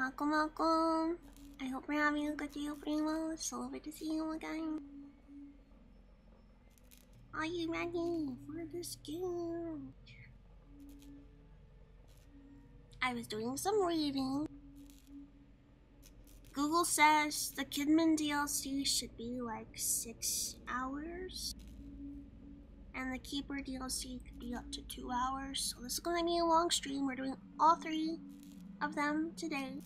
Welcome, welcome. I hope you're having a good day, Primo. So lovely to see you again. Are you ready for this game? I was doing some reading. Google says the Kidman DLC should be like six hours. And the Keeper DLC could be up to two hours. So this is gonna be a long stream. We're doing all three of them today.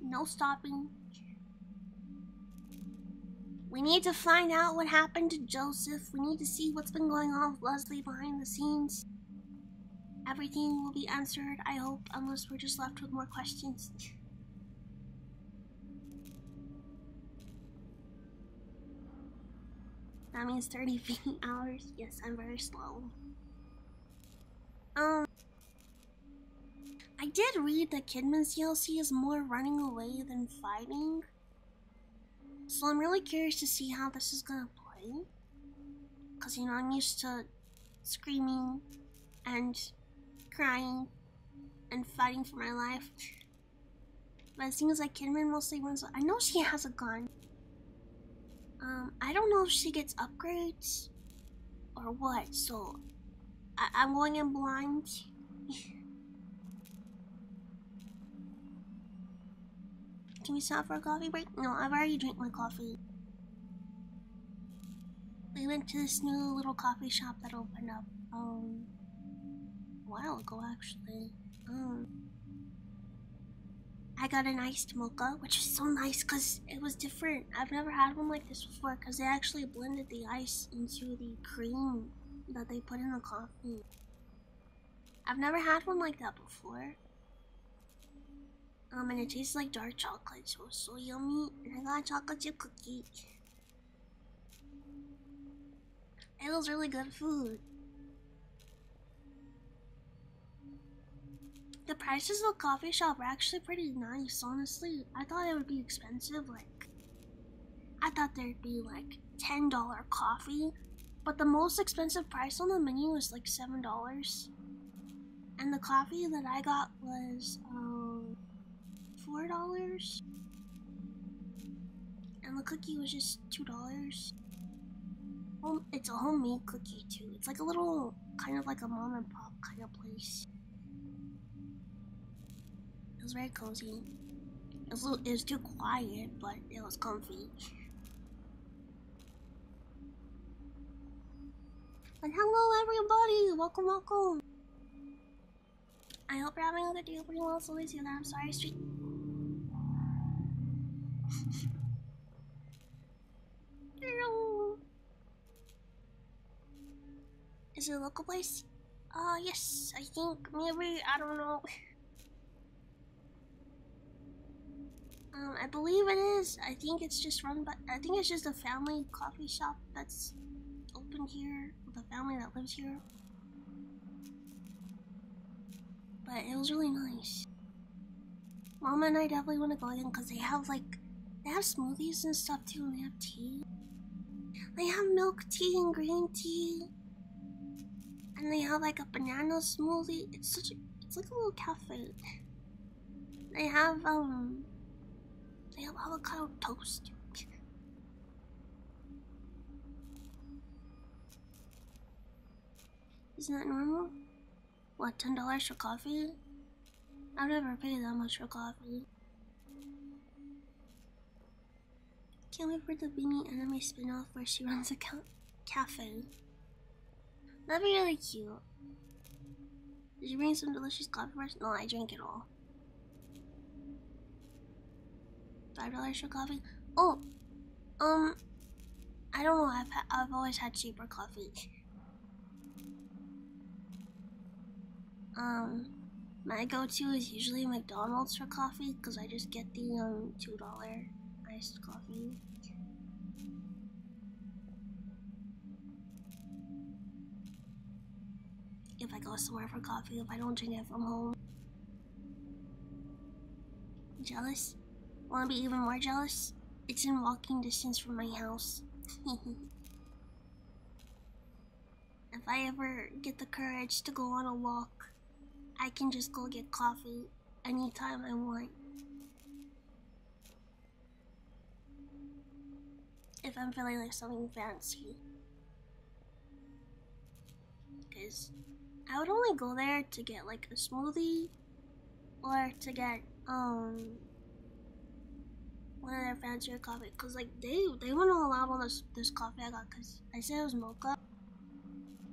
No stopping. We need to find out what happened to Joseph. We need to see what's been going on with Leslie behind the scenes. Everything will be answered, I hope, unless we're just left with more questions. That means 30 hours. Yes, I'm very slow. Um, I did read that Kidman's DLC is more running away than fighting. So I'm really curious to see how this is gonna play. Because, you know, I'm used to screaming and crying and fighting for my life. But it seems like Kidman mostly runs. I know she has a gun. Um, I don't know if she gets upgrades or what, so I I'm going in blind. Can we stop for a coffee break? No, I've already drank my coffee. We went to this new little coffee shop that opened up um a while ago actually. Um I got an iced mocha, which is so nice because it was different. I've never had one like this before because they actually blended the ice into the cream that they put in the coffee. I've never had one like that before. Um, and it tastes like dark chocolate, so it's so yummy. And I got a chocolate chip cookie. It was really good food. The prices of the coffee shop are actually pretty nice, honestly. I thought it would be expensive, like I thought there'd be like $10 coffee, but the most expensive price on the menu was like $7. And the coffee that I got was um four dollars. And the cookie was just two dollars. Home it's a homemade cookie too. It's like a little kind of like a mom and pop kind of place. It was very cozy. It was, little, it was too quiet, but it was comfy. And hello everybody! Welcome, welcome! I hope you're having a good day. Pretty well, so see that. I'm sorry, street. Is it a local place? Uh, yes, I think maybe, I don't know. Um, I believe it is. I think it's just run by, I think it's just a family coffee shop that's open here a family that lives here. But it was really nice. Mama and I definitely want to go again because they have like, they have smoothies and stuff too, and they have tea. They have milk tea and green tea. And they have like a banana smoothie. It's such a, it's like a little cafe. They have, um, they have avocado toast. Isn't that normal? What, ten dollars for coffee? I've never paid that much for coffee. Can't wait for the Beanie anime spin-off where she runs a ca cafe. That'd be really cute. Did you bring some delicious coffee first? No, I drank it all. Five dollars for coffee? Oh, um, I don't know. I've I've always had cheaper coffee. Um, my go-to is usually McDonald's for coffee because I just get the um two dollar iced coffee. If I go somewhere for coffee, if I don't drink it from home. Jealous? Wanna be even more jealous? It's in walking distance from my house. if I ever get the courage to go on a walk, I can just go get coffee anytime I want. If I'm feeling like something fancy. Because I would only go there to get like a smoothie or to get um one of their fancier coffee because like they they weren't allowed on this this coffee I got because I said it was mocha.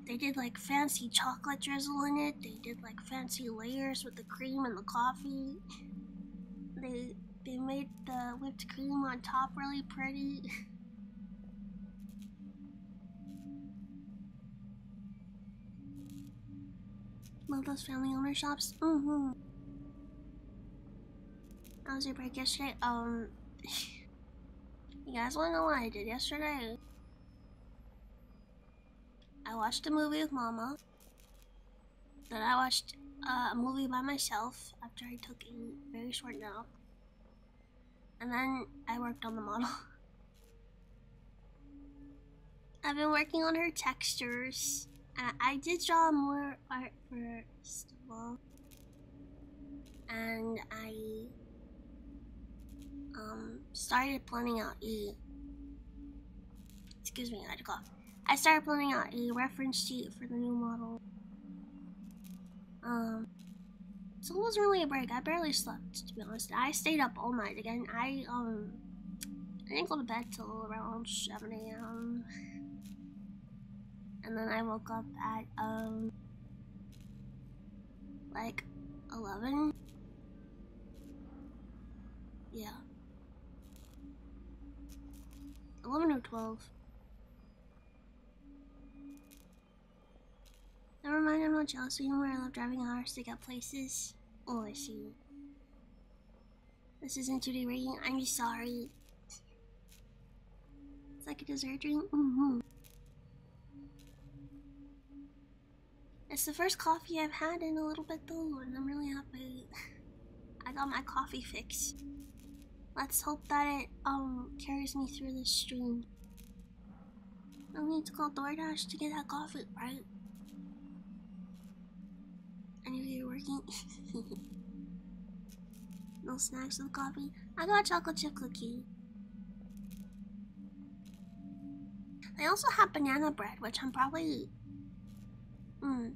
They did like fancy chocolate drizzle in it. They did like fancy layers with the cream and the coffee. They they made the whipped cream on top really pretty. Love those family owner shops. Mm-hmm. How was your break yesterday? Um, you guys wanna know what I did yesterday? I watched a movie with Mama. Then I watched uh, a movie by myself after I took a very short nap. And then I worked on the model. I've been working on her textures. Uh, I did draw more art first of all. And I um started planning out a excuse me, I had cough. I started planning out a reference sheet for the new model. Um so it wasn't really a break. I barely slept to be honest. I stayed up all night again. I um I didn't go to bed till around 7 a.m. And then I woke up at um like 11. Yeah. 11 or 12. Never mind, I'm not jealous of you I love driving hours to get places. Oh, I see. This isn't 2D rating. I'm sorry. It's like a dessert drink. Mm -hmm. It's the first coffee I've had in a little bit though, and I'm really happy. I got my coffee fix. Let's hope that it um carries me through this stream. I need to call DoorDash to get that coffee, right? I knew you working. no snacks with coffee. I got chocolate chip cookie. They also have banana bread, which I'm probably. Hmm.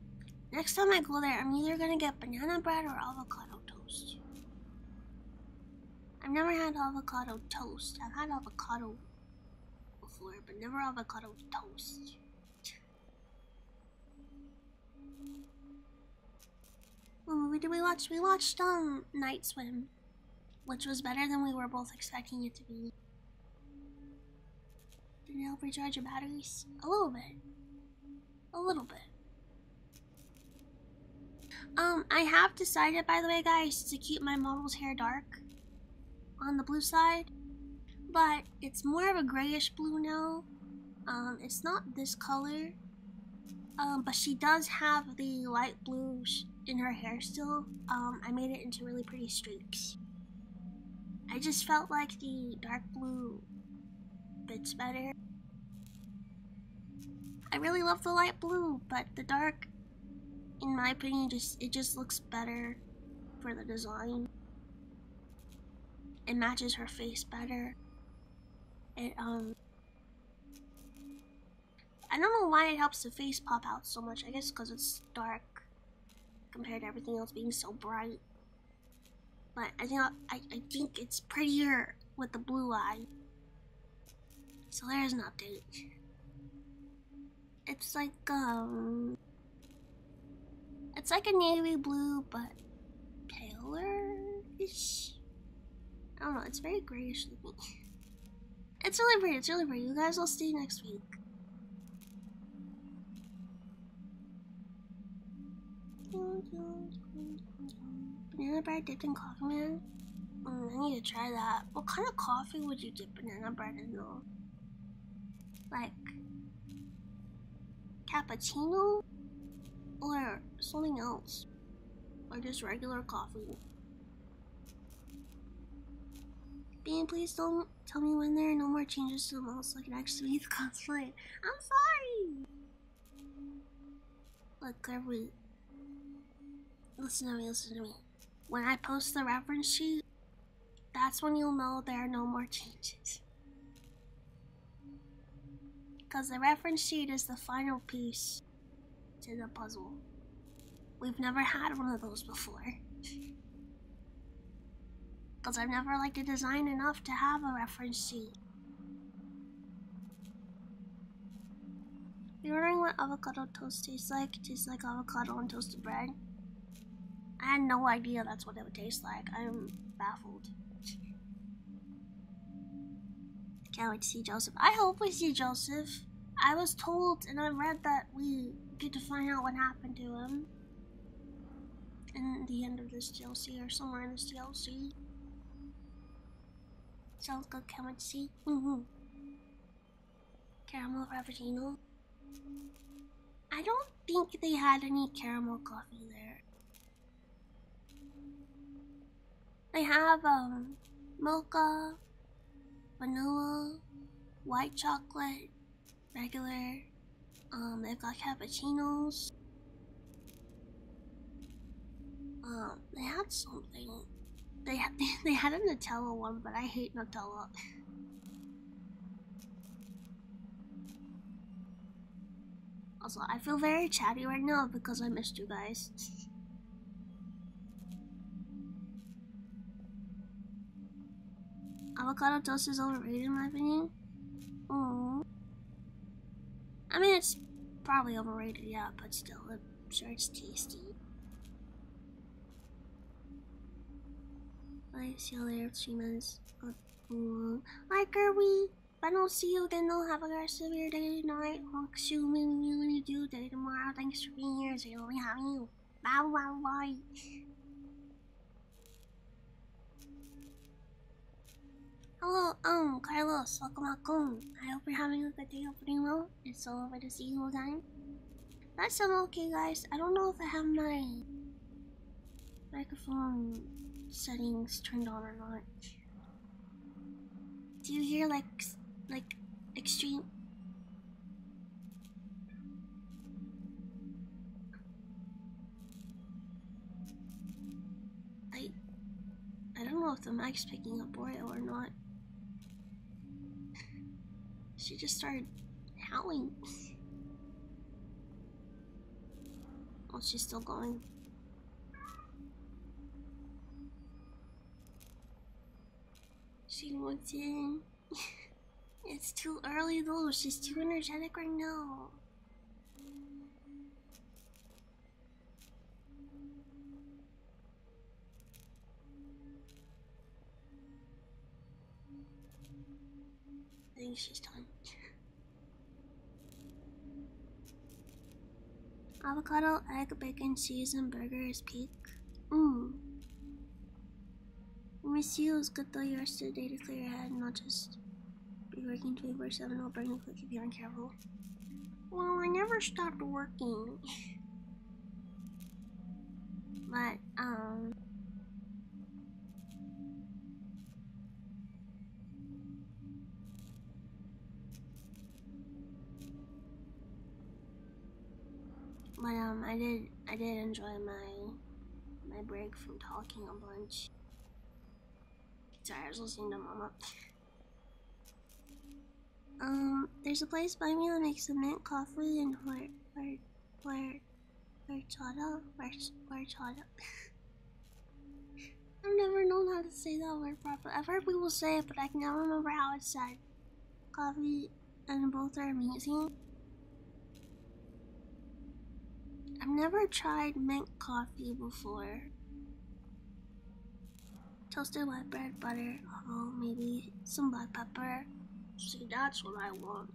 Next time I go there, I'm either gonna get banana bread or avocado toast. I've never had avocado toast. I've had avocado before, but never avocado toast. What movie did we watch? We watched um Night Swim, which was better than we were both expecting it to be. Did it help recharge your batteries? A little bit. A little bit. Um, I have decided, by the way, guys, to keep my model's hair dark on the blue side, but it's more of a grayish blue now. Um, it's not this color, um, but she does have the light blue in her hair still. Um, I made it into really pretty streaks. I just felt like the dark blue fits better. I really love the light blue, but the dark, in my opinion, just it just looks better for the design. It matches her face better. It, um... I don't know why it helps the face pop out so much. I guess because it's dark compared to everything else being so bright. But I think I, I think it's prettier with the blue eye. So there's an update. It's like um it's like a navy blue but paler-ish. I don't know, it's very grayish looking. It's really pretty, it's really pretty. You guys will see next week. Banana bread dipped in coffee, man? Mm, I need to try that. What kind of coffee would you dip banana bread in, though? Like, cappuccino? Or something else? Or just regular coffee? Bean, please don't tell me when there are no more changes to the model so I can actually be the cosplay. I'm sorry! Look, every. Listen to me, listen to me. when I post the reference sheet, that's when you'll know there are no more changes. Because the reference sheet is the final piece to the puzzle. We've never had one of those before. Because I've never liked the design enough to have a reference sheet. You're wondering what avocado toast tastes like? It tastes like avocado on toasted bread. I had no idea that's what it would taste like. I'm baffled. Can't wait to see Joseph. I hope we see Joseph. I was told and I read that we get to find out what happened to him in the end of this DLC or somewhere in this DLC. Sounds good, wait to see. Mm -hmm. Caramel Frappuccino. I don't think they had any caramel coffee there. They have um mocha, vanilla, white chocolate, regular. Um, they've got cappuccinos. Um, they had something. They had they had a Nutella one, but I hate Nutella. also, I feel very chatty right now because I missed you guys. Avocado toast is overrated in my opinion. Oh. I mean, it's probably overrated, yeah, but still, I'm sure it's tasty. I see you later, streamers. Uh, mm, like, Hi, Kirby. If I don't see you, then I'll have a rest of your day tonight. Honk, shoot me when you do day tomorrow. Thanks for being here. So be having you. Bye, bye, bye. Hello, um, Carlos, welcome welcome. I hope you're having a good day opening well. It's so lovely to see you again. That's some okay, guys. I don't know if I have my microphone settings turned on or not. Do you hear like, like, extreme? I, I don't know if the mic's picking up audio or not. She just started howling. Oh, she's still going. She wants in. it's too early though, she's too energetic right now. I think she's done. Avocado, egg, bacon, cheese, and burger is peak. Mmm. Miss you. It's good though you rested today to clear your head, and not just be working 24 7 while burning quick if you aren't careful. Well, I never stopped working. but, um. But um, I did I did enjoy my my break from talking a bunch. Sorry, I was listening to Mama. Um, there's a place by me that makes mint coffee and where where where horchata horchata. I've never known how to say that word properly. I've heard people say it, but I can never remember how it's said. Coffee and both are amazing. I've never tried mint coffee before toasted white bread, butter, oh, maybe some black pepper. See, that's what I want.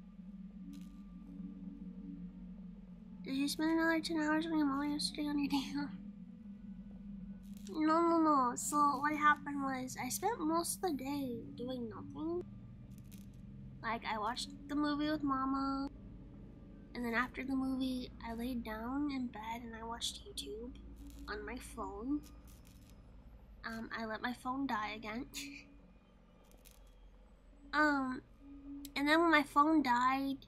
Did you spend another 10 hours on your mom yesterday on your day? No, no, no. So, what happened was, I spent most of the day doing nothing. Like, I watched the movie with Mama, and then after the movie, I laid down in bed and I watched YouTube on my phone um, I let my phone die again. um, and then when my phone died,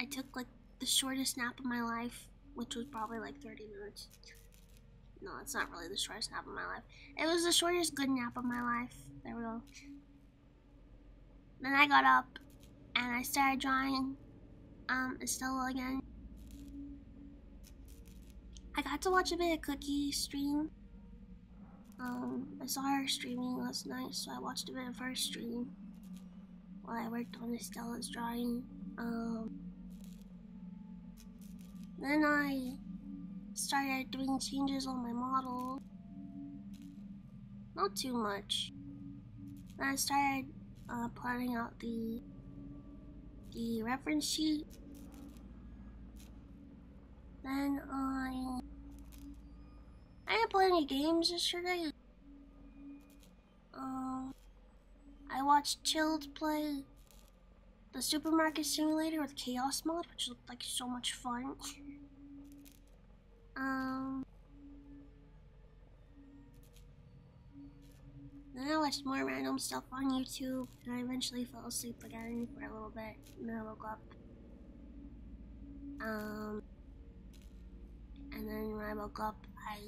I took like the shortest nap of my life, which was probably like 30 minutes. No, it's not really the shortest nap of my life. It was the shortest good nap of my life. There we go. Then I got up and I started drawing um Estella again. I got to watch a bit of Cookie stream. Um, I saw her streaming last night, so I watched a bit of her stream while I worked on Estella's drawing. Um, then I started doing changes on my model. Not too much. Then I started uh, planning out the the reference sheet. Then I I didn't play any games yesterday. Um, I watched Chilled play the supermarket simulator with Chaos mod, which looked like so much fun. um, then I watched more random stuff on YouTube, and I eventually fell asleep again for a little bit, and then I woke up. Um, and then when I woke up, I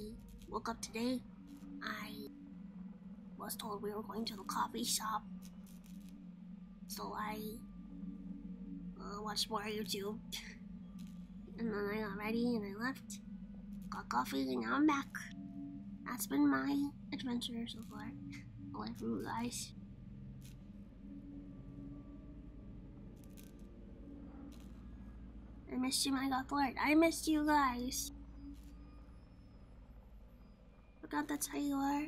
woke up today. I was told we were going to the coffee shop, so I uh, watched more YouTube. And then I got ready and I left, got coffee, and now I'm back. That's been my adventure so far. Away from you guys. I missed you, my God. I missed you guys. Forgot that's how you are.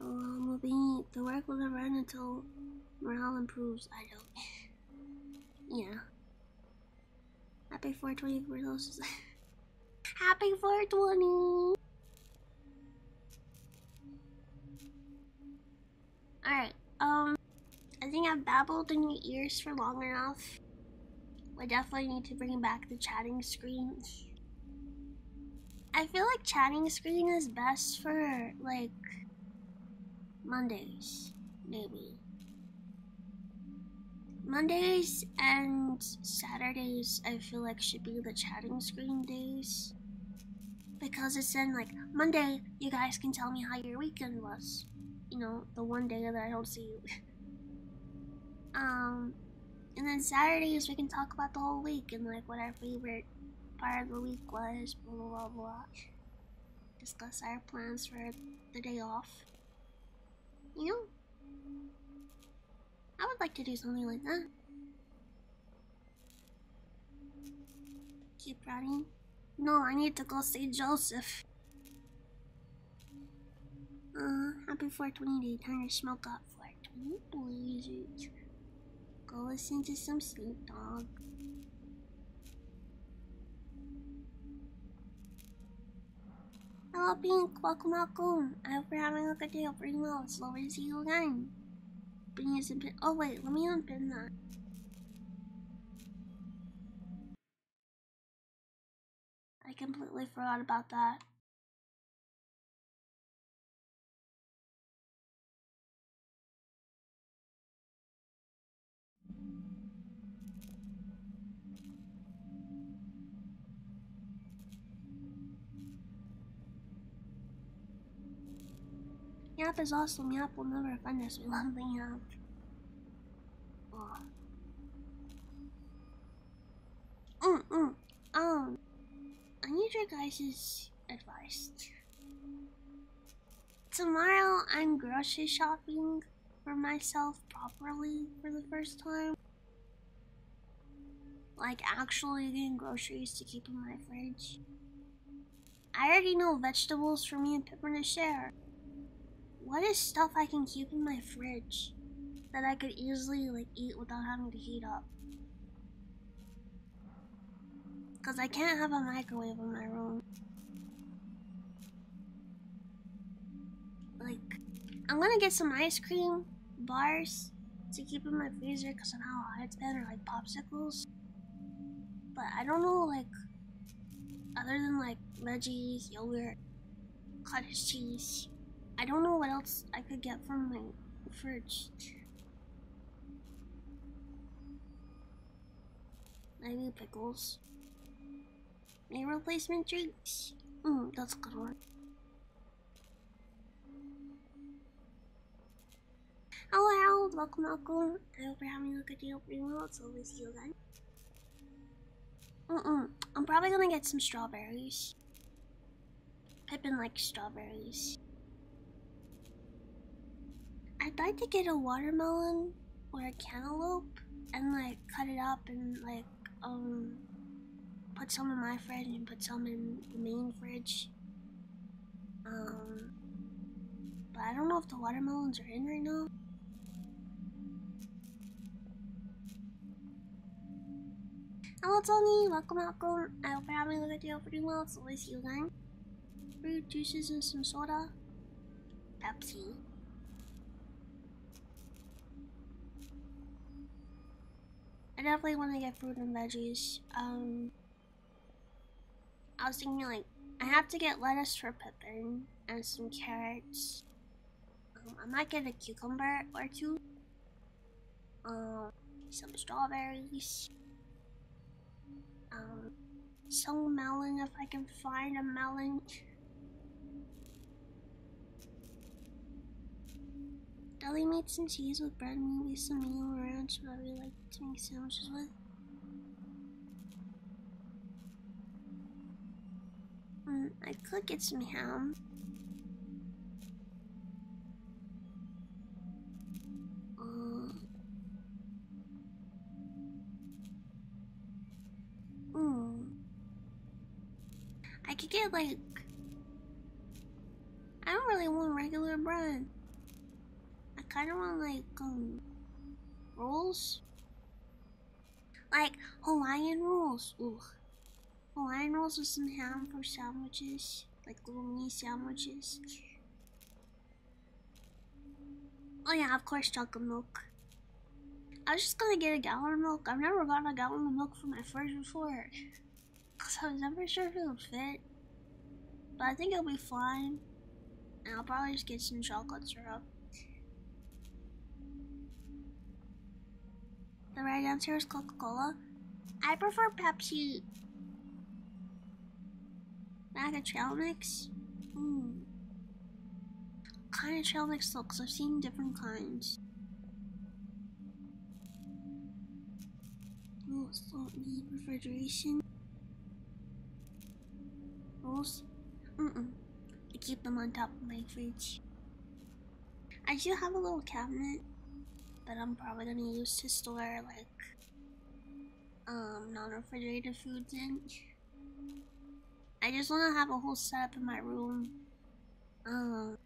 Oh, moving um, the work will never end until morale improves. I don't. yeah. Happy 420 for those. Happy 420! Alright, um, I think I've babbled in your ears for long enough. We definitely need to bring back the chatting screen. I feel like chatting screen is best for, like, Mondays, maybe. Mondays and Saturdays, I feel like should be the chatting screen days. Because it's then like, Monday, you guys can tell me how your weekend was. You know, the one day that I don't see you. um, and then Saturdays, we can talk about the whole week and like what our favorite part of the week was, blah blah blah blah. Discuss our plans for the day off. You know? I would like to do something like that. Keep running. No, I need to go see Joseph. Uh, happy 420 day. Time to smoke up 420 please. Go listen to some Snoop Dogg. Hello, Pink. Welcome, welcome. I hope you're having a good day. Hope you're well. It's lovely to see you again. Bring us a bit. Oh, wait. Let me unpin that. I completely forgot about that. Yap is awesome. Yap will never offend us. We love the Yap. Oh. Mm mm. Um, I need your guys' advice. Tomorrow, I'm grocery shopping for myself properly for the first time. Like, actually getting groceries to keep in my fridge. I already know vegetables for me and Pippa to share. What is stuff I can keep in my fridge that I could easily like eat without having to heat up? Cause I can't have a microwave in my room. Like, I'm gonna get some ice cream bars to keep in my freezer because of how hot it's been, or like popsicles. But I don't know, like, other than like veggies, yogurt, cottage cheese, I don't know what else I could get from my fridge. Maybe pickles. Maybe replacement drinks? Hmm, that's a good one. Oh, Hello, welcome, welcome. I hope you're having a good day opening well. It's always you then. Mm-mm. I'm probably gonna get some strawberries. Pippin likes strawberries. I'd like to get a watermelon or a cantaloupe and like cut it up and like um put some in my fridge and put some in the main fridge. Um but I don't know if the watermelons are in right now. Hello Tony, welcome welcome. I hope you're having a good day pretty well. It's always you again. Fruit juices and some soda. Pepsi. I definitely want to get fruit and veggies. Um, I was thinking like I have to get lettuce for Pippin and some carrots. Um, I might get a cucumber or two. Um, some strawberries. Um, some melon if I can find a melon. Deli meats some cheese with bread, maybe some meal ranch, what we like to make sandwiches with. Mm, I could get some ham. Mm. I could get like. I don't really want regular bread. Kind of want like um rolls, like Hawaiian rolls. Ooh, Hawaiian rolls with some ham for sandwiches, like little mini sandwiches. Oh yeah, of course, chocolate milk. I was just gonna get a gallon of milk. I've never gotten a gallon of milk for my fridge before. Cause I was never sure if it would fit. But I think it'll be fine. And I'll probably just get some chocolate syrup. The right answer is Coca-Cola. I prefer Pepsi. Of trail mix? What kind of trail mix looks? I've seen different kinds. Oh, salt need refrigeration. Rolls? Mm-mm. I keep them on top of my fridge. I do have a little cabinet that I'm probably gonna use to store like um non-refrigerated foods in. I just wanna have a whole setup in my room. Um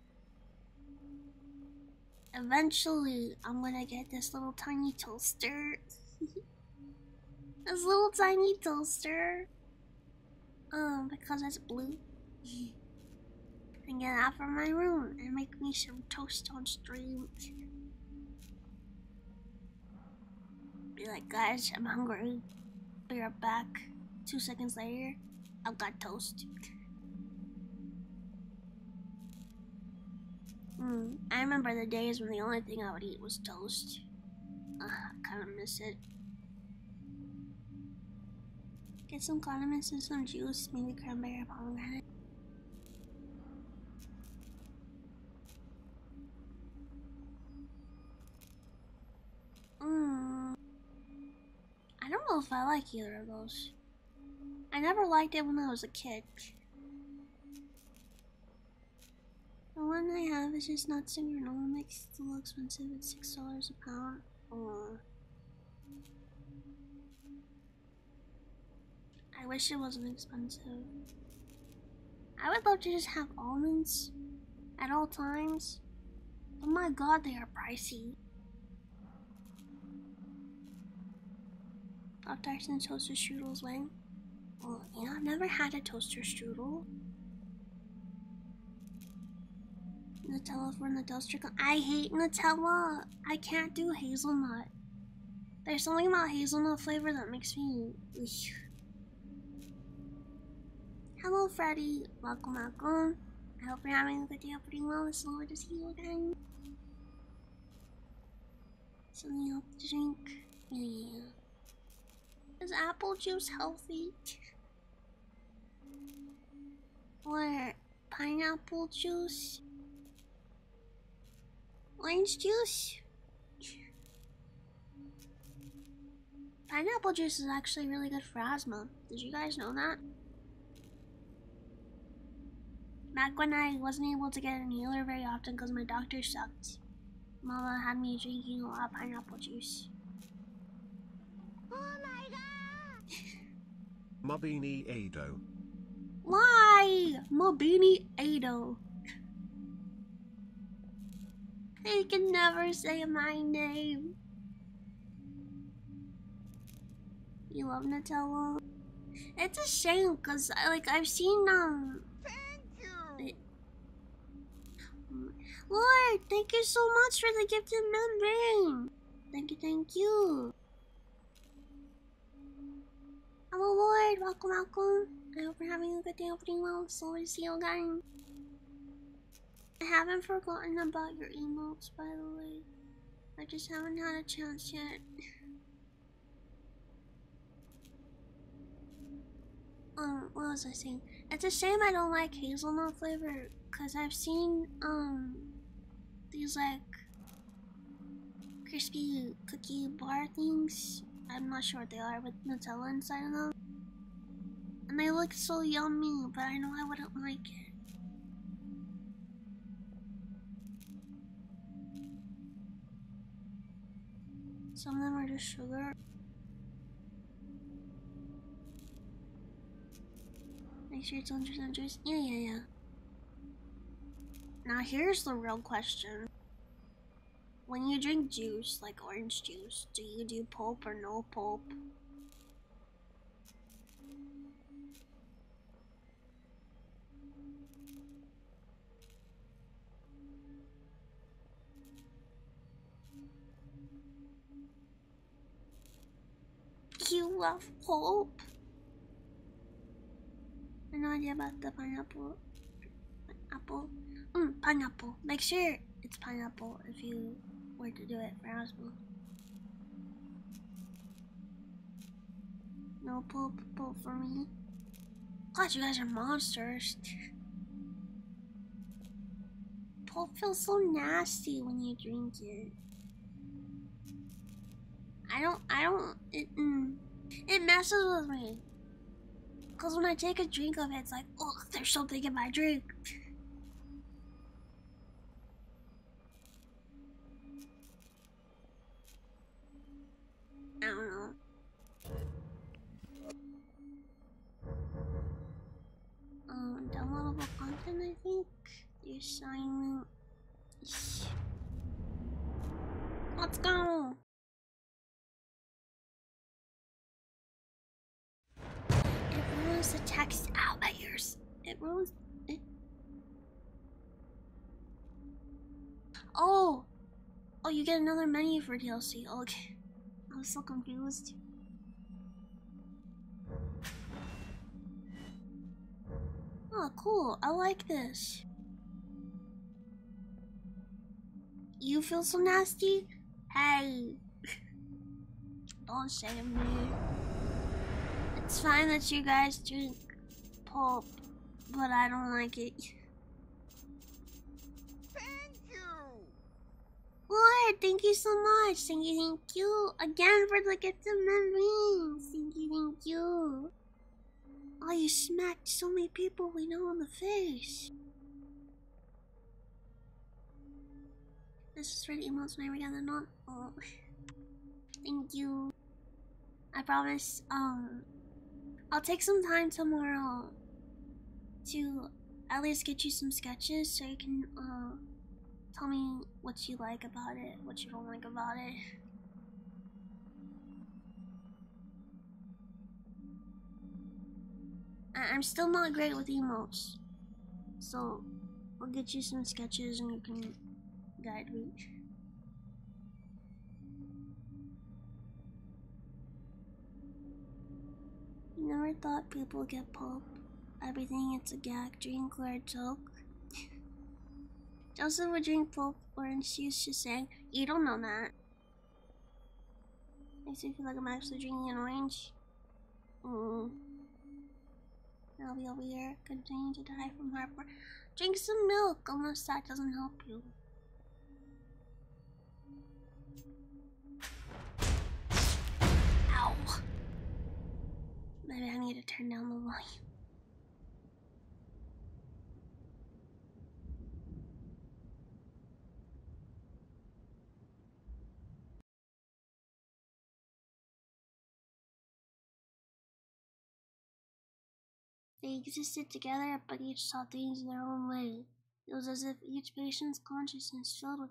eventually I'm gonna get this little tiny toaster. this little tiny toaster. Um, because it's blue. and get out from my room and make me some toast on stream. Be like, guys, I'm hungry. Be right back. Two seconds later, I've got toast. Mm, I remember the days when the only thing I would eat was toast. Uh, I kind of miss it. Get some condiments and some juice, maybe cranberry pomegranate. Mm. I don't know if I like either of those. I never liked it when I was a kid. The one I have is just and granola mix. It's a little expensive. It's six dollars a pound. Oh. I wish it wasn't expensive. I would love to just have almonds at all times. Oh my god, they are pricey. Pop tarts and toaster strudels, Wang. Well, yeah, I've never had a toaster strudel. Nutella for the toaster. I hate Nutella. I can't do hazelnut. There's something about hazelnut flavor that makes me. Ugh. Hello, Freddy. Welcome, welcome. I hope you're having a good day. Pretty well. It's lovely to see you again. Something else to drink. Yeah. Is apple juice healthy? Or pineapple juice? Orange juice? Pineapple juice is actually really good for asthma. Did you guys know that? Back when I wasn't able to get an inhaler very often because my doctor sucked, Mama had me drinking a lot of pineapple juice. Oh my god! Mabini Ado. Why? Mobini Ado. He can never say my name. You love Nutella? It's a shame because like I've seen um Thank you! Lord, thank you so much for the gifted membrane. Thank you, thank you. Hello, Lord. Welcome, welcome. I hope you're having a good day opening well. So to see you again. I haven't forgotten about your emotes, by the way. I just haven't had a chance yet. um, what was I saying? It's a shame I don't like hazelnut flavor, cause I've seen um these like crispy cookie bar things. I'm not sure what they are with Nutella inside of them. And they look so yummy, but I know I wouldn't like it. Some of them are just sugar. Make sure it's 100% juice. Yeah, yeah, yeah. Now here's the real question. When you drink juice, like orange juice, do you do pulp or no pulp? You love pulp? No idea about the pineapple. Apple. Mm, pineapple. Make sure it's pineapple if you were to do it asthma. No pulp, pulp for me. God, you guys are monsters. Pulp feels so nasty when you drink it. I don't, I don't, it, mm, it messes with me. Cause when I take a drink of it, it's like, oh, there's something in my drink. I don't know. Um, downloadable content, I think. The assignment. Let's go. It ruins the text out my ears. It ruins it. Oh, oh, you get another menu for DLC. Okay. I was so confused. Oh, cool. I like this. You feel so nasty? Hey. Don't shame me. It's fine that you guys drink pulp, but I don't like it. Lord, thank you so much. Thank you, thank you. Again for the gift of memories. Thank you, thank you. Oh, you smacked so many people we know in the face. This is for the emotes when we gather not. Oh. Thank you. I promise, um, I'll take some time tomorrow to at least get you some sketches so you can, uh, tell me what you like about it, what you don't like about it. I- I'm still not great with emotes, so I'll get you some sketches and you can guide me. Never thought people get pulp. Everything it's a gag, drink, or a joke. Joseph would drink pulp orange juice just saying, You don't know that. Makes me feel like I'm actually drinking an orange. Mm. I'll be over here, continuing to die from heartburn. Drink some milk, unless that doesn't help you. Ow. Maybe I need to turn down the volume. They existed together, but each saw things in their own way. It was as if each patient's consciousness filled, with,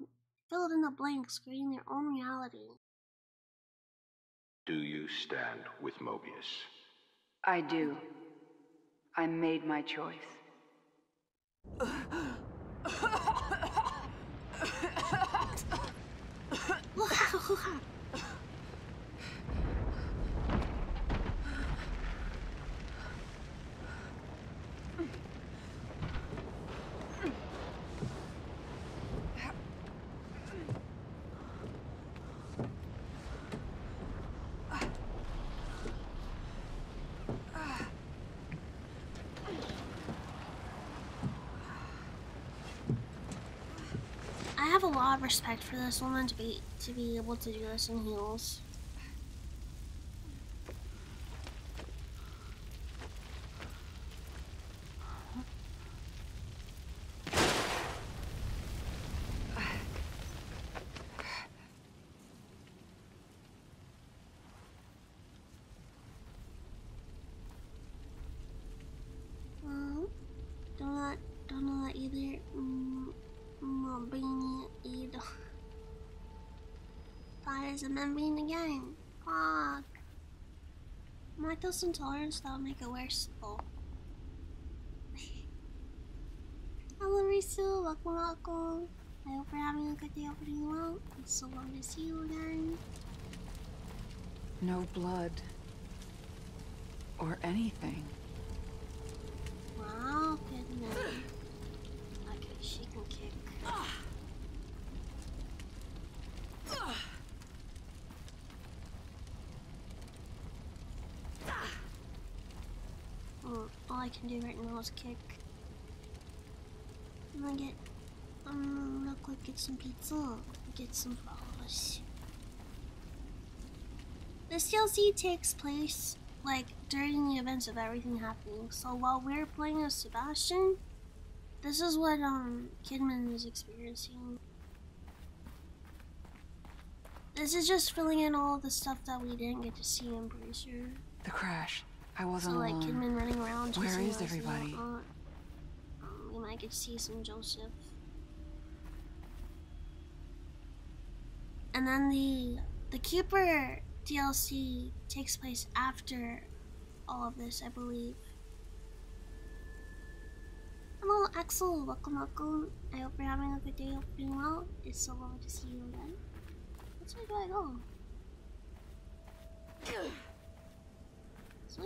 filled in the blanks, creating their own reality. Do you stand with Mobius? I do. I made my choice. I have a lot of respect for this woman to be to be able to do this in heels. Well, don't let don't let either mm, Mubini either. That is a membrane again. Fuck. Lactose intolerance that'll make it worse though. Hello Risu, welcome welcome. I hope you're having a good day opening well. It's so long to see you again. No blood. Or anything. Wow, good man. Okay, she can kick. Mm, all I can do right now is kick. I'm gonna get, um, real quick, get some pizza, get some flowers. This DLC takes place like during the events of everything happening. So while we're playing as Sebastian, this is what um Kidman is experiencing. This is just filling in all the stuff that we didn't get to see in Bracer. The crash. I wasn't like alone. Kidman running around. Where is everybody? Um, we might get to see some Joseph. And then the the Keeper DLC takes place after all of this, I believe. Hello, Axel. Welcome, welcome. I hope you're having a good day. Hope you're doing well. It's so lovely to see you again. Which way do I go? This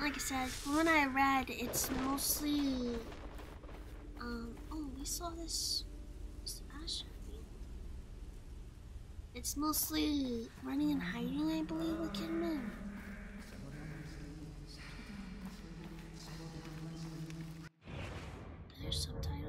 Like I said, from what I read, it's mostly. Um. Oh, we saw this. It's mostly running and hiding, I believe, with Kidman. There's subtitles.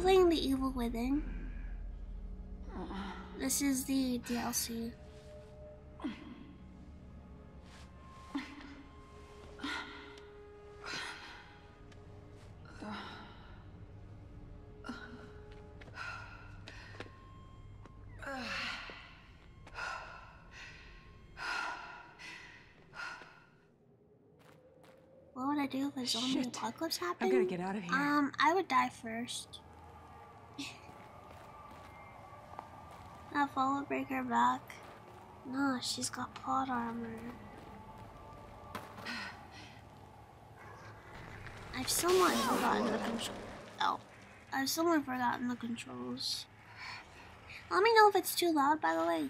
playing The Evil Within. This is the DLC. What would I do if a zombie Shit. apocalypse happened? I'm gonna get out of here. Um, I would die first. I'll break her back. No, she's got plot armor. I've somewhat forgotten the control. Oh, I've somewhat forgotten the controls. Let me know if it's too loud, by the way.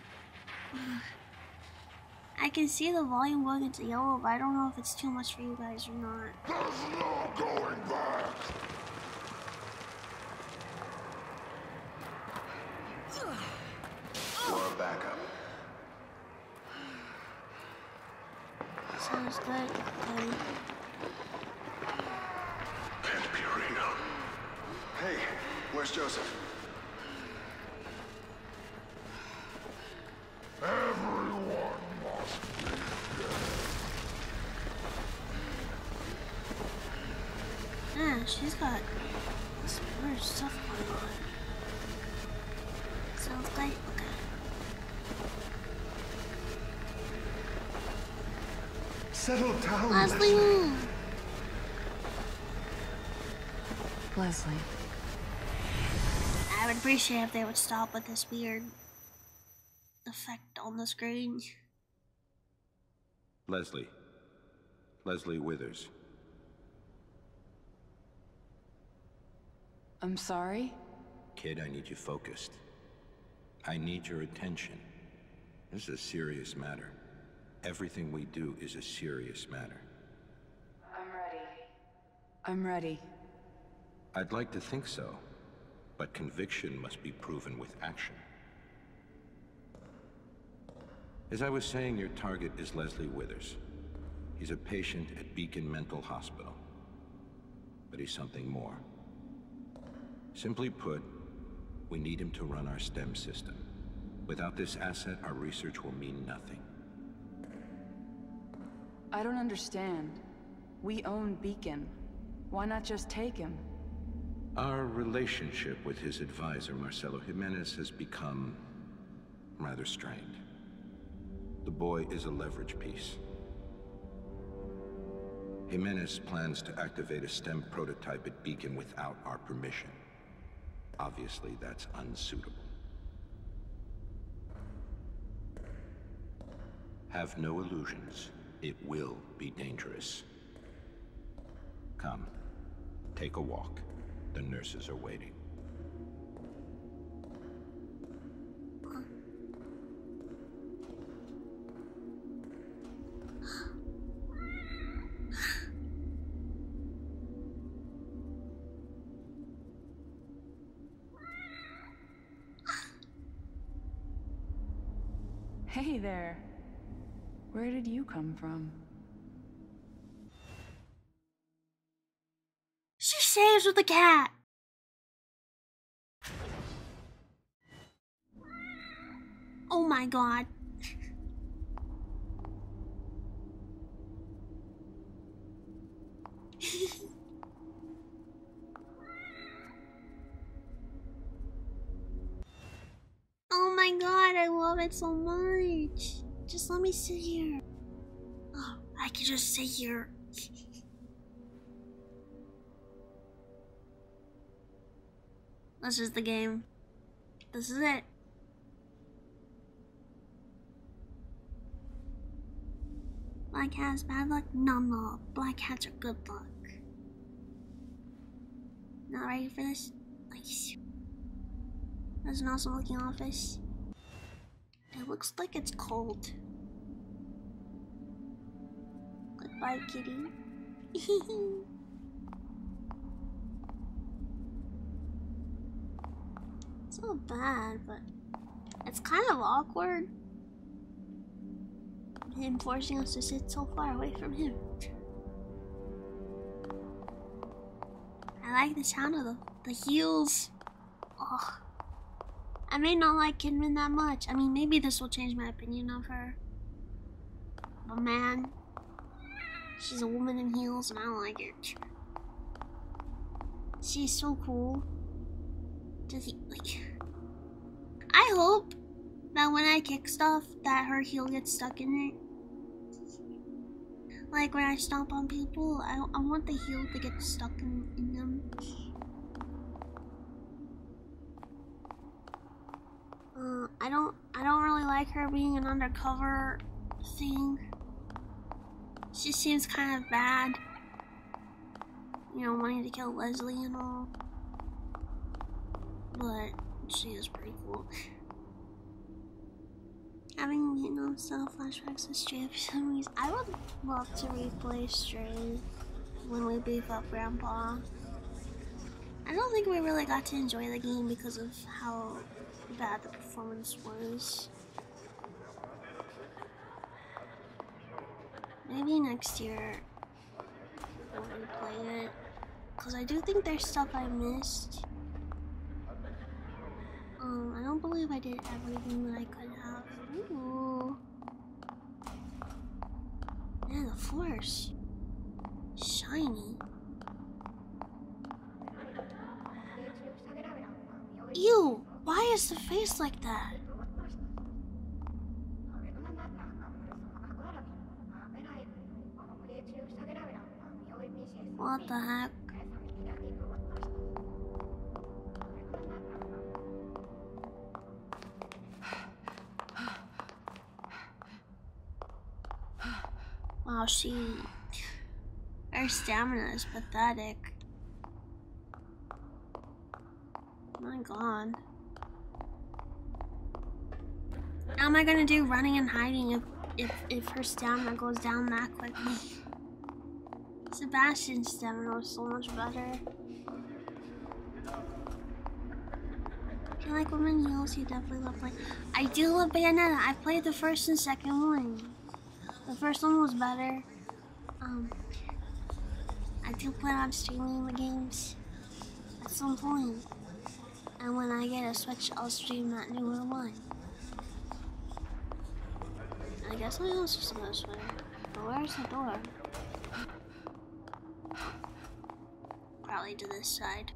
I can see the volume going into yellow, but I don't know if it's too much for you guys or not. There's no going back. For backup. Sounds good. Okay. Can't be real. Hey, where's Joseph? Everyone must be Yeah, she's got some weird stuff going on. Sounds good. Okay. Settle down, Leslie! Leslie. I would appreciate if they would stop with this weird effect on the screen. Leslie. Leslie Withers. I'm sorry? Kid, I need you focused. I need your attention. This is a serious matter. Everything we do is a serious matter. I'm ready. I'm ready. I'd like to think so, but conviction must be proven with action. As I was saying, your target is Leslie Withers. He's a patient at Beacon Mental Hospital. But he's something more. Simply put, we need him to run our STEM system. Without this asset, our research will mean nothing. I don't understand. We own Beacon. Why not just take him? Our relationship with his advisor, Marcelo Jimenez, has become rather strained. The boy is a leverage piece. Jimenez plans to activate a STEM prototype at Beacon without our permission. Obviously, that's unsuitable. Have no illusions. It will be dangerous. Come, take a walk. The nurses are waiting. Hey there. Where did you come from? She saves with the cat! Oh my god. oh my god, I love it so much. Just let me sit here. Oh, I can just sit here. This is the game. This is it. Black hats bad luck? No, no. Black hats are good luck. Not ready for this? Nice. That's an awesome looking office. It looks like it's cold. Goodbye, kitty. It's not bad, but it's kind of awkward. Him forcing us to sit so far away from him. I like the sound of the, the heels. Oh. I may not like Kidman that much. I mean, maybe this will change my opinion of her. But man, she's a woman in heels and I don't like it. She's so cool. Does he like? I hope that when I kick stuff, that her heel gets stuck in it. Like when I stomp on people, I, I want the heel to get stuck in, in them. Uh, I don't I don't really like her being an undercover thing. She seems kind of bad. You know, wanting to kill Leslie and all. But she is pretty cool. Having Vietnam style flashbacks to Stray for some reason. I would love to replay Stray when we beef up Grandpa. I don't think we really got to enjoy the game because of how bad the performance was. Maybe next year we'll replay it. Because I do think there's stuff I missed. Um, I don't believe I did everything that I could have. Ooh. Man, the floor's shiny. Ew! Why is the face like that? What the heck? Wow, she. Her stamina is pathetic. My god. How am I gonna do running and hiding if, if, if her stamina goes down that quickly? Sebastian's stamina was so much better. Feel like women heals you definitely love playing. I do love Bayonetta. I played the first and second one. The first one was better. Um, I do plan on streaming the games at some point. And when I get a Switch, I'll stream that newer one. I guess I also just this way. But where's the door? Probably to this side.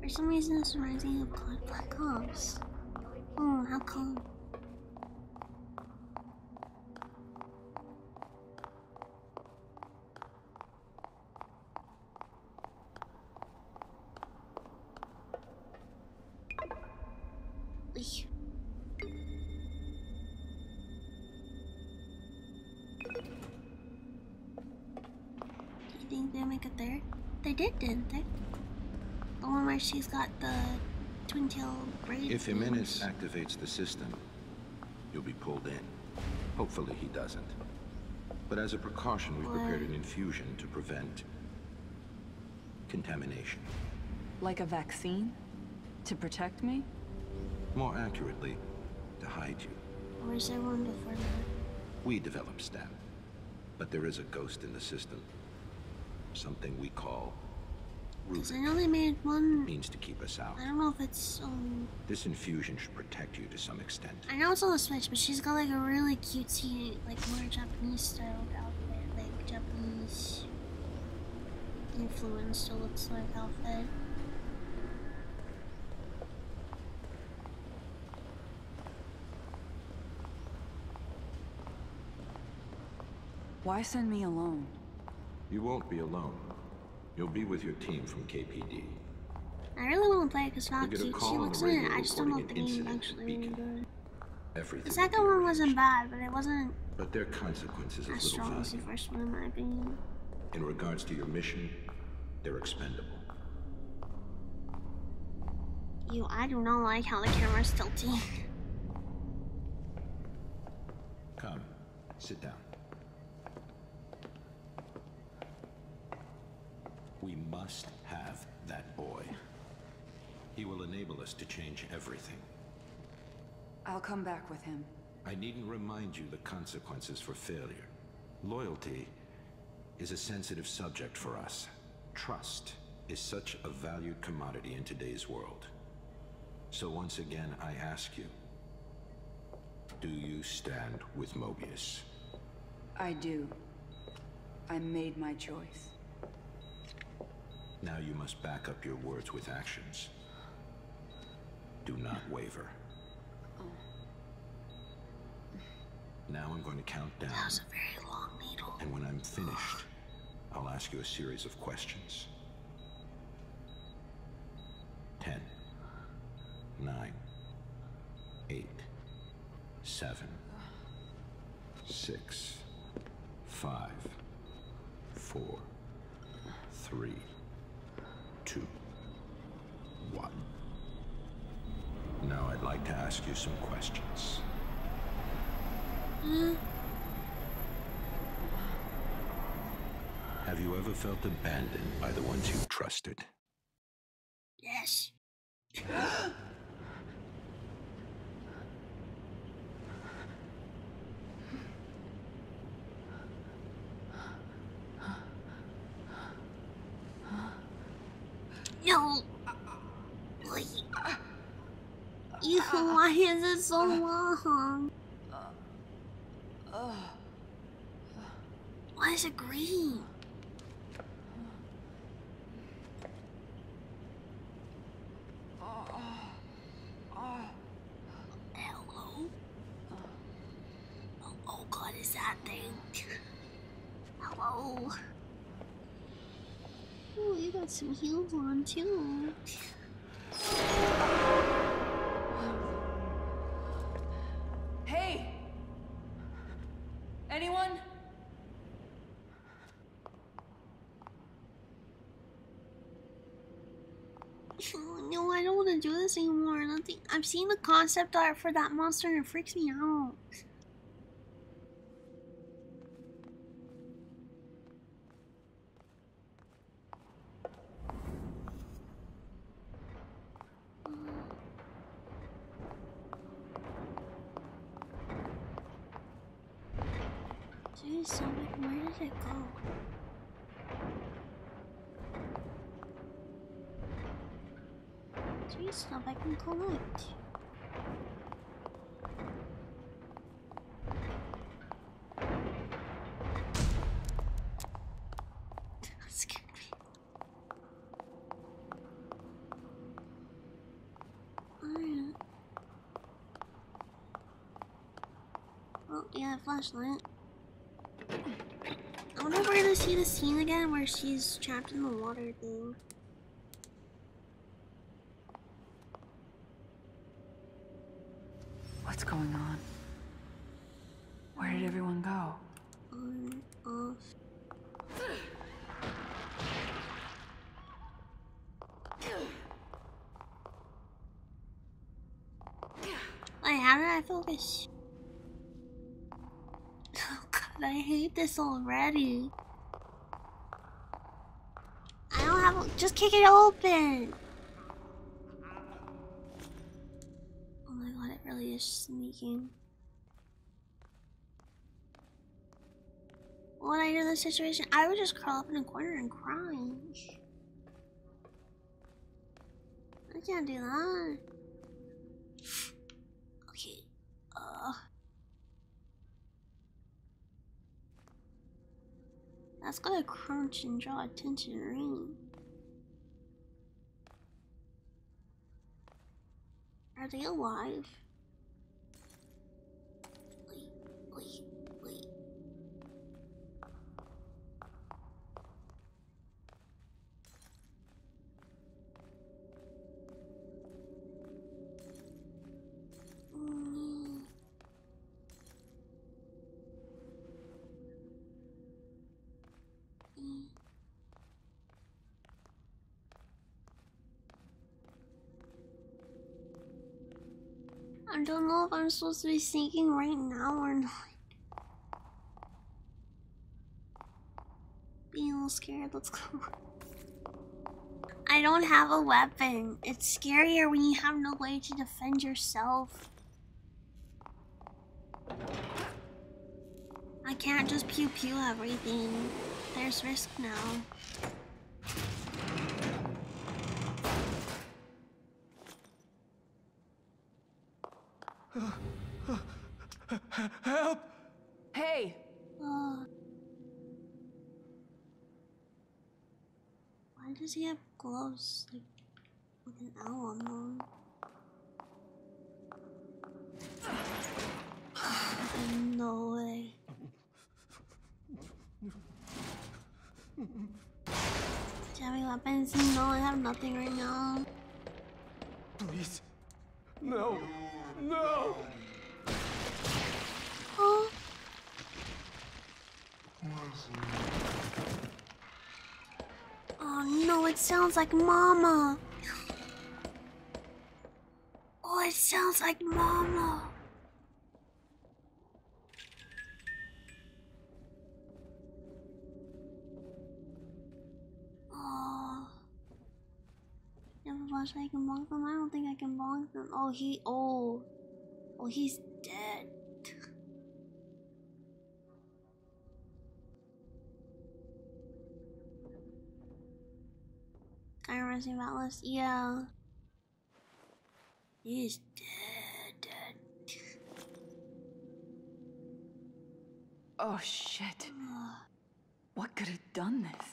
For some reason, this reminds me of Black Ops. Oh, how come? They did, didn't they? The one where she's got the twin tail braid. If Jimenez activates the system, you'll be pulled in. Hopefully he doesn't. But as a precaution, we've prepared an infusion to prevent contamination. Like a vaccine? To protect me? More accurately, to hide you. Or is there one before that? We developed STEM, but there is a ghost in the system. Something we call Because I know they made one. Means to keep us out. I don't know if it's um. This infusion should protect you to some extent. I know it's on the Switch, but she's got like a really cutesy, like more Japanese style outfit, like Japanese influenced. It looks like outfit. Why send me alone? You won't be alone. You'll be with your team from KPD. I really want to play it because how You'll get a she looks in it. I just don't know if the game actually really good. Everything. The second one wasn't bad, but it wasn't But there are consequences as little strong as the first one in my opinion. In regards to your mission, they're expendable. You, I do not like how the camera's tilting. Come, sit down. We must have that boy. He will enable us to change everything. I'll come back with him. I needn't remind you the consequences for failure. Loyalty is a sensitive subject for us. Trust is such a valued commodity in today's world. So once again, I ask you, do you stand with Mobius? I do. I made my choice. Now you must back up your words with actions. Do not waver. Now I'm going to count down That was a very long needle. And when I'm finished, I'll ask you a series of questions. Ten, nine, eight, seven, six, five, four, three, two, one. Now I'd like to ask you some questions. Have you ever felt abandoned by the ones you trusted? Yes. No. Ew, why is it so long? Why is it green? Hello? Oh, oh god, is that thing? Hello? Oh, you got some heels on too. Hey! Anyone? No, I don't want to do this anymore. Nothing. I've seen the concept art for that monster and it freaks me out. Jeez, so like, where did it go? Jeez, stuff I can collect. Me. Oh, yeah, flashlight. I wonder if we're gonna see the scene again where she's trapped in the water thing. What's going on? Where did everyone go? On, off. Wait, how did I focus? Oh god, I hate this already. I don't have. Just kick it open. Oh my god, it really is sneaking. When I in this situation? I would just curl up in a corner and cry. I can't do that. Okay. Uh. That's gonna crunch and draw attention, right? Are they alive? Don't know if I'm supposed to be sneaking right now or not. Being a little scared, let's go. I don't have a weapon. It's scarier when you have no way to defend yourself. I can't just pew pew everything. There's risk now. does he have gloves like with an owl on them? no way. Do you have any weapons? No, I have nothing right now. Please. No. No. Oh. Oh no, it sounds like Mama. Oh, it sounds like Mama. Oh. Never watched I can bonk them. I don't think I can bonk them. Oh, he. Oh. Oh, he's dead. Rushing Atlas? Yeah. He's dead, dead. Oh shit. What could have done this?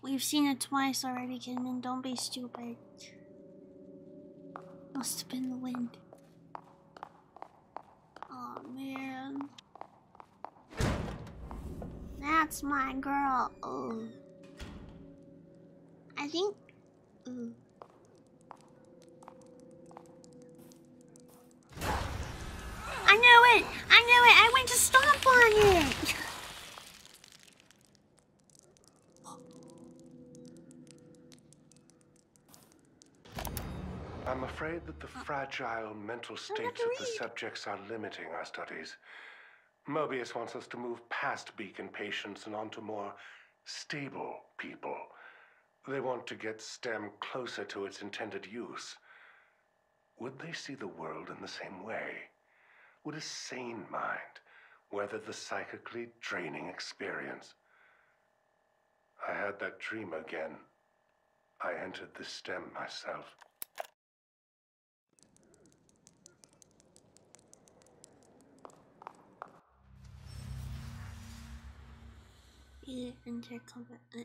We've seen it twice already, Kidman. Don't be stupid. Must have been the wind. Oh man. That's my girl. Oh. I think. Ooh. I knew it! I knew it! I went to stomp on it! I'm afraid that the fragile mental states of the subjects are limiting our studies. Mobius wants us to move past beacon patients and onto more stable people. They want to get STEM closer to its intended use. Would they see the world in the same way? Would a sane mind weather the psychically draining experience? I had that dream again. I entered the STEM myself. Either enter cover. Uh,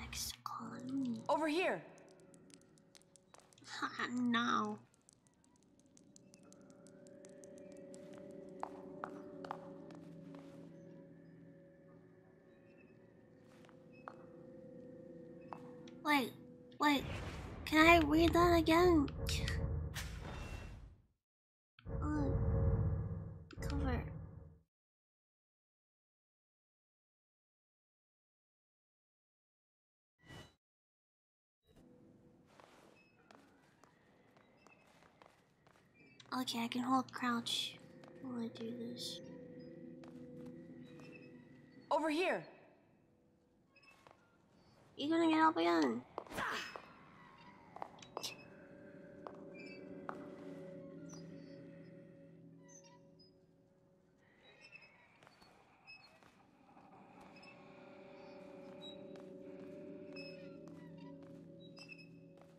Next colony. Over here. no. Wait, wait. Can I read that again? Oh, cover. Okay, I can hold crouch while I do this. Over here. You gonna get up again?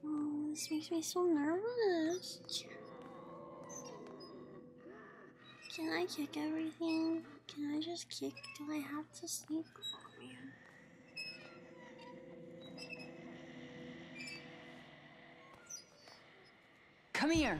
Oh, this makes me so nervous. Can I kick everything? Can I just kick? Do I have to sneak? Oh, man. Come here.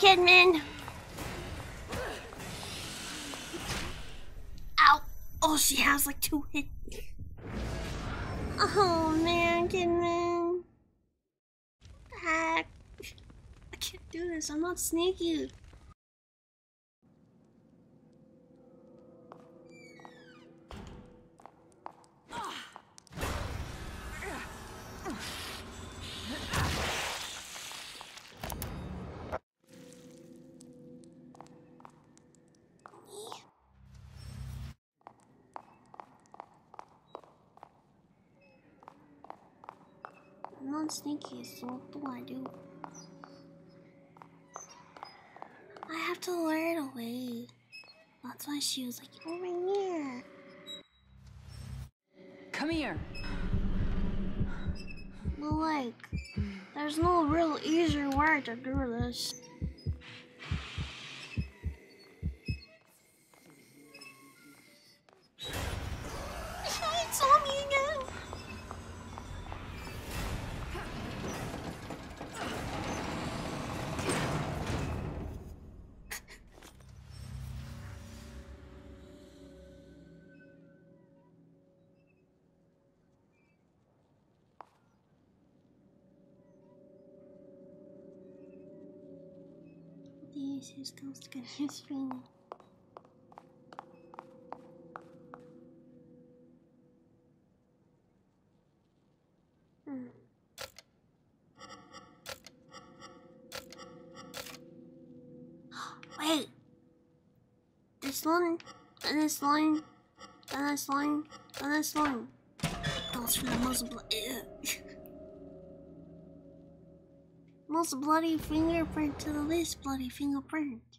Kidman. Ow! Oh, she has like two hit. Oh man, Kidman. Heck. I can't do this. I'm not sneaky. Sneaky, so what do I do? I have to lure it away. That's why she was like, oh, over here. Come here. But like, there's no real easy way to do this. To get stream. Hmm. Wait. This one, and this line, and this line, and this line. Goes for the most blood. most bloody fingerprint to the least bloody fingerprint.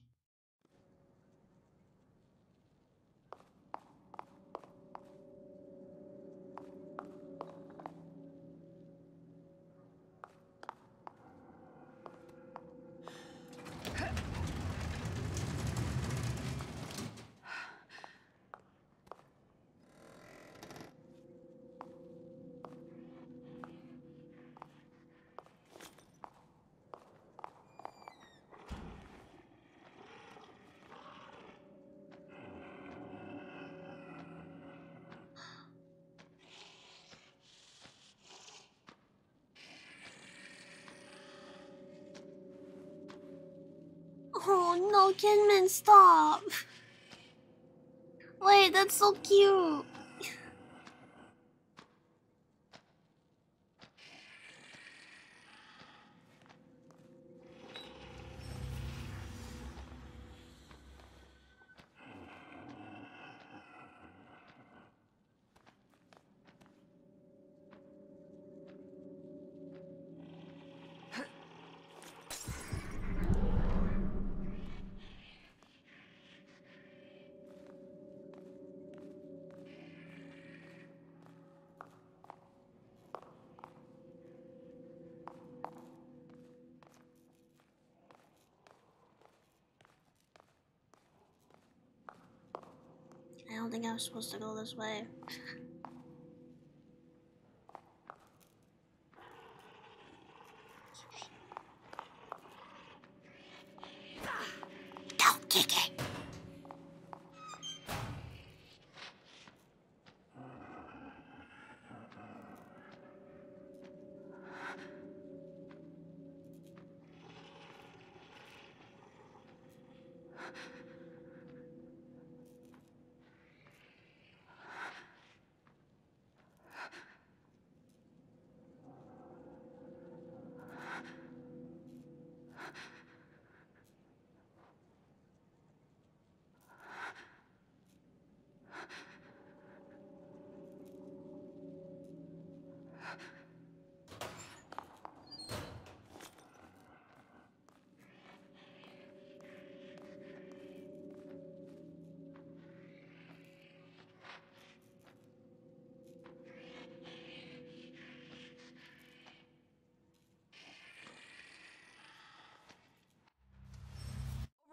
No, Kidman, stop! Wait, that's so cute. Supposed to go this way.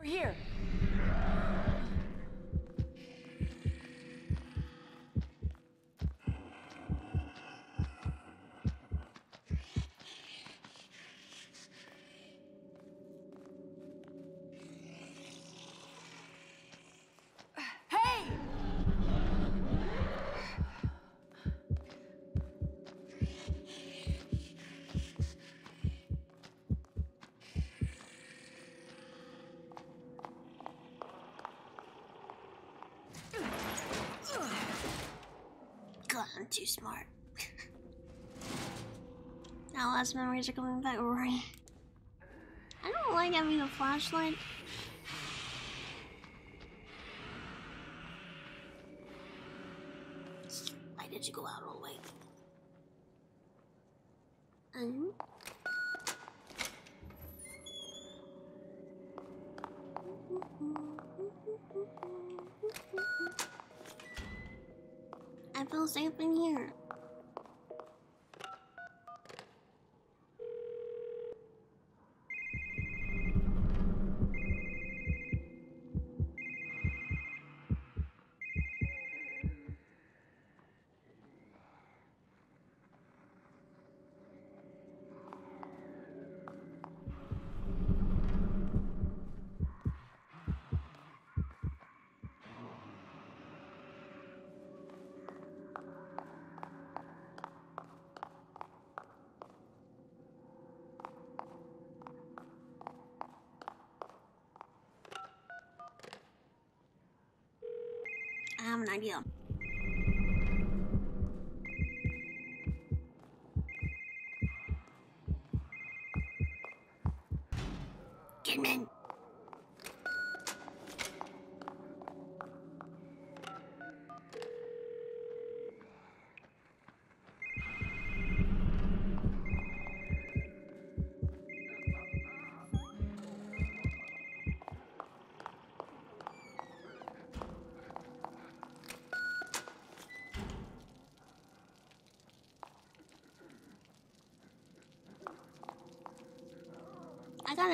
Here. Hey! God, I'm too smart. now last memories are coming back right. I don't like having a flashlight. Why did you go out all the way? Um. I feel safe in here. Idea. Kidman.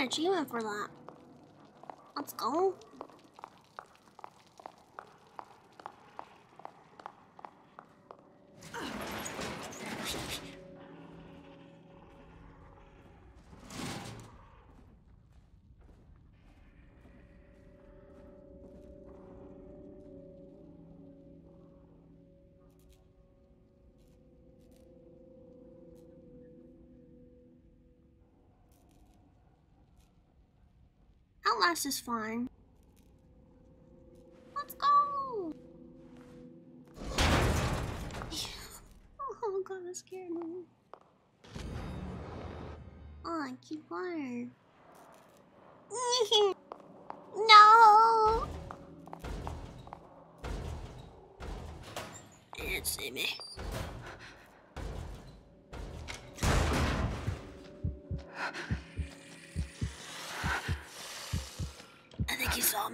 Achievement for that. Let's go. Outlast is fine. Let's go! oh god, that scared me. Oh, I keep fire. no! Didn't see me.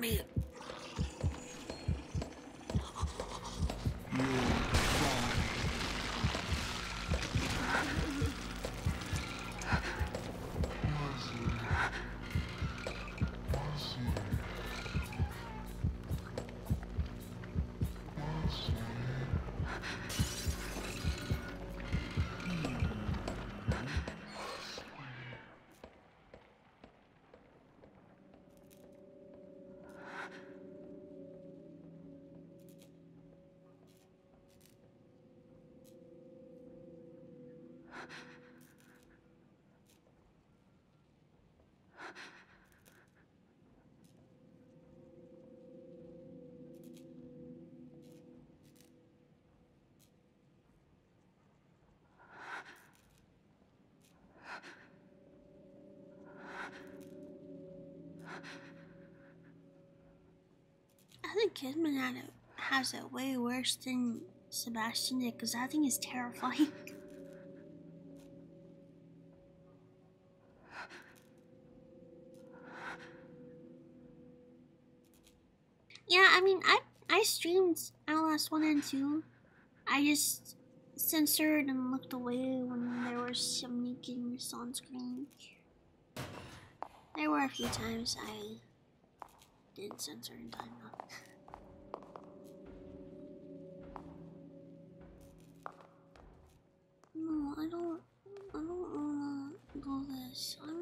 Me. I think Kidman has it way worse than Sebastian did because that thing is terrifying. yeah, I mean, I I streamed Outlast 1 and 2. I just censored and looked away when there was some nakedness on screen. There were a few times I didn't censor in time though. No, I don't. I don't wanna do this. I'm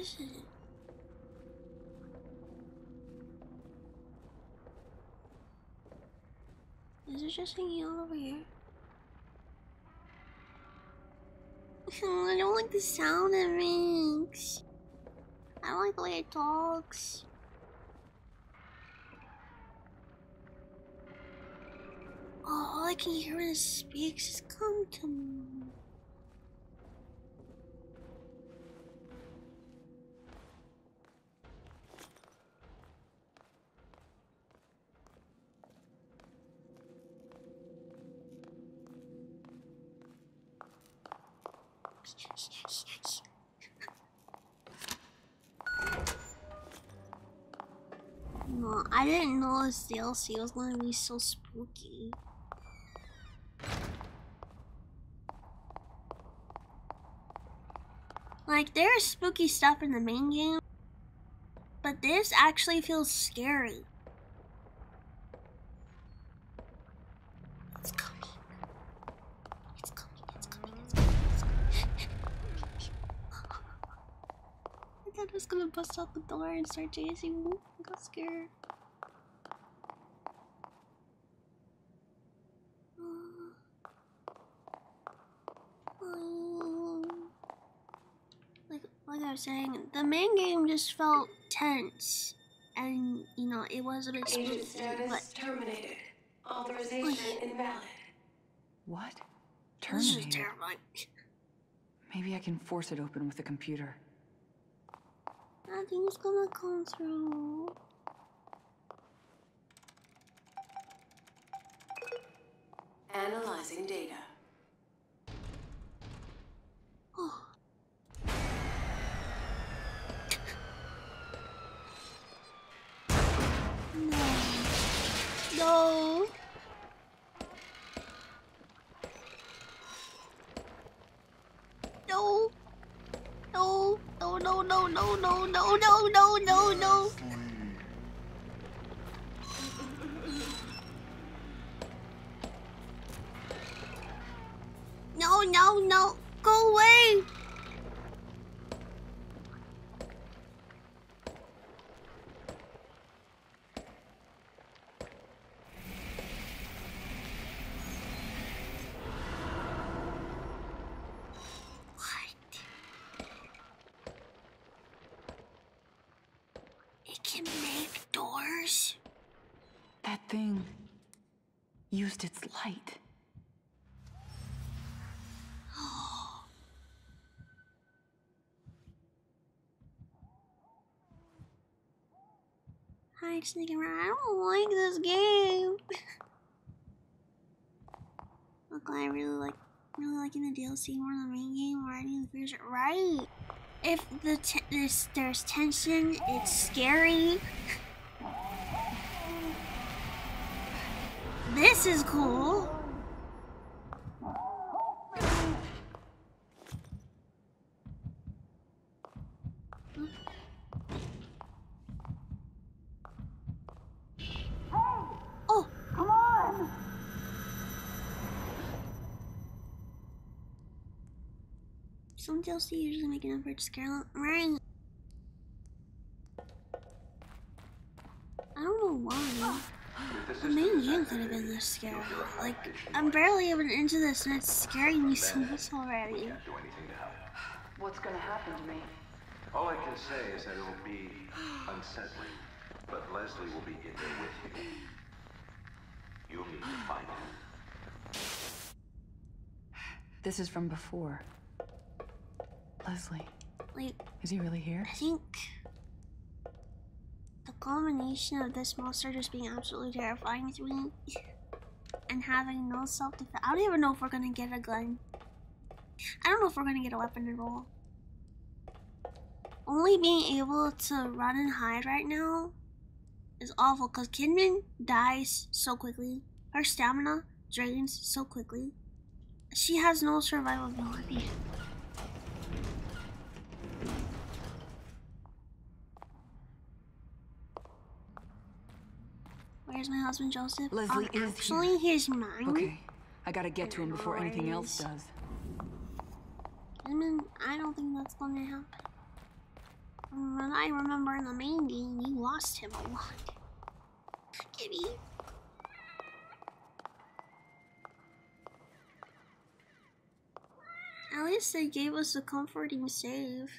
is it? Just hanging all over here? I don't like the sound it makes. I don't like the way it talks. Oh, all I can hear when it speaks is come to me. This DLC was gonna be so spooky. Like, there's spooky stuff in the main game, but this actually feels scary. It's coming. It's coming, it's coming, it's coming, it's coming. I thought it was gonna bust out the door and start chasing me. I got scared. Um, like like I was saying, the main game just felt tense, and you know it was a bit spooky, Agent but status terminated. Authorization invalid. What? this is Terminated. terrifying. Maybe I can force it open with a computer. Nothing's gonna come through. Analyzing data. Oh. No. No. No. No. No, no, no, no, no, no, no, no, no, no. No, no, no. Go away. What? It can make doors? That thing used its light. Hi, sneaking around. I don't like this game. Look, I really like, really liking the DLC more than the main game. The fears, right? If the there's there's tension, it's scary. This is cool. Oh, come on! Some DLC usually make an effort to scare them. Right. I don't know why. The main game could have been this scary. Like, I'm barely even into this and it's scaring me so much already. do anything to help. What's gonna happen to me? All I can say is that it'll be unsettling, but Leslie will be in there with you. You'll need to find him. This is from before. Leslie, Like, is he really here? I think the combination of this monster just being absolutely terrifying to me and having no self defense. I don't even know if we're gonna get a gun. I don't know if we're gonna get a weapon at all. Only being able to run and hide right now is awful because Kidman dies so quickly. Her stamina drains so quickly. She has no survival survivability. Where's my husband Joseph? Leslie Um, is actually, he's mine. Okay, I gotta get to him before anything else does. I mean, I don't think that's gonna happen. What I remember in the main game, you lost him a lot. Kitty. At least they gave us a comforting save.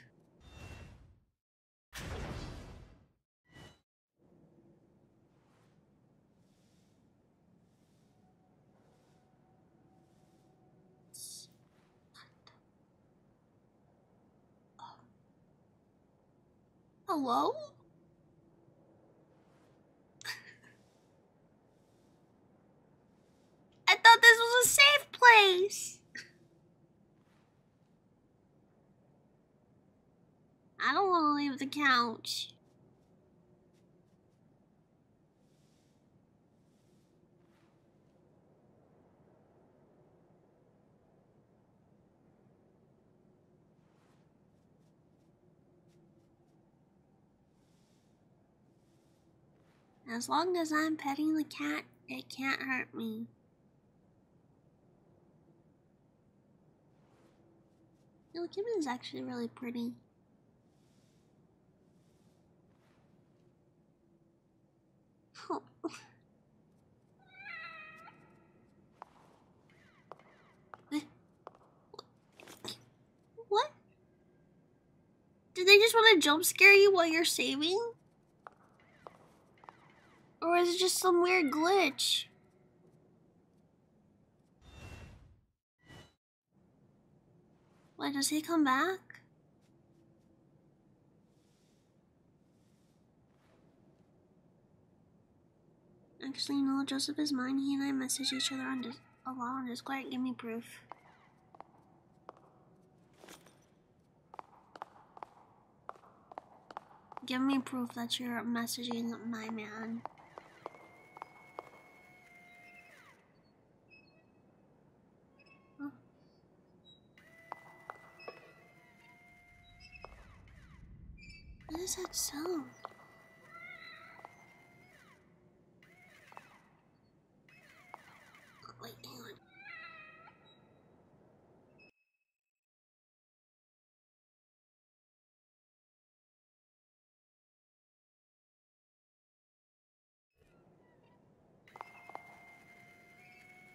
Hello? I thought this was a safe place. I don't want to leave the couch. As long as I'm petting the cat, it can't hurt me. Kim is actually really pretty. Oh. What? Did they just want to jump scare you while you're saving? Or is it just some weird glitch? Why does he come back? Actually, no, Joseph is mine. He and I message each other on a lot on Discord. Give me proof. Give me proof that you're messaging my man. What is that sound? Wait, hang on.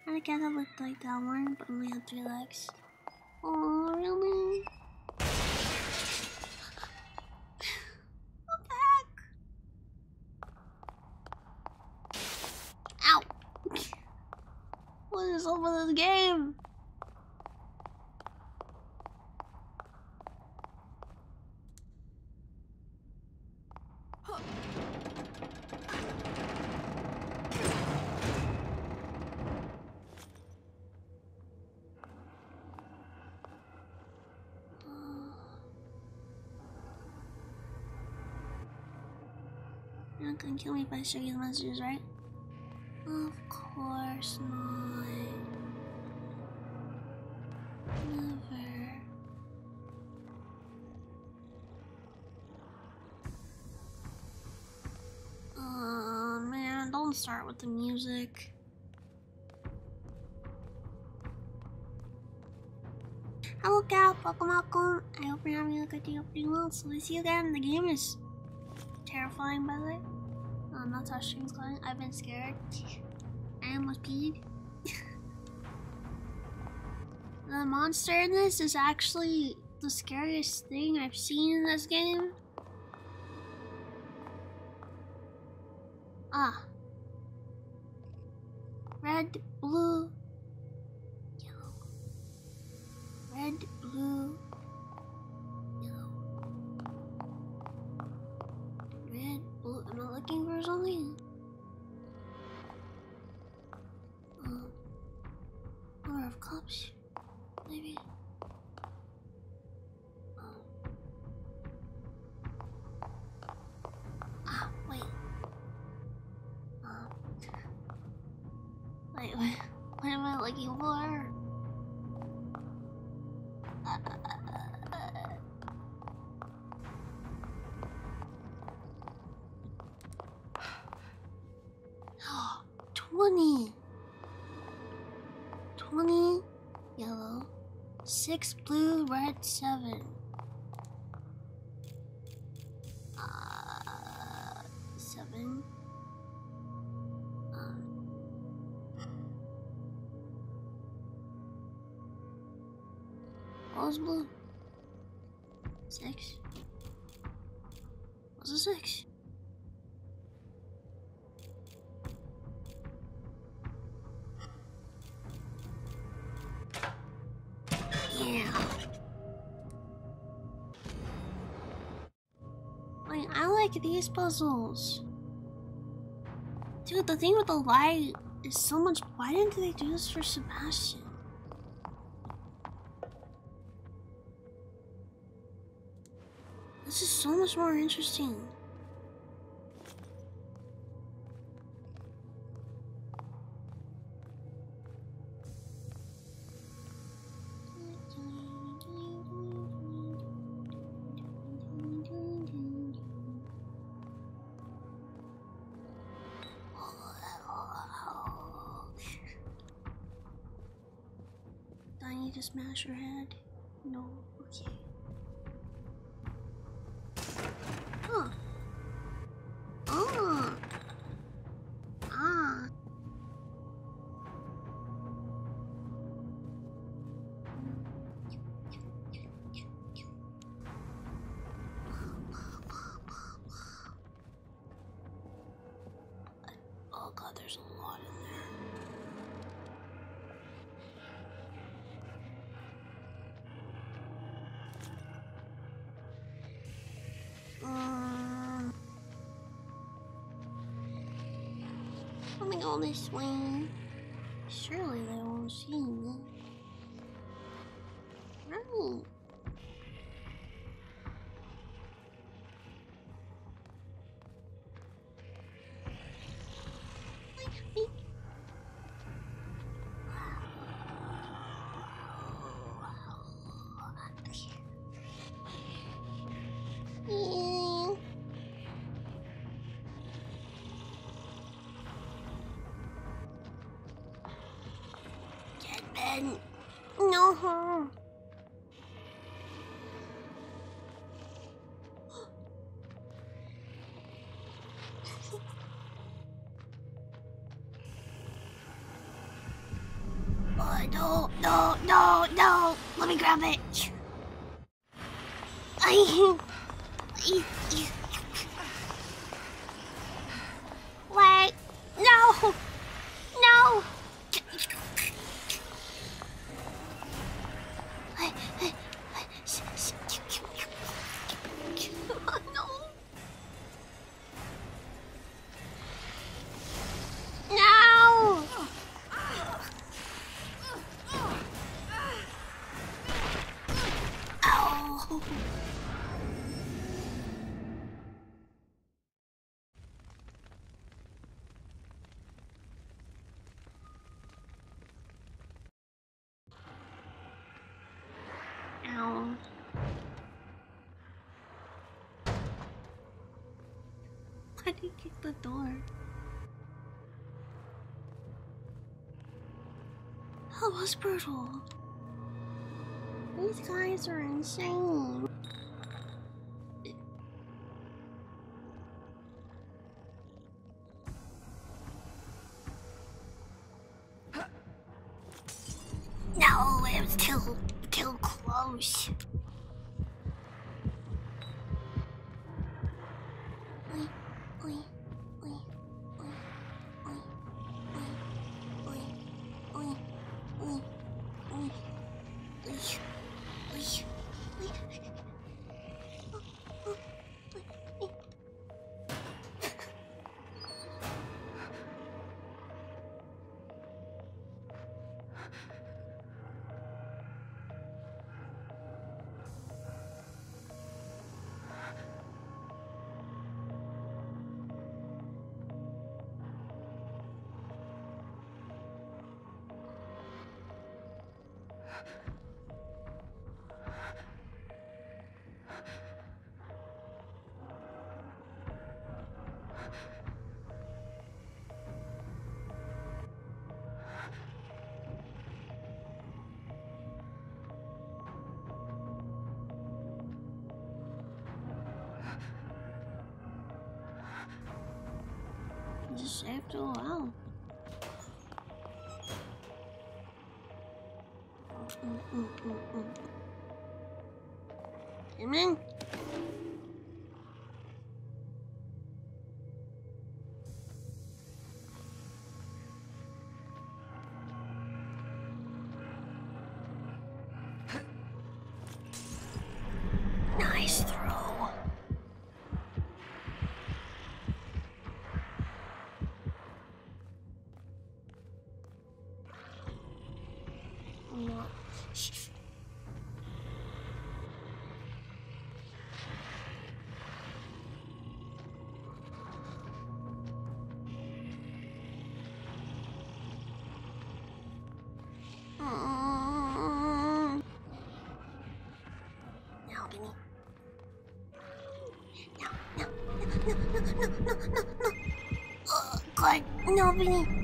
I guess it looked like that one, but only had three legs. Oh, really? what the heck? Ow! What is up with this game? You're by showing the messages, right? Of course not. Never. Oh man, don't start with the music. Hello, Cap. Welcome, welcome. I hope you're having a good day. Pretty well. So we see you again. The game is terrifying, by the way. Um, that's how stream's going. I've been scared. I almost peed. the monster in this is actually the scariest thing I've seen in this game. Ah. Red, blue, Like, these puzzles. Dude, the thing with the light is so much. Why didn't they do this for Sebastian? This is so much more interesting. Smash head? swing. Ben. No. Oh, no, no, no, no. Let me grab it. Door? That was brutal. These guys are insane. Just saved a while. Mm, mm, mm, mm. In. No, no, no, no, no. Oh, God, no, Benny.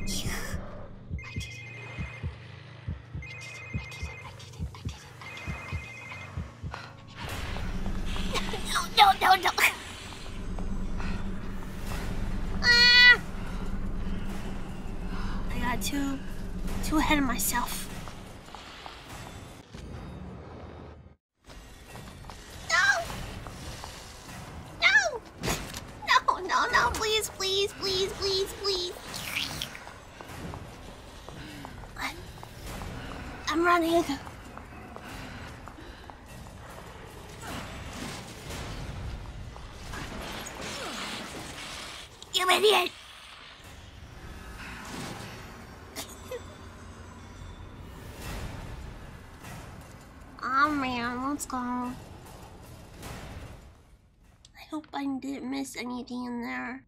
I hope I didn't miss anything in there.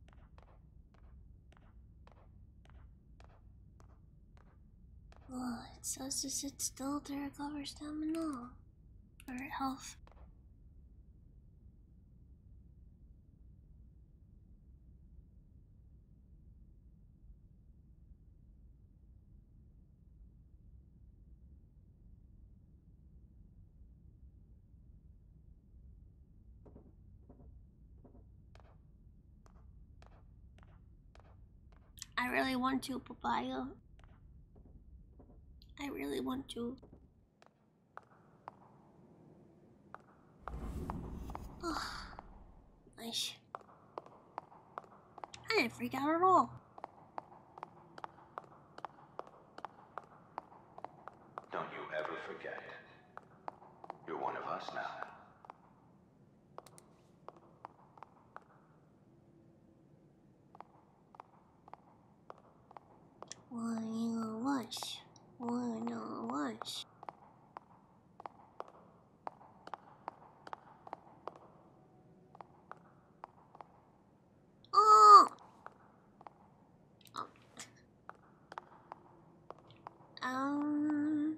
Oh, it says to sit still to recover stamina or health. I really want to, papaya. I really want to. Oh, nice. I didn't freak out at all. Don't you ever forget. You're one of us now. One of us. One of us. Oh! Oh. Um.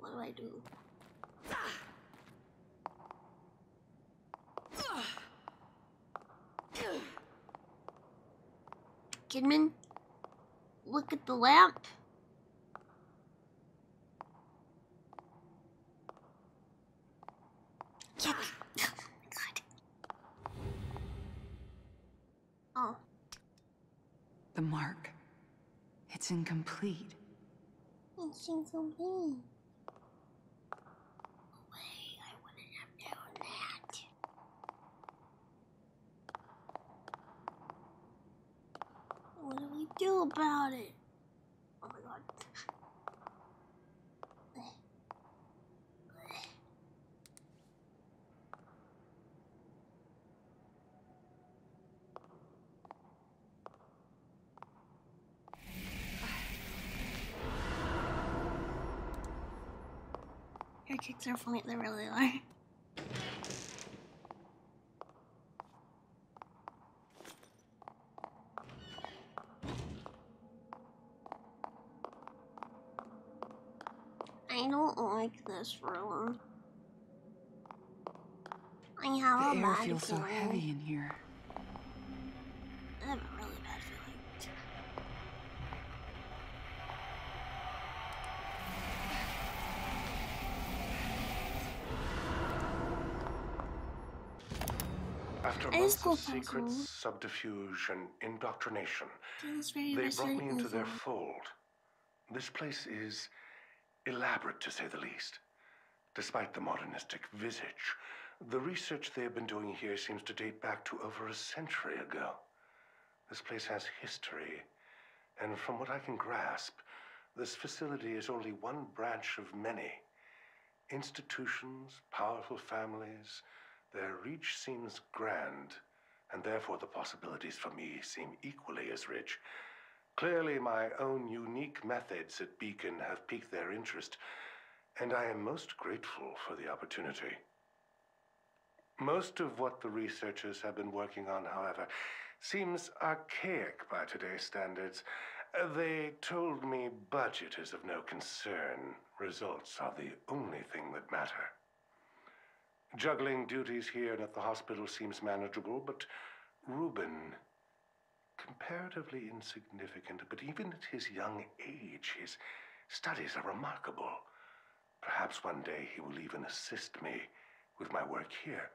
What do I do? Kidman, look at the lamp. Yeah. God. Oh, The mark. It's incomplete. it's incomplete. Wait, I wouldn't have known that. What do we do about it? Oh my god. Your kicks are funny, they really are. I don't like this room. I have The a bad feels so heavy in here. I have a really bad feeling. After is months of secret subterfuge and indoctrination, they brought me into their fold. This place is elaborate, to say the least. Despite the modernistic visage, the research they have been doing here seems to date back to over a century ago. This place has history, and from what I can grasp, this facility is only one branch of many. Institutions, powerful families, their reach seems grand, and therefore the possibilities for me seem equally as rich. Clearly, my own unique methods at Beacon have piqued their interest, and I am most grateful for the opportunity. Most of what the researchers have been working on, however, seems archaic by today's standards. They told me budget is of no concern. Results are the only thing that matter. Juggling duties here and at the hospital seems manageable, but Ruben, comparatively insignificant, but even at his young age, his studies are remarkable. Perhaps one day he will even assist me with my work here.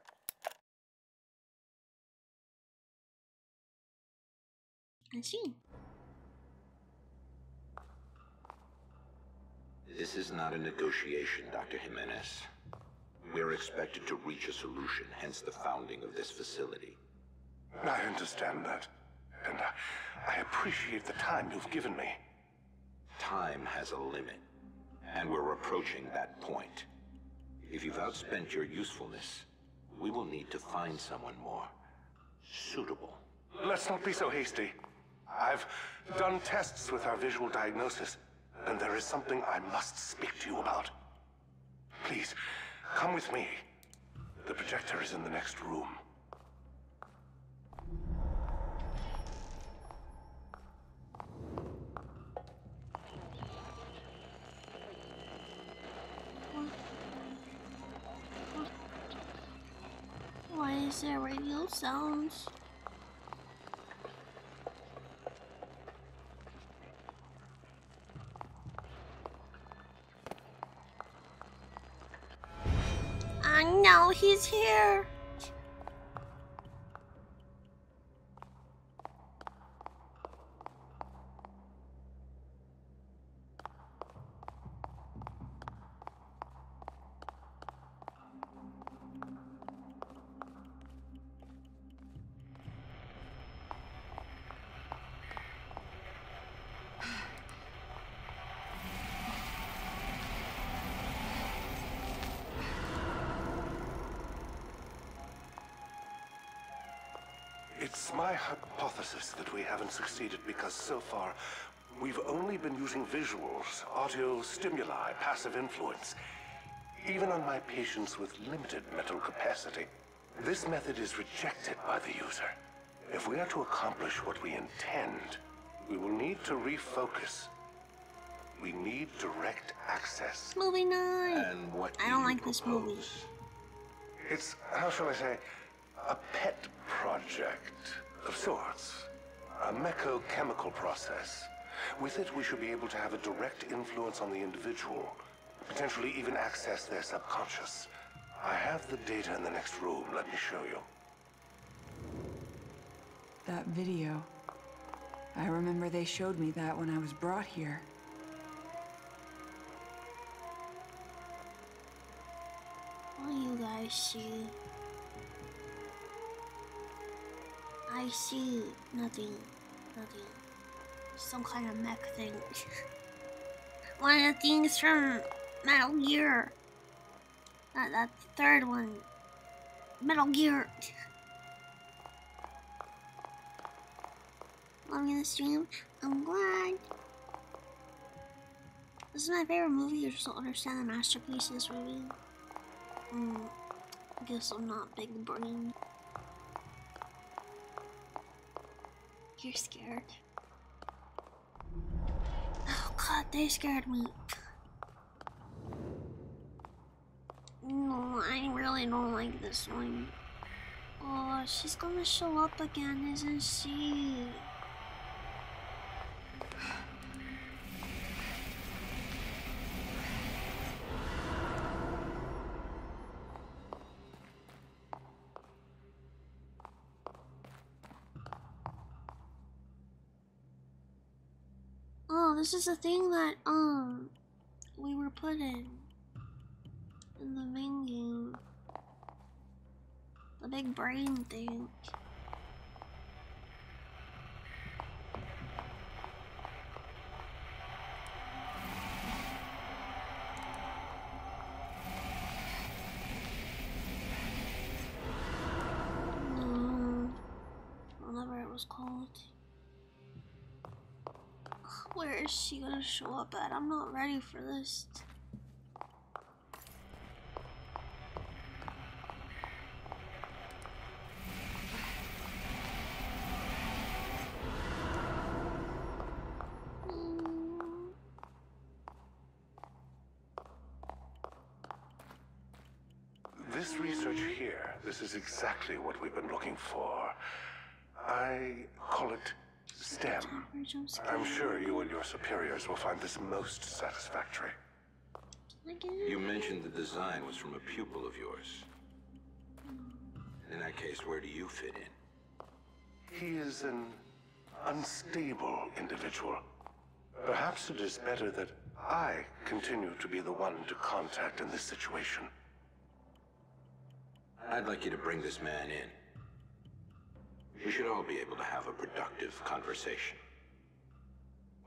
I see. This is not a negotiation, Dr. Jimenez. We're expected to reach a solution, hence the founding of this facility. I understand that, and I, I appreciate the time you've given me. Time has a limit, and we're approaching that point. If you've outspent your usefulness, we will need to find someone more suitable. Let's not be so hasty. I've done tests with our visual diagnosis, and there is something I must speak to you about. Please, come with me. The projector is in the next room. Why is there radio sounds? I know he's here. That we haven't succeeded because so far we've only been using visuals, audio stimuli, passive influence, even on my patients with limited mental capacity. This method is rejected by the user. If we are to accomplish what we intend, we will need to refocus. We need direct access. Movie night. And what I do don't you like this movie. It's, how shall I say, a pet project of sorts. A mechochemical process. With it, we should be able to have a direct influence on the individual, potentially even access their subconscious. I have the data in the next room. Let me show you. That video. I remember they showed me that when I was brought here. What do you guys see? I see nothing. Nothing. Some kind of mech thing. one of the things from Metal Gear. That, that third one. Metal Gear. Loving the stream. I'm glad. This is my favorite movie. I just don't understand the masterpieces, really. Hmm. I guess I'm not big brain. You're scared. Oh god, they scared me. No, I really don't like this one. Oh, she's gonna show up again, isn't she? This is the thing that um we were put in in the main game. The big brain thing. No, whatever it was called. Where is she gonna show up at? I'm not ready for this. This research here, this is exactly what we've been looking for. I call it STEM. I'm sure you and your superiors will find this most satisfactory. Can I get it? You mentioned the design was from a pupil of yours. In that case, where do you fit in? He is an unstable individual. Perhaps it is better that I continue to be the one to contact in this situation. I'd like you to bring this man in. We should all be able to have a productive conversation.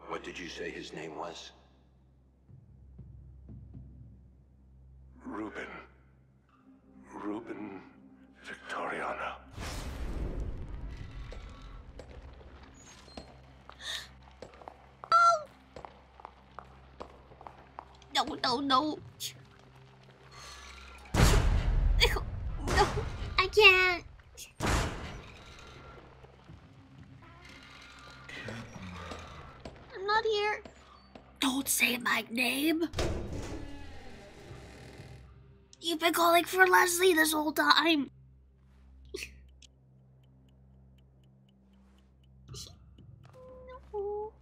What did you say his name was? Ruben. Ruben Victoriano. Oh. No, no, no. No, I can't. Here. Don't say my name. You've been calling for Leslie this whole time. No.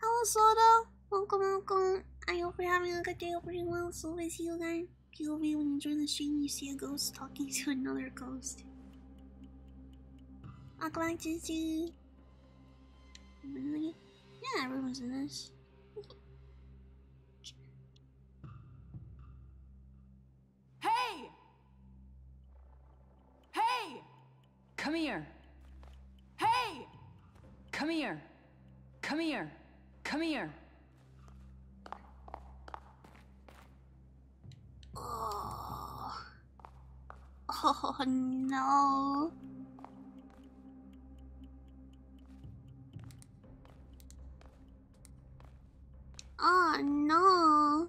Hello, Soda. Welcome, welcome. I hope you're having a good day. Hope you're well. So, I see you guys. You will be when you join the stream, you see a ghost talking to another ghost. Welcome back to the. Really? Yeah, everyone's in this. Hey! Hey! Come here. Hey! Come here. Come here. Come here. Oh. Oh no. Oh no.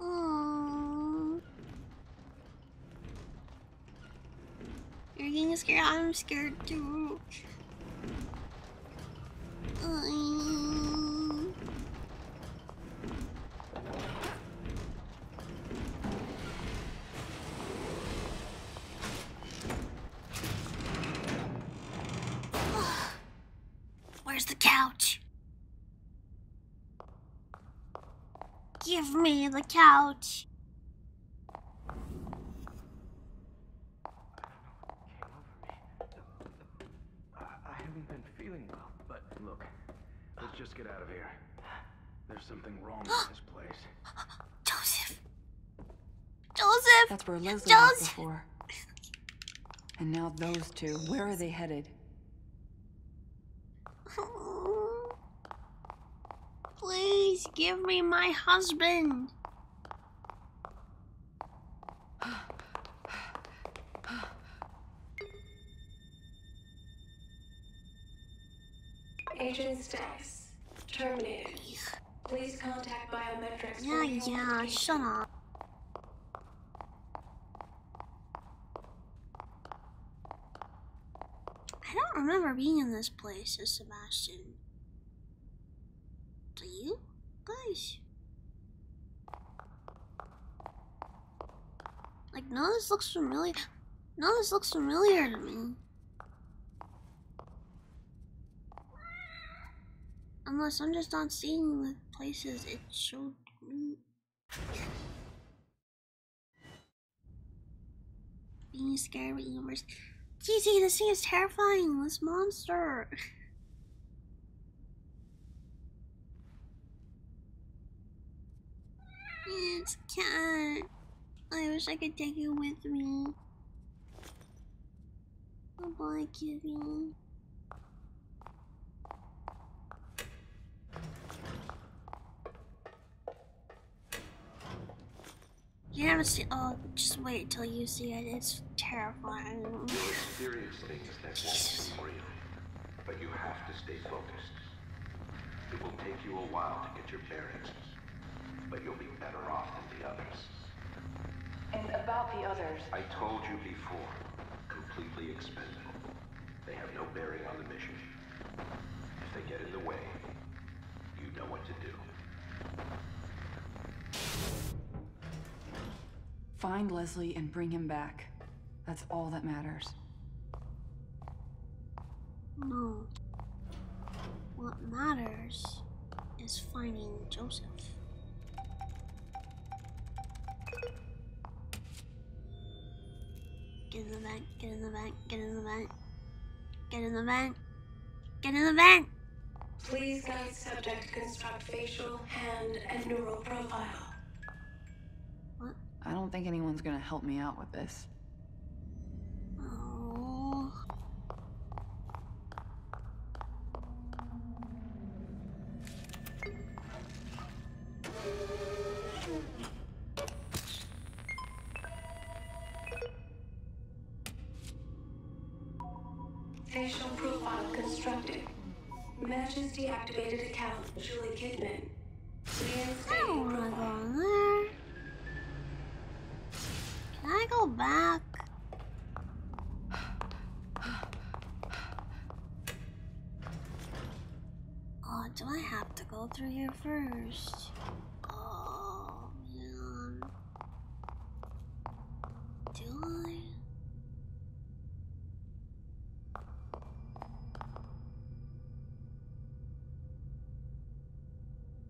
Oh. You're getting scared. I'm scared too. Uh, Where's the couch? Give me the couch. I haven't been feeling well, but look, let's just get out of here. There's something wrong with this place. Joseph. Joseph. That's where Leslie was Joseph. before. And now those two, where are they headed? Please give me my husband. Agent status terminated. Please contact biometrics. Yeah, yeah, shut up. I don't remember being in this place as Sebastian to you guys. Like, no, this looks familiar. No, this looks familiar to me. Unless I'm just not seeing the places it showed me. Being scared with universe. TC, this thing is terrifying! This monster! It's cat. I wish I could take you with me. Oh boy, kitty. You never see. Oh, just wait till you see it. It's terrifying. Experience things that won't seem real, but you have to stay focused. It will take you a while to get your bearings, but you'll be better off than the others. And about the others, I told you before, completely expendable. They have no bearing on the mission. If they get in the way, you know what to do. Find Leslie and bring him back. That's all that matters. No. What matters is finding Joseph. Get in the vent, get in the vent, get in the vent. Get in the vent. Get in the vent! please guide subject construct facial, hand, and neural profile. I don't think anyone's gonna help me out with this.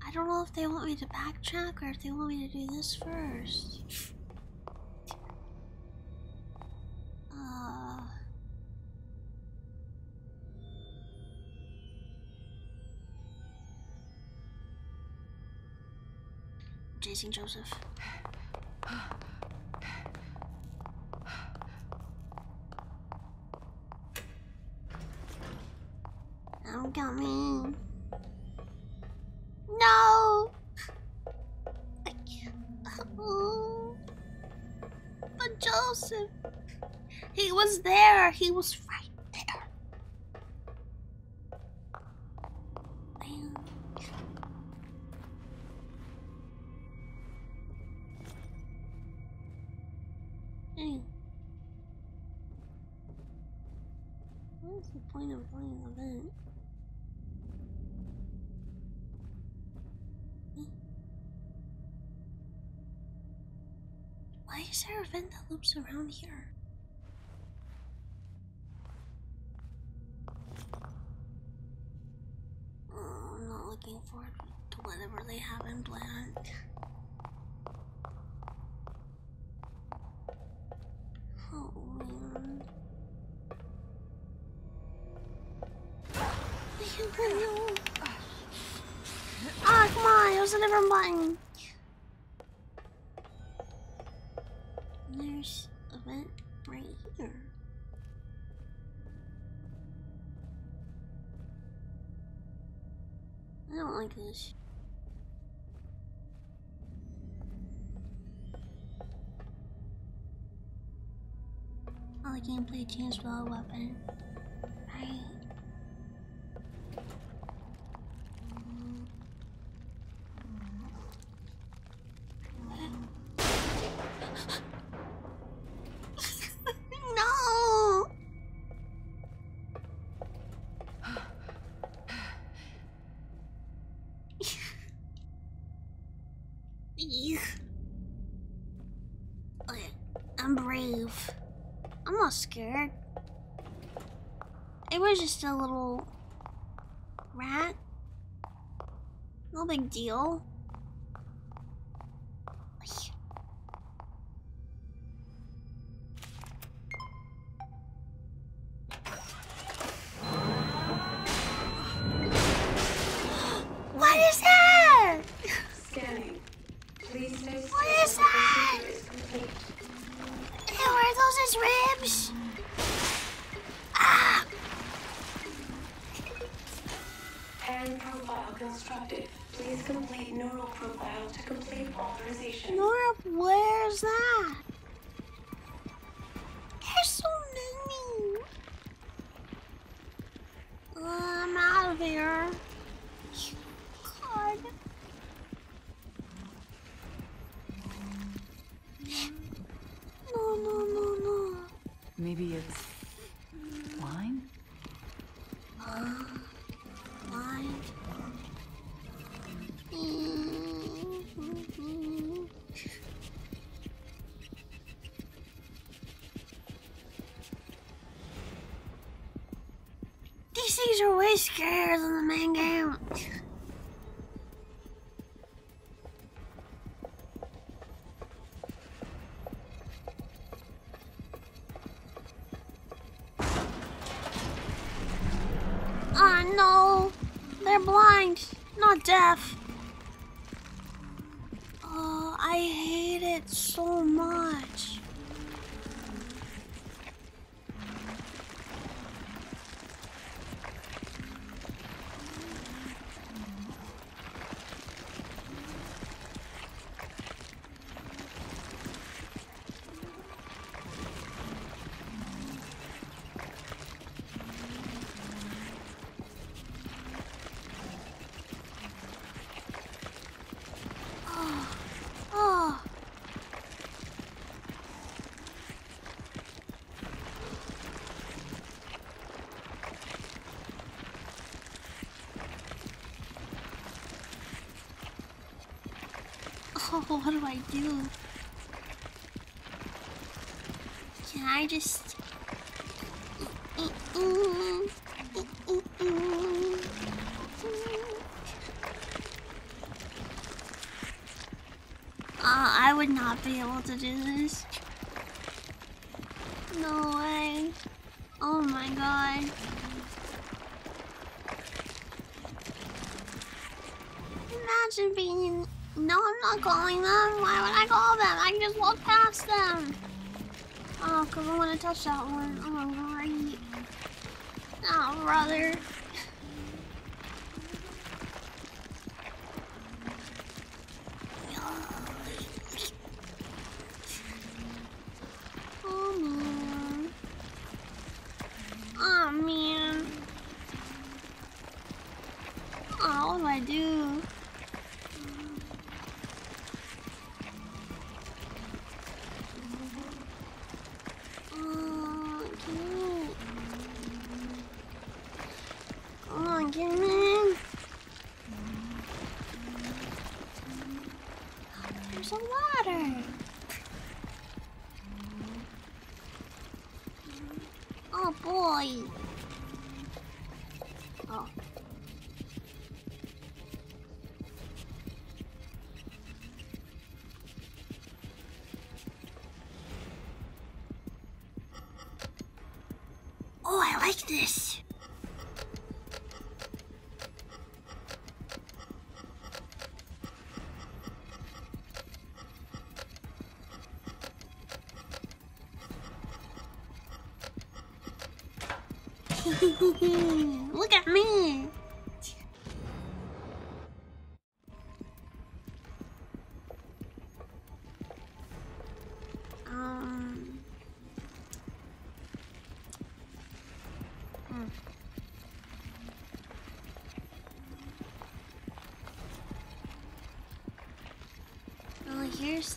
I don't know if they want me to backtrack or if they want me to do this first. Uh, Chasing Joseph. Why is there a vent that loops around here? The gameplay changed a weapon. It was just a little rat. No big deal. Are way scarier than the main game. What do I do? Can I just... Uh, I would not be able to do this. No way. Oh my god. Imagine being. No, I'm not calling them. Why would I call them? I can just walk past them. Oh, because I want to touch that one. Oh, right. Oh, brother.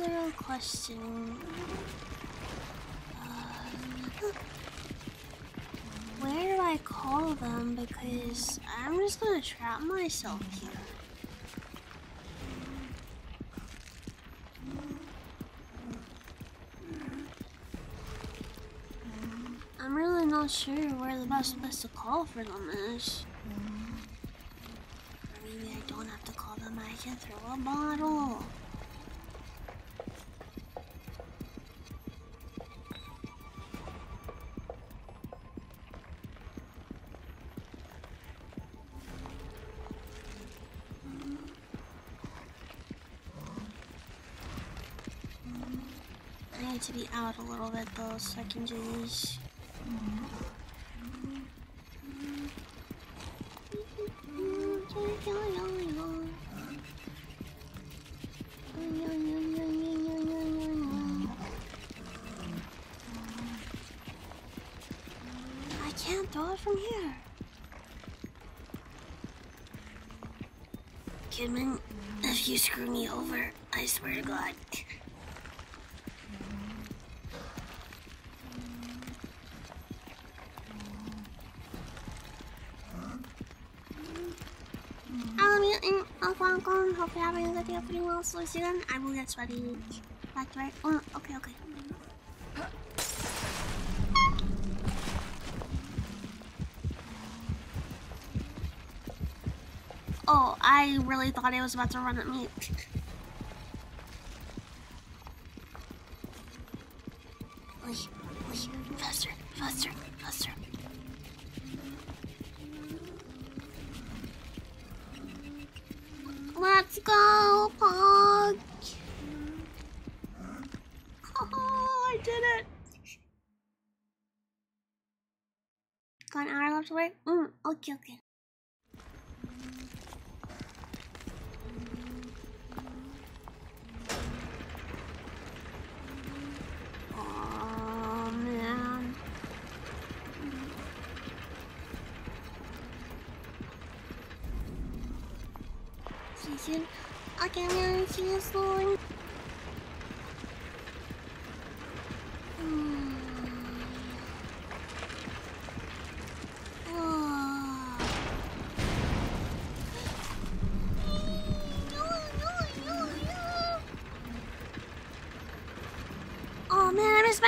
Real question. Uh, where do I call them? Because I'm just gonna trap myself here. I'm really not sure where the best place to call for them is. Maybe I don't have to call them, I can throw a bottle. To be out a little bit though so I can do these. I can't throw it from here. Kidman, if you screw me over, I swear to God. Hello, mutant. Welcome. Hope you're having a good day. Pretty well. So soon, I will get sweaty. That's right. Oh, okay, okay. Oh, I really thought it was about to run at me.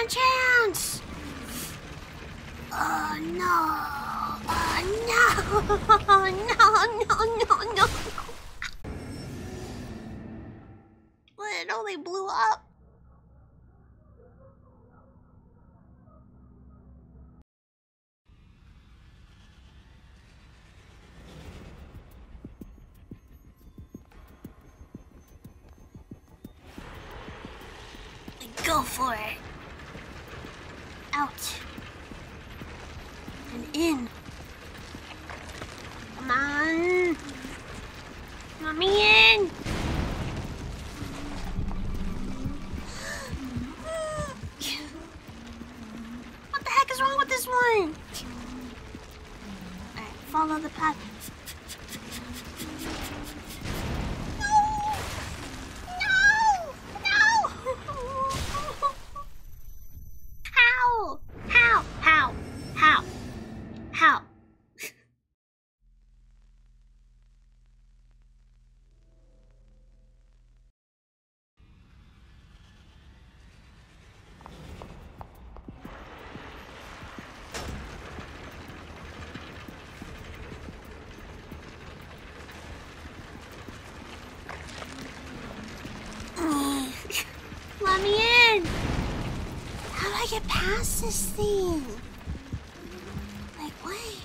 Man, I past this thing? Like. Wait.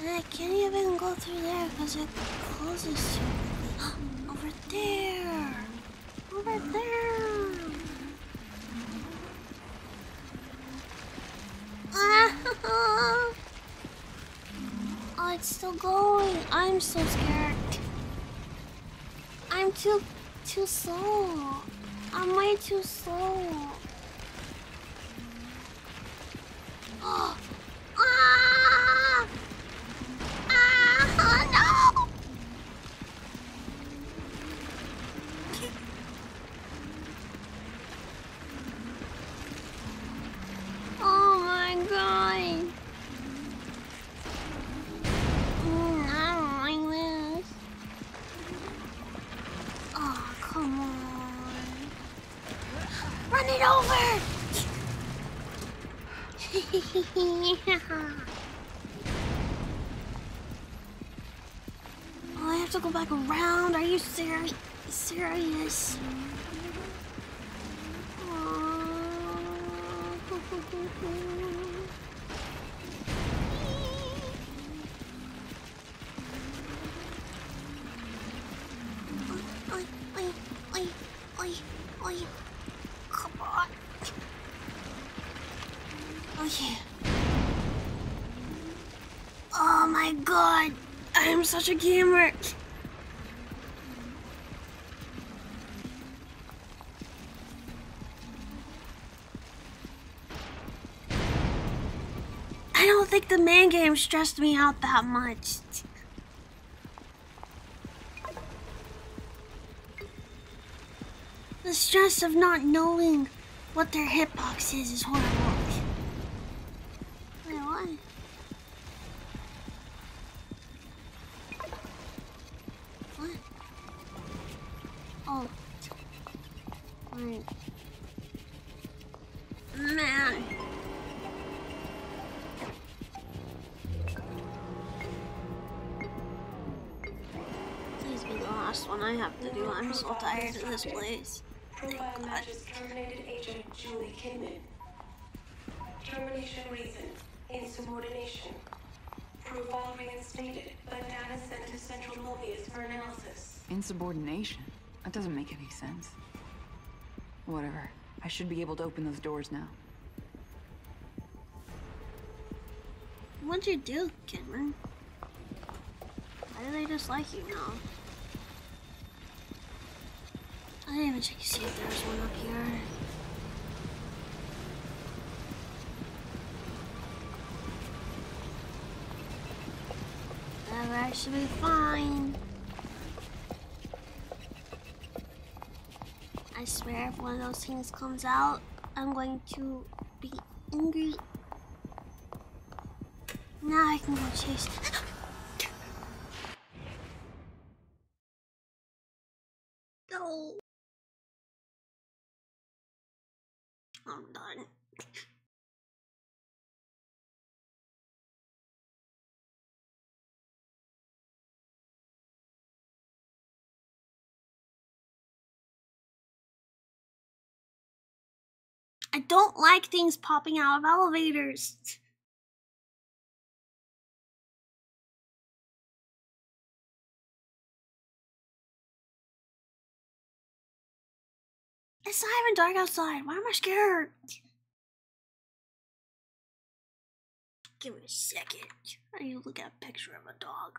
And I can't even go through there because it closes quickly. Over there! Over there! Oh, it's still going. I'm so scared. I'm too too slow. I'm way too slow. oh, I have to go back around. Are you serious? Serious? Oi, oi. Come on. Oh, okay. Oh my god. I am such a gamer. I don't think the main game stressed me out that much. The stress of not knowing what their hitbox is is horrible. This place. Profile matches terminated agent Julie Kidman. Termination reason, insubordination. Profile reinstated, but data sent to Central Mobius for analysis. Insubordination? That doesn't make any sense. Whatever. I should be able to open those doors now. What'd you do, Kidman? Why do they dislike you now? I didn't even check to see if there was one up here. That should be fine. I swear if one of those things comes out, I'm going to be angry. Now I can go chase. Don't like things popping out of elevators. It's not even dark outside. Why am I scared? Give me a second. I need to look at a picture of a dog.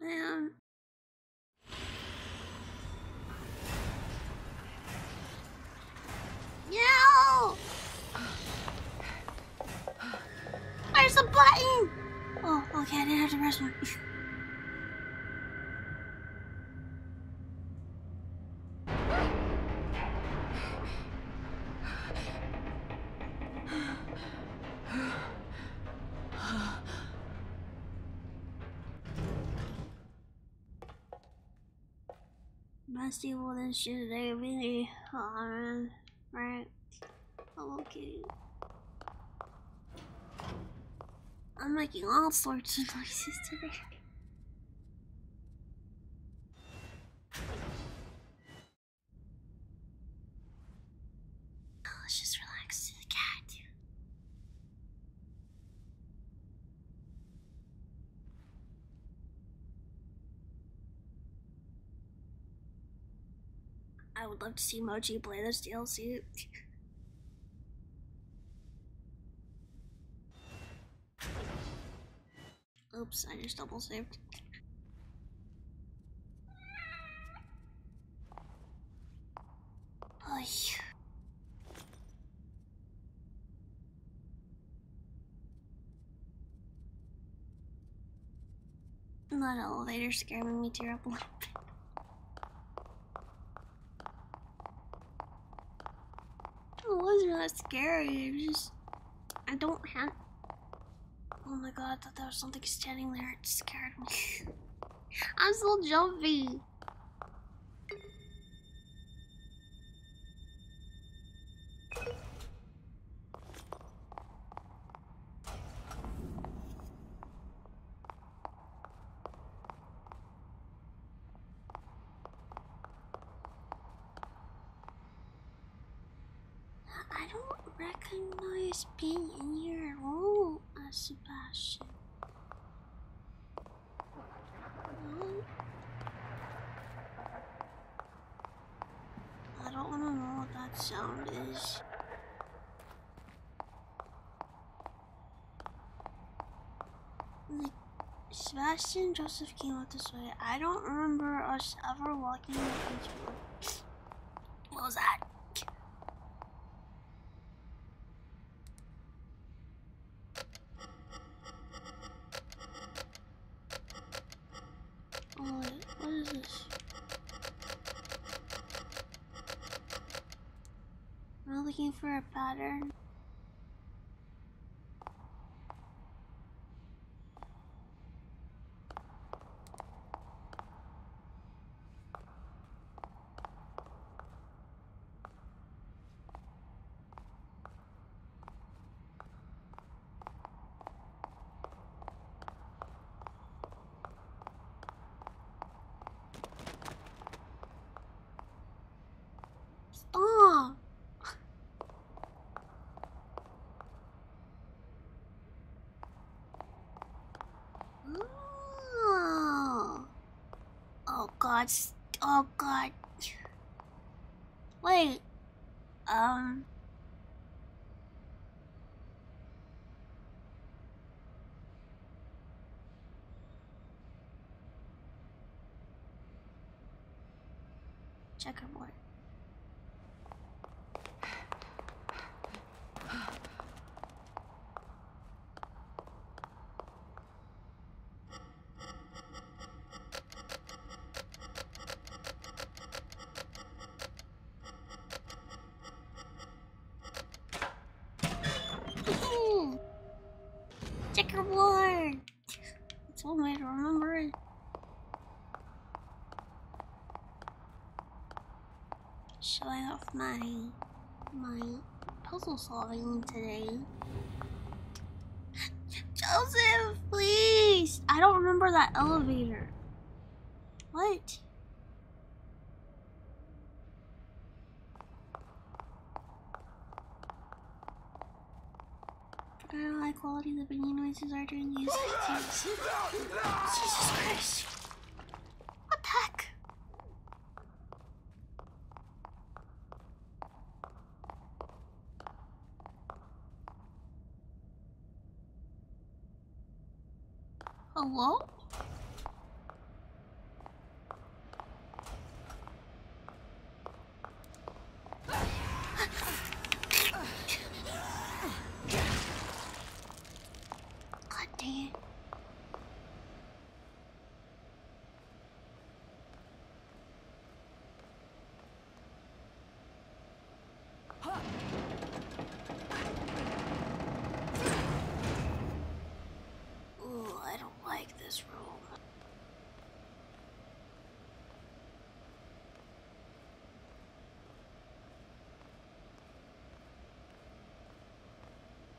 Man. No! Where's the button? Oh, okay, I didn't have to press one. Best evil than shit today, really. Man. Right. Hello, kitty. I'm making all sorts of noises today. Oh, let's just relax to the cat. I would love to see Mochi play this DLC. Oops, I just double saved. Oy. That elevator scaring me tear up a little bit. Wasn't scary. I just I don't have. Oh my god, I thought there was something standing there. It scared me. I'm so jumpy. I don't recognize being in here at all as Sebastian. No. I don't want to know what that sound is. Like, Sebastian Joseph came out this way. I don't remember us ever walking into. What was that? Oh, wait, what is this? Am I looking for a pattern? Stop! Oh. Oh god. Oh god. Wait. Um. Checkerboard. Checkerboard. That's one way to remember it. Showing off my my puzzle solving today. Joseph, please. I don't remember that elevator. What? I don't know high quality the banging noises are during these activities. Jesus Christ. What the heck? Hello? God dang it. Ooh, I don't like this room.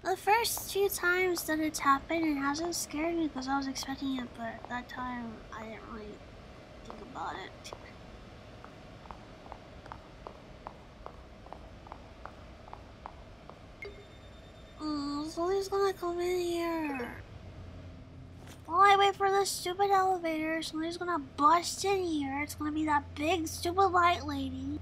The first few times that it's happened, it hasn't scared me because I was expecting it, but that time I didn't really think about it. Somebody's gonna come in here. While I wait for this stupid elevator, somebody's gonna bust in here. It's gonna be that big stupid light lady.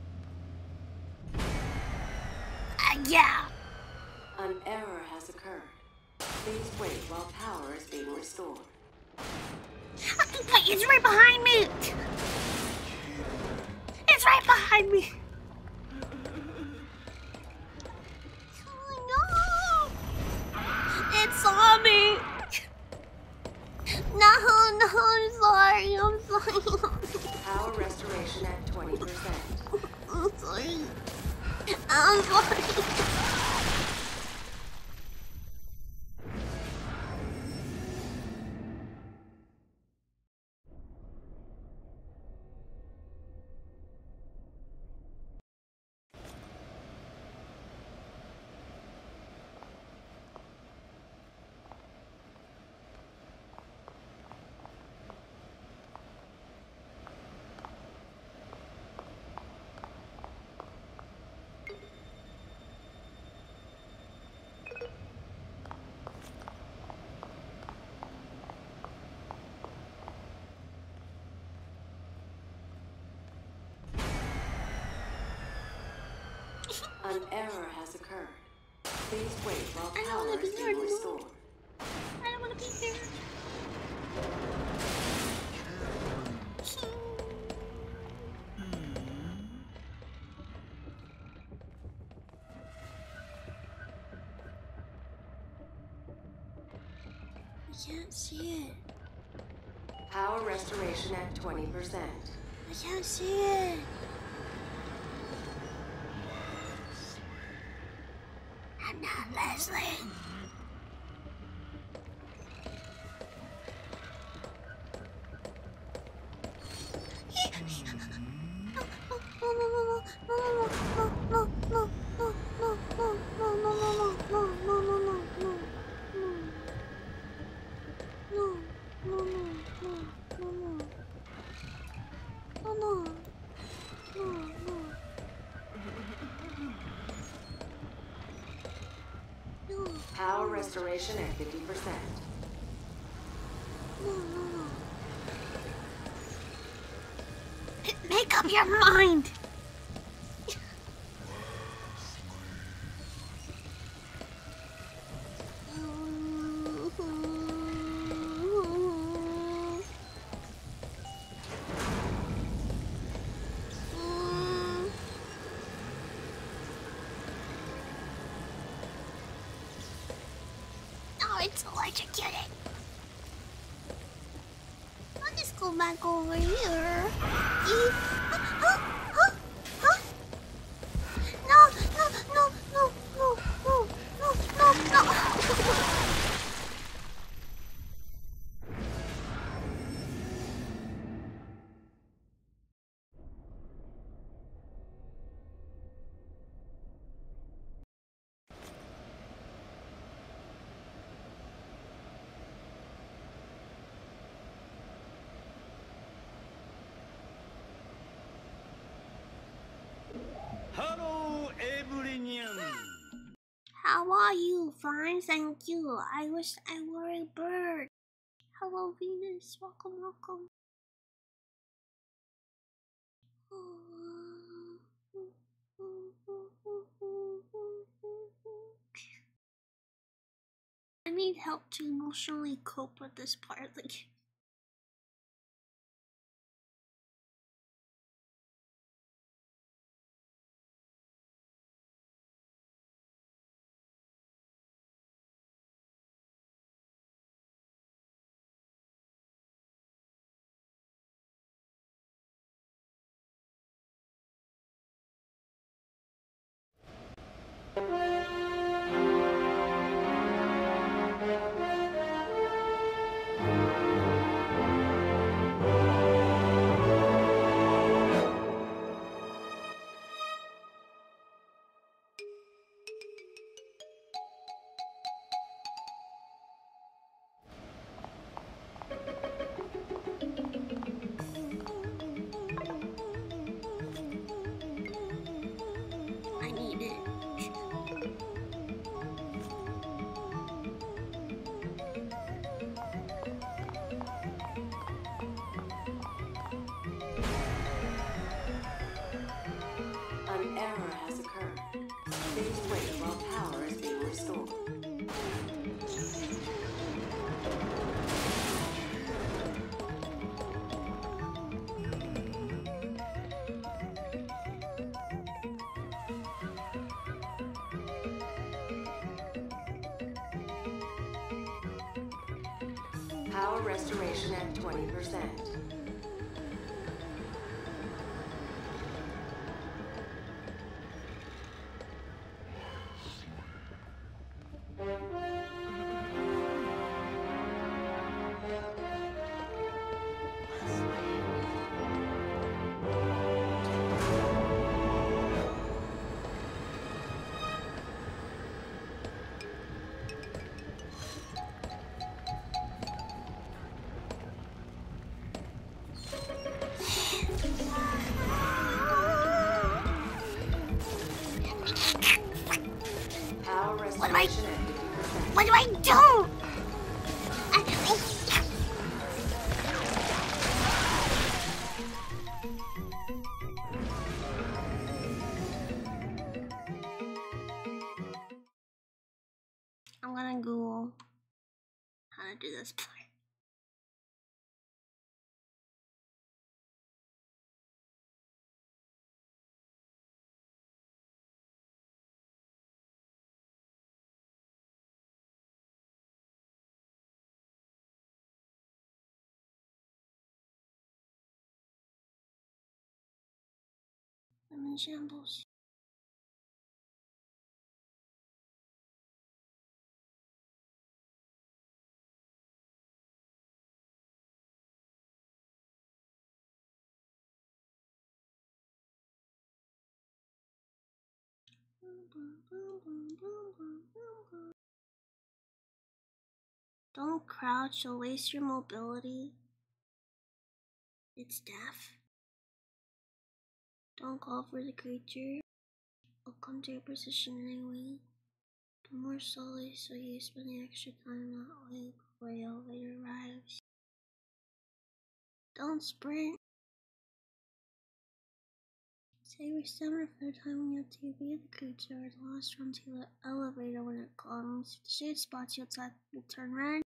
Error has occurred. Please wait while I don't power be is being restored. I don't want to be here. I can't see it. Power restoration at 20%. I can't see it. Power restoration at 50%. Make up your mind. It's electrocuted. I'll just go back over here. Fine, thank you. I wish I were a bird. Hello, Venus. Welcome, welcome. I need help to emotionally cope with this part of the game. I'm in shambles. Don't crouch, you'll waste your mobility. It's deaf. Don't call for the creature. I'll come to your position anyway. Do more slowly so you spend the extra time that way before the elevator arrives. Don't sprint. Save we stamina for the time when you have to evade the creature or the last run to the elevator when it comes. If the shade spots you outside, will turn red.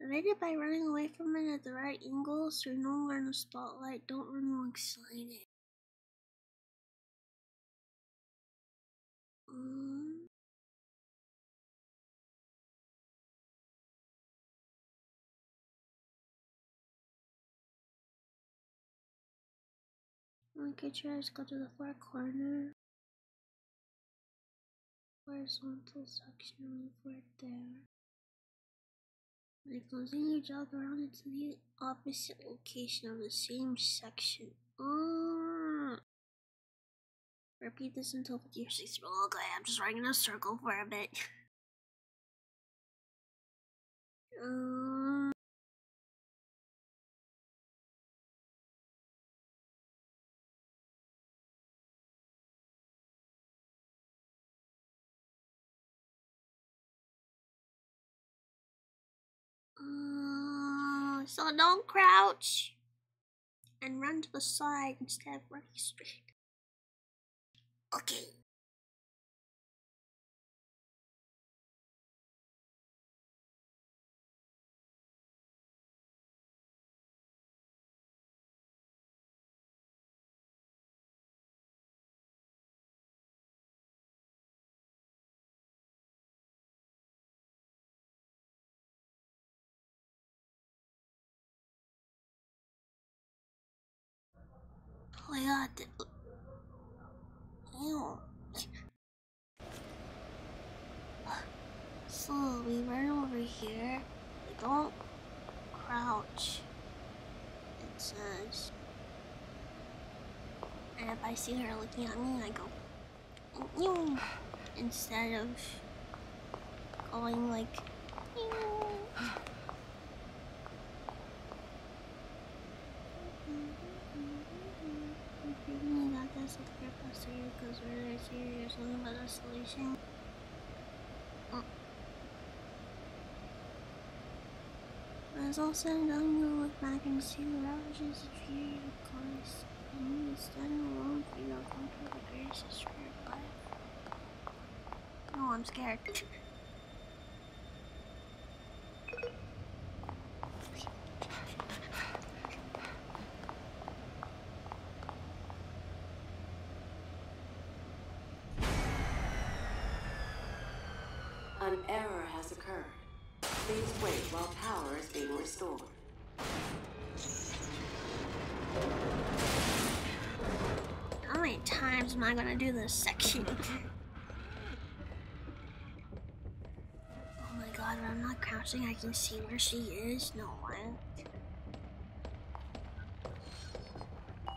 Evade it by running away from it at the right angle so you're no longer in the spotlight. Don't run alongside it. Um, Okay, try to go to the far corner. Horizontal section, right there. When it goes in, you jog around into the opposite location of the same section. Uh, repeat this until you're six. Okay, I'm just running in a circle for a bit. Um, so don't crouch and run to the side instead of running straight. Okay. Oh my god. th- Ew. So we run over here. We don't crouch. It says. And if I see her looking at me, I go. Ew. Instead of going like. Ew. This with purpose here because we're a solution. Mm. When it's all said and done, you'll look back and see the ravages of fear you caused. And you stand alone for your comfort the greatest destroyer of life. Oh, I'm scared. An error has occurred. Please wait while power is being restored. How many times am I gonna do this section? oh my god, when I'm not crouching, I can see where she is. No way.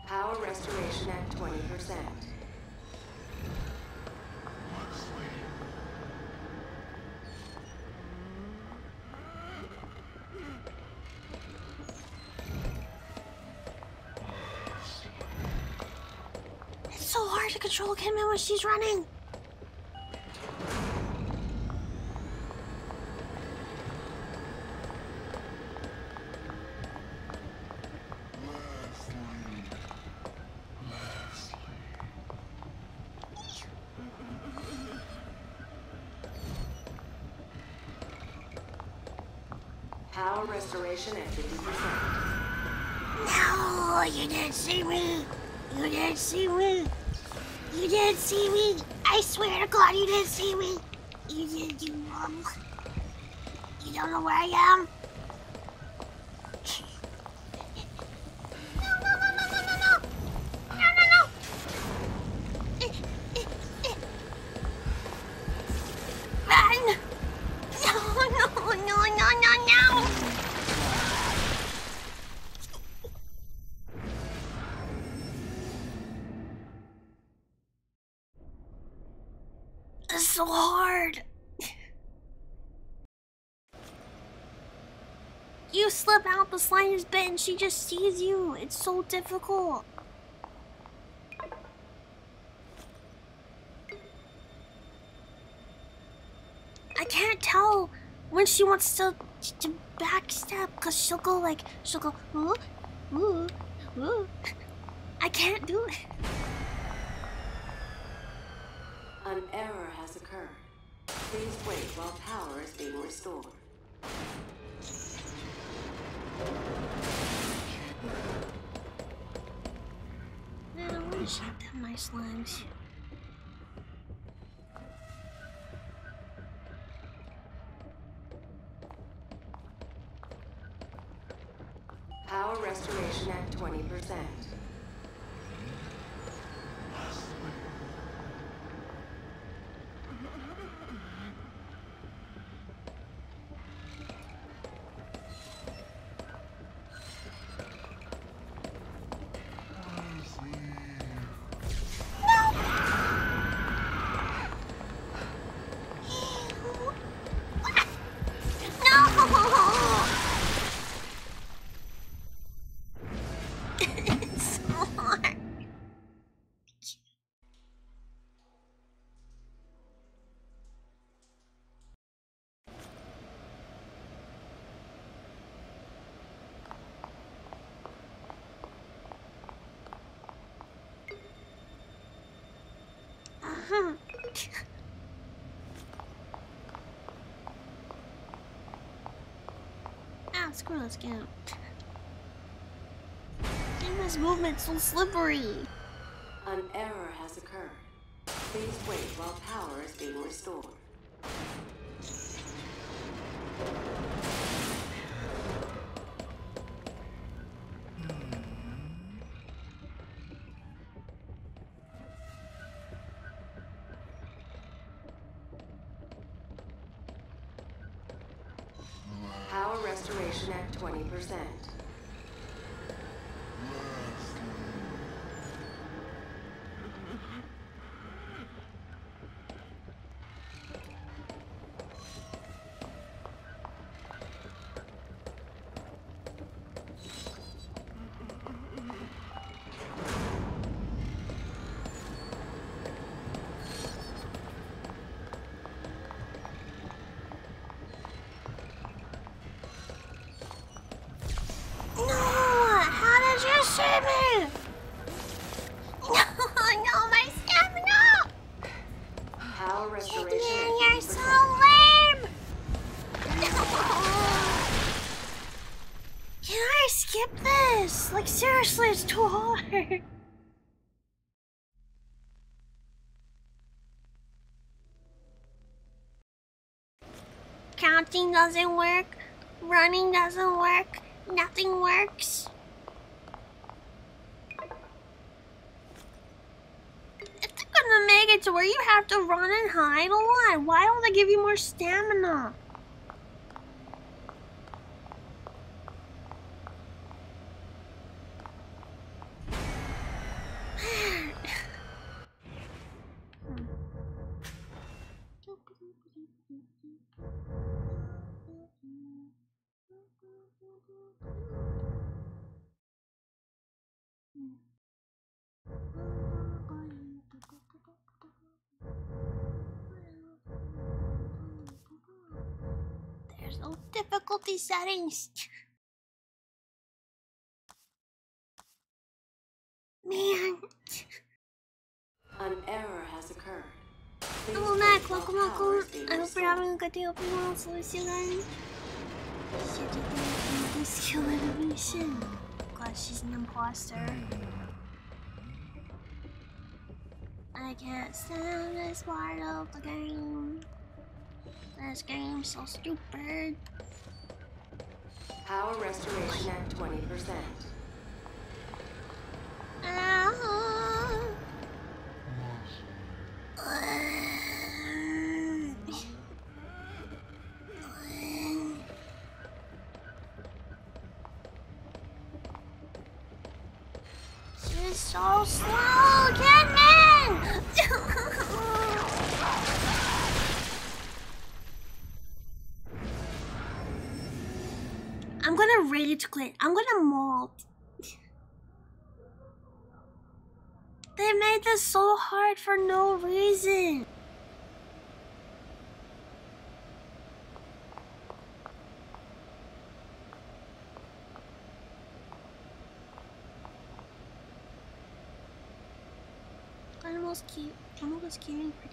Power restoration at 20%. She's running. God, you didn't see me. You did, you um, You don't know where I am. She just sees you. It's so difficult. I can't tell when she wants to, to backstep because she'll go like, she'll go, ooh, ooh, ooh. I can't do it. An error has occurred. Please wait while power is being restored. Slimes. Power restoration at 20%. Game. Damn, this movement's so slippery. An error has occurred. Please wait while power is being restored. Restoration at 20%. Like, seriously, it's too hard. Counting doesn't work. Running doesn't work. Nothing works. If they're gonna make it to where you have to run and hide a lot, why don't they give you more stamina? Difficulty settings. Man. An error has occurred. Hello, Mac. Welcome, welcome. I hope you're having a good day. Hope you well. So, see you guys. Do skill animation. God, she's an imposter. I can't stand this part of the game. This game's so stupid. Power restoration at 20%. Ah. She's This so hard for no reason. Animals keep was keeping for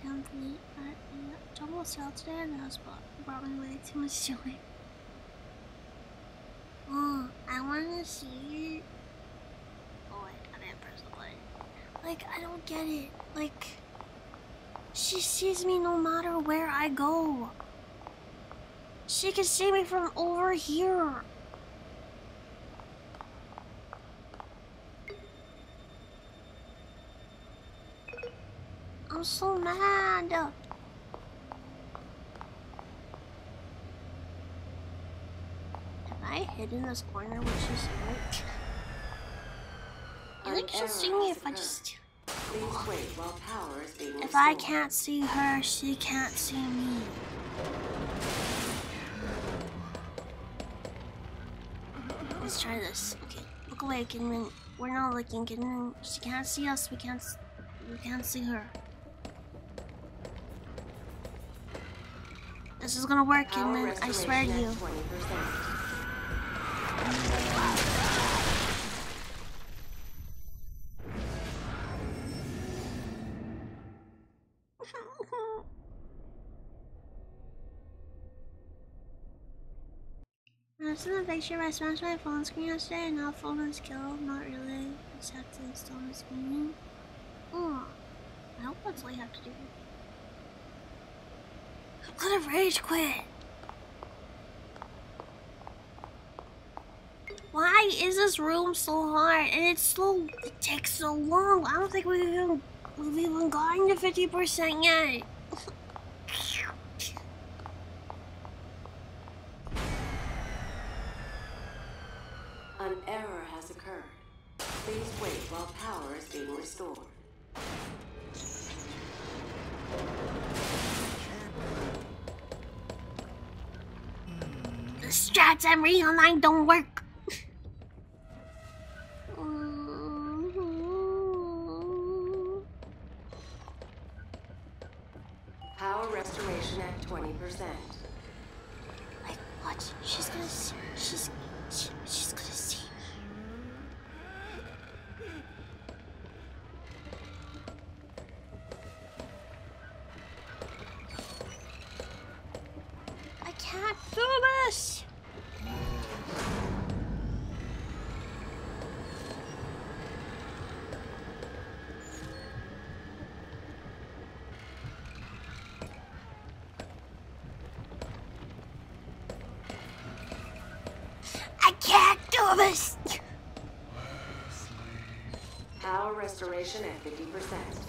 but uh, Jungle was out today and I was brought, me way too much joy. Oh, I wanna see it. Oh wait, I didn't press the button. Like, I don't get it. Like, she sees me no matter where I go. She can see me from over here. I'm so mad. Have I hid in this corner when she's here? I think she'll see me if I just. Please wait while power is being If I can't see her, she can't see me. Let's try this. Okay, look away, Kidman. We're not looking, Kidman. She can't see us. We can't. We can't see her. This is gonna work, Kidman. I swear to you. At 20%. I was in the picture, I smashed my phone screen yesterday, and now phone is killed. Not really. Just have to install the screen. Oh, I hope that's all you have to do. I'm gonna rage quit. Why is this room so hard? And it's so it takes so long. I don't think we've even we've even gotten to fifty percent yet. An error has occurred. Please wait while power is being restored. The strats I'm reading online don't work. Power restoration at 20%. Restoration at 50%.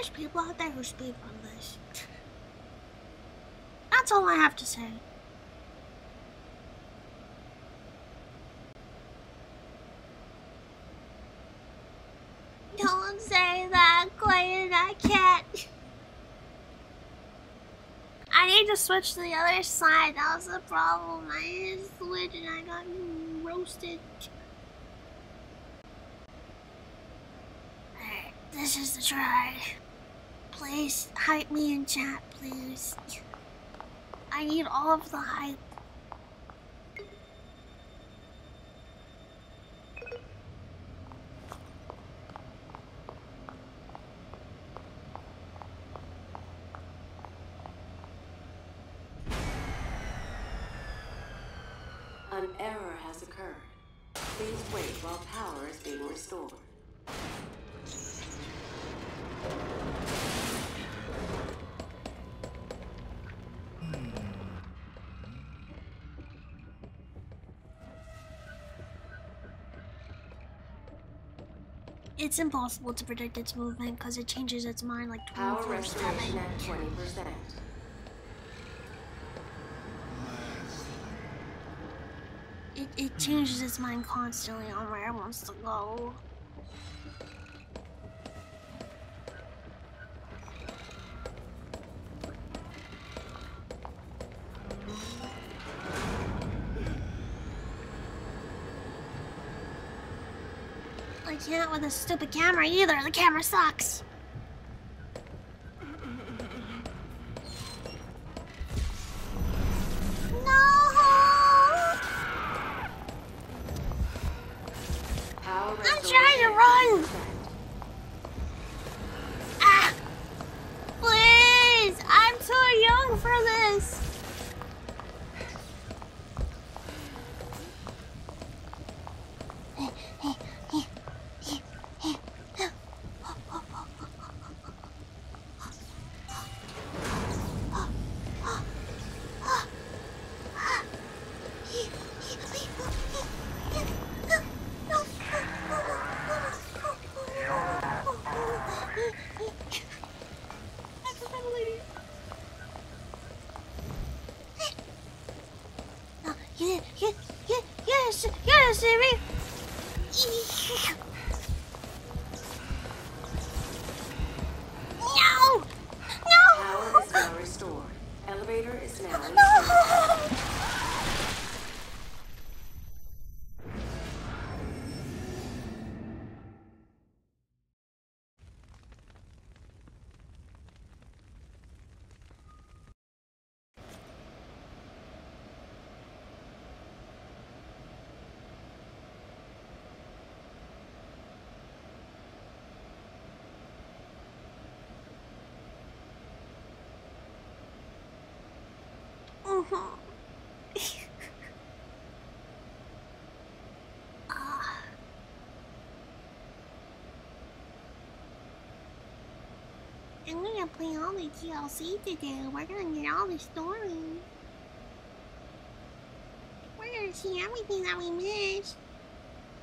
There's people out there who speak English. That's all I have to say. Don't say that, Clayton. I can't. I need to switch to the other side. That was the problem. I need to switch and I got roasted. Alright, this is the try. Please hype me in chat, please. I need all of the hype. An error has occurred. Please wait while power is being restored. It's impossible to predict its movement because it changes its mind like Power 24 restoration 7. at 20%. It, it changes its mind constantly on where it wants to go. With a stupid camera either. The camera sucks. I'm gonna play all the DLC today. We're gonna get all the stories. We're gonna see everything that we missed.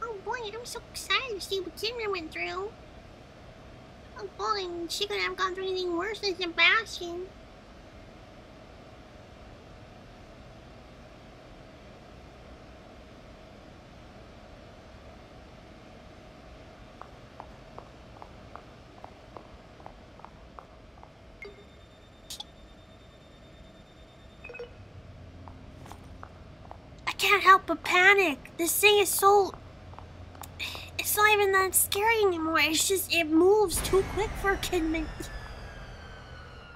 Oh boy, I'm so excited to see what Kimmy went through. Oh boy, she could have gone through anything worse than Sebastian. I can't help but panic. This thing is so. It's not even that scary anymore. It's just, it moves too quick for a Kidman.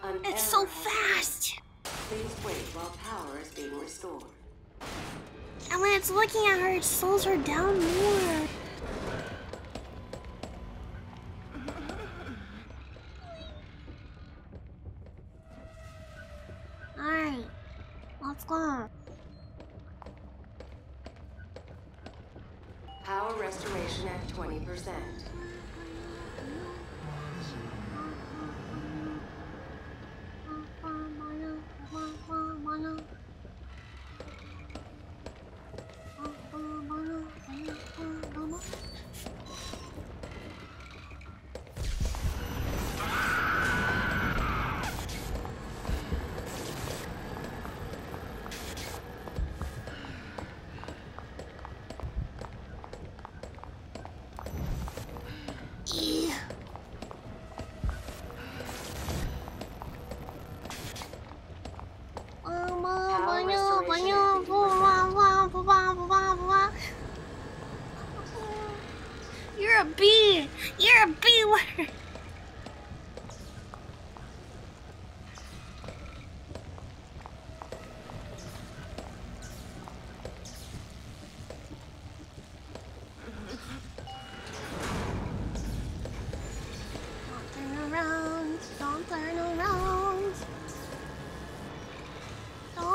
An It's so fast. Please wait while power is being restored. And when it's looking at her, it slows her down more.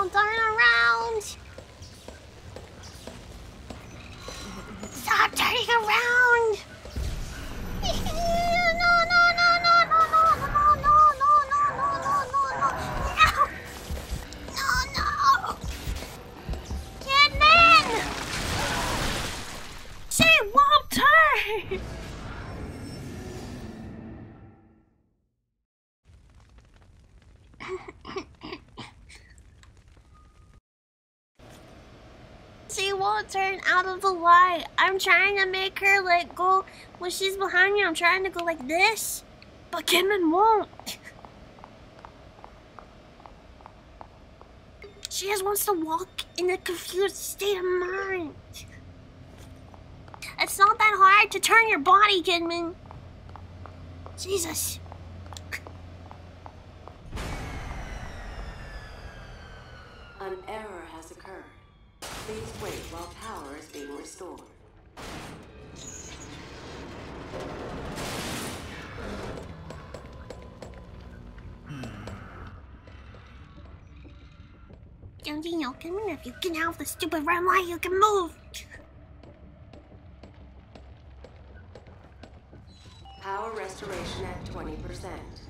Don't turn around. Stop turning around. I'm trying to make her like go when she's behind me. I'm trying to go like this, but Kidman won't. She just wants to walk in a confused state of mind. It's not that hard to turn your body, Kidman. Jesus. An error has occurred. Please wait while power is being restored. Know, Kidman, if you get out of the stupid red light, you can move. Power restoration at 20%.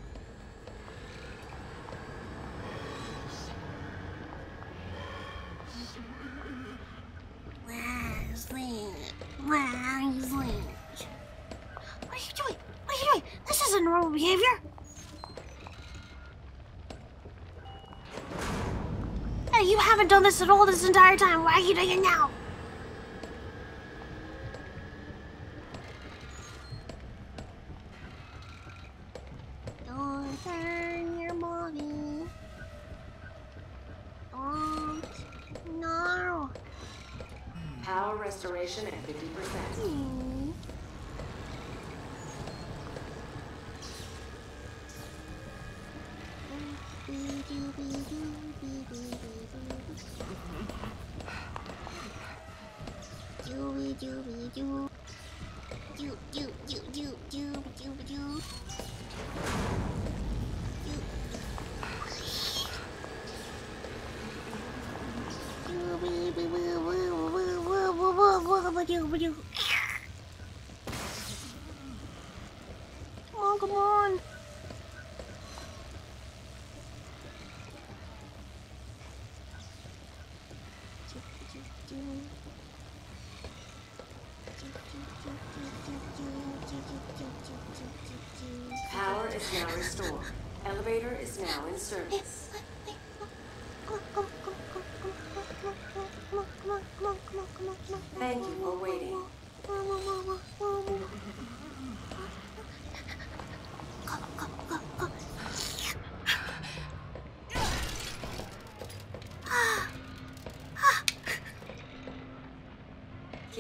This at all this entire time. Why are you doing it now?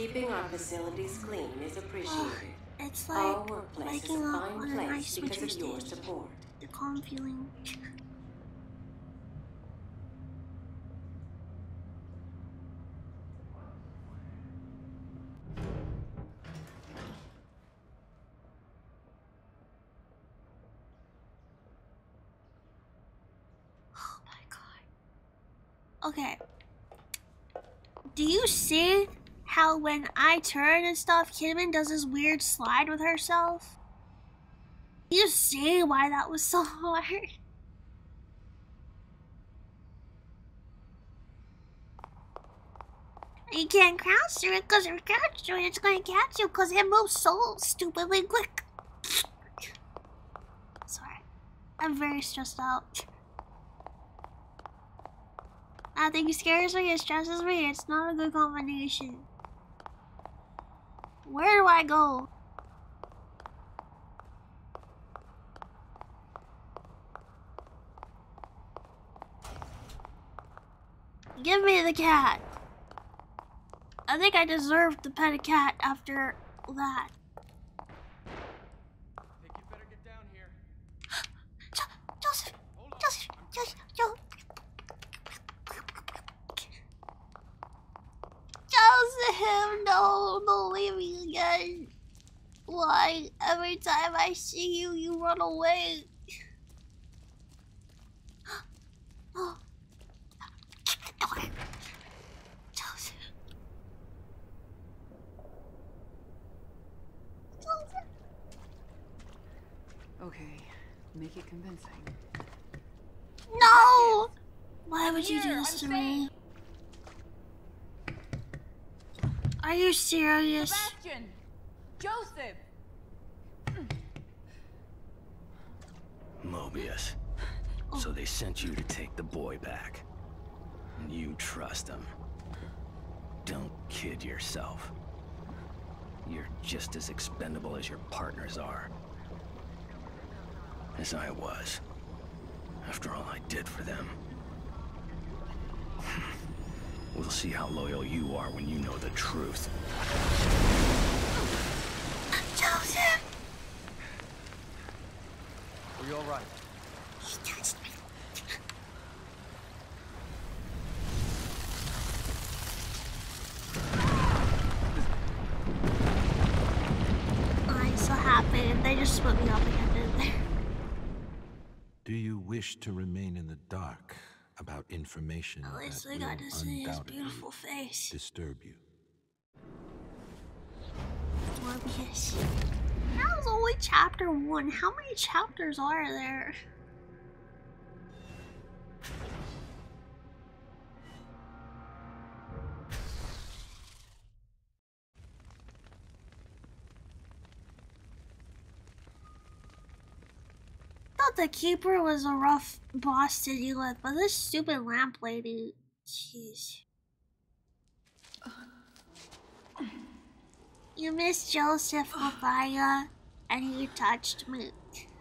Keeping our facilities clean is appreciated. It's Our like workplace is a fine place because of your support. The calm feeling. Oh my god. Okay. Do you see how when I turn and stuff, Kidman does this weird slide with herself? You see why that was so hard? You can't crouch through it because if you crouch through it, it's going to catch you because it moves so stupidly quick. Sorry. I'm very stressed out. Nothing scares me, it stresses me. It's not a good combination. Where do I go? Give me the cat. I think I deserve to pet a cat after that. No, leave me again. Why? Every time I see you, you run away. oh. Joseph. Joseph. Okay, make it convincing. No! Why would you do this to me? Are you serious? Sebastian! Joseph! Mobius. So they sent you to take the boy back. And you trust him. Don't kid yourself. You're just as expendable as your partners are. As I was. After all I did for them. We'll see how loyal you are when you know the truth. Joseph! Are you alright? He touched me. I'm so happy. They just split me up again, didn't they? Do you wish to remain in the dark about information At least that I got to see his beautiful face. disturb you? Mobius. That was only chapter one. How many chapters are there? Thought the keeper was a rough boss to deal with, but this stupid lamp lady, jeez. You miss Joseph Mabaya, and he touched me.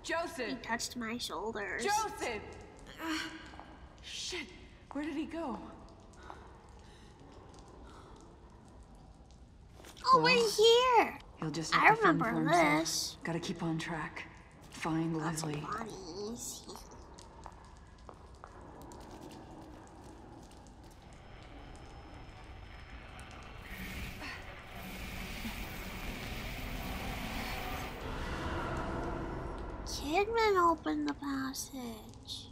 Joseph! He touched my shoulders. Joseph! Shit! Where did he go? Oh, we're here. He'll just I have to fend remember this. Gotta keep on track. Find Leslie. Kidman opened the passage.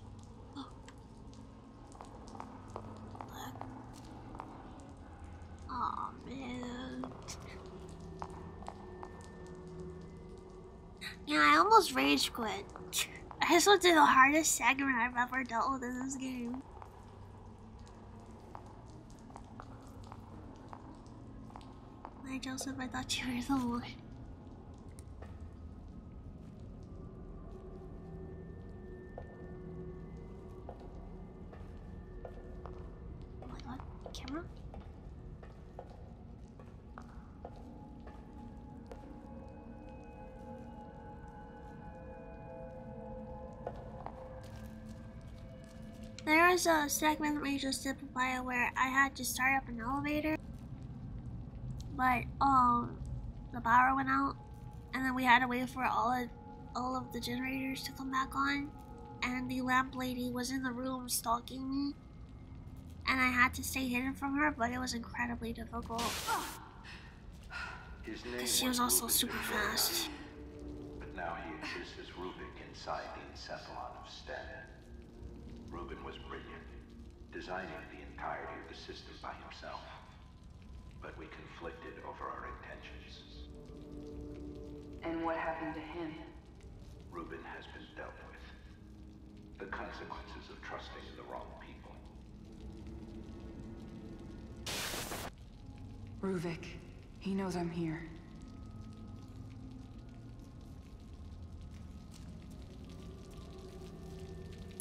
Oh. Man. Yeah, I almost rage quit. I just went through the hardest segment I've ever dealt with in this game. Hi, Joseph. I thought you were the one. Oh my camera? Was a segment just did where I had to start up an elevator, but um, the power went out, and then we had to wait for all of all of the generators to come back on, and the lamp lady was in the room stalking me, and I had to stay hidden from her, but it was incredibly difficult His name because she was also super fast. But now he exists as Ruvik inside the Encephalon of STEM. Ruben was brilliant, designing the entirety of the system by himself. But we conflicted over our intentions. And what happened to him? Ruben has been dealt with. The consequences of trusting in the wrong people. Ruvik. He knows I'm here.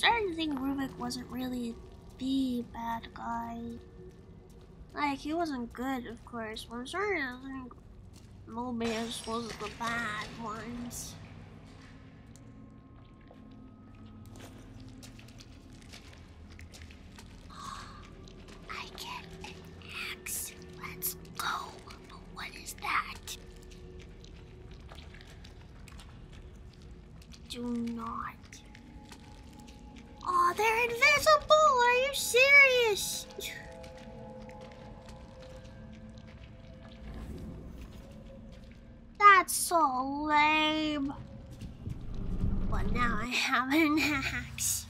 Starting to think Ruvik wasn't really the bad guy. Like, he wasn't good, of course, but I'm starting to think Mobius was the bad ones. I get an axe. Let's go. But what is that? Do not. They're invisible! Are you serious? That's so lame. But now I have an axe.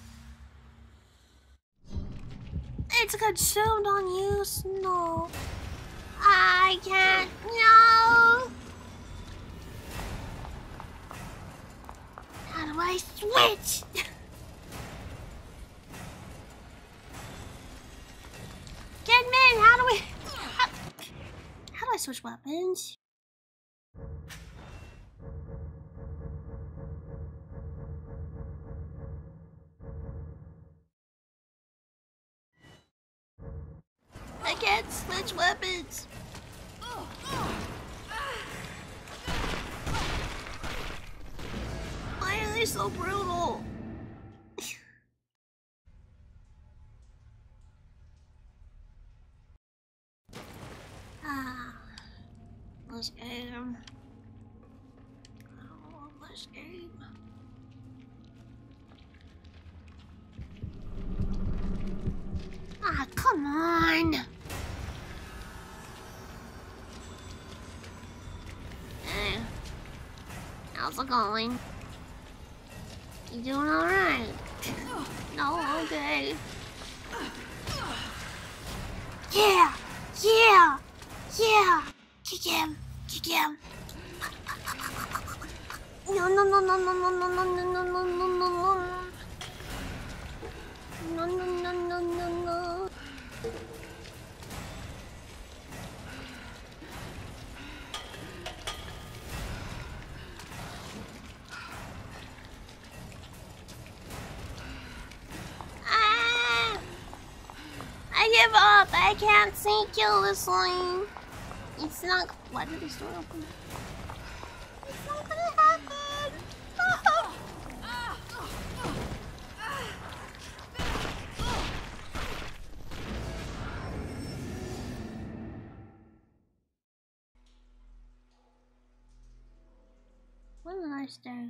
It's consumed on use. No. I can't. No. How do I switch? Kidman, how do we... How, how do I switch weapons? I can't switch weapons. Why are they so brutal? ah, this game. I don't this game. Ah, come on. Hey, how's it going? You doing alright? No, okay. Yeah! Yeah! Yeah! Kick him! Him! No, no, no, no, no, no, no, no, no, no, no, no, no, no. No, no, no, no, no, no. Ah! I give up. I can't see kill this lane. It's not. Why did this door open? It's not gonna happen. What a nice day.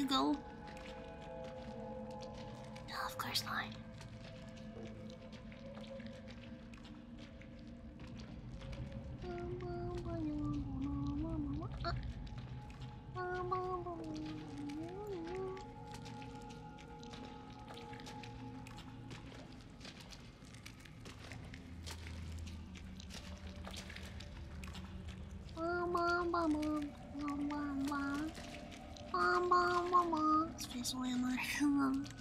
you go? No, of course not. Saya.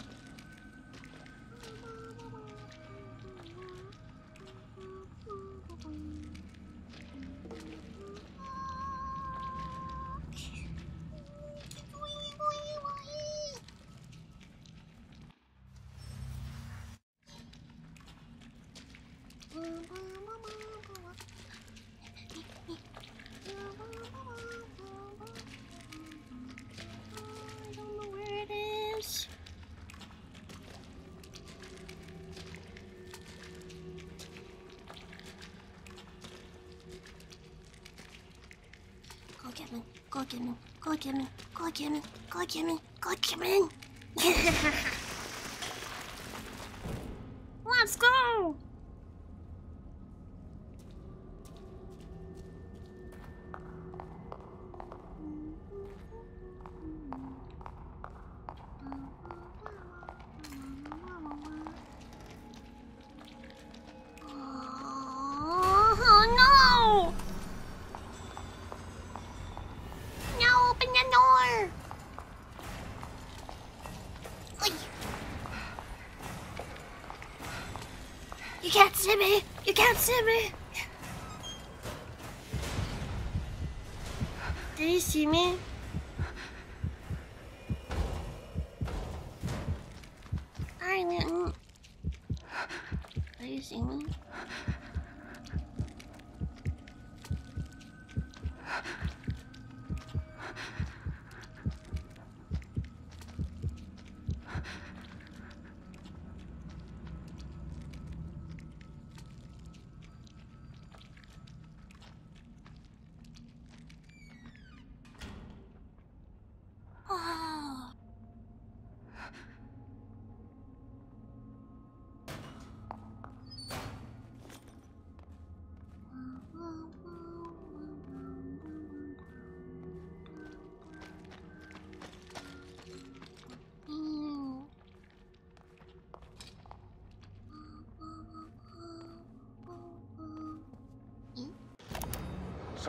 Go, in! Go, Kimmy. Go, Kimmy. Go, in!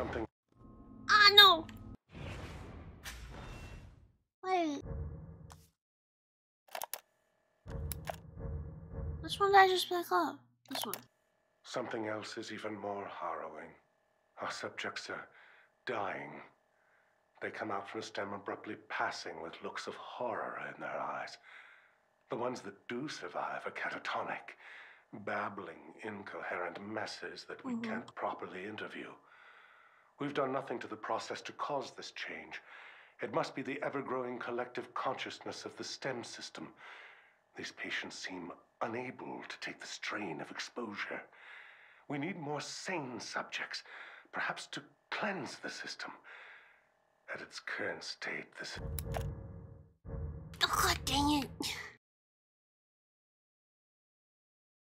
Something. Ah, no! Wait. Which one did I just pick up? This one. Something else is even more harrowing. Our subjects are dying. They come out from STEM abruptly passing with looks of horror in their eyes. The ones that do survive are catatonic, babbling, incoherent messes that we Mhm. can't properly interview. We've done nothing to the process to cause this change. It must be the ever growing collective consciousness of the STEM system. These patients seem unable to take the strain of exposure. We need more sane subjects, perhaps to cleanse the system. At its current state, this. Oh, dang it.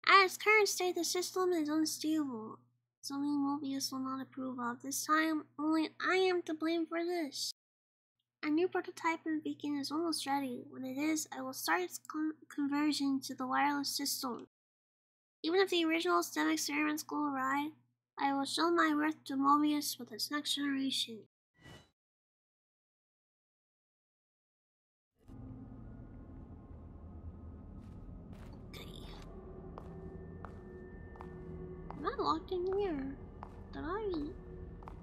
At its current state, the system is unstable. Something Mobius will not approve of. This time, only I am to blame for this. A new prototype of Beacon is almost ready. When it is, I will start its con- conversion to the wireless system. Even if the original STEM experiments go awry, I will show my worth to Mobius with its next generation. Am I locked in here? Did I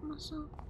myself?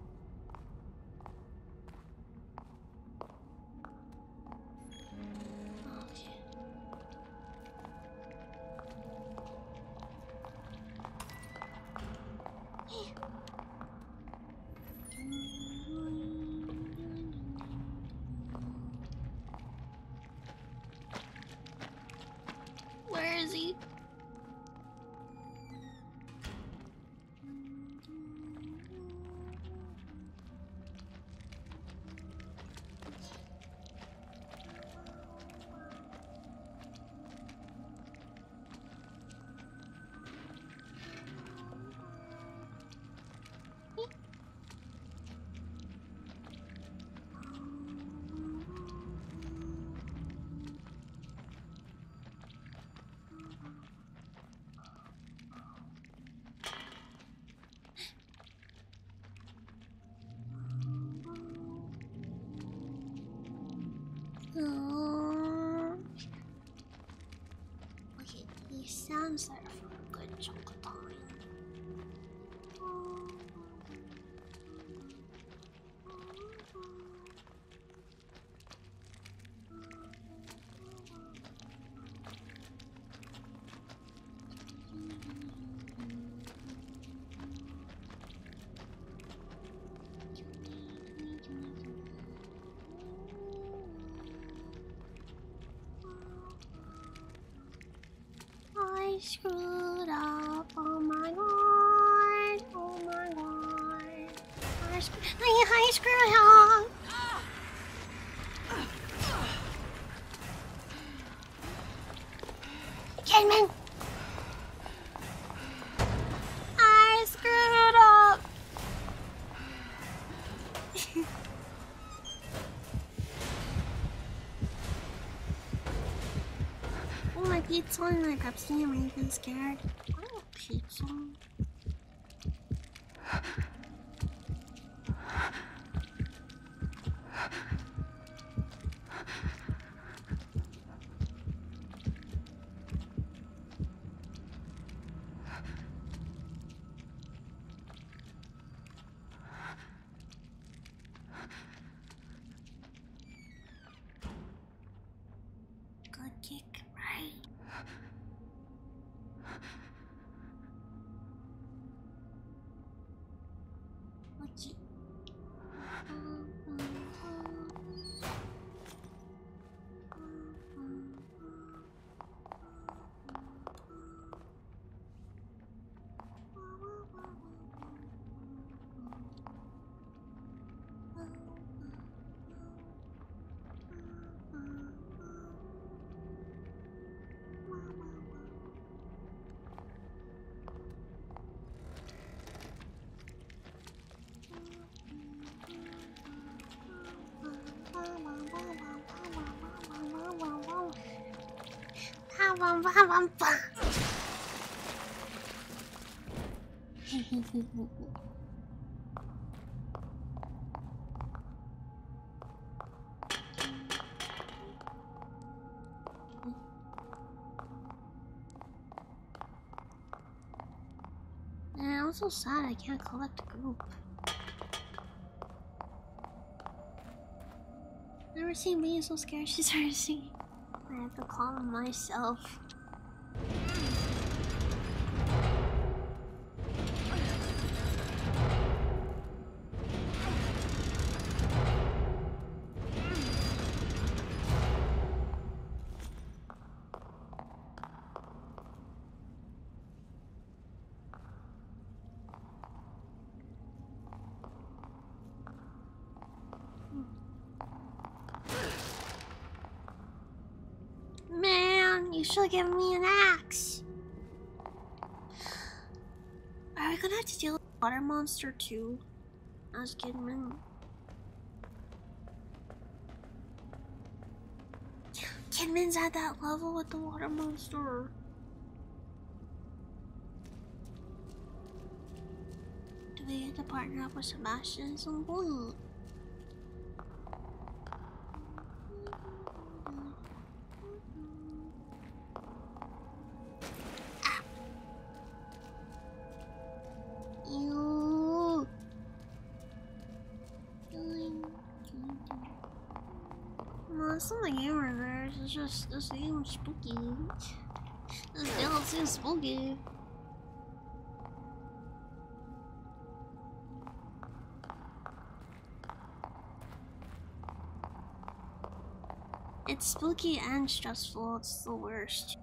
Screwed up. Oh my god. Oh my god. I, I screwed up. My Pepsi. Am I even scared? I pizza. spooky. I'm so sad I can't collect a group. Never seen me so scared she started singing. To calm myself. Give me an axe. Are we gonna have to deal with water monster too? I As Kidman. Kidman's at that level with the water monster. Do we get to partner up with Sebastian at some point? Spooky. This DLC is spooky. It's spooky and stressful. It's the worst.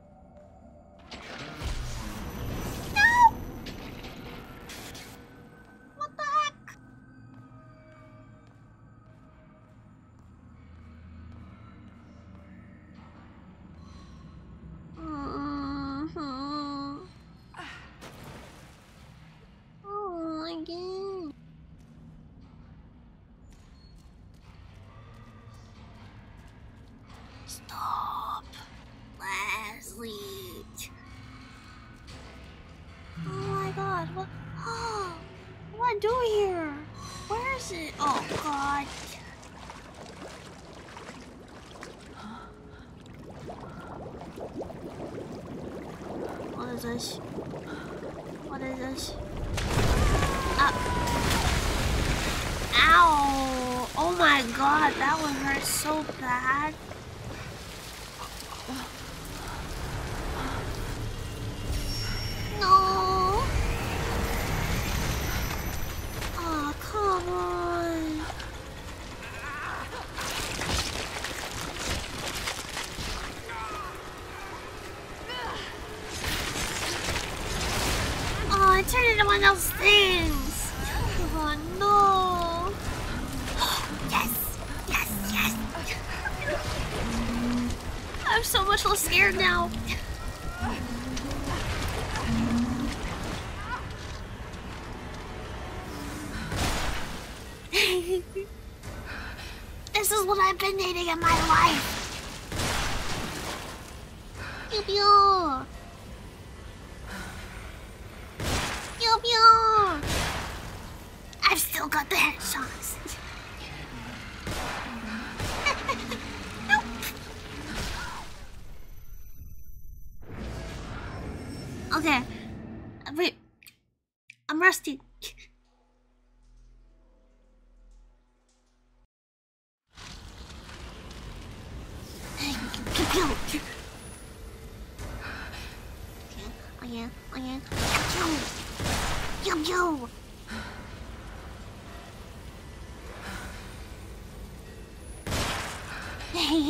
Thank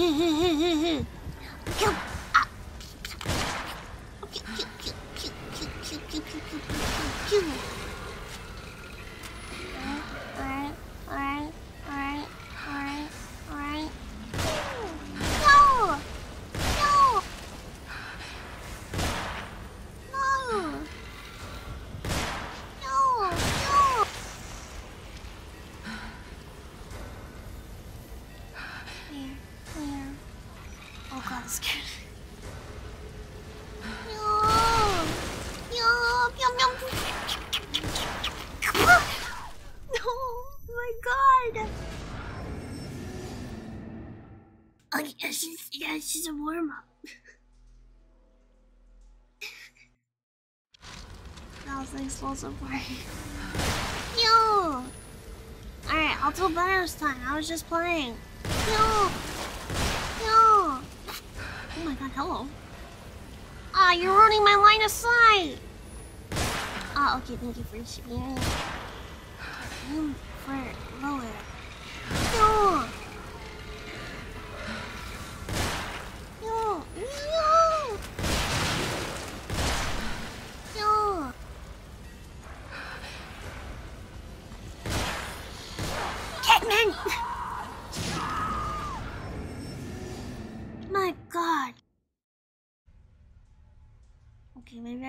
you. Ah. An explosive. Yo! Alright, I'll do better this time. I was just playing. Yo! Yo! Oh my god, hello. Ah, you're ruining my line of sight! Ah, okay, thank you for shooting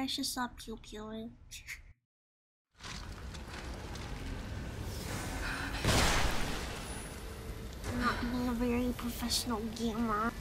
should stop pew pewing. Not being a very professional gamer.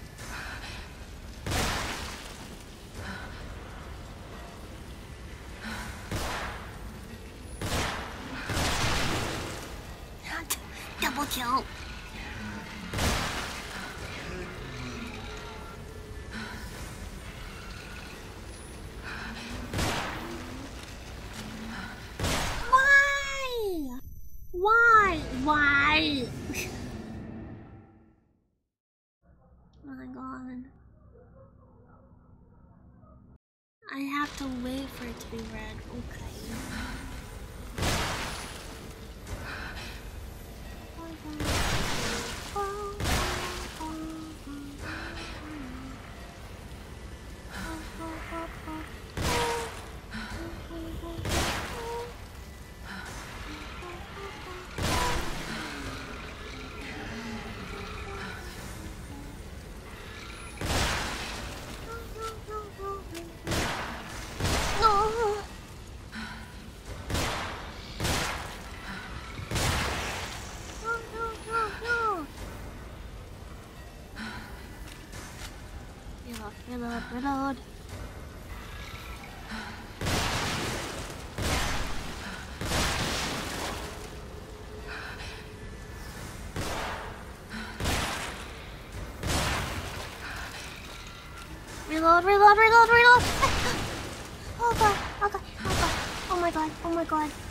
Reload, reload, reload. Reload, reload, reload. Oh god, oh god, oh god. Oh my god, oh my god.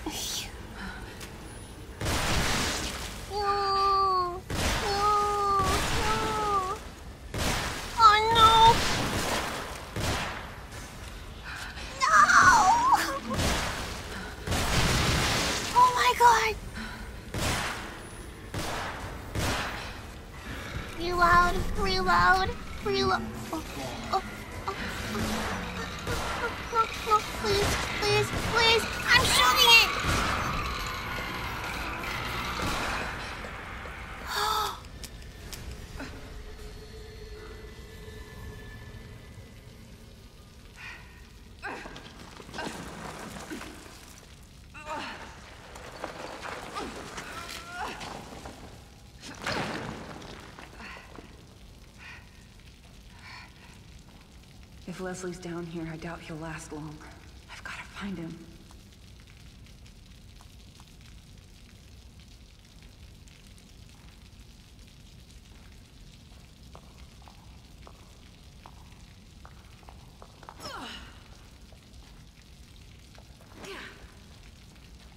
If Leslie's down here, I doubt he'll last long. I've got to find him.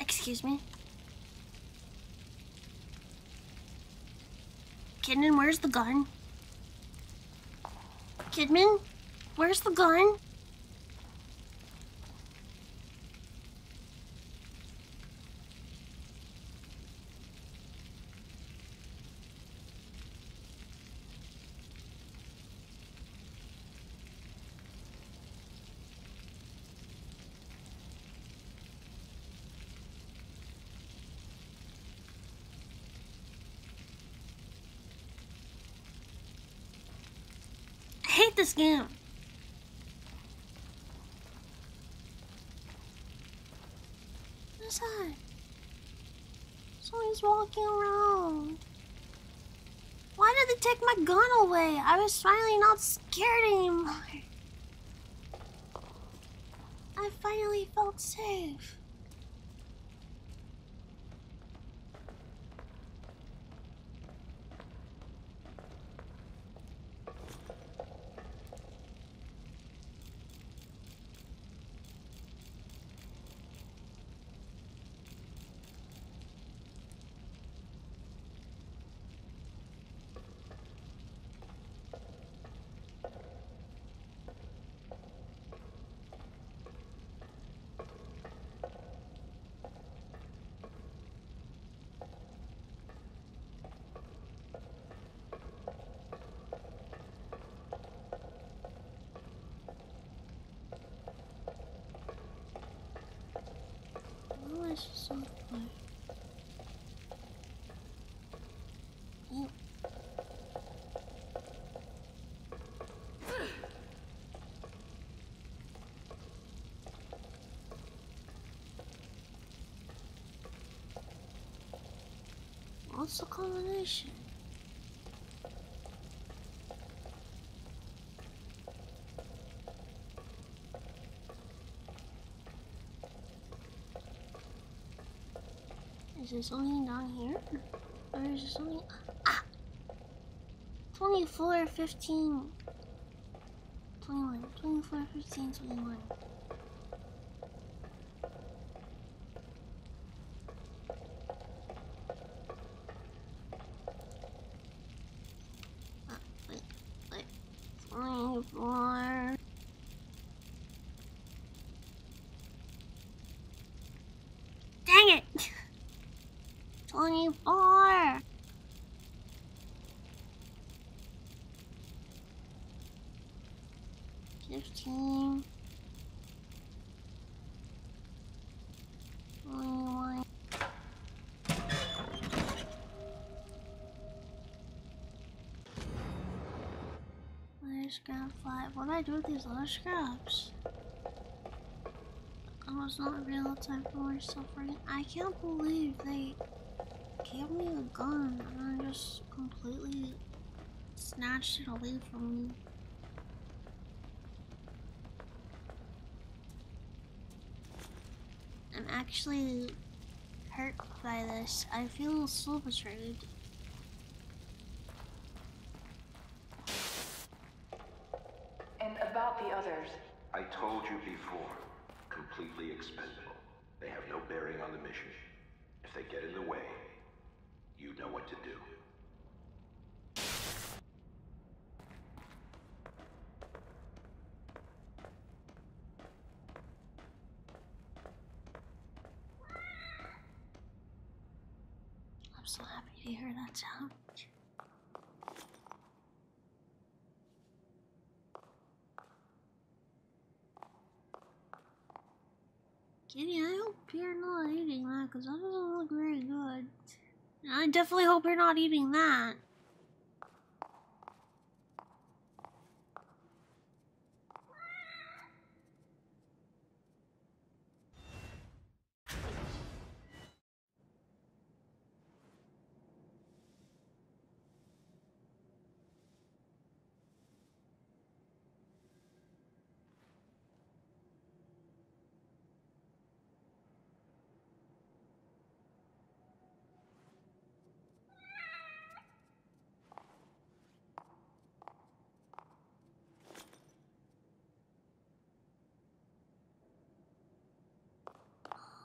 Excuse me. Kidman, where's the gun? Kidman, Where's the gun? this game. That? Someone's walking around. Why did they take my gun away? I was finally not scared anymore. I finally felt safe. Oh, it's so fun. Ew. What's the combination? Is there something down here? Or is there something? Ah! 24, 15, 21, 24, 15, 21. 15, scrap 5. What do I do with these little scraps? Oh, it's not real time for more suffering. I can't believe they gave me a gun and I just completely snatched it away from me. Actually hurt by this. I feel so betrayed. And about the others. I told you before, completely expendable. They have no bearing on the mission. If they get in the way, you know what to do. I'm Kitty, I hope you're not eating that because that doesn't look very good. I definitely hope you're not eating that.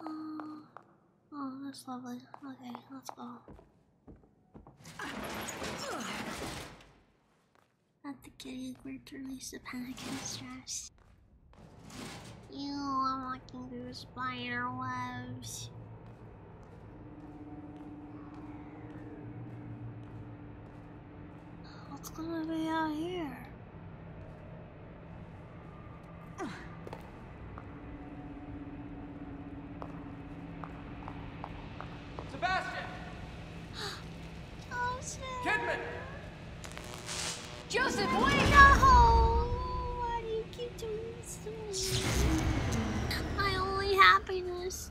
Oh, oh, that's lovely. Okay, let's go. At the kitty group to release the panic and stress. Ew, I'm walking through spider webs. What's gonna be out here? Sebastian! Ocean! Kidman! Joseph, wait! No! Oh, why do you keep doing this to me? My only happiness.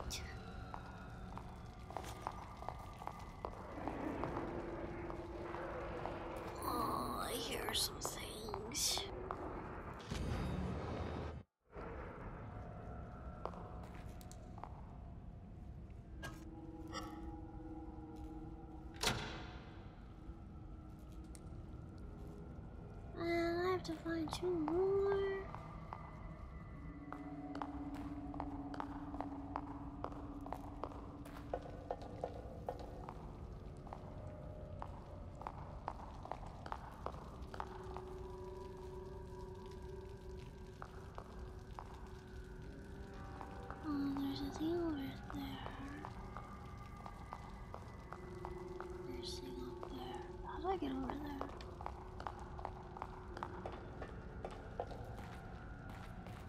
I get over there?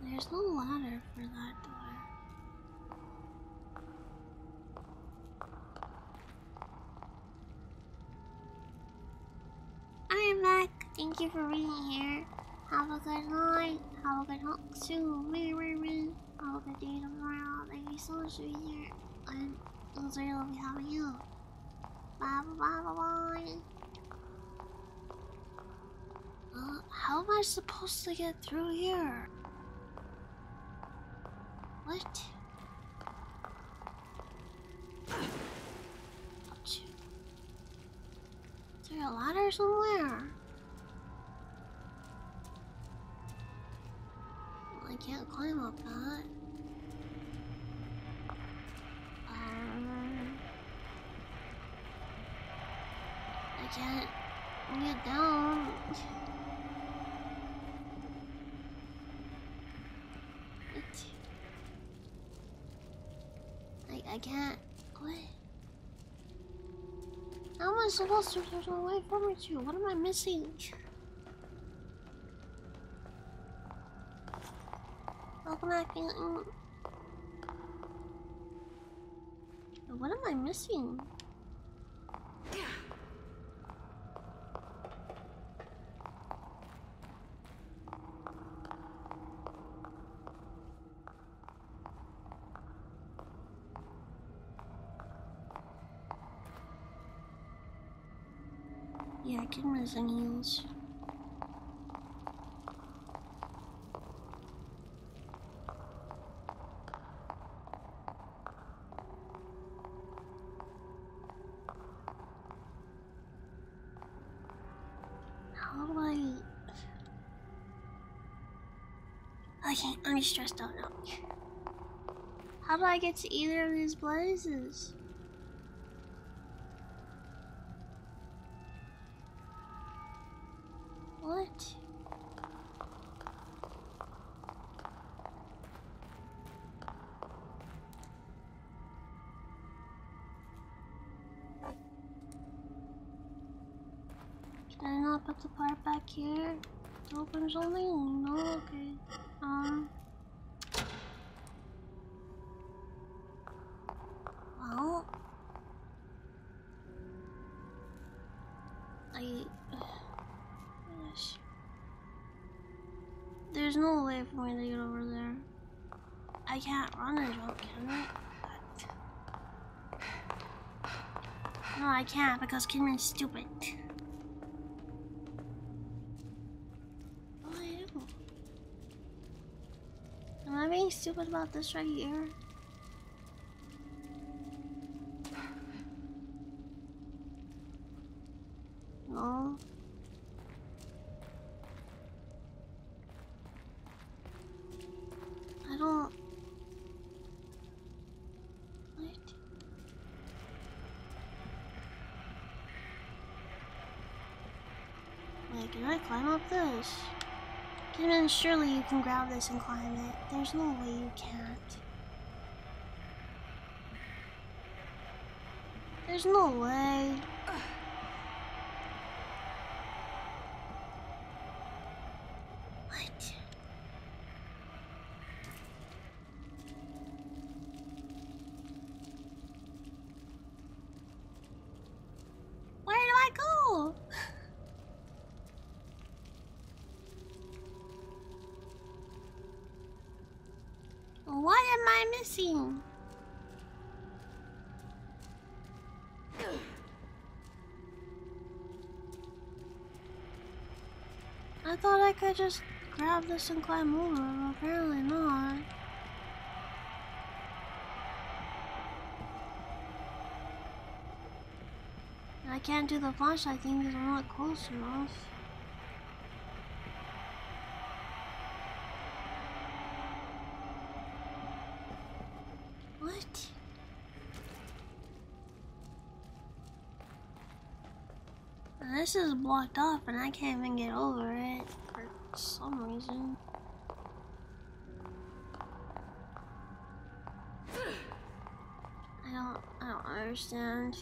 There's no ladder for that door. I am back. Thank you for being here. Have a good night. Have a good night soon. Me, me, me. Have a good day tomorrow. Thank you so much for being here. And it was really lovely having you. Bye, bye, bye, bye, bye. How am I supposed to get through here? Can't. What? How am I supposed to there's no way for me to? What am I missing? Welcome back. What am I missing? Yeah, I can missing heels. How do I? I'm stressed out now. How do I get to either of these blazes? What? Can I not put the part back here? It opens only? No, okay. Um. Well. I. Gosh. There's no way for me to get over there. I can't run or jump, can I? No, I can't because Kidman's stupid. Am I being stupid about this right here? No. I don't. What? Wait, can I climb up this? Kidman, surely you can grab this and climb it. There's no way you can't. There's no way. I thought I could just grab this and climb over, but apparently not. I can't do the flashlight thing because I'm not close enough. What? This is blocked off and I can't even get over it for some reason. I don't I don't understand.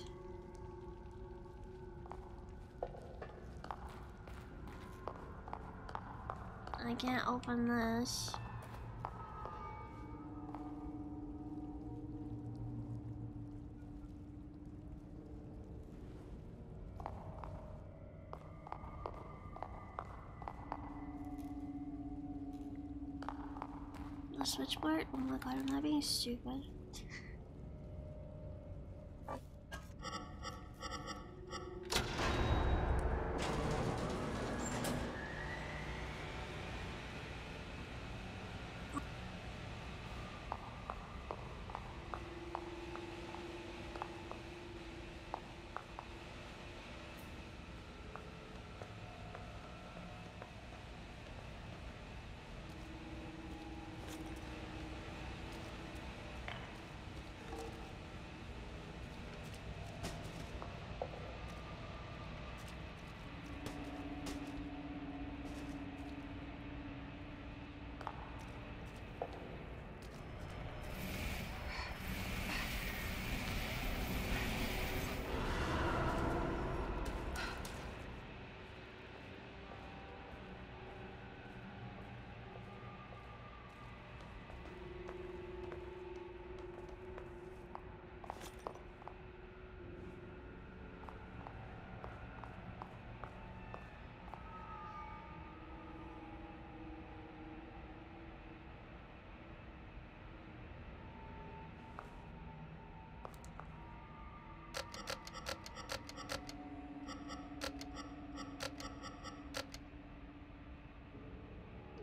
I can't open this. Oh my god, I'm not being stupid.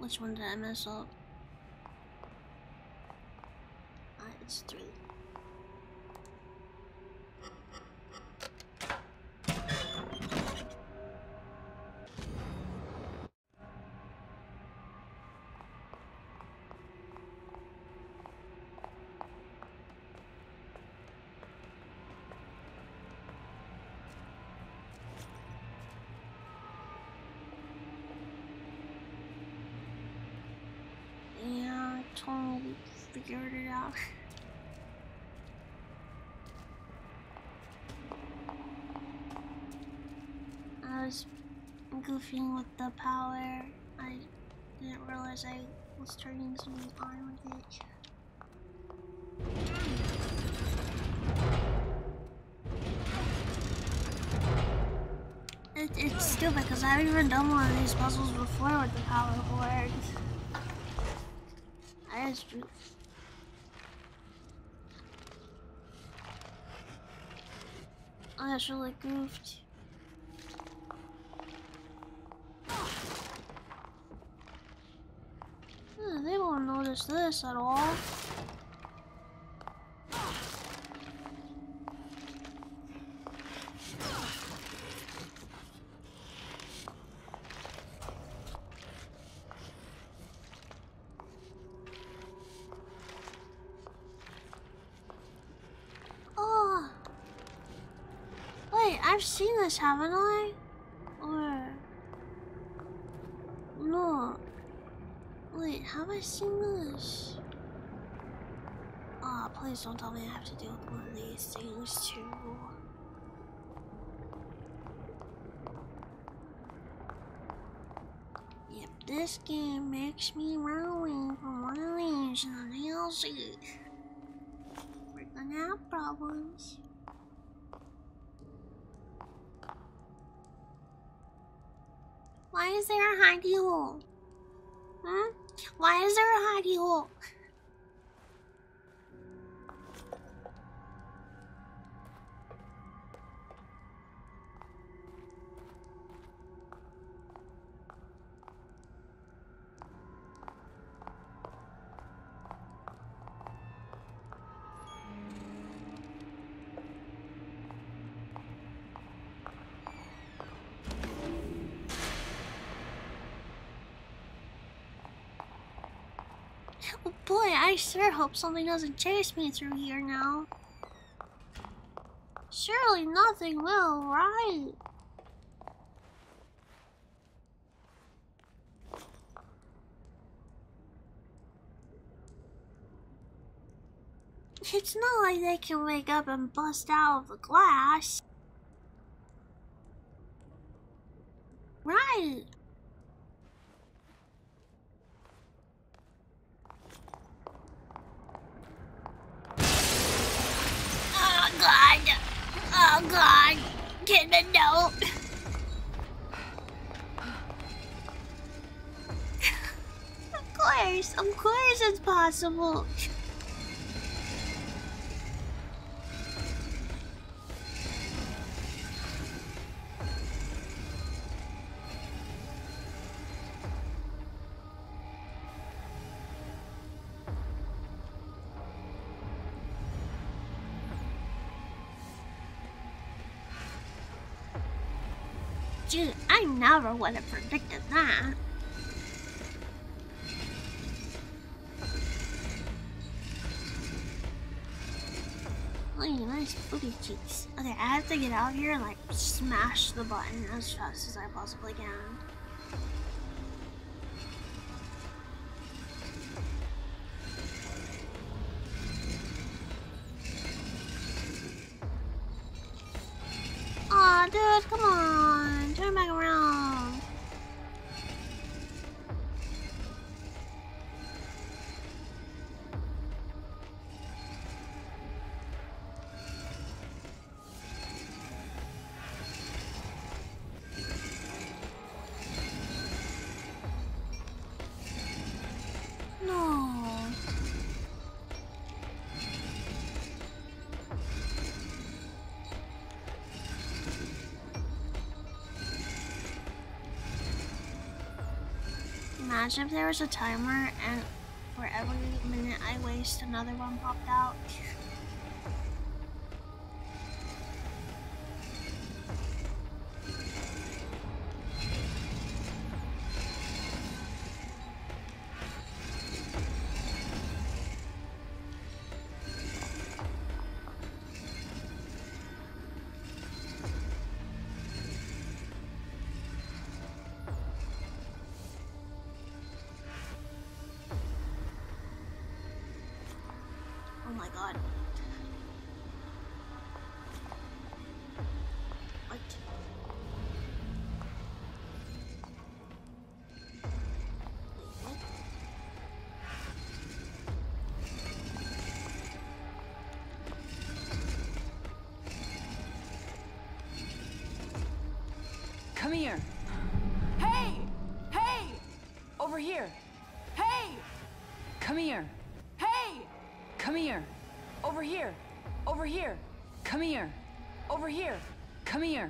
Which one did I mess up? Goofing with the power. I didn't realize I was turning something on with it. It, it's stupid because I haven't even done one of these puzzles before with the power board. True. Oh, that's really goofed. This at all. Wait, I've seen this, haven't I? Or no? Wait, have I seen this? Ah, please don't tell me I have to deal with one of these things too. Yep, this game makes me away from one of these in the DLC. We're gonna have problems. Why is there a hidey hole? Hmm? Why is there a hidey hole? Boy, I sure hope something doesn't chase me through here now. Surely nothing will, right? It's not like they can wake up and bust out of the glass. Never would have predicted that. Look at nice booty cheeks. Okay, I have to get out of here and like smash the button as fast as I possibly can. Imagine if there was a timer and for every minute I waste, another one popped out. Over here. Hey! Come here. Hey! Come here. Over here. Over here. Come here. Over here. Come here.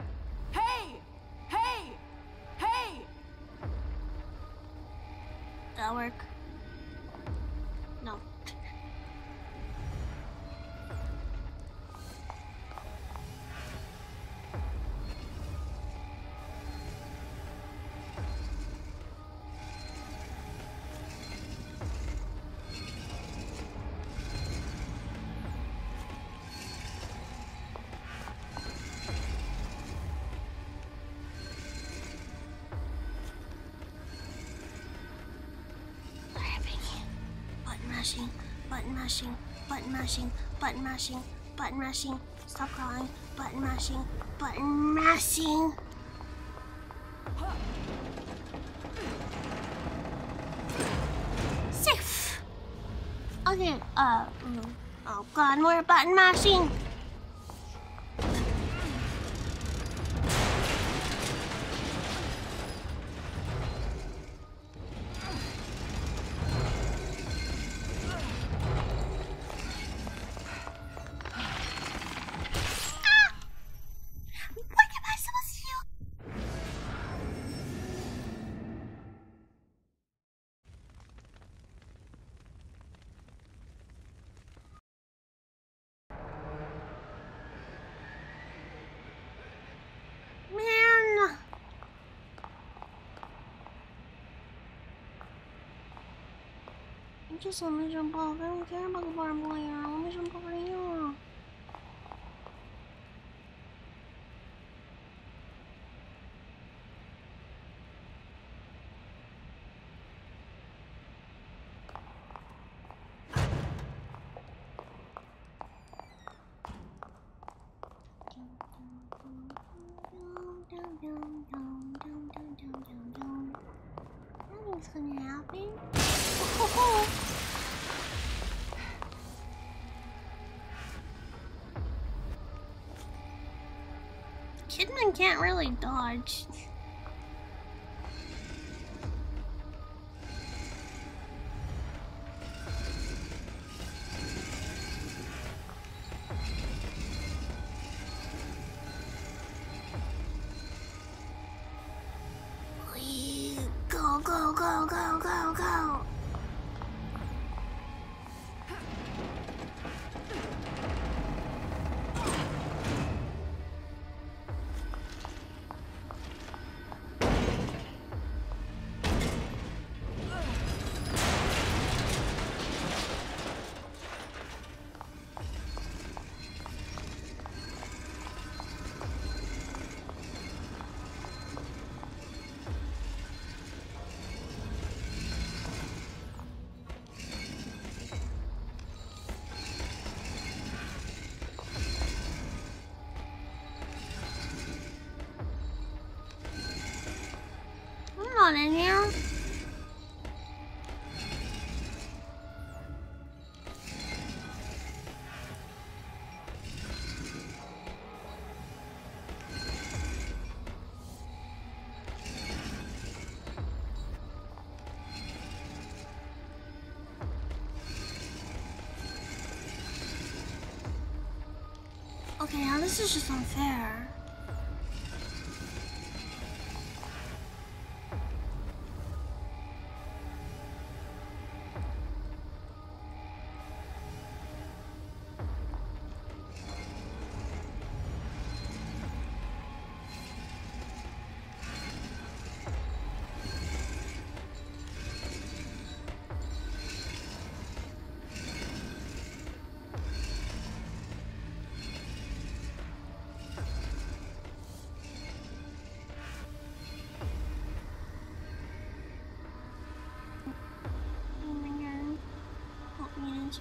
Mashing, button mashing, button mashing, button mashing. Stop crawling, Button mashing, button mashing. Safe. Okay, uh, mm, oh god, more button mashing. Just let me jump off. I don't care about the barbed wire. Let me jump over here. Kidman can't really dodge. This is just unfair.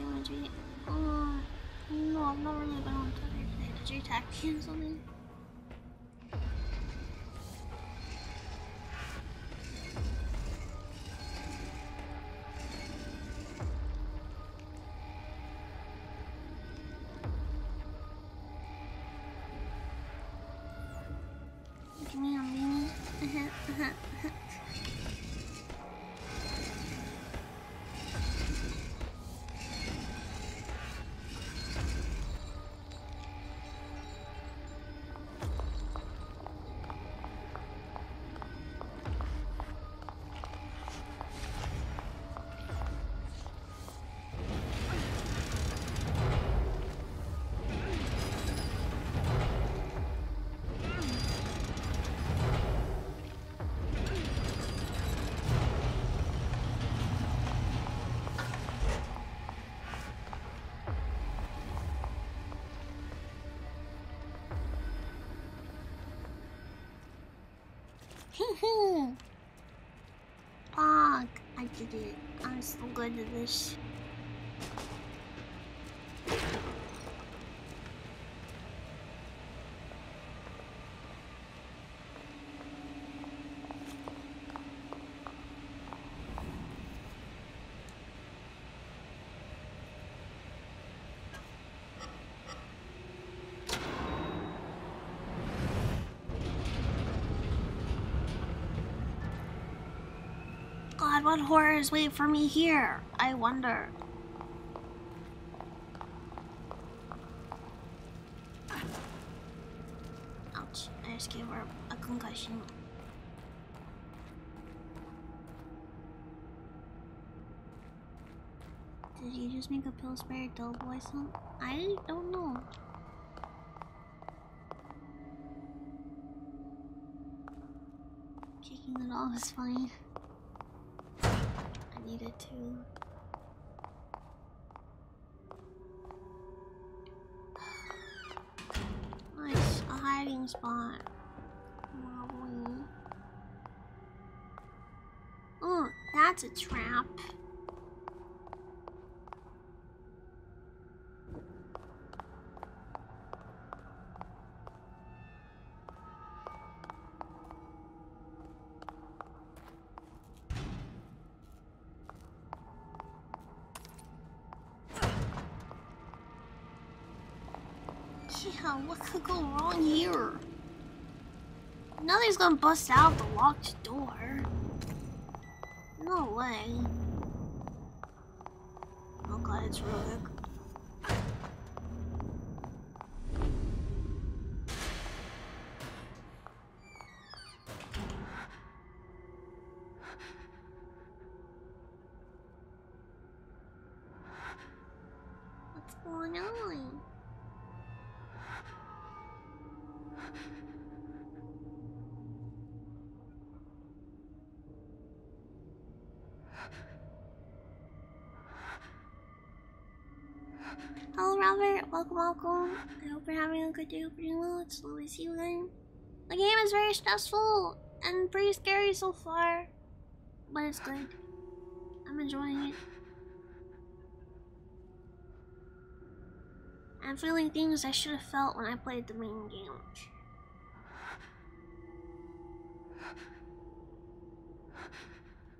Oh, no, I'm not really been on Twitter today. Did you attack me? Fuck, I did it. I'm so good at this. God, what horrors wait for me here? I wonder. Ouch, I just gave her a concussion. Did you just make a Pillsbury Doughboy song? I don't know. Kicking it off is fine. Nice, a hiding spot. Oh, that's a trap. Gonna bust out the locked door. No way. Welcome. I hope you're having a good day. Pretty well. It's lovely to. The game is very stressful and pretty scary so far, but it's good. I'm enjoying it. I'm feeling things I should have felt when I played the main game.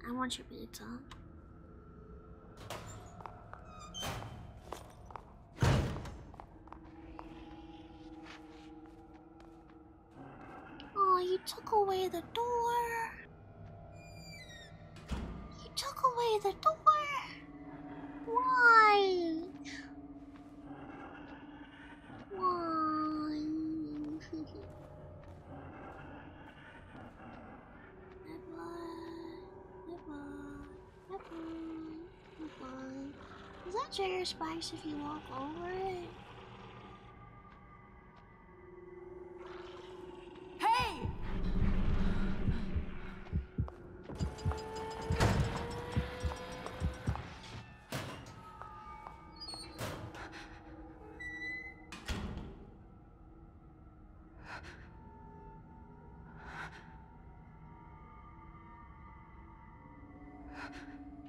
I want your pizza. Spice if you walk over it? Hey!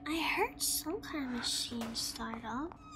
I heard some kind of machine start up.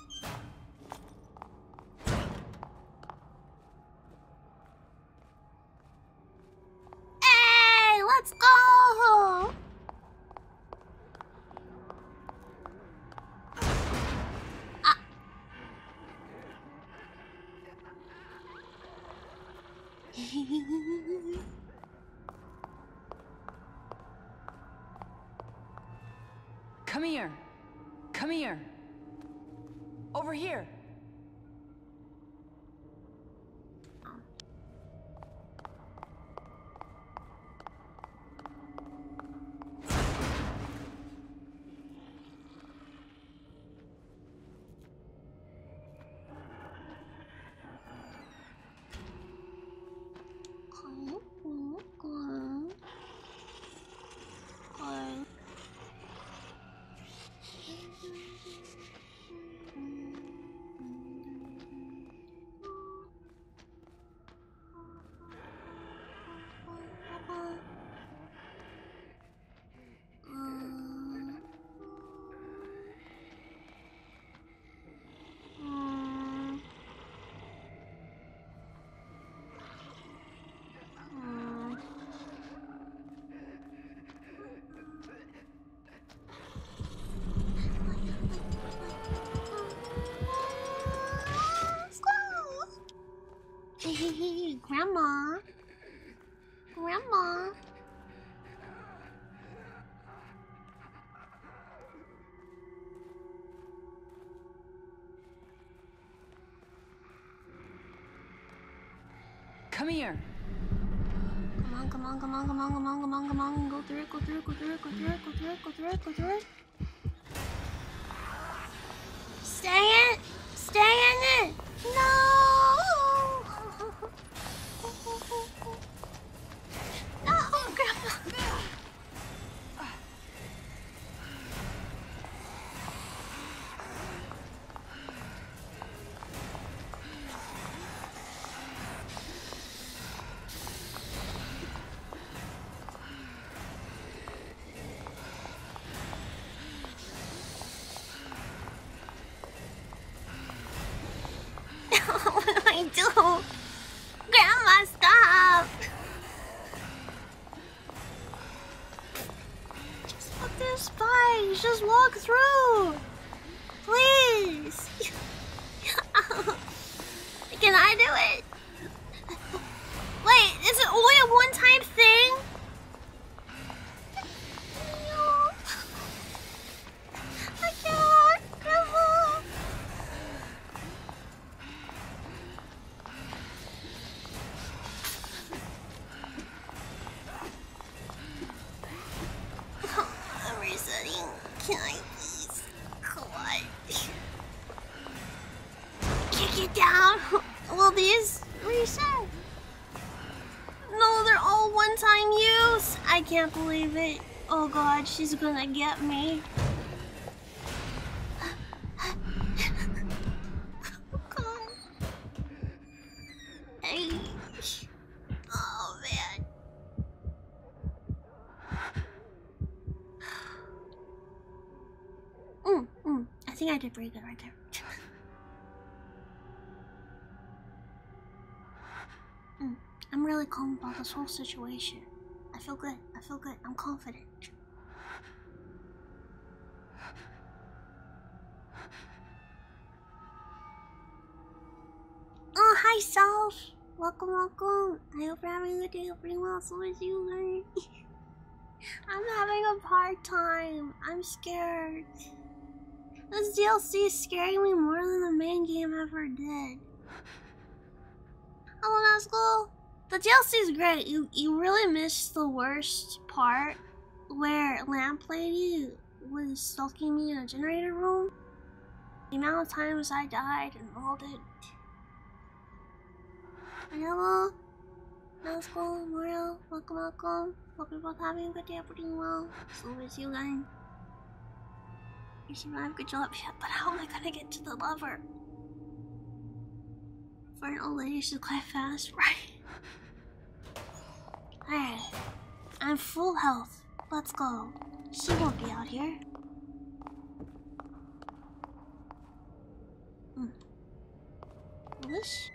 Grandma. Grandma. Come here. Come on, come on, come on, come on, come on, come on, come on. Go through it, go through it, go through it, go through it, go through it, go through it, go through it. Can't believe it. Oh god, she's gonna get me. Hey. Oh man. Mm, mm. I think I did pretty good right there. Mm, I'm really calm about this whole situation. I feel good. Feel good. I'm confident. Oh, hi, Self. Welcome, welcome. I hope you're having a good day. Pretty well, so is you, learn. I'm having a hard time. I'm scared. This DLC is scaring me more than the main game ever did. Hello, Nazgul. The DLC is great. You you really missed the worst part where Lamp Lady was stalking me in a generator room. The amount of times I died and all it. Hello, Nazgul, Mario, welcome, welcome. Hope you're both having a good day, pretty well. So is you guys. You survived, good job. Yeah, but how am I gonna get to the lover? For an old lady, she's quite fast, right? Alright. I'm full health. Let's go. She won't be out here. Hmm. This?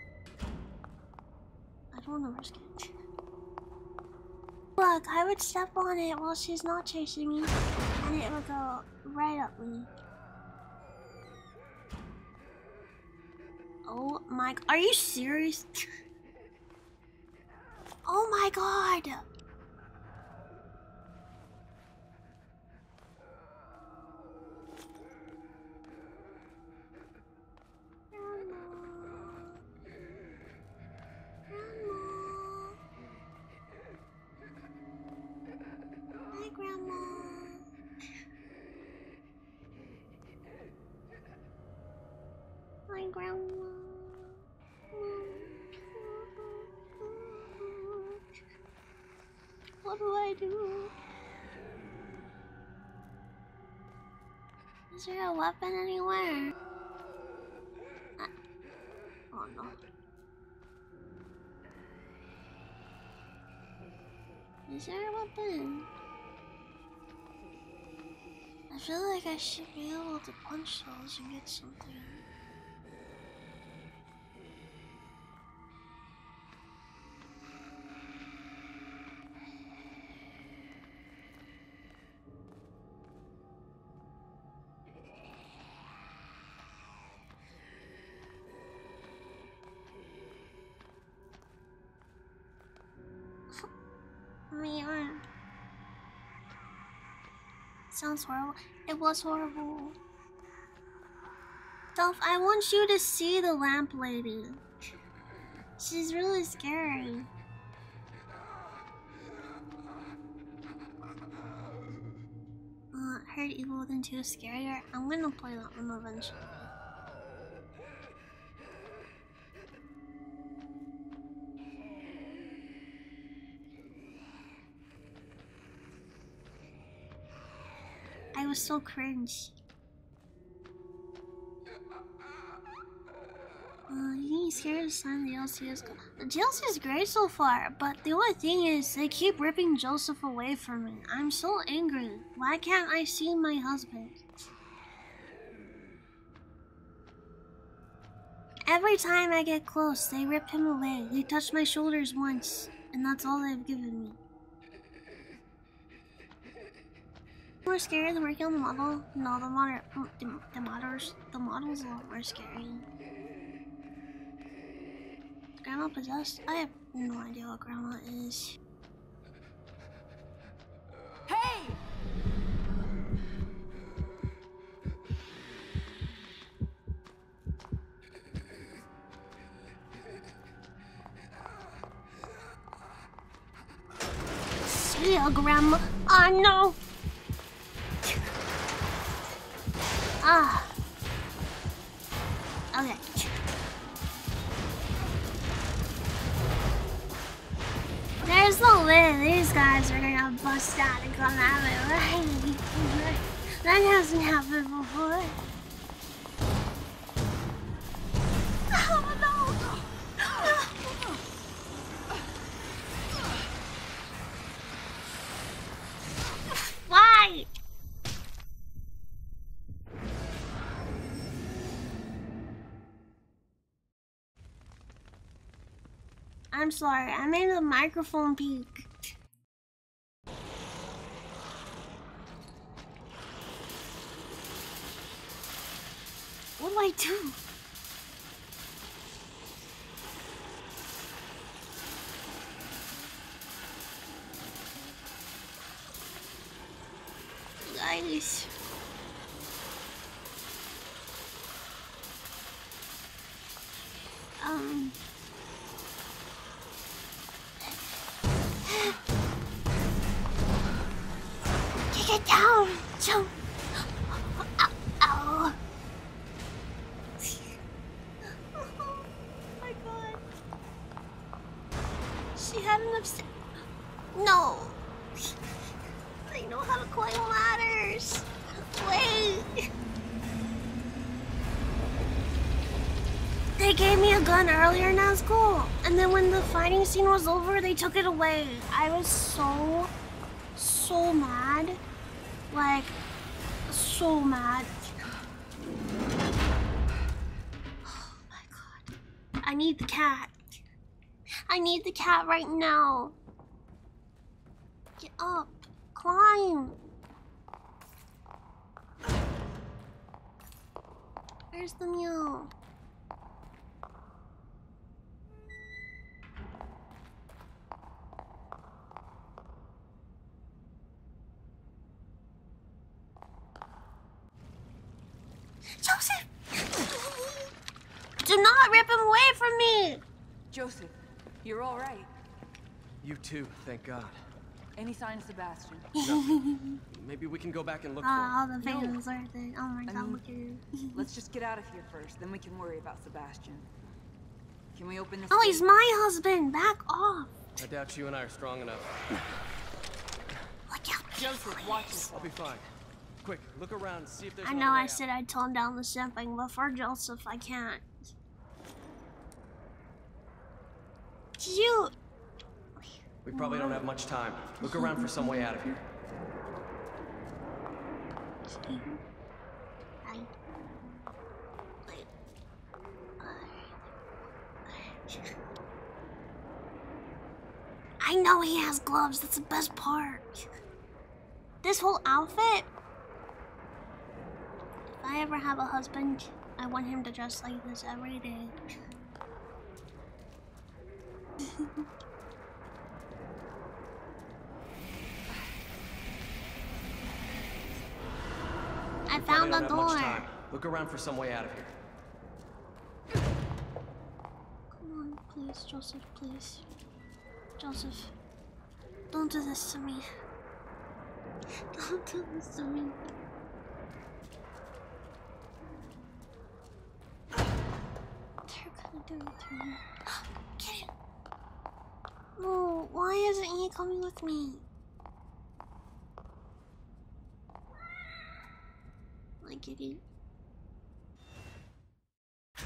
I don't want to risk it. Look, I would step on it while she's not chasing me, and it would go right up me. Oh my, are you serious? Oh my god! There a weapon anywhere? Uh, oh no. Is there a weapon? I feel like I should be able to punch those and get something. Sounds horrible. It was horrible. Dolph, I want you to see the lamp lady. She's really scary. Uh, heard Evil Within 2 is scarier. I'm gonna play that one eventually. Was so cringe. Uh, you ain't scared to sign the DLC is good. The DLC is great so far, but the only thing is they keep ripping Joseph away from me. I'm so angry. Why can't I see my husband? Every time I get close, they rip him away. They touch my shoulders once, and that's all they've given me. More scary than working on the model? No, the model, the, the models, the model's a lot more scary. Grandma possessed? I have no idea what grandma is. Hey! See ya, grandma. Ah, no. Ah. Okay. There's no way these guys are gonna bust out and come at me, right? That hasn't happened before. I'm sorry, I made the microphone peak. What do I do? Scene was over, they took it away. I was so, so mad. Like, so mad. Oh my god. I need the cat. I need the cat right now. Get up. Climb. Where's the mule? Joseph! Do not rip him away from me! Joseph, you're all right. You too, thank God. Any sign of Sebastian? Nothing. Maybe we can go back and look ah, for Oh, all him. the fans are there. Oh my I god, mean, look at you. Let's just get out of here first, then we can worry about Sebastian. Can we open this? Oh, gate? he's my husband. Back off. I doubt you and I are strong enough. Look out. Joseph, watch yourself. I'll be fine. Quick, look around, see if there's I know way I out. said I'd tone down the simping, but for Joseph, I can't. You. We probably don't have much time. Look around for some way out of here. I. Know he has gloves. That's the best part. This whole outfit. If I ever have a husband, I want him to dress like this every day. I found the door. Look around for some way out of here. Come on, please, Joseph, please. Joseph, don't do this to me. Don't do this to me. They're gonna do it to me. Get him! No, why isn't he coming with me?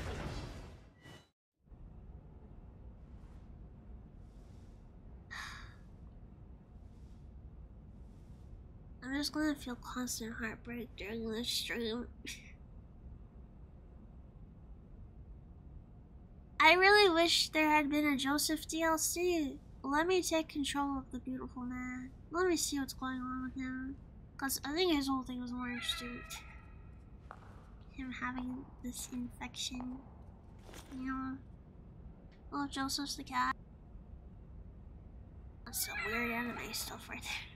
I'm just gonna feel constant heartbreak during this stream. I really wish there had been a Joseph DLC. Let me take control of the beautiful man. Let me see what's going on with him. Because I think his whole thing was more interesting. Him having this infection. You know? Oh, Joseph's the cat. That's some weird anime stuff right there.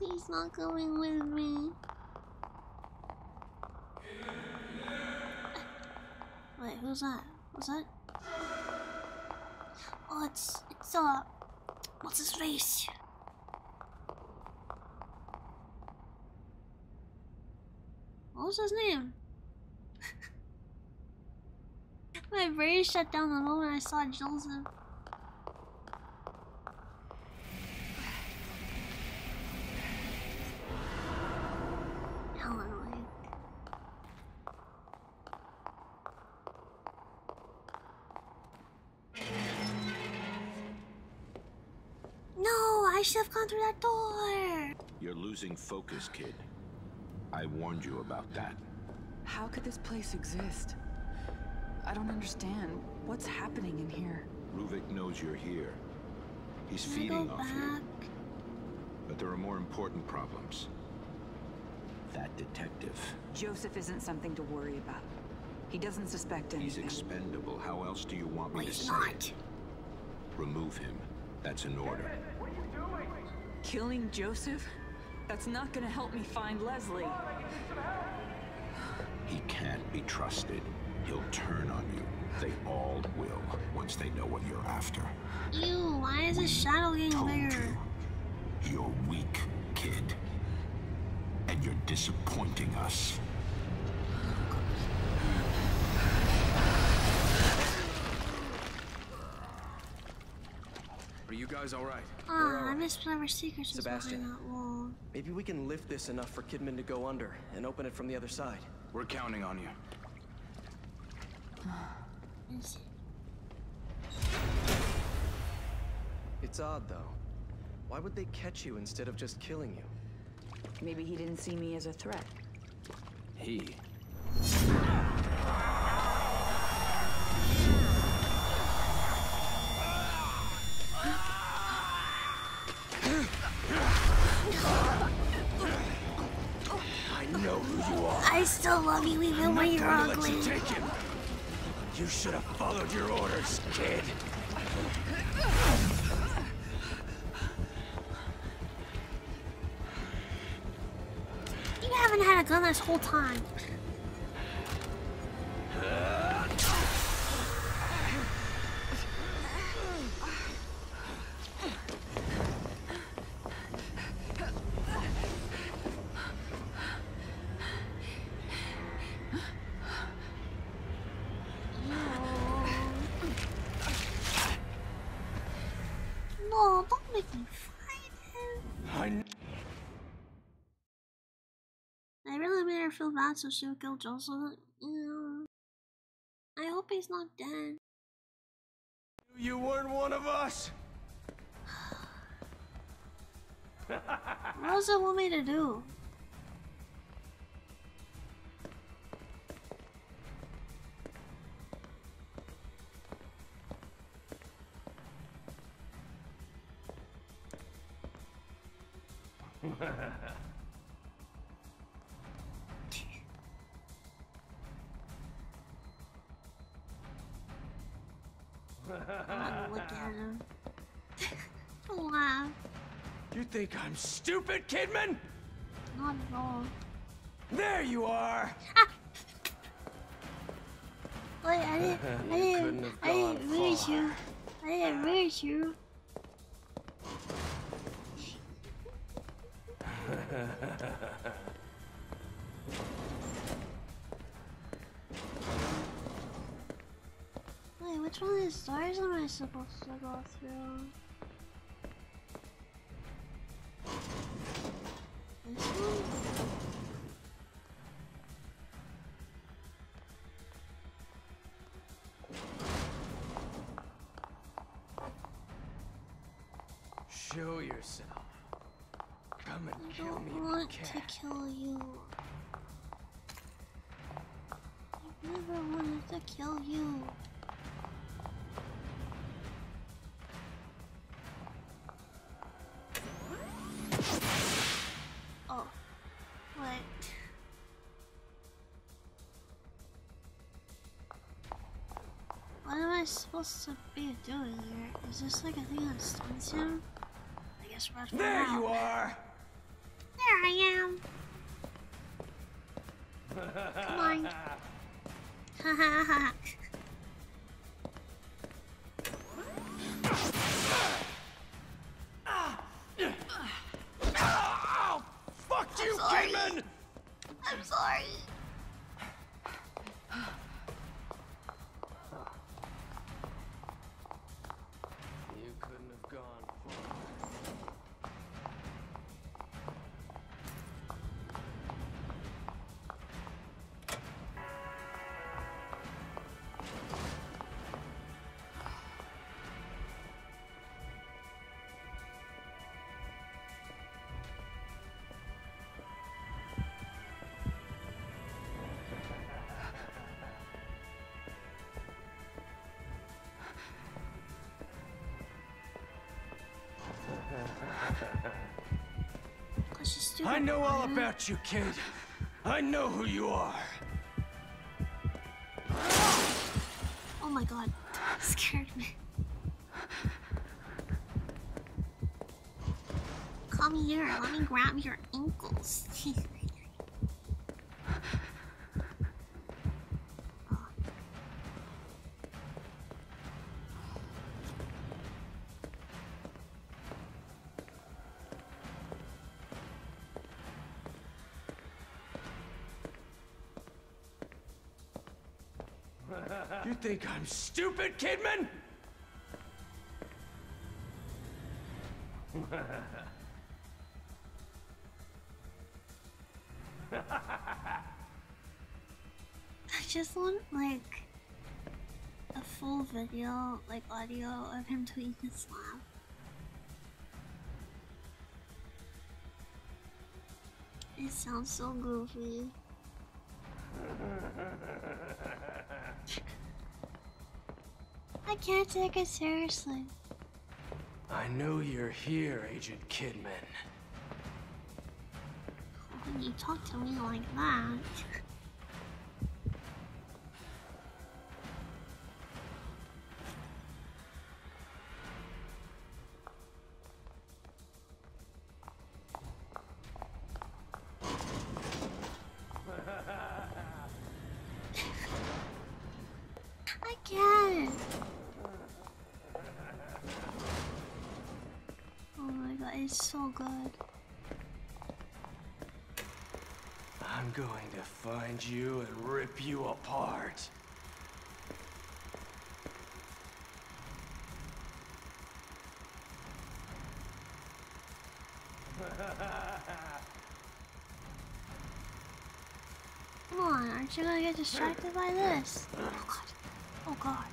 He's not going with me. Wait, who's that? What's that? Oh, it's it's uh, what's his face? What was his name? My brain shut down the moment I saw Joseph. Annoying. No, I should have gone through that door. You're losing focus, kid. I warned you about that. How could this place exist? I don't understand. What's happening in here? Ruvik knows you're here. He's Can feeding go off you. But there are more important problems. That detective. Joseph isn't something to worry about. He doesn't suspect anything. He's expendable. How else do you want me to He's say not. it? Remove him. That's an order. Killing Joseph? That's not gonna help me find Leslie. He can't be trusted. He'll turn on you. They all will once they know what you're after. Ew, why is his shadow getting Told bigger? you. You're weak, kid. And you're disappointing us. Are you guys all right? Ah, I missed whatever secrets was Sebastian. behind that wall. Maybe we can lift this enough for Kidman to go under and open it from the other side. We're counting on you. It's odd, though. Why would they catch you instead of just killing you? Maybe he didn't see me as a threat. He. Still love you even I'm when you're ugly. you take him. You should have followed your orders, kid. You haven't had a gun this whole time. Feel bad, so she would kill Joseph. Yeah. I hope he's not dead. you weren't one of us. What does it want me to do? You think I'm stupid, Kidman? Not at all. There you are. Ah. Wait, I didn't, I didn't, I didn't reach you. I didn't reach you. Wait, which one of these doors am I supposed to go through? Show yourself. Come and I kill me don't if you want can. to kill you. I never wanted to kill you. I supposed to be doing here? Is this like a thing that stuns him? I guess we're at There you are! There I am. Come on. Ha ha ha. Stupid I know all about you, kid. I know who you are. Think I'm stupid, Kidman? I just want like a full video, like audio of him doing his laugh. It sounds so goofy. I can't take it seriously. I know you're here, Agent Kidman. When you talk to me like that. Come on, aren't you gonna get distracted by this? Oh god. Oh god.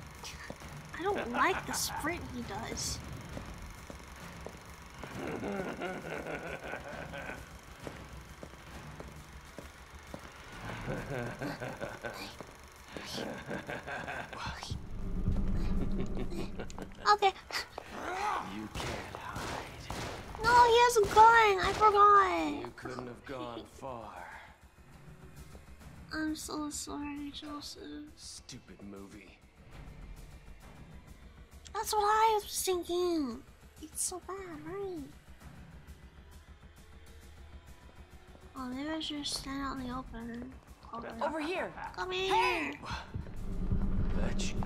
I don't like the sprint he does. Okay. You can't hide. No, he has a gun. I forgot. You couldn't have gone far. I'm so sorry, Joseph. Stupid movie. That's what I was thinking. It's so bad, right? Oh, maybe I should stand out in the open. Over, Over here. Come here. Bet you.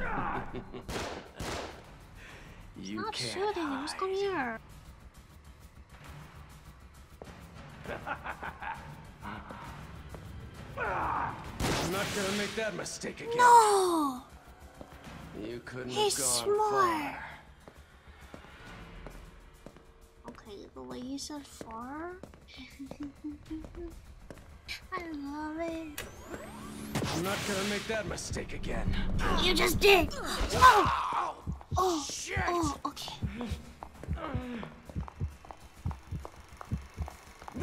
you Not can't shooting. hide. Just come here. I'm not gonna make that mistake again. No. You couldn't He's have gone smart. far. Okay, the way you said far. I love it. I'm not gonna make that mistake again. You just did. Oh. Oh, oh. Shit. Oh. Okay.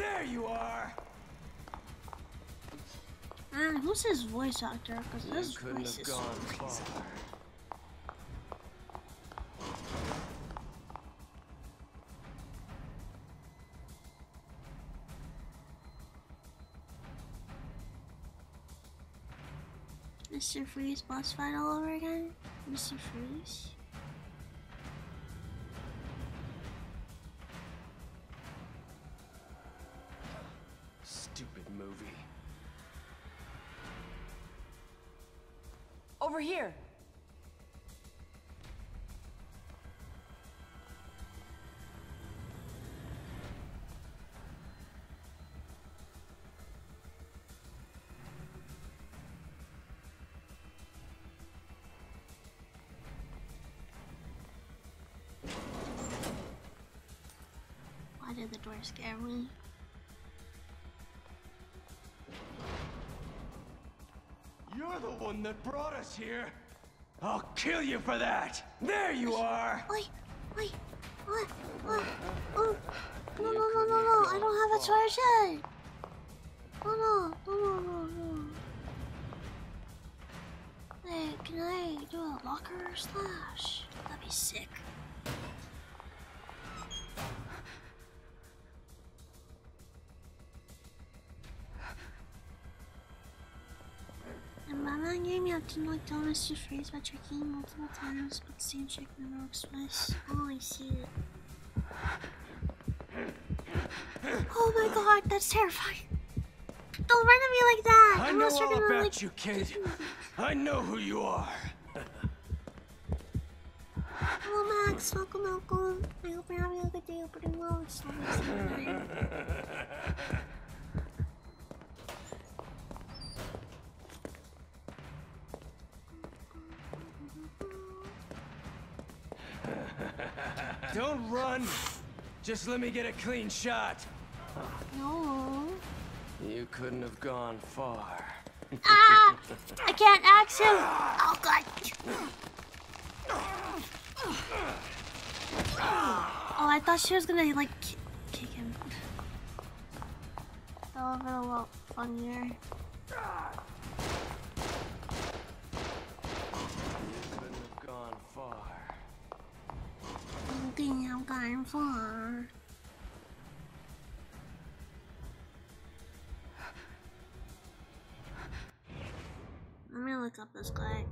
There you are. Ah, who's his voice actor? Because his voice is so far. Mr. Freeze boss fight all over again? Mr. Freeze? Over here. Why did the door scare me? One that brought us here. I'll kill you for that. There you are. Wait, wait, what? What? Oh, no, no, no, no, no! I don't have a charge yet. No, no, no, no, no, no. Hey, can I do a locker slash? That'd be sick. That game, you have to like us to freeze by tricking multiple times, but the same trick never works twice. Oh, I see it. Oh my god, that's terrifying. Don't run at me like that. I I'm know not all about like, you, kid. I know who you are. Hello, Max. Welcome, welcome. I hope you're having a good day. Opening well. It's not Don't run. Just let me get a clean shot. No. You couldn't have gone far. Ah! I can't axe him. Oh god. Oh, I thought she was gonna like ki- kick him. That would have been a lot funnier. Thinking I'm going far. I'm gonna look up this guy.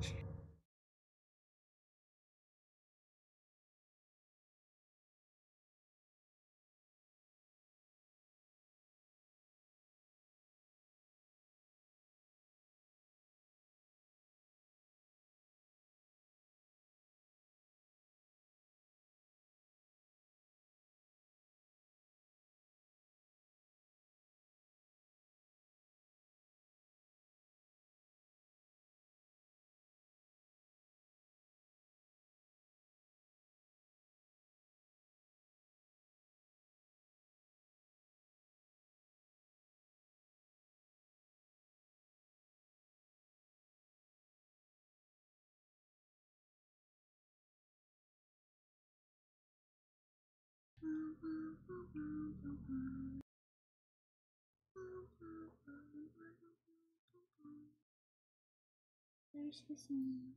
There's his name.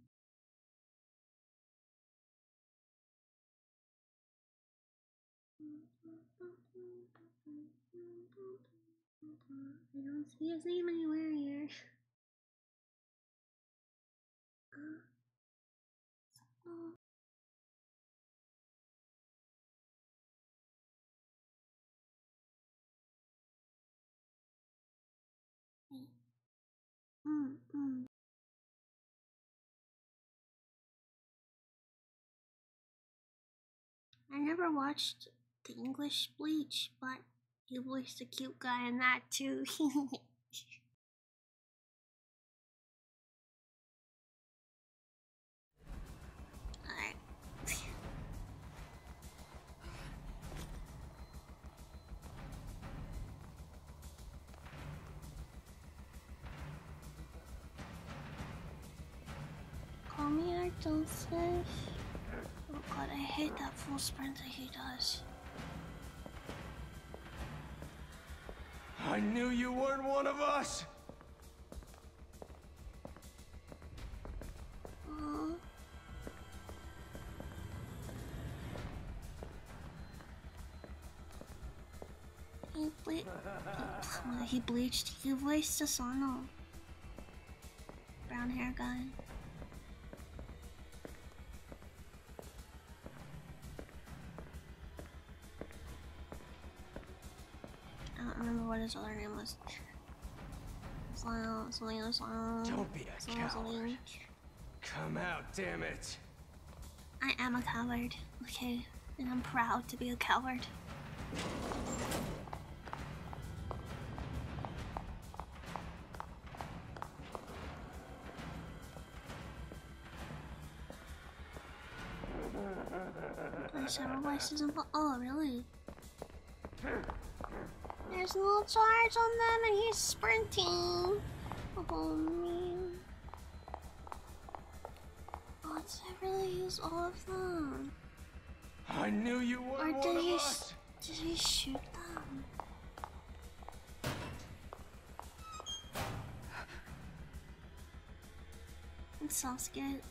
I don't see his name anywhere here. I never watched the English Bleach, but he voiced a cute guy in that too. Alright. Call me Art god, I hate that full sprint that he does. I knew you weren't one of us! He, ble he, bleached. He voiced Asano. Brown hair guy. Don't remember what his other name was. Slime, something, slime. Don't be a slime, coward. Come out, damn it. I am a coward, okay? And I'm proud to be a coward. Several voices and oh really? There's a little charge on them and he's sprinting. Oh man. Oh, did I really use all of them? I knew you were Or did he did he shoot them? I'm so scared.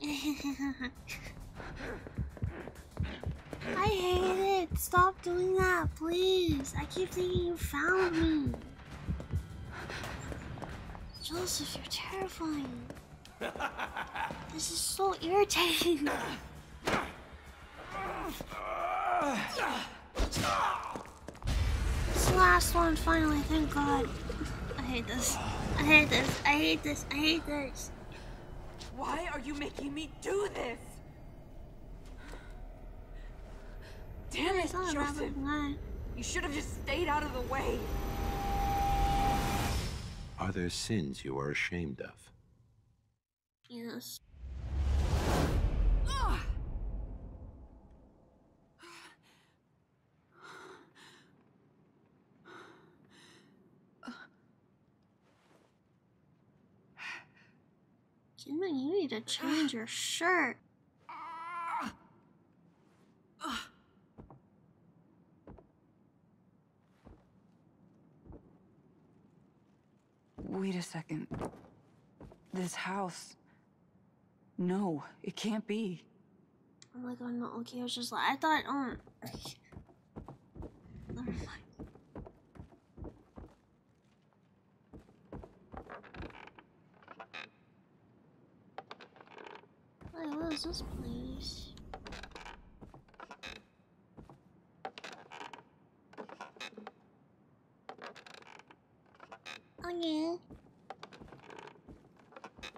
I hate it. Stop doing that, please. I keep thinking you found me. Joseph, you're terrifying. This is so irritating. It's the last one, finally, thank God. I hate this. I hate this. I hate this. I hate this. Why are you making me do this? Damn it, It's not a Joseph. You should have just stayed out of the way. Are there sins you are ashamed of? Yes. Ugh. Kidman, you need to change your shirt. Wait a second. This house. No, it can't be. I'm like, oh no, okay, I was just like, I thought, um. Never mind. This place? Oh, okay.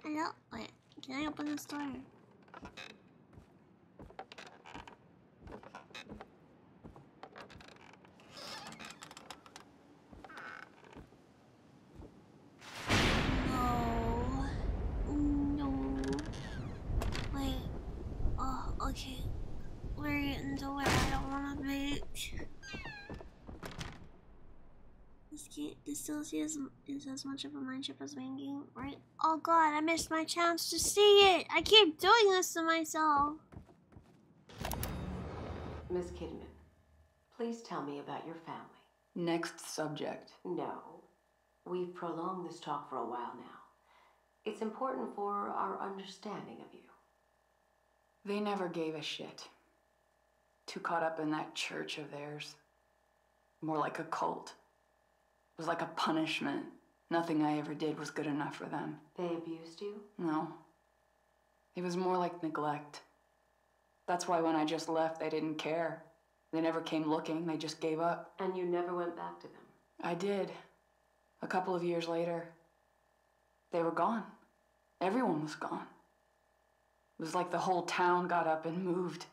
Hello? Wait, can I open this door? No. No. Wait. Oh, okay. We're getting to where I don't want to be. This kid, this DLC is, is as much of a mindship as main game, right? Oh god, I missed my chance to see it! I keep doing this to myself! Miss Kidman, please tell me about your family. Next subject. No. We've prolonged this talk for a while now. It's important for our understanding of you. They never gave a shit. Too caught up in that church of theirs. More like a cult. It was like a punishment. Nothing I ever did was good enough for them. They abused you? No. It was more like neglect. That's why when I just left, they didn't care. They never came looking, they just gave up. And you never went back to them? I did. A couple of years later, they were gone. Everyone was gone. It was like the whole town got up and moved.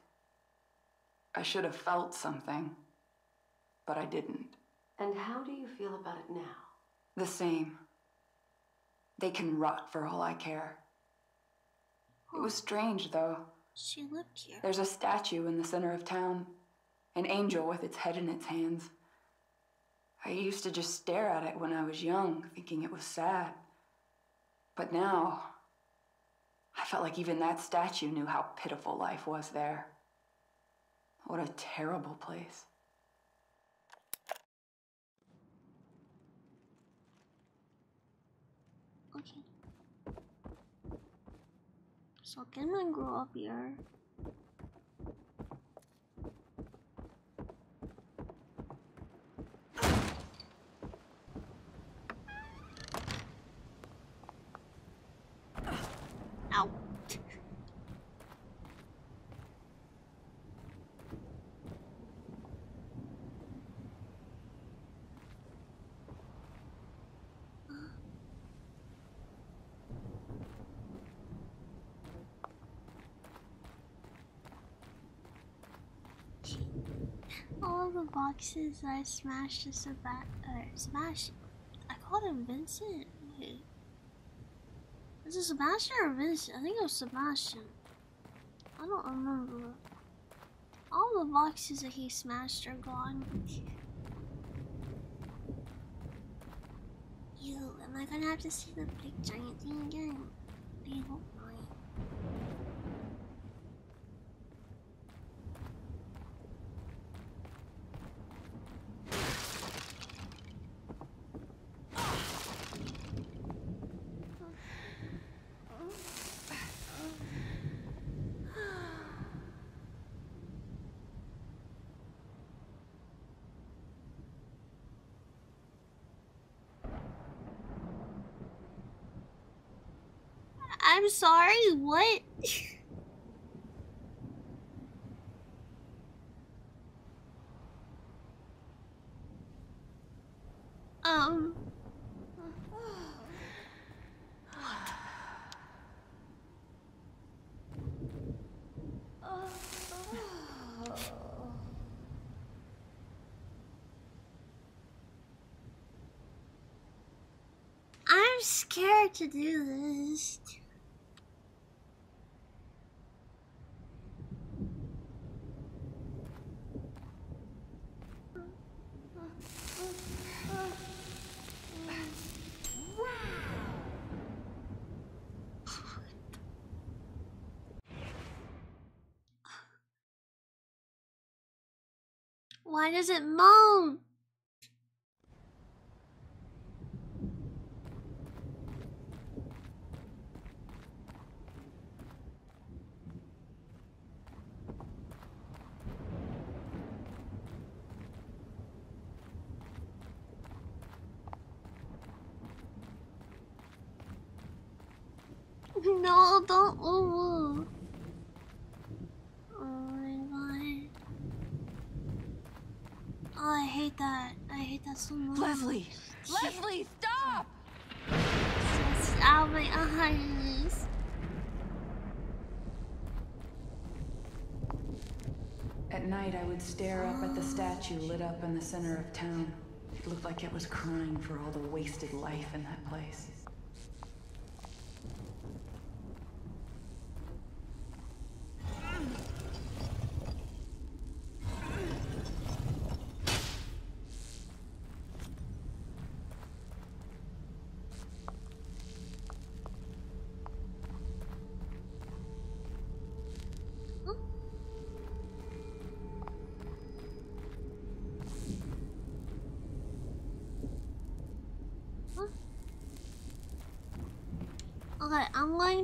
I should have felt something, but I didn't. And how do you feel about it now? The same. They can rot for all I care. It was strange, though. She lived here. There's a statue in the center of town, an angel with its head in its hands. I used to just stare at it when I was young, thinking it was sad. But now, I felt like even that statue knew how pitiful life was there. What a terrible place. Okay. can I grow up here. All the boxes I smashed to uh, Sebastian. I called him Vincent. Wait. Is it Sebastian or Vincent? I think it was Sebastian. I don't remember. All the boxes that he smashed are gone. You, am I gonna have to see the big giant thing again? Hope I'm sorry, what? um. I'm scared to do this. Why does it moan? No, don't move. Oh my god. Oh, I hate that. I hate that so much. Leslie! Leslie, stop! It's out my eyes. At night, I would stare up at the statue lit up in the center of town. It looked like it was crying for all the wasted life in that place.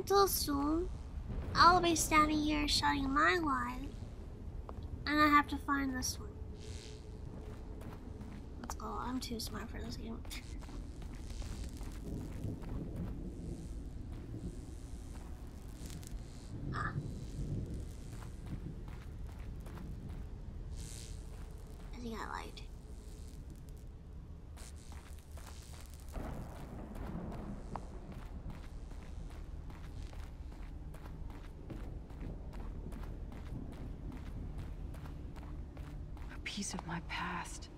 To assume I'll be standing here shutting my light, and I have to find this one. Let's go. I'm too smart for this game. ah. I think I lied. A piece of my past.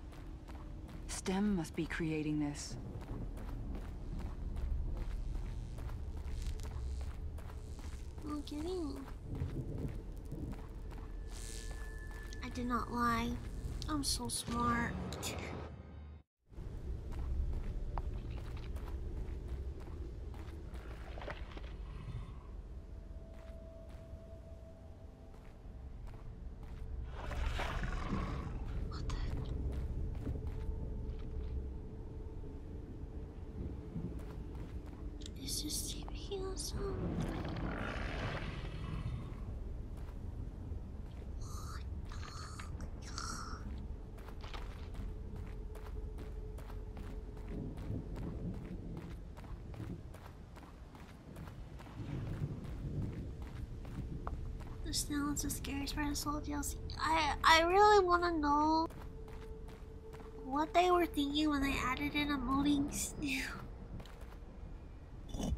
STEM must be creating this. Look at me. I did not lie. I'm so smart. Is this TP or something? The snail is the scariest part of whole DLC. I I really want to know what they were thinking when they added in a moaning snail.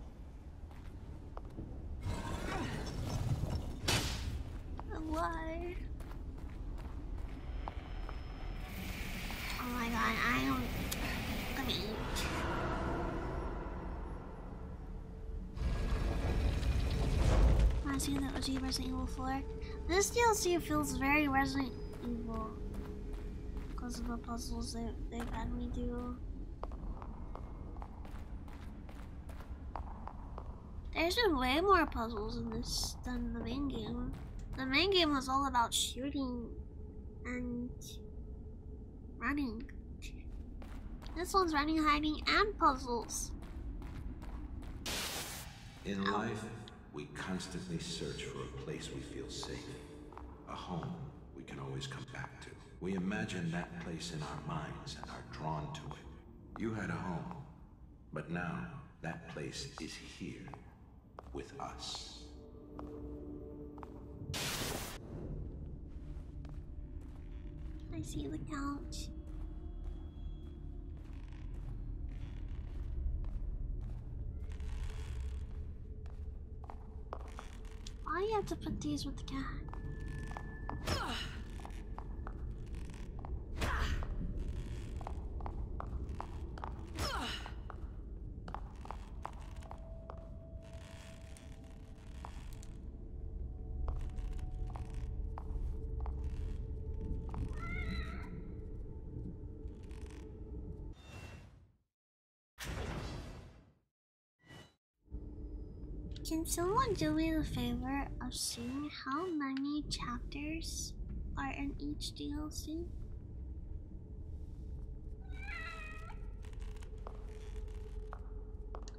And Why? DLC Evil 4. This DLC feels very Resident Evil because of the puzzles they, they've had me do. There's been way more puzzles in this than the main game. The main game was all about shooting and running. This one's running, hiding, and puzzles. In life, we constantly search for a place we feel safe. A home we can always come back to. We imagine that place in our minds and are drawn to it. You had a home, but now that place is here with us. I see the couch. You have to put these with the cat? Can someone do me the favor of seeing how many chapters are in each DLC?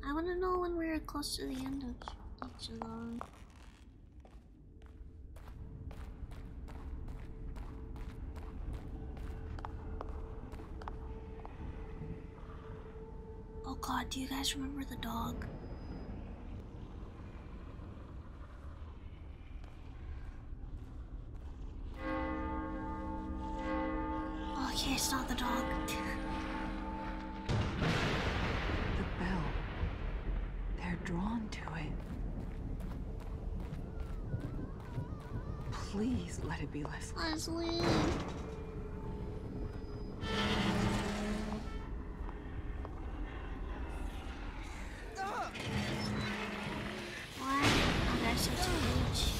I want to know when we're close to the end of each of them. Oh god, do you guys remember the dog? Reach.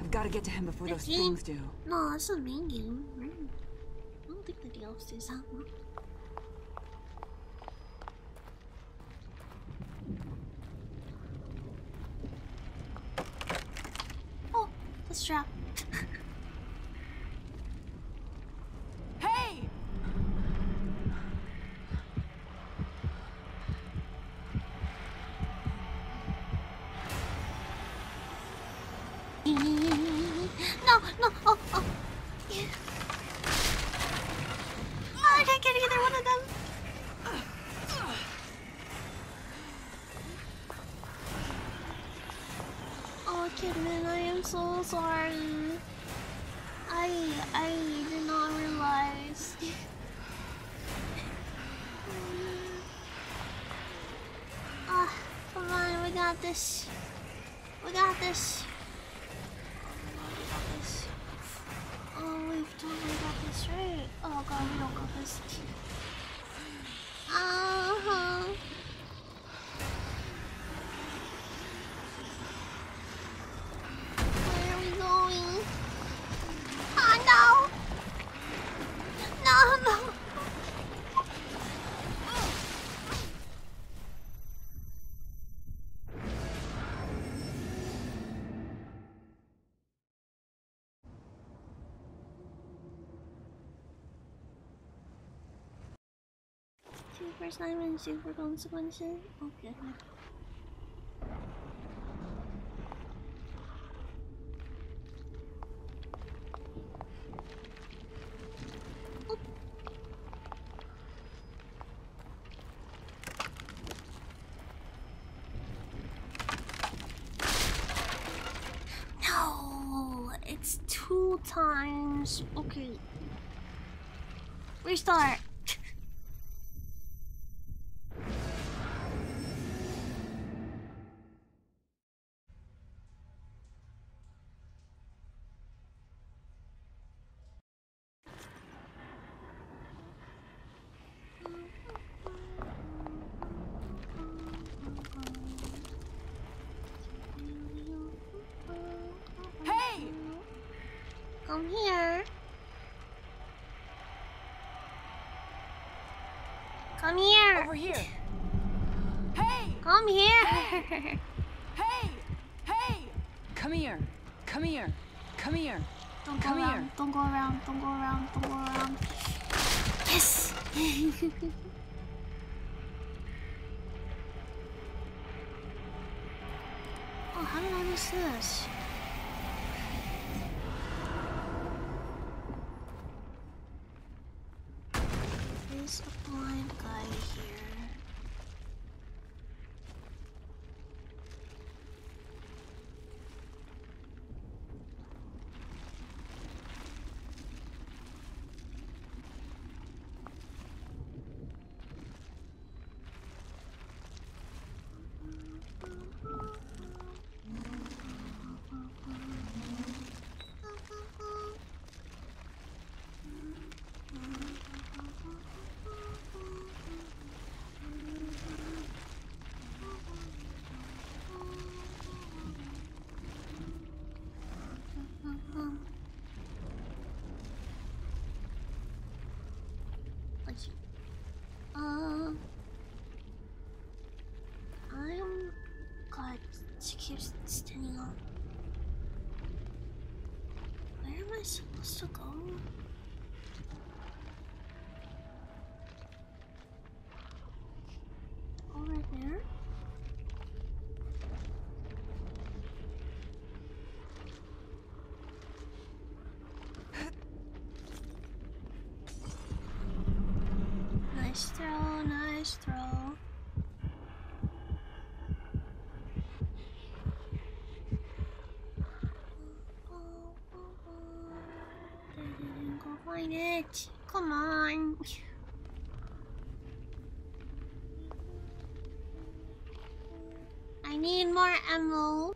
I've got to get to him before those things do. No, that's the main game. right? I don't think the DLC is that one. Oh, the strap. Hey! No, no, oh, oh. Yeah. Oh, I can't get either one of them. Oh, Kidman, I am so sorry. I, I did not realize. Ah, come on, we got this. We got this. this. Oh, we've totally got this right. Oh god, we don't got this. Super Simon, super consequences. Okay. Come here. Come here. Over here. Hey! Come here. Hey! Hey! Hey! Come here. Come here. Come here. Don't go Come around. here. Don't go around. Don't go around. Don't go around. Yes. oh, how did I miss this? She keeps standing on. Where am I supposed to go? Over there. Nice throw, nice throw. It. Come on. I need more ammo.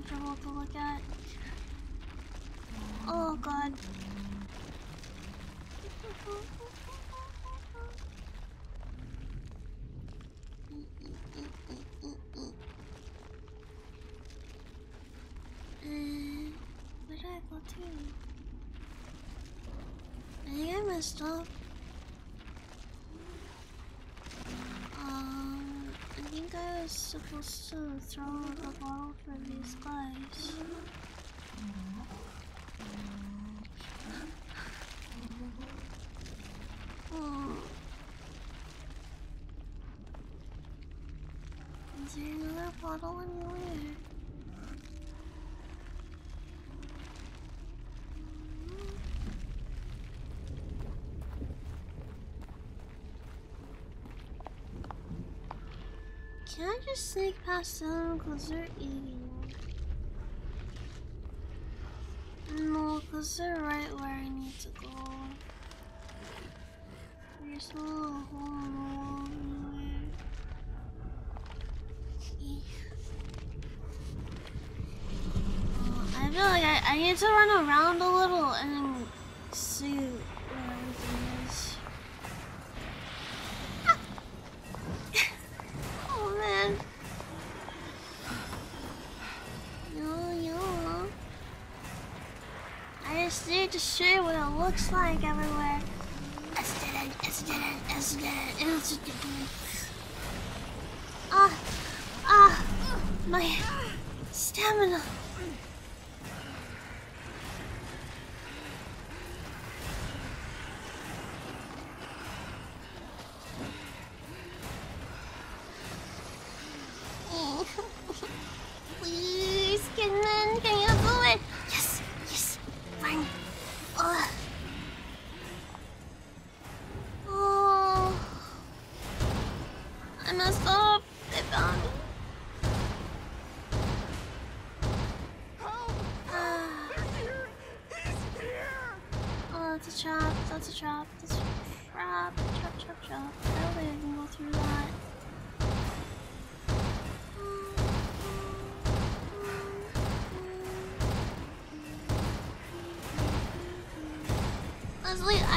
Uncomfortable to look at. Oh god. Uh, where did I go to? I think I messed up. Um, I think I was supposed to throw the ball for these guys. Oh. Is there another bottle anywhere? Can I just sneak past them because they're eating? No, because they're right where I need to go. There's no hole anywhere. Oh, I feel like I, I need to run around a little and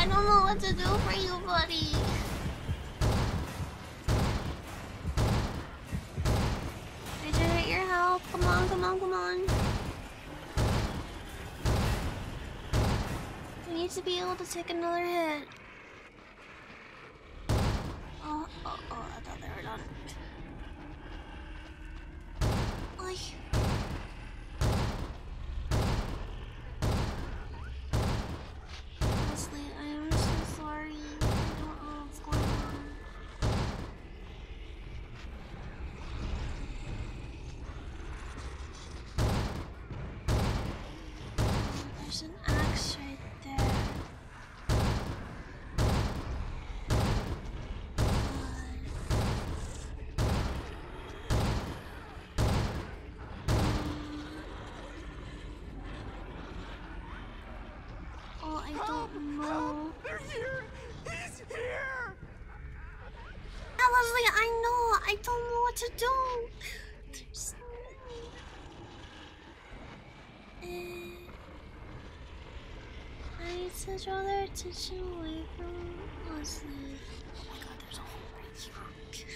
I don't know what to do for you, buddy. Regenerate your health. Come on, come on, come on. We need to be able to take another hit. Oh, oh, oh, I thought they were done. Oy. Leslie, I am so sorry. I don't know what's going on. There's an axe right there. Oh, I don't. They're here! He's here! I know. I don't know what to do. There's no-. I need to draw their attention away from Leslie. Oh my god, there's a hole right here.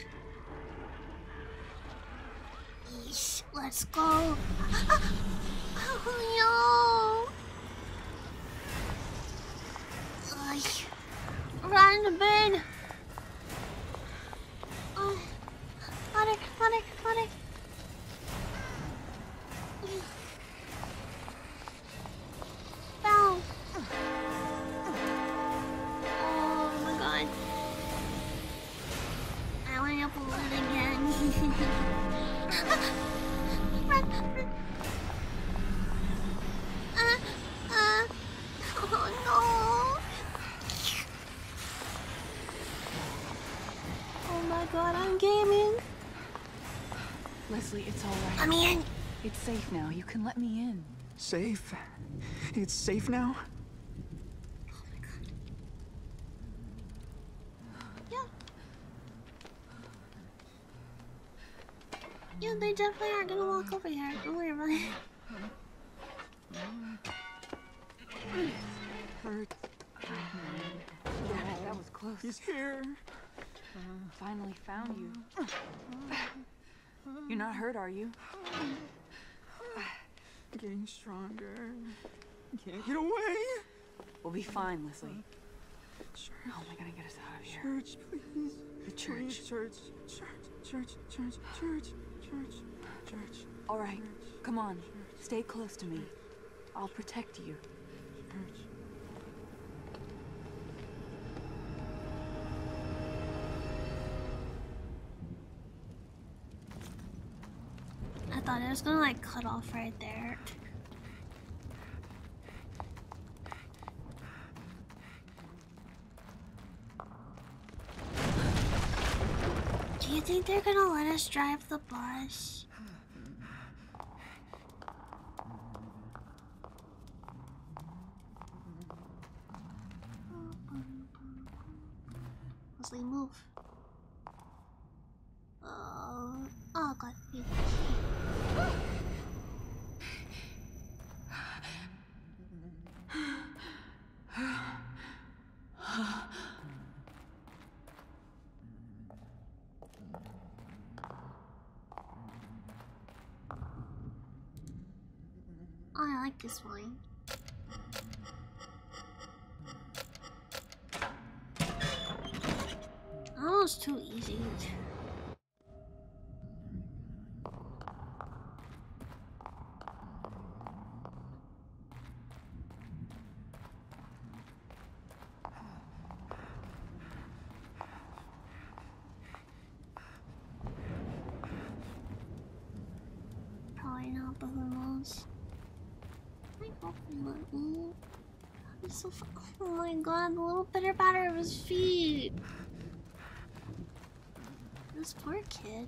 Yeesh, let's go. oh Safe? It's safe now? Yeah. Yeah, they definitely are gonna walk over here. Don't worry about it. Hurt. That was close. He's here. Finally found you. You're not hurt, are you? Getting stronger. Can't get away. We'll be fine, Leslie. Church. Oh How am I gonna get us out of here? Church, please. The church. Please, church. Church. Church. Church. Church. Church. Church. All right, come on. Stay close to me. I'll protect you. Church. Thought it was gonna like cut off right there. Do you think they're gonna let us drive the bus? Leslie, move. Oh, oh god. you- Oh, I like this one. That was too easy. Probably not, but who knows? I hope you let me. I'm so f- oh my god, the little bitter batter of his feet. This poor kid.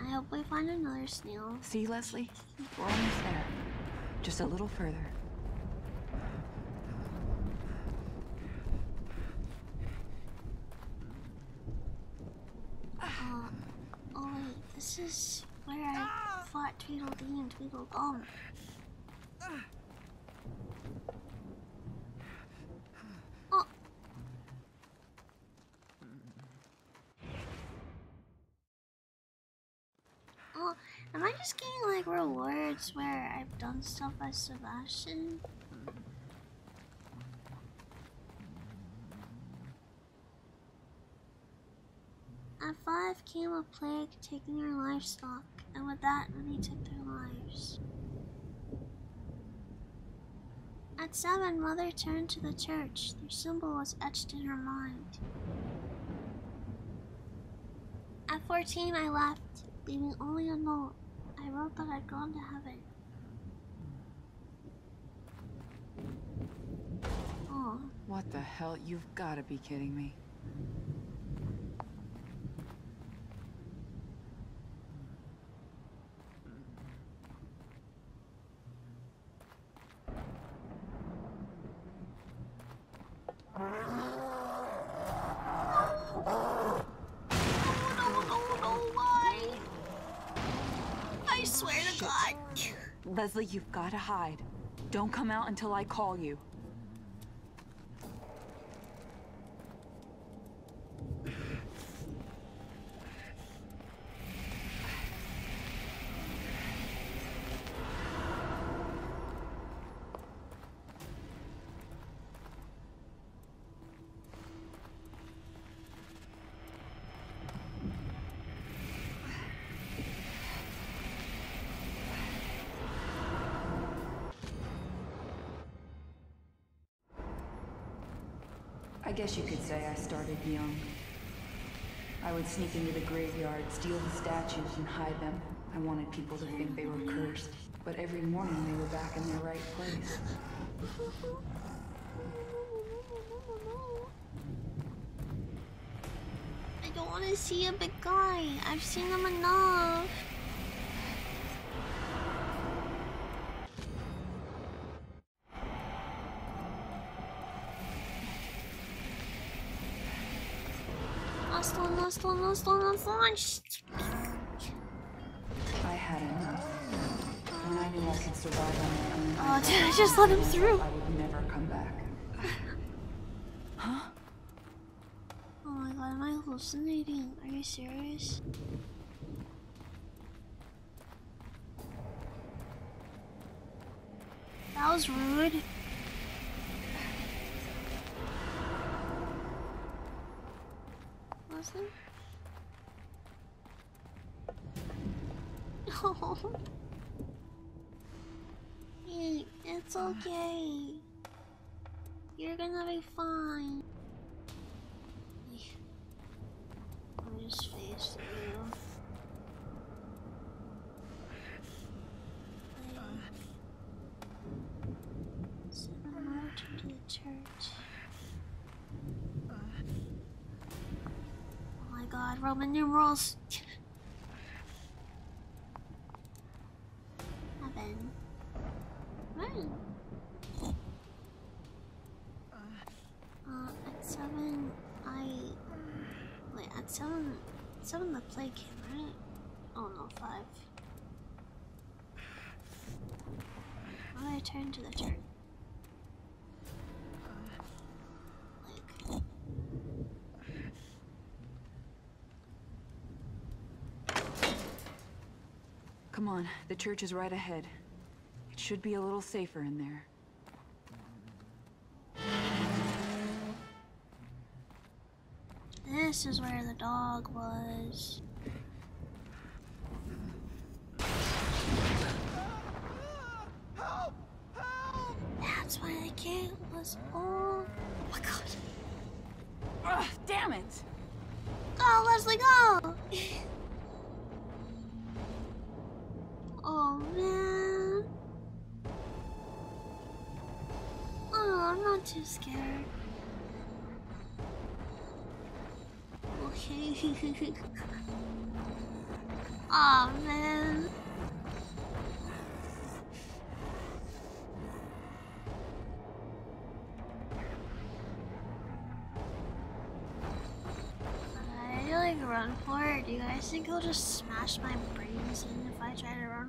I hope we find another snail. See, Leslie? We're almost there. Just a little further. Uh, oh wait, this is where I fought Tweedledee and Tweedledum. Oh. Oh, am I just getting like rewards where I've done stuff by Sebastian? At five came a plague taking their livestock, and with that many took their lives. At seven, Mother turned to the church. Their symbol was etched in her mind. At 14, I left, leaving only a note. I wrote that I'd gone to heaven. Oh. What the hell? You've got to be kidding me. I swear to God. Leslie, you've got to hide. Don't come out until I call you. I guess you could say I started young. I would sneak into the graveyard, steal the statues, and hide them. I wanted people to think they were cursed. But every morning they were back in their right place. I don't want to see a big guy. I've seen him enough. Last one, last one, last one, last one. Shh. I had enough. When I knew I could survive on my own, Oh, did I just let him through? I would never come back. Oh my god, am I hallucinating? Are you serious? That was rude. Was it? Hey, it's okay. You're gonna be fine. Me just face you. To the church. Oh my god, Roman numerals. Heaven. Right. Uh, at seven, I wait. At seven, seven the plague came, right? Oh no, five. Turn to the church? Like, Come on, the church is right ahead. It should be a little safer in there. this is where the dog was. That's why the gate was. Oh my god. Ugh, damn it! Go, Leslie, go! oh man. Oh, I'm not too scared. Okay. oh man. Do you guys think he'll just smash my brains in if I try to run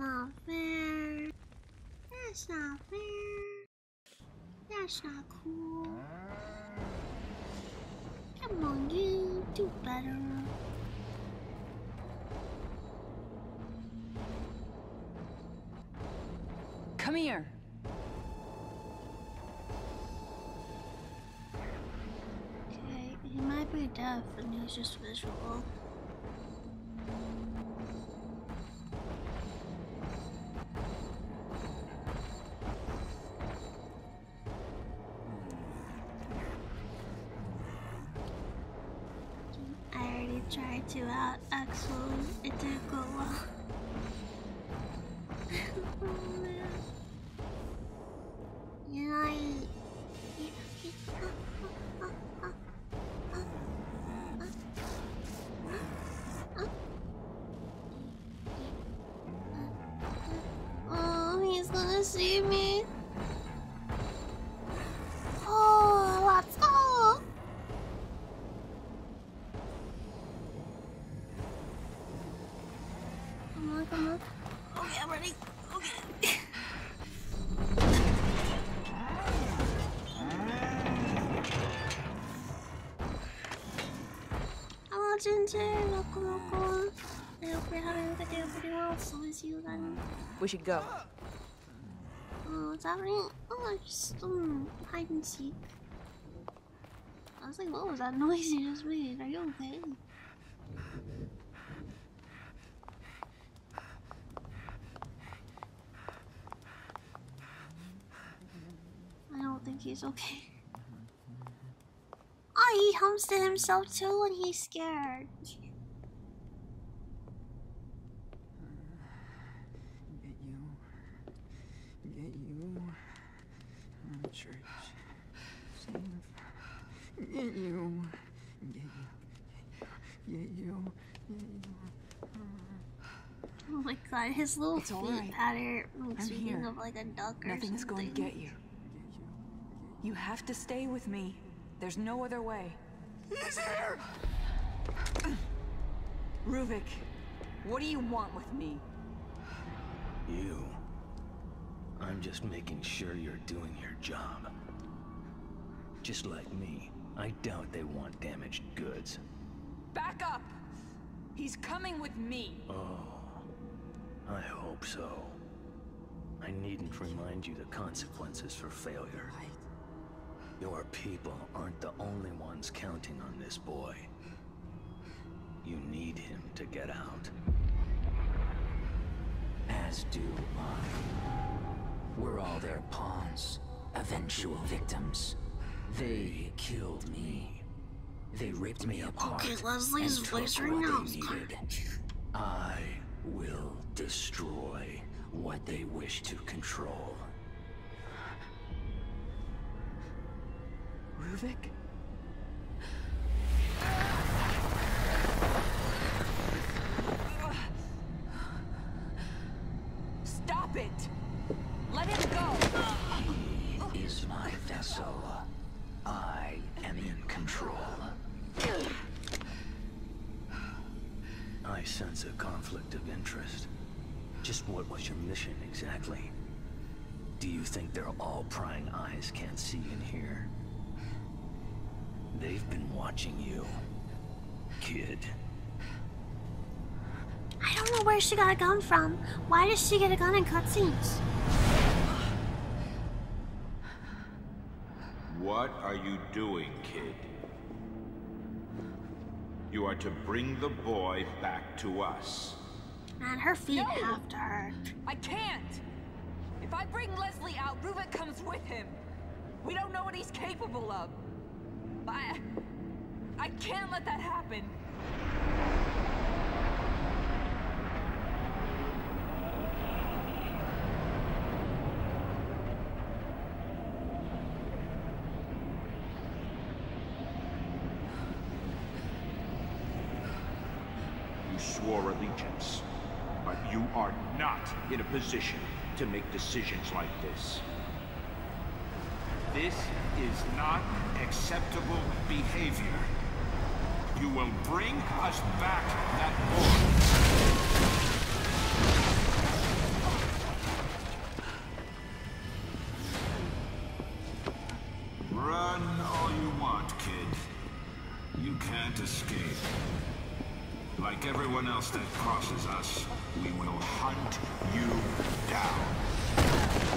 not fair. That's not fair. That's not cool. Come on, you do better. Come here. Okay, he might be deaf and he's just visual. I I. We should go. Oh, what's happening? Oh, just um, hide and seek. I was like, what was that noise you just made? Are you okay? I don't think he's okay. Oh, he hums to himself too when he's scared. Get you. Get you. Oh, church. Save. Get you. Get you. Get you. Get you. Oh my god, his little It's feet alright. pattern makes I'm me think here. of like a duck or Nothing's something. going to get you. You have to stay with me. There's no other way. He's here! Ruvik, what do you want with me? You. I'm just making sure you're doing your job. Just like me, I doubt they want damaged goods. Back up! He's coming with me. Oh, I hope so. I needn't remind you the consequences for failure. Your people aren't the only ones counting on this boy. You need him to get out. As do I. We're all their pawns, eventual victims. They killed me. They ripped me apart Okay, Leslie's voice right now they is needed. I will destroy what they wish to control. Ruvik? Stop it! Let him go! He is my vessel. I am control. I sense a conflict of interest. Just what was your mission exactly? Do you think their all prying eyes can't see and hear? They've been watching you, kid. I don't know where she got a gun from. Why does she get a gun in cutscenes? What are you doing, kid? You are to bring the boy back to us. Man, her feet No! have to hurt. I can't! If I bring Leslie out, Ruvik comes with him. We don't know what he's capable of. I... I can't let that happen. Swore allegiance, but you are not in a position to make decisions like this. This is not acceptable behavior. You will bring us back that boy. Run all you want, kid. You can't escape. Like everyone else that crosses us, we will hunt you down.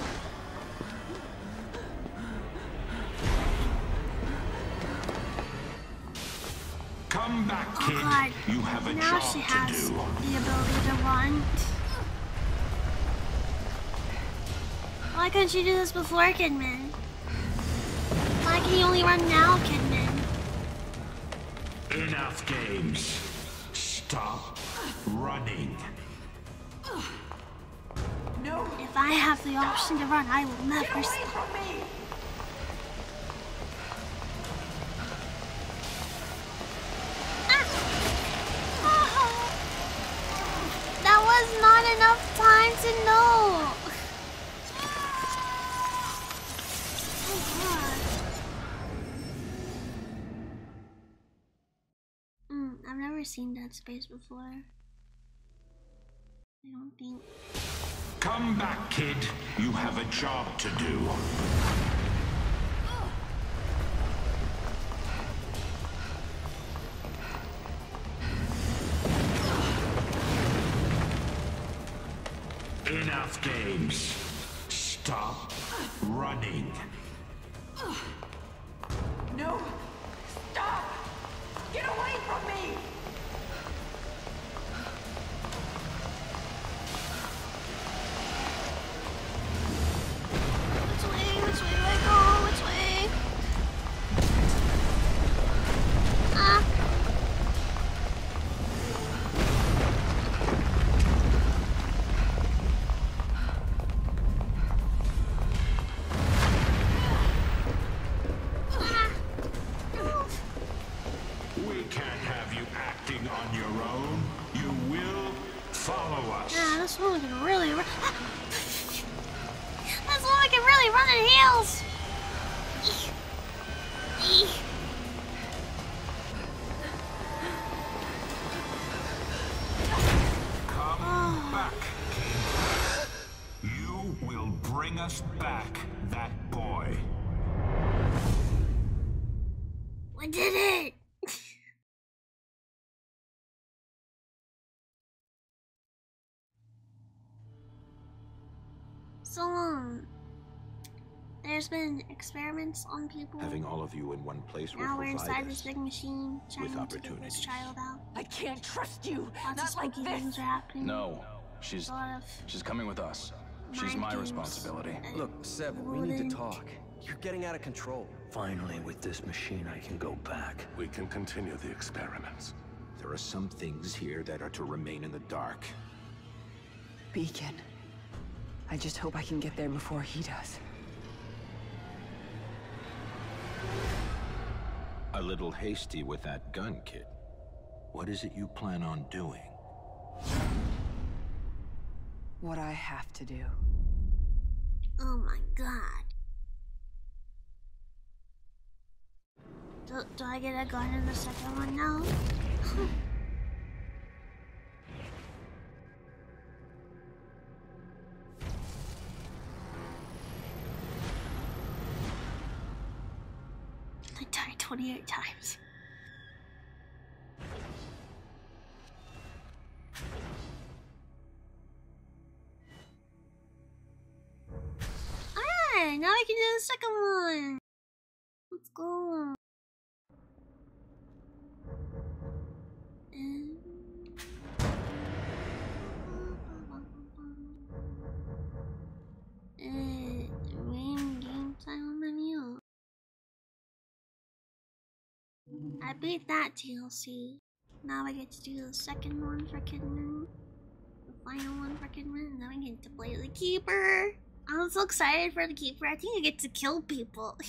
Come back, Oh kid. god. You have a now job she to has do. the ability to run. Why couldn't she do this before, Kidman? Why can you only run now, Kidman? Enough games. Stop running. No! If I have the option to run, I will never Get stop. from me! That was not enough time to know. Oh. Mm, I've never seen Dead Space before. Come back, kid. You have a job to do. Enough games. Stop running. No! So, um, there's been experiments on people. Having all of you in one place will now we're inside this big machine trying to get opportunities. this child out. I can't trust you! Lots Not of like spooky this! things are happening. No, she's A lot of she's coming with us. She's my games. responsibility. Look, Seb, we need to talk. You're getting out of control. Finally, with this machine, I can go back. We can continue the experiments. There are some things here that are to remain in the dark. Beacon. I just hope I can get there before he does. A little hasty with that gun, kid. What is it you plan on doing? What I have to do. Oh my god. The Do I get a gun in the second one now? 28 times. Alright, now we can do the second one. Let's go. I beat that DLC. Now I get to do the second one for Kidman. The final one for Kidman. and Then I get to play the Keeper. I'm so excited for the Keeper. I think I get to kill people.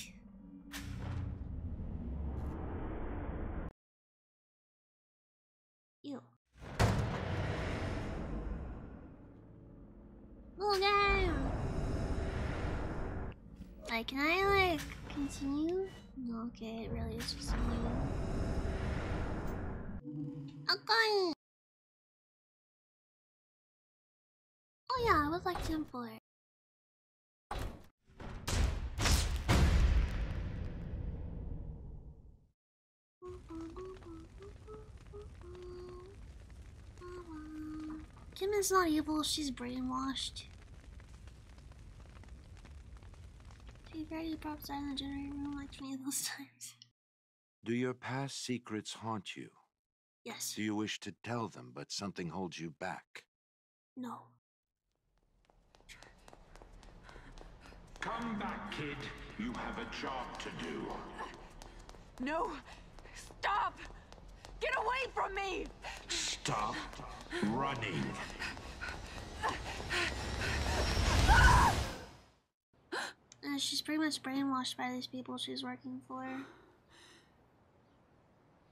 Ew. Oh damn! Like, can I okay, it really is just me. Okay. Oh yeah, I was like to employ. Kim is not evil, she's brainwashed. She already props out in the generator room like 20 of those times. Do your past secrets haunt you? Yes. Do you wish to tell them, but something holds you back? No. Come back, kid. You have a job to do. No! Stop! Get away from me! Stop running. Uh, she's pretty much brainwashed by these people she's working for.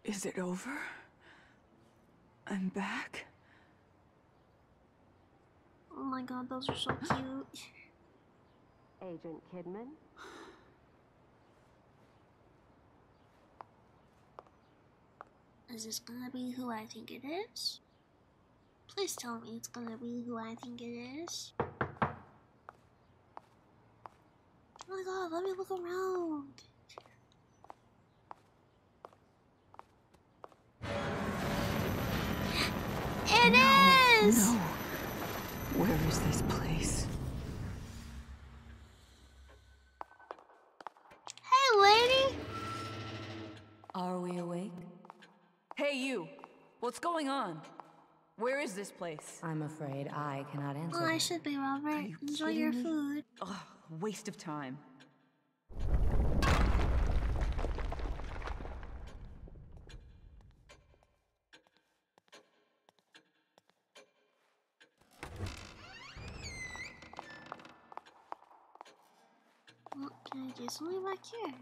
Is it over? I'm back? Oh my god, those are so cute. Agent Kidman? Is this gonna be who I think it is? Please tell me it's gonna be who I think it is. Oh my god, let me look around. It is! No. Where is this place? Hey, lady! Are we awake? Hey, you! What's going on? Where is this place? I'm afraid I cannot answer. Well, I should be, Robert. you Enjoy your me? food. Ugh, waste of time. What can I do something back here?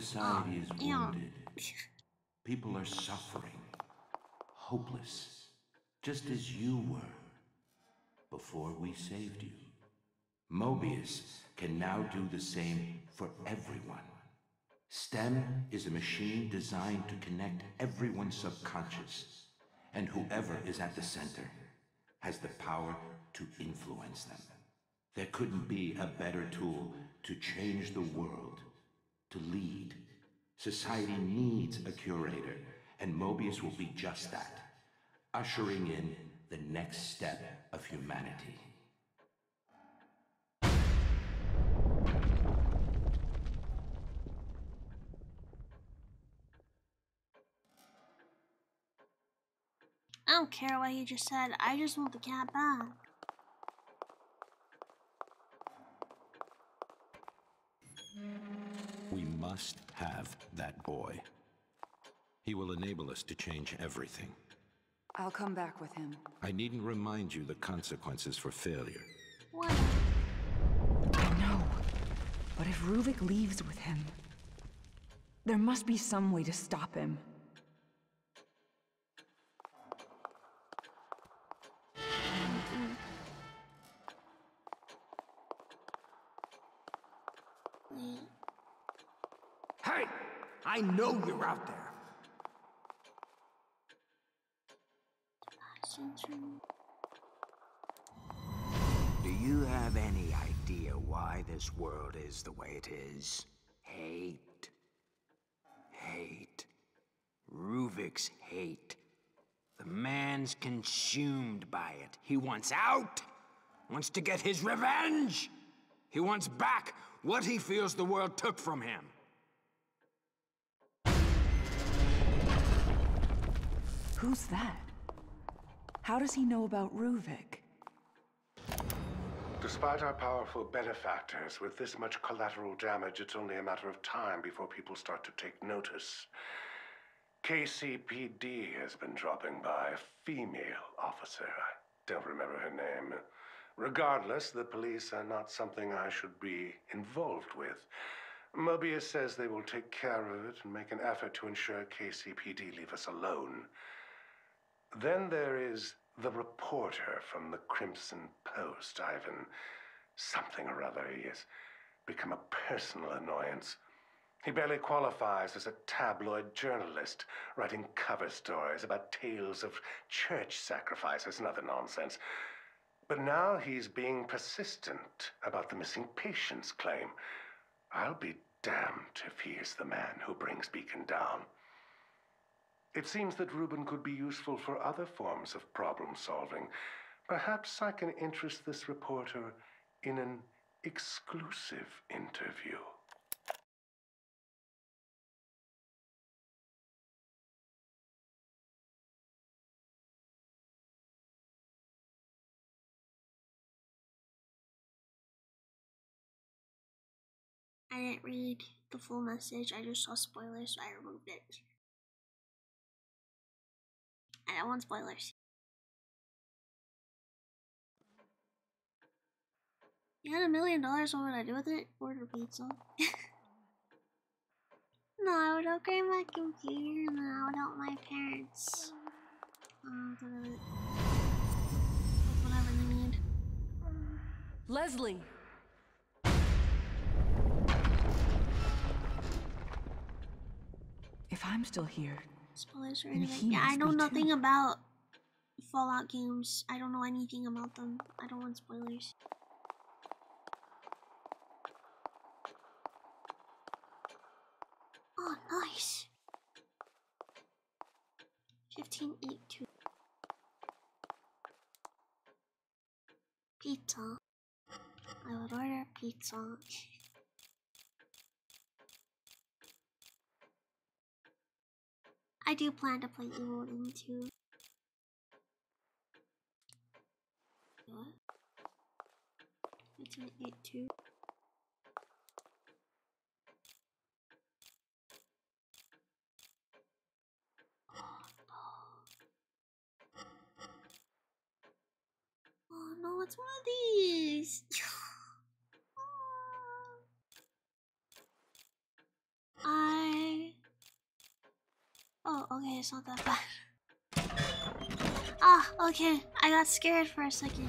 Society ah, is wounded. People are suffering. Hopeless. Just as you were. Before we saved you. Mobius can now do the same for everyone. STEM is a machine designed to connect everyone's subconscious. And whoever is at the center has the power to influence them. There couldn't be a better tool to change the world, to lead. Society needs a curator, and Mobius will be just that, ushering in the next step of humanity. I don't care what he just said, I just want the cat back. We must have that boy. He will enable us to change everything. I'll come back with him. I needn't remind you the consequences for failure. What? I know. But if Ruvik leaves with him, there must be some way to stop him. I know you're out there. Do you have any idea why this world is the way it is? Hate. Hate. Ruvik's hate. The man's consumed by it. He wants out. Wants to get his revenge. He wants back what he feels the world took from him. Who's that? How does he know about Ruvik? Despite our powerful benefactors, with this much collateral damage, it's only a matter of time before people start to take notice. KCPD has been dropping by a female officer. I don't remember her name. Regardless, the police are not something I should be involved with. Mobius says they will take care of it and make an effort to ensure KCPD leave us alone. Then there is the reporter from the Crimson Post, Ivan. Something or other. He has become a personal annoyance. He barely qualifies as a tabloid journalist, writing cover stories about tales of church sacrifices and other nonsense. But now he's being persistent about the missing patients claim. I'll be damned if he is the man who brings Beacon down. It seems that Ruben could be useful for other forms of problem solving. Perhaps I can interest this reporter in an exclusive interview. I didn't read the full message, I just saw spoilers, so I removed it. I don't want spoilers. You had a million dollars, what would I do with it? Order pizza. no, I would upgrade my computer and then I would help my parents. Um, with whatever they need. Leslie! If I'm still here, Spoilers or anything. Yeah, I know nothing too. about Fallout games. I don't know anything about them. I don't want spoilers. Oh, nice. 1582. Pizza. I would order pizza. I do plan to play Evil Within 2. What? 1582. Oh no, it's one of these. I. Oh, okay, it's not that bad. Ah, okay. I got scared for a second.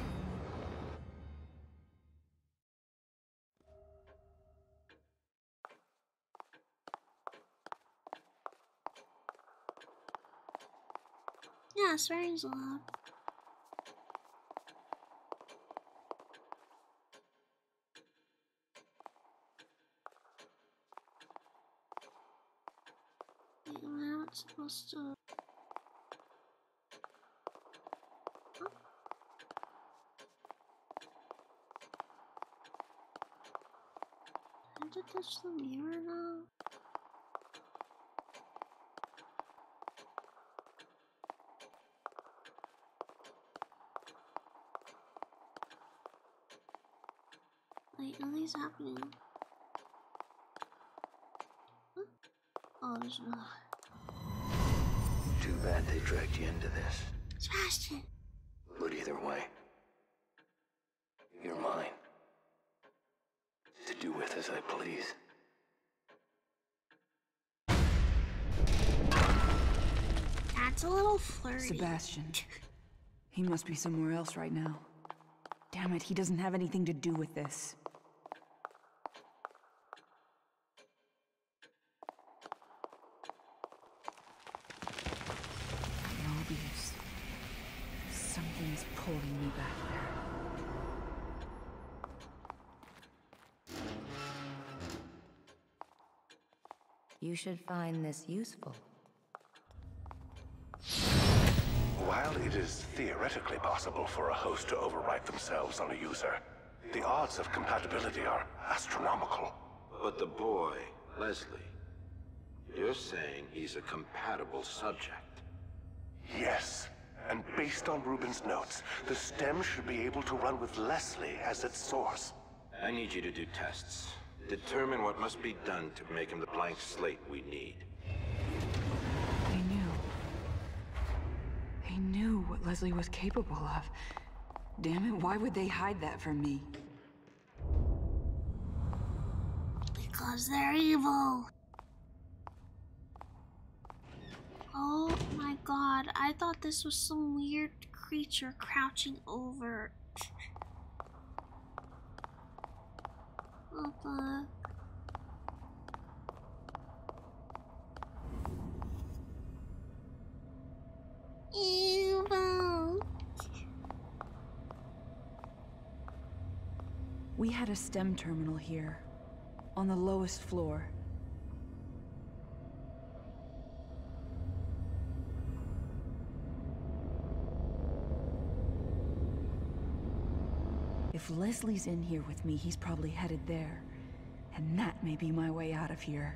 Yeah, swearing's allowed. Wait, am I not supposed to? Huh? I have to touch the mirror now. Wait, nothing's happening. Huh? Oh, there's no. Too bad they dragged you into this. Sebastian. But either way, you're mine. To do with as I please. That's a little flirty. Sebastian. He must be somewhere else right now. Damn it, he doesn't have anything to do with this. Mobius. Something's pulling me back there. You should find this useful. While it is theoretically possible for a host to overwrite themselves on a user, the odds of compatibility are astronomical. But the boy, Leslie, you're saying he's a compatible subject. Yes, and based on Ruben's notes, the stem should be able to run with Leslie as its source. I need you to do tests. Determine what must be done to make him the blank slate we need. They knew. They knew what Leslie was capable of. Damn it, why would they hide that from me? Because they're evil. Oh my god, I thought this was some weird creature crouching over. The? Evil. We had a STEM terminal here, on the lowest floor. If Leslie's in here with me, he's probably headed there. And that may be my way out of here.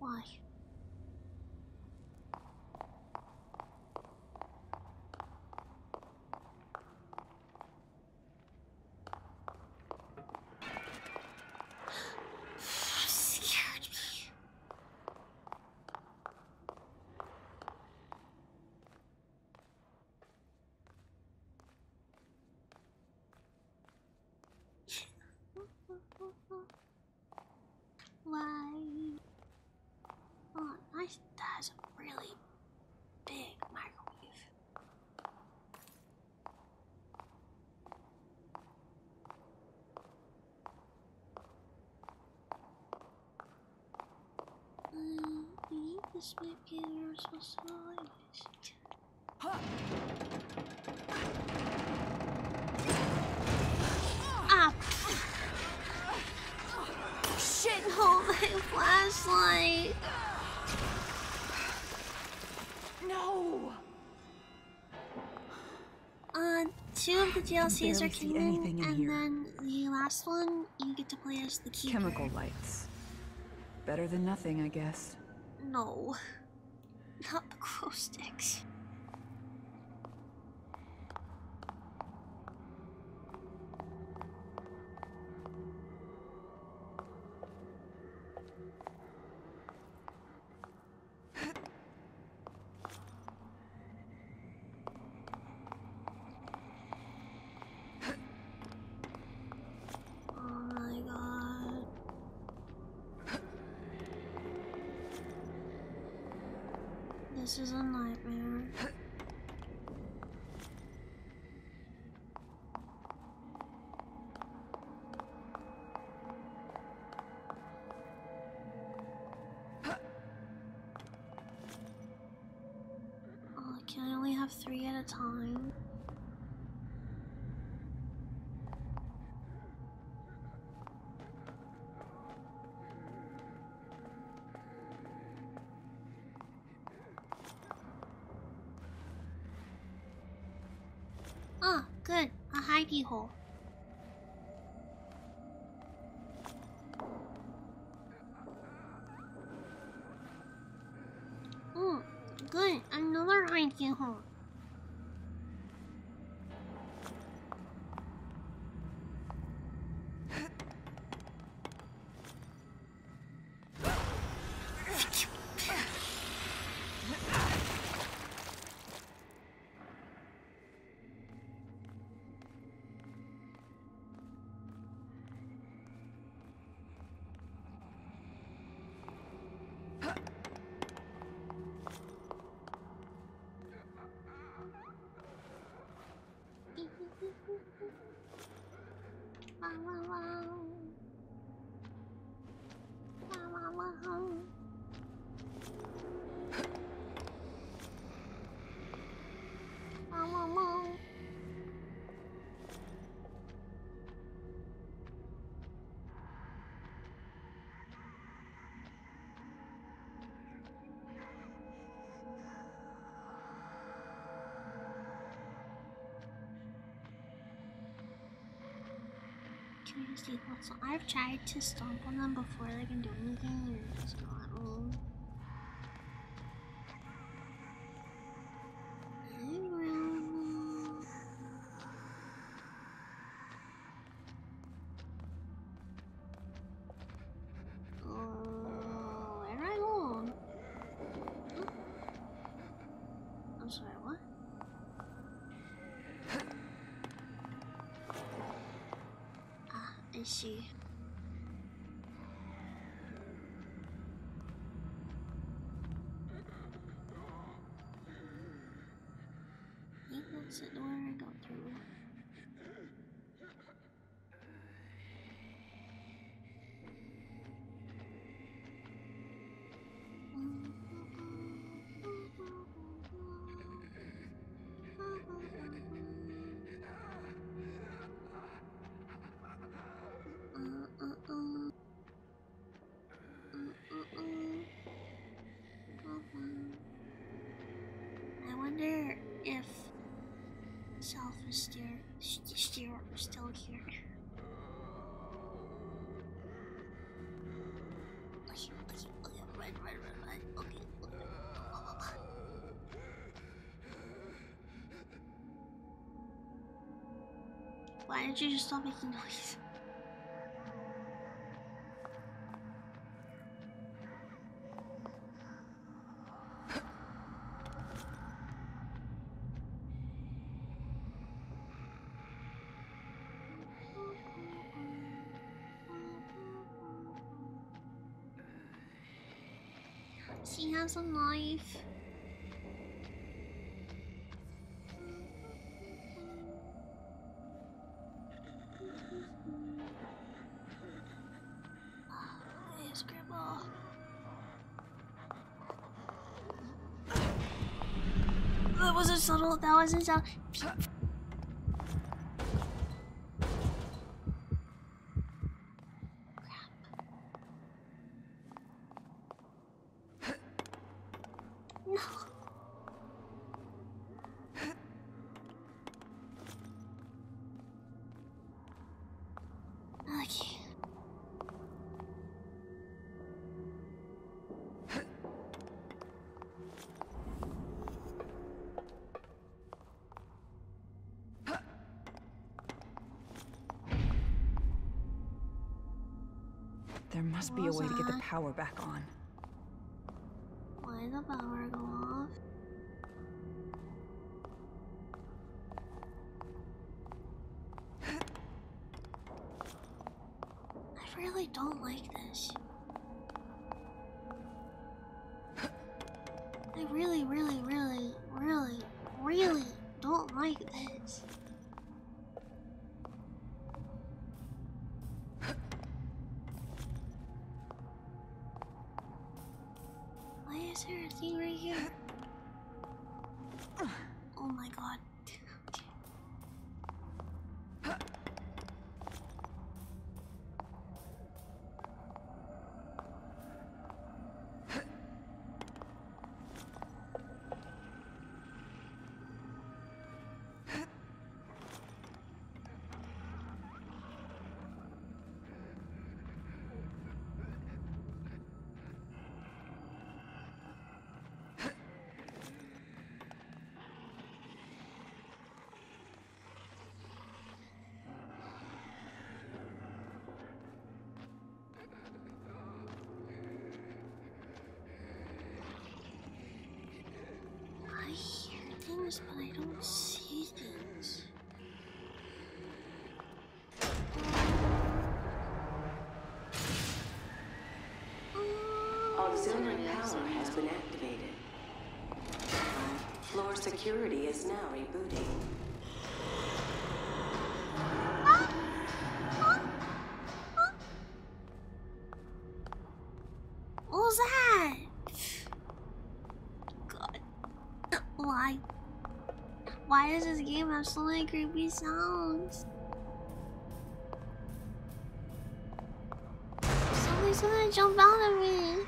Why? Scared me. Why? Oh, nice. That has a really big microwave. Um, this might be to like this. Ah! Shit, hold my flashlight. No! Uh, two of the DLCs are canon, and here. then the last one, you get to play as the keeper. Chemical lights. Better than nothing, I guess. No. Not the glow sticks. Ah, good. Wow, So I've tried to stomp on them before they can do anything, and Ah, I wonder if Self is still, st- still, here. Why did you just stop making noise? Has a knife. Oh, Scribble. That wasn't subtle. That wasn't subtle. No. Okay. There must be a way to get the power back on. Doors, but I don't see things. Auxiliary power has been activated. Floor security is now rebooting. Why does this game have so many creepy sounds? Somebody's gonna jump out at me.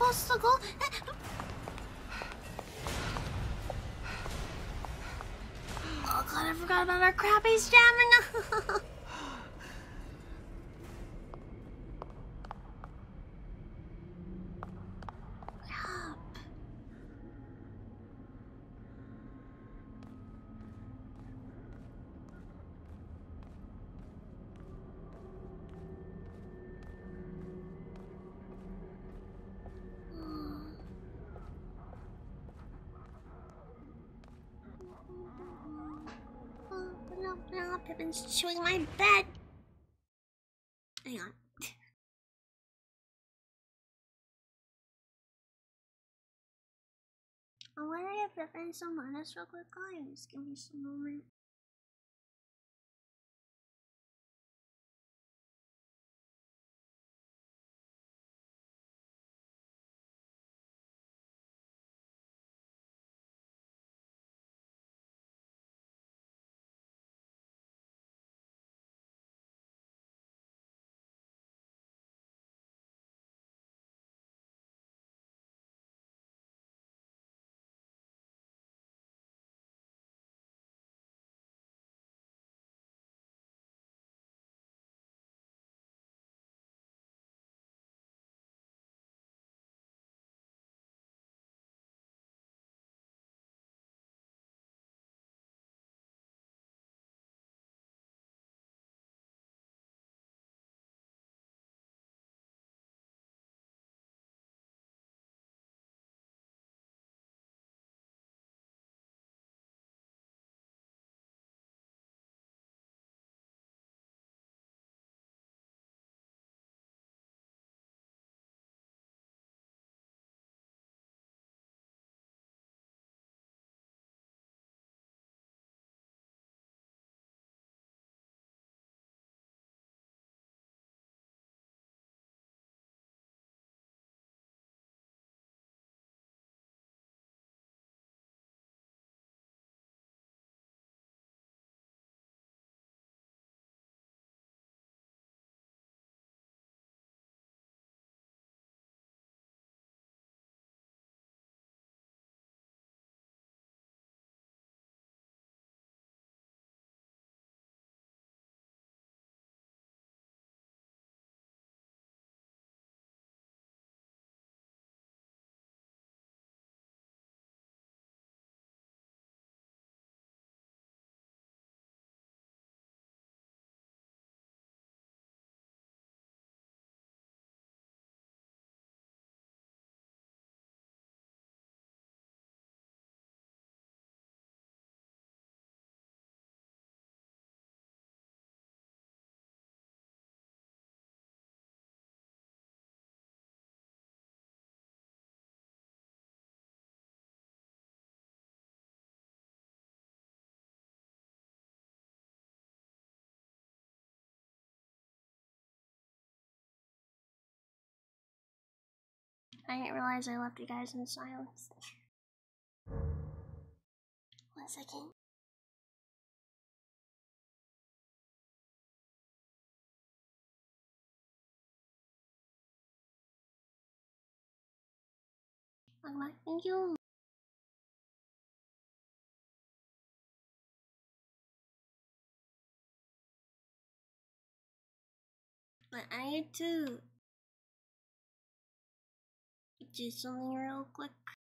Supposed to eh, go? Oh god, I forgot about our crappy stamina. Crap. Oh, no, no, Pippin's chewing my bed. Hang on. I wonder if Pippin's someone us real quick, guys. Give me some. I didn't realize I left you guys in silence. One second. Welcome back. Thank you. But I need to do something real quick.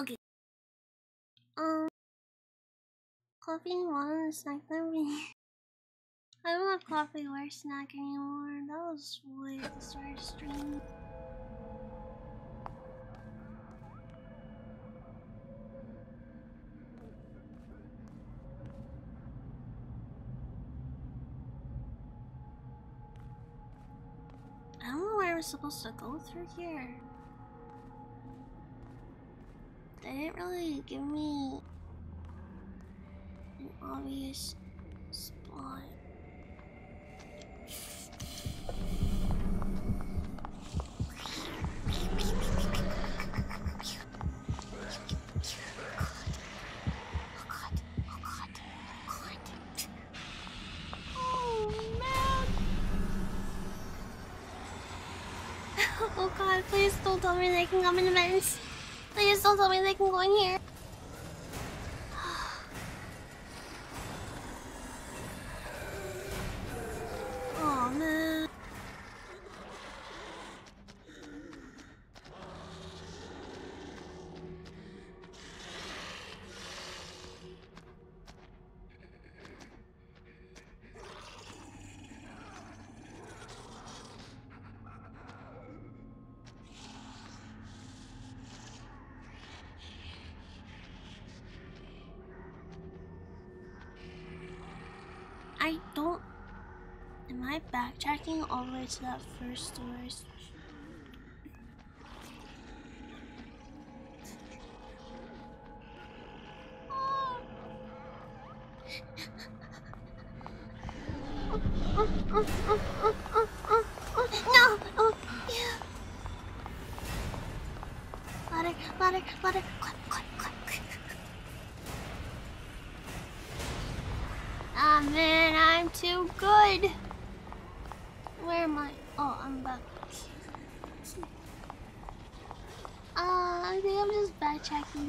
Okay. Um, coffee and water and snack me. I don't have coffee or snack anymore. That was way the start of stream. I don't know where we're supposed to go through here. They didn't really give me an obvious spot. Oh god. Oh god. God. God. Man! god, please don't tell me they can come in the vents. Please don't tell me they can go in here. Oh man. I don't. Am I all the way to that first door?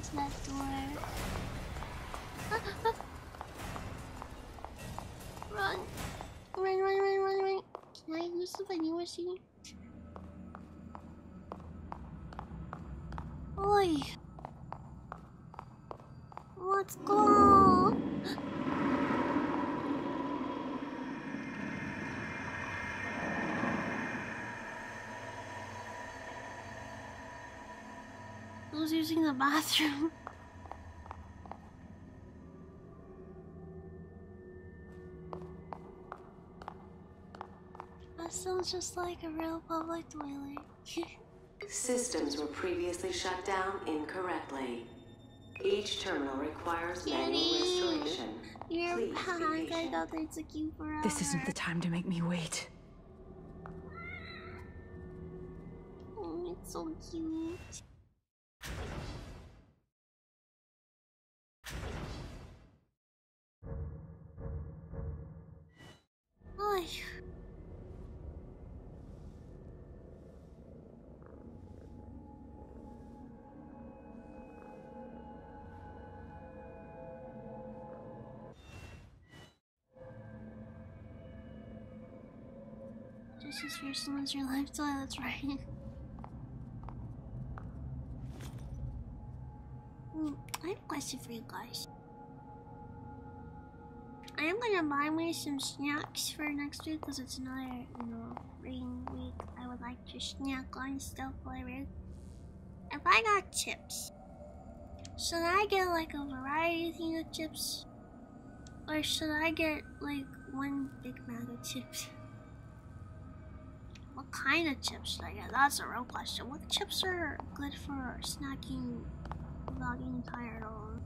To that door. Run. Run, run, run, run, run. Can I use the vending machine? Oi. Let's go. Who's using the bathroom? That sounds just like a real public toilet. Systems were previously shut down incorrectly. Each terminal requires manual Kitty! restoration. You're Please back. I thought they took you forever. This isn't the time to make me wait. Oh, it's so cute. For someone's your lifestyle, that's right. I have a question for you guys. I am gonna buy me some snacks for next week because it's another, you know, rain week. I would like to snack on stuff flavored. If I got chips, should I get like a variety thing of chips? Or should I get like one big bag of chips? What kind of chips get? That's a real question. What chips are good for snacking without getting tired them?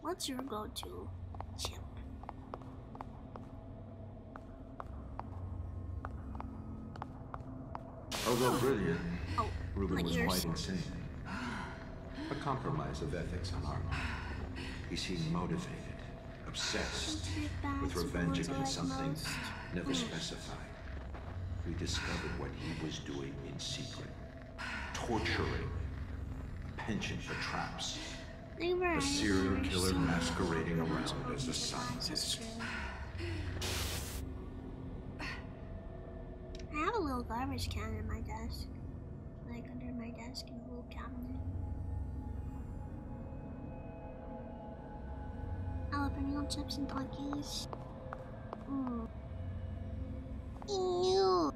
What's your go-to chip? Although oh. brilliant, Oh, Ruben my was ears. quite insane. A compromise of ethics on our part. He seemed motivated, obsessed, with revenge against something never specified. We discovered what he was doing in secret. Torturing. A penchant for traps. A serial killer masquerading around as a scientist. I have a little garbage can in my desk. Like under my desk in a little cabinet. Chips and Takis. Mm. Ew.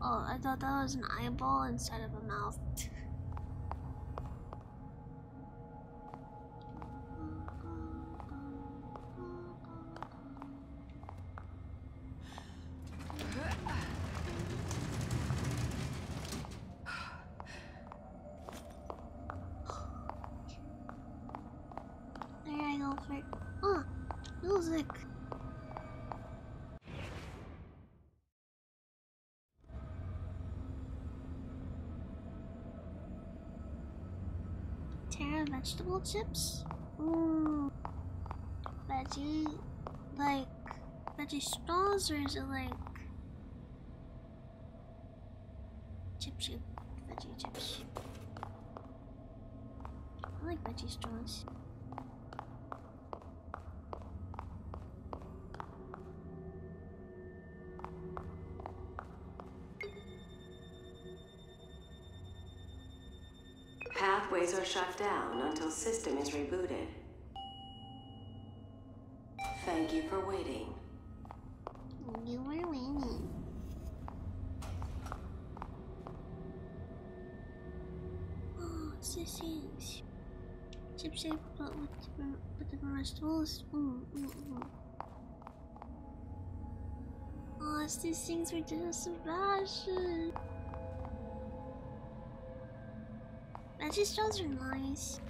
Oh, I thought that was an eyeball instead of a mouth. vegetable chips? Ooh. Veggie, like, veggie straws, or is it like chip chip? Veggie chips. I like veggie straws. Are shut down until system is rebooted. Thank you for waiting. You were waiting. Oh, it's the things. Chip shape, but with different, with different vegetables. Mm, mm, mm. Oh, it's these things we did with Sebastian. Veggie straws are nice.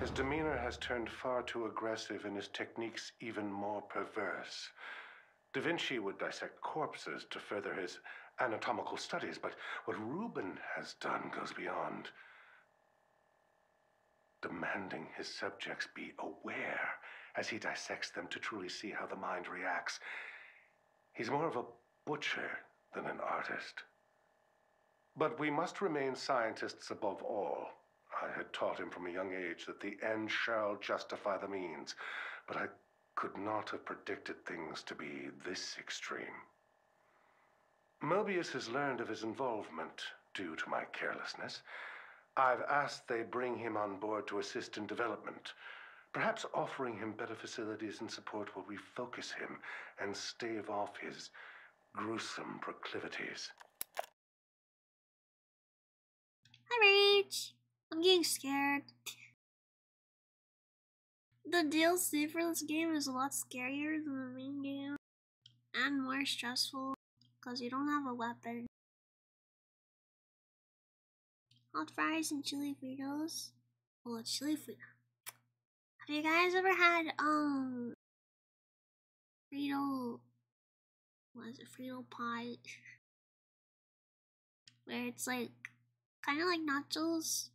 His demeanor has turned far too aggressive and his techniques even more perverse. Da Vinci would dissect corpses to further his anatomical studies, but what Ruben has done goes beyond. Demanding his subjects be aware as he dissects them to truly see how the mind reacts. He's more of a butcher than an artist. But we must remain scientists above all. I had taught him from a young age that the end shall justify the means, but I could not have predicted things to be this extreme. Mobius has learned of his involvement due to my carelessness. I've asked they bring him on board to assist in development. Perhaps offering him better facilities and support will refocus him and stave off his gruesome proclivities. Hi, Rach. I'm getting scared. The DLC for this game is a lot scarier than the main game and more stressful because you don't have a weapon. Hot fries and chili Fritos. Well, chili Frito. Have you guys ever had um Frito? What is a Frito pie, where it's like kind of like nachos,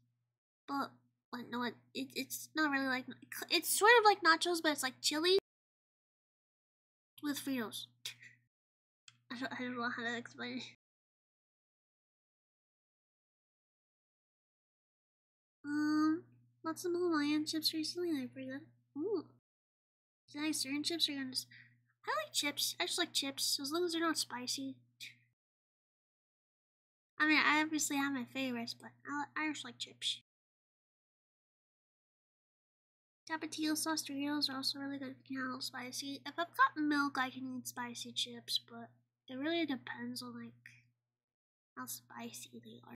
but but no, it, it it's not really like it's sort of like nachos, but it's like chili with Fritos. I don't, I don't know how to explain it. Um, lots of Himalayan chips recently. They're pretty good. Ooh. Nice, certain chips are gonna. I like chips. I just like chips as long as they're not spicy. I mean, I obviously have my favorites, but I, I just like chips. Tapatio sauce Doritos are also really good if you can handle spicy. If I've got milk, I can eat spicy chips, but it really depends on like how spicy they are.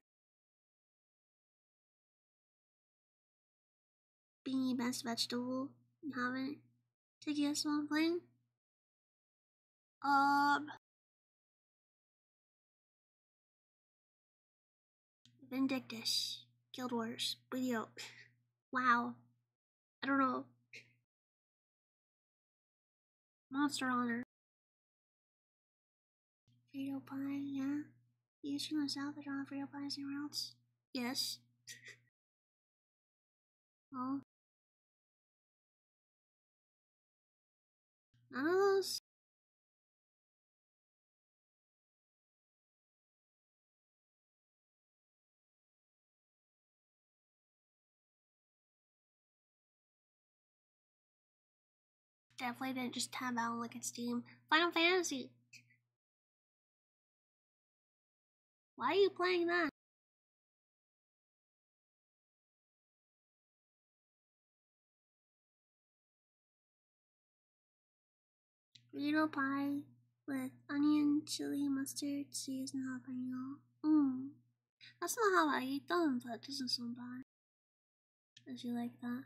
Beanie best vegetable. You haven't taken a small plane? Um. Vindictus. Guild Wars. Video. Wow. I don't know. Monster Honor. Frito pie, yeah. You from the south that don't have Frito pies anywhere else? Yes. oh. None of those? Definitely didn't just tab out and look at Steam. Final Fantasy. Why are you playing that? Burrito pie with onion, chili, mustard, cheese, and jalapeno. Mmm. That's not how I eat them, but it doesn't sound bad. Does you like that?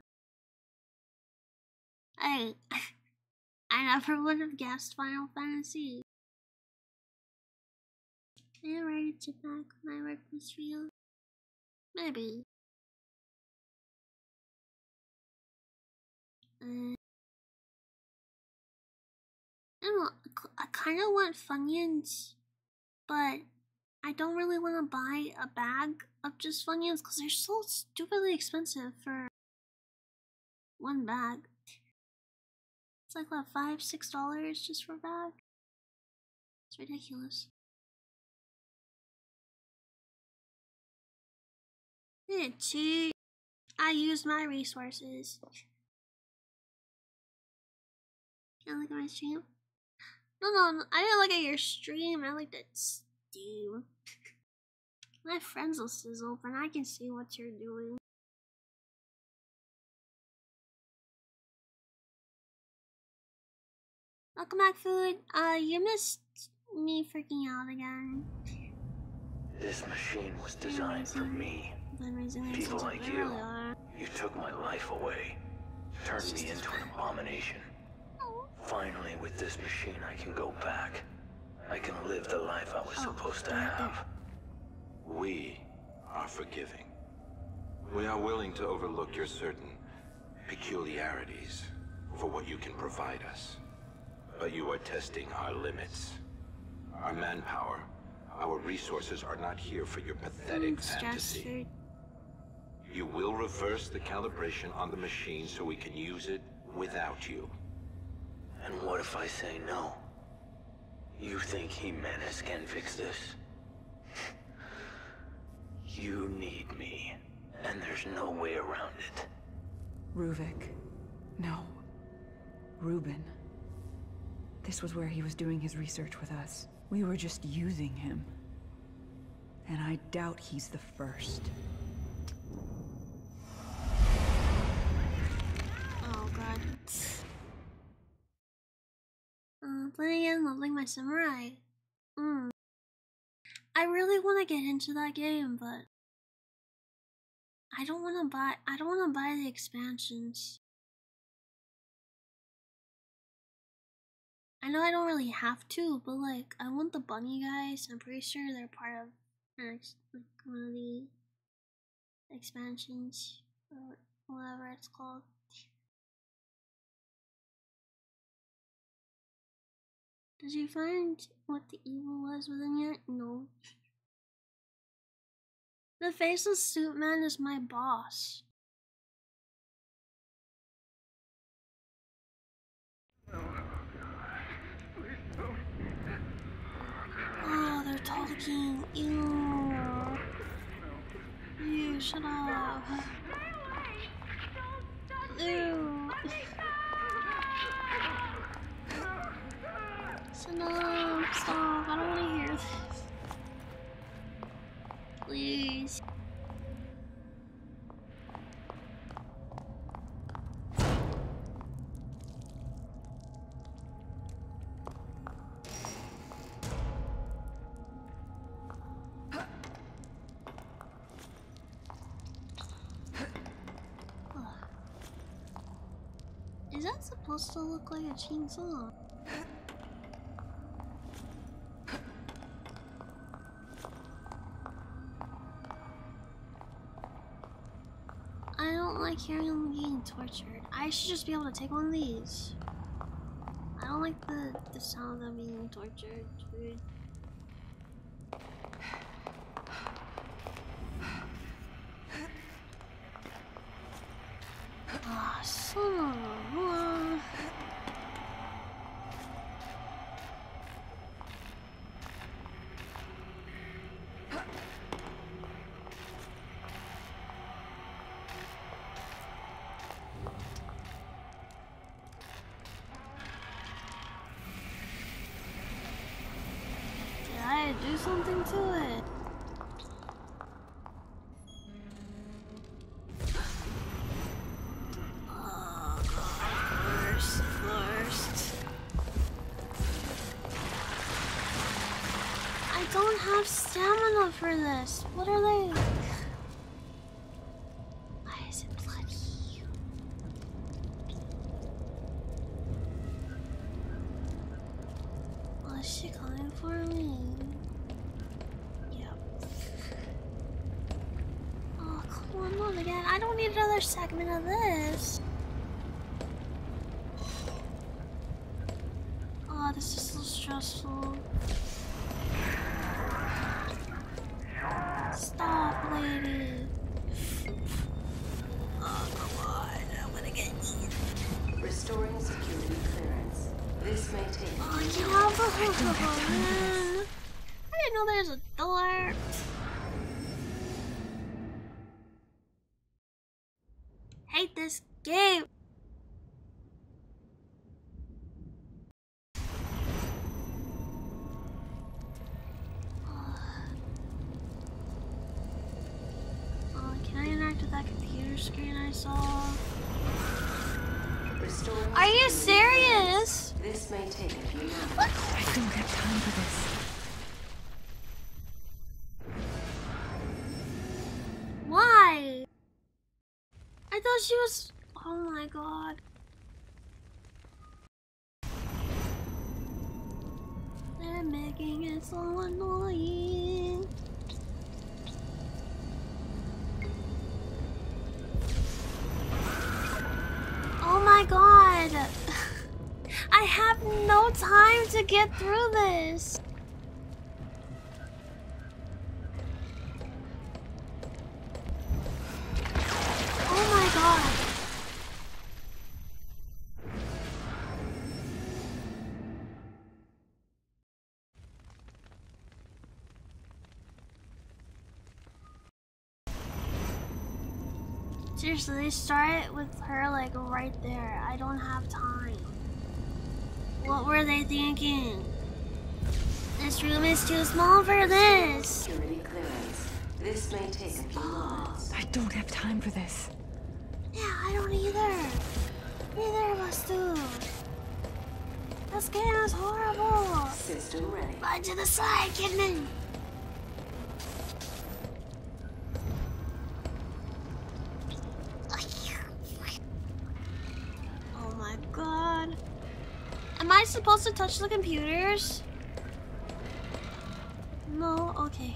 Hey, I never would have guessed Final Fantasy. Can I write it back when I work with you? Maybe. Uh, I don't know, I kind of want Funyuns, but I don't really want to buy a bag of just Funyuns because they're so stupidly expensive for one bag. Like what five, six dollars just for bag. It's ridiculous. I used my resources. Can I look at my stream? No, no, I didn't look at your stream. I looked at Steam. My friends list is open. I can see what you're doing. Welcome back, food. Uh, you missed me freaking out again. This machine was designed for me. People like you. You took my life away. Turned me into an abomination. Finally, with this machine, I can go back. I can live the life I was supposed to have. We are forgiving. We are willing to overlook your certain peculiarities for what you can provide us. But you are testing our limits. Our manpower, our resources are not here for your pathetic fantasy. You will reverse the calibration on the machine so we can use it without you. And what if I say no? You think he Jimenez can fix this? You need me, and there's no way around it. Ruvik. No. Ruben. This was where he was doing his research with us. We were just using him. And I doubt he's the first. Oh god. Uh, playing again, leveling my samurai. Mm. I really want to get into that game, but I don't want to buy. I don't want to buy the expansions. I know I don't really have to, but like I want the bunny guys. I'm pretty sure they're part of like one of the expansions or whatever it's called. Did you find what the evil was within yet? No. The faceless suit man is my boss. Oh, they're talking. Ew. Ew, shut up. Ew. Shut up. Stop. I don't want to hear this. Please. Look like a chainsaw? I don't like hearing them getting tortured. I should just be able to take one of these. I don't like the, the sound of them being tortured, dude. For me? Yep. Oh, come on, not again. I don't need another segment of this. Oh, this is so stressful. Stop, lady. Oh, come on. I'm gonna get eaten. Restoring security clearance. This may take. Oh, get This may take a few minutes. I don't have time for this. Why? I thought she was. Oh my god. They're making it so annoying. To get through this. Oh my god. Seriously, start with her like right there. I don't have time. What were they thinking? This room is too small for this. Security clearance. This may take a few moments. I don't have time for this. Yeah, I don't either. Neither of us do. This game is horrible. System ready. Slide to the side, Kidman. Oh my god. Am I supposed to touch the computers? No? Okay.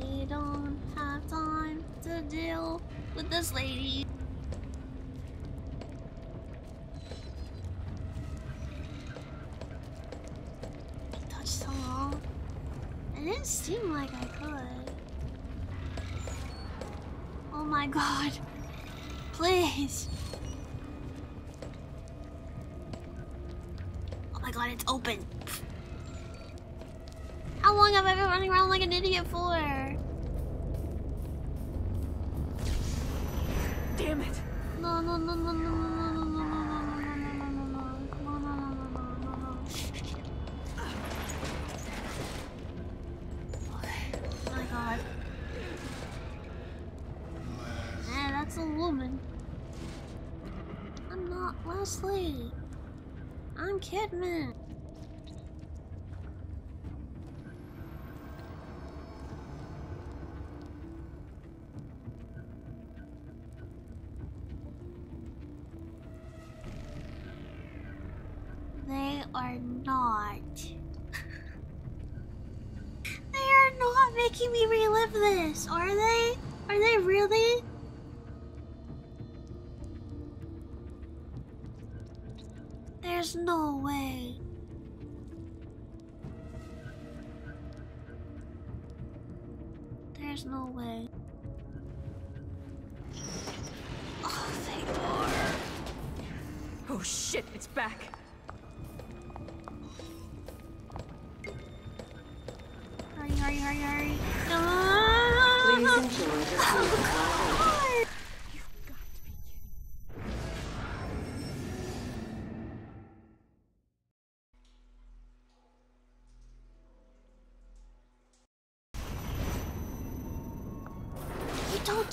We don't have time to deal with this lady. Touch so long. It didn't seem like I could. Oh my god. Please. Oh my god, it's open. How long have I been running around like an idiot for?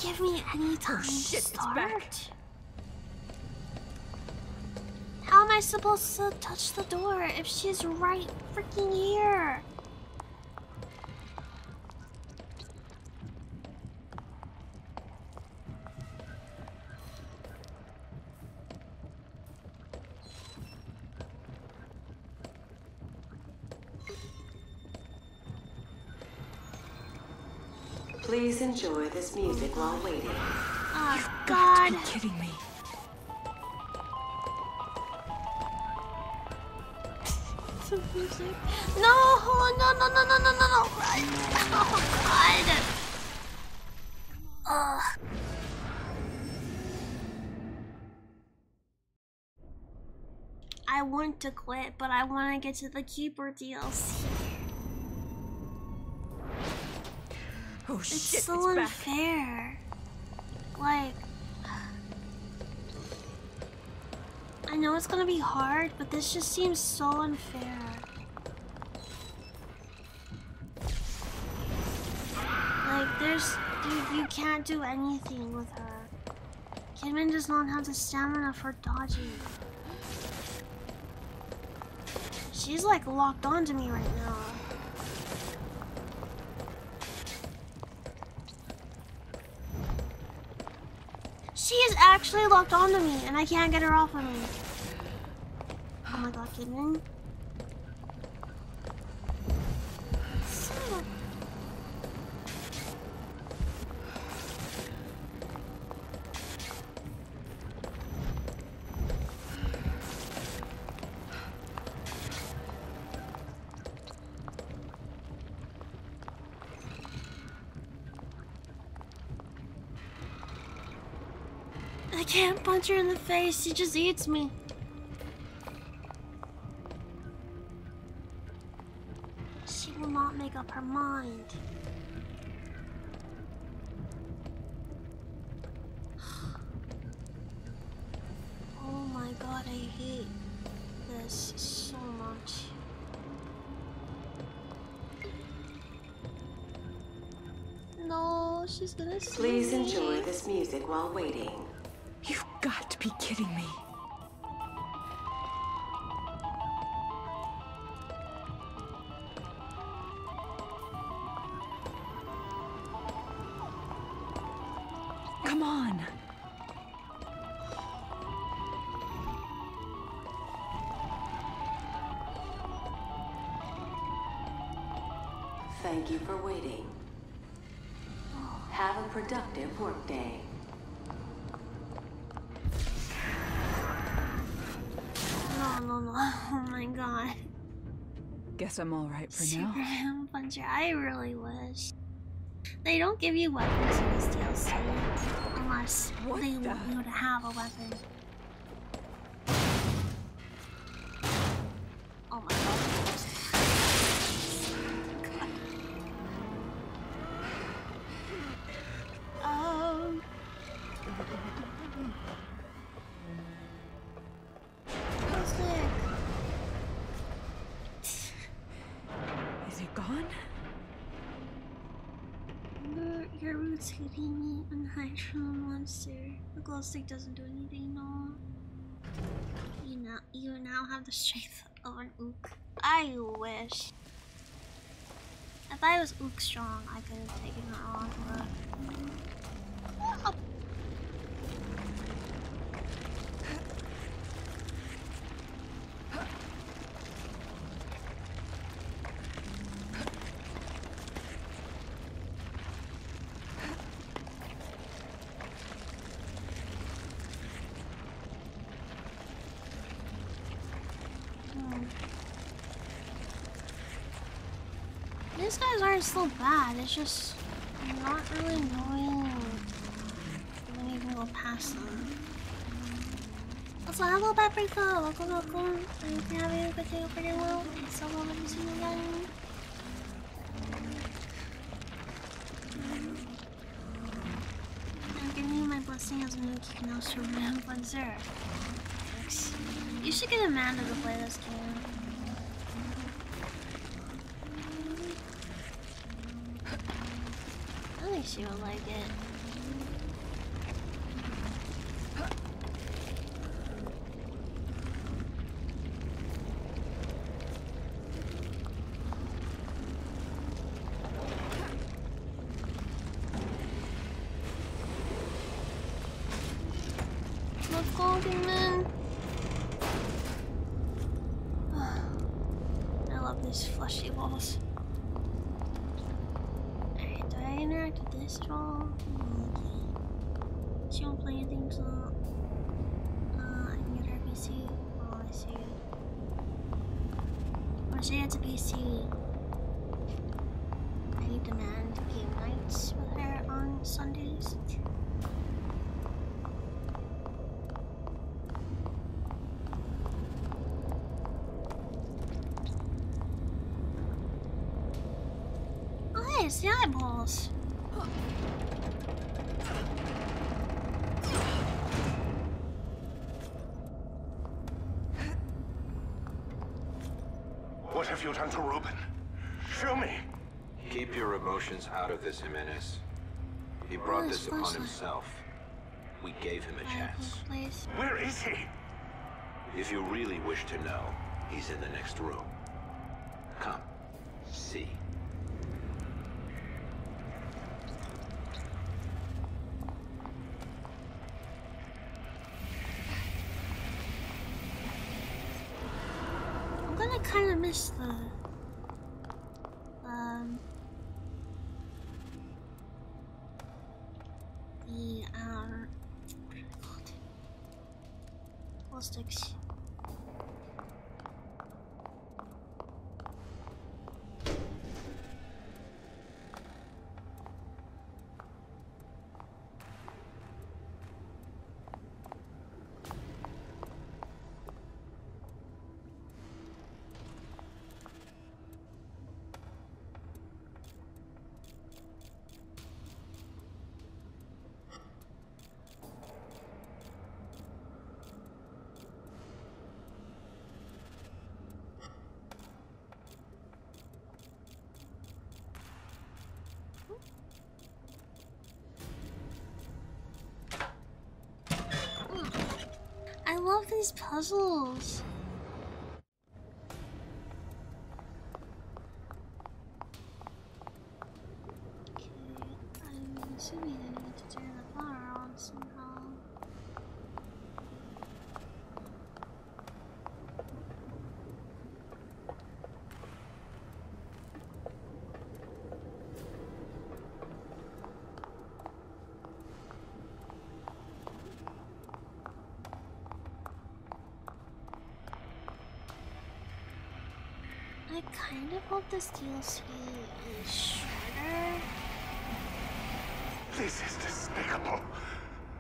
Give me any oh, time shit, to start. back. How am I supposed to touch the door if she's right freaking here? Enjoy this music while waiting. Oh, God. got to kidding me. No, no, no, no, no, no, no, no. Oh, God. Ugh. I want to quit, but I want to get to the Keeper DLC. Oh It's shit, so it's back. unfair. Like, I know it's gonna be hard, but this just seems so unfair. Like, there's, you, you can't do anything with her. Kidman does not have the stamina for dodging. She's like locked onto me right now. She is actually locked onto me, and I can't get her off of me. Oh my god, Kidman. Son can't punch her in the face, she just eats me. She will not make up her mind. Oh my god, I hate this so much. No, she's gonna see Please me. enjoy this music while waiting. Kidding me. Come on. Thank you for waiting. Have a productive workday. I'm all right for now. Superman Puncher, I really wish. They don't give you weapons in this DLC unless they want you to have a weapon. I wish. If I was ook strong, I could have taken her on, but oh. Hmm. These aren't so bad, it's just not really knowing when you can go past them. Also, hello Paprika, welcome, welcome. I'm having a good day pretty well. So lovely to see you again. I'm giving you my blessing as a new remember on Zero. Thanks. You should get Amanda to play this game. She like it. Let's go, demon. I love these fleshy walls. Alright, do I interact with this at all? Won't play anything, so. Uh, I get her PC. Oh, I see. Or she has a PC. I demand game nights with her on Sundays. Oh, hey, it's the eyeballs. What have you done Ruben? Show me. Keep your emotions out of this, Jimenez. He brought this upon Wesley? himself. We gave him a chance. Where is he? If you really wish to know, he's in the next room. Come, see. I'm gonna kind of miss the um the um what are they called? Glow sticks. I love these puzzles. Okay, I'm assuming I need to turn the power on somehow. I kind of hope this DLC is shorter. This is despicable.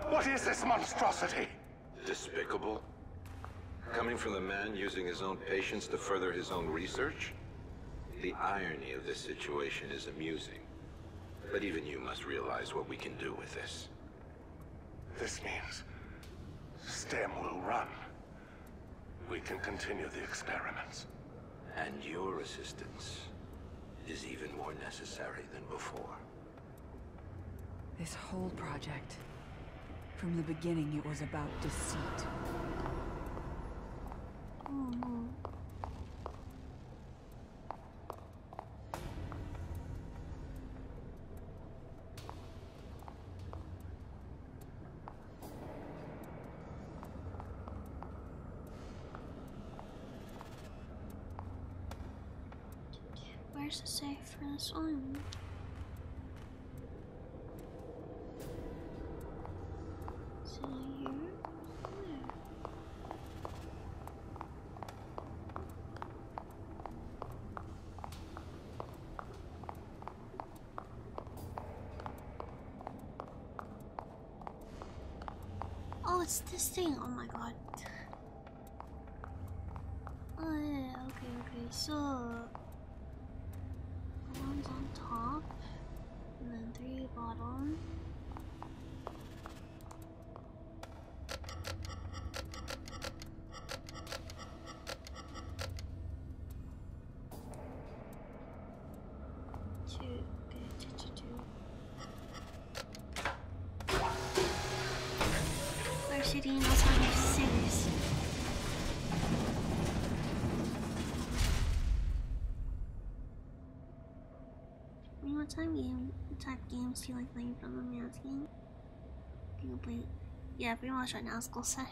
What is this monstrosity? Despicable? Coming from the man using his own patients to further his own research? The irony of this situation is amusing. But even you must realize what we can do with this. This means STEM will run. We can continue the experiments. And your assistance is even more necessary than before. This whole project. From the beginning, it was about deceit. Oh no. Where's the safe for this one? Is it here? Where? Oh, it's this thing. Oh my god. Oh yeah, okay, okay. So one's on top, and then three bottom. Two, okay, two, two, two. We're shooting us on your. I mean, what time game, what type of games do you like playing from the asking? Can you play? Yeah, pretty much right now, school set.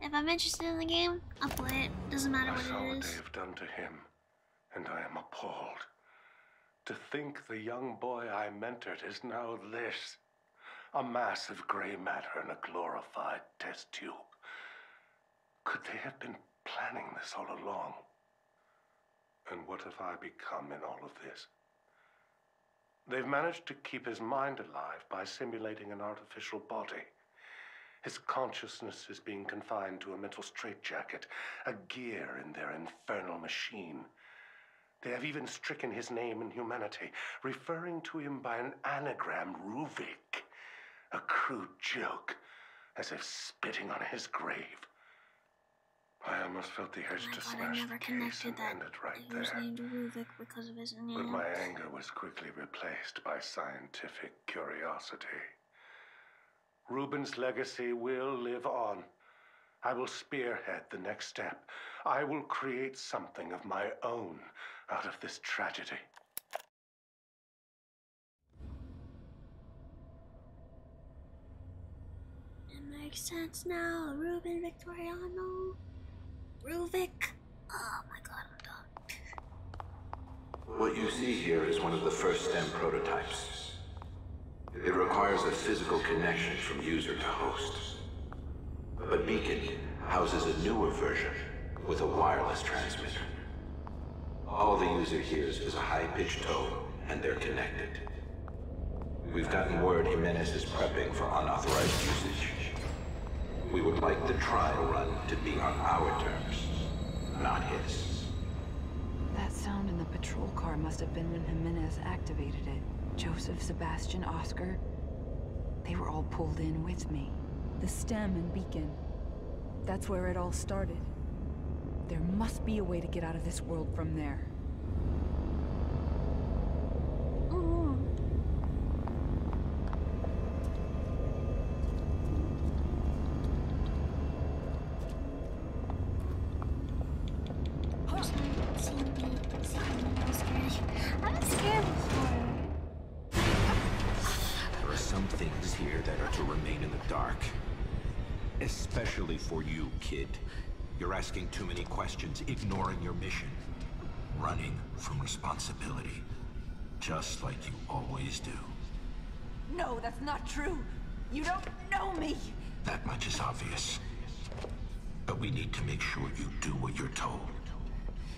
If I'm interested in the game, I'll play it. Doesn't matter I what saw it what is. they have done to him, and I am appalled. To think the young boy I mentored is now this a mass of gray matter in a glorified test tube. Could they have been planning this all along? And what have I become in all of this? They've managed to keep his mind alive by simulating an artificial body. His consciousness is being confined to a mental straitjacket, a gear in their infernal machine. They have even stricken his name and humanity, referring to him by an anagram, Ruvik. A crude joke, as if spitting on his grave. I almost felt the urge Oh to god, smash the case and end it right there. named Ruvik because of his name. But my anger was quickly replaced by scientific curiosity. Ruben's legacy will live on. I will spearhead the next step. I will create something of my own out of this tragedy. It makes sense now. Ruben Victoriano. Ruvik. Oh my god, I'm done. What you see here is one of the first STEM prototypes. It requires a physical connection from user to host. But Beacon houses a newer version with a wireless transmitter. All the user hears is a high-pitched tone, and they're connected. We've gotten word Jimenez is prepping for unauthorized usage. We would like the trial run to be on our terms, not his. That sound in the patrol car must have been when Jimenez activated it. Joseph, Sebastian, Oscar. They were all pulled in with me. The STEM and beacon. That's where it all started. There must be a way to get out of this world from there. Just like you always do. No, that's not true. You don't know me. That much is obvious. But we need to make sure you do what you're told.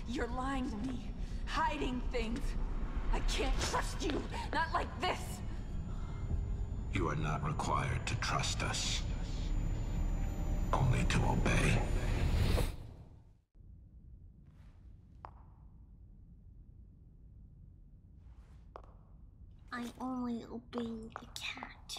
You're lying to me, hiding things. I can't trust you. Not like this. You are not required to trust us. Only to obey. I only obey the cat.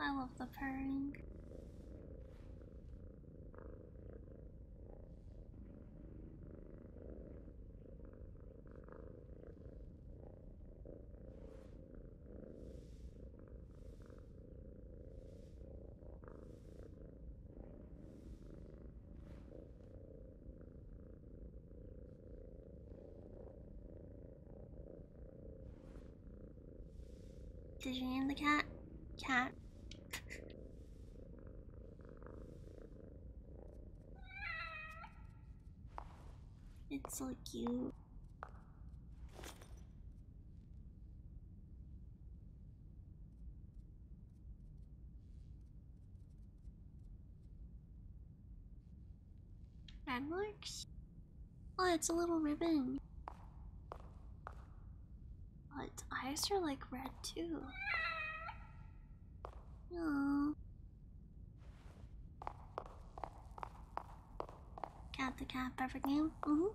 I love the purring. Did you name the cat? Cat. it's so cute. Red marks? Oh, it's a little ribbon. Its eyes are like red too. Aww. Cat the cat, perfect name. Mm hmm.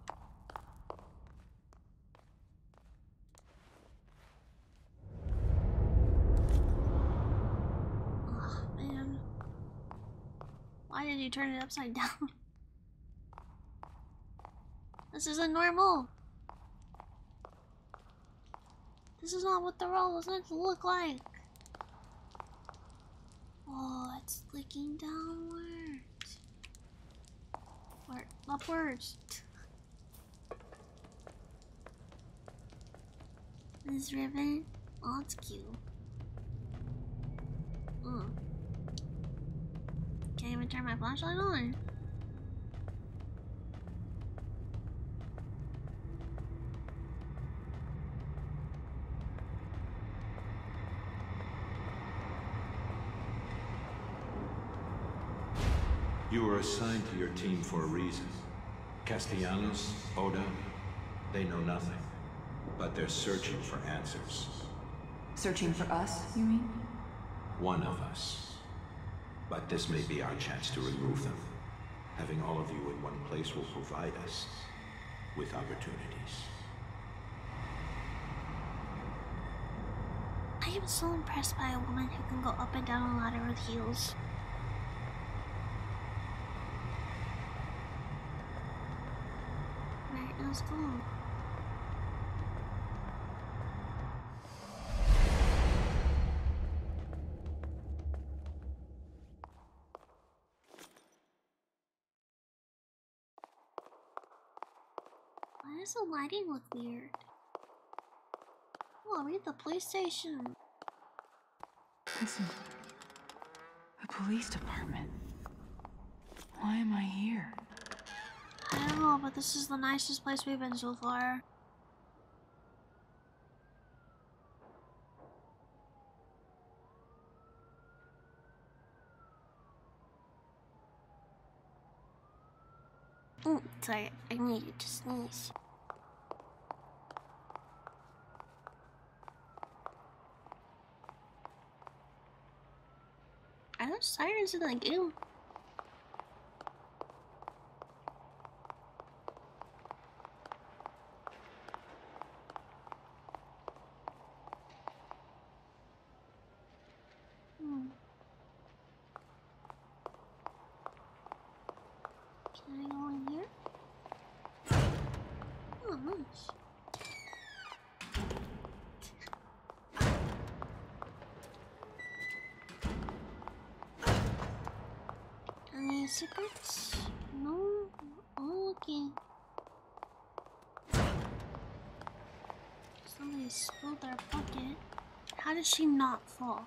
Oh man. Why did you turn it upside down? This isn't normal. This is not what the roll was meant to look like. Oh, it's clicking downwards. Or upwards. This ribbon. Oh, it's cute. Mm. Can't even turn my flashlight on. You were assigned to your team for a reason. Castellanos, Oda, they know nothing. But they're searching for answers. Searching for us, you mean? One of us. But this may be our chance to remove them. Having all of you in one place will provide us with opportunities. I am so impressed by a woman who can go up and down a ladder with heels. Right, let's. Why does the lighting look weird? Oh, read the police station. Listen. The police department. Why am I here? I don't know, but this is the nicest place we've been so far. Mm, sorry, I needed to sneeze. Are those sirens in the game? Hmm. Can I go in here? Oh, nice. Any secrets? No? Oh, okay. Somebody spilled their bucket. Did she not fall?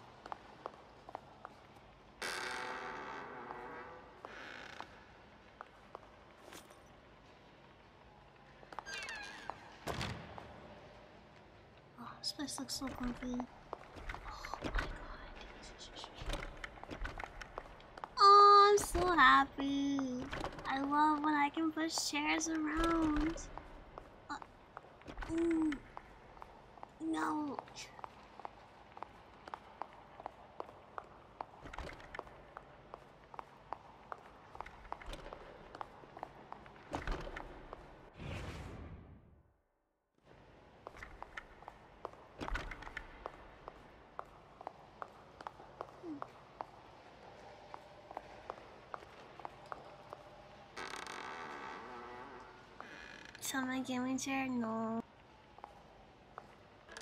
Oh, this place looks so comfy. Oh my god. Oh, I'm so happy. I love when I can push chairs around. Uh, mm, no. Tell my gaming chair, no.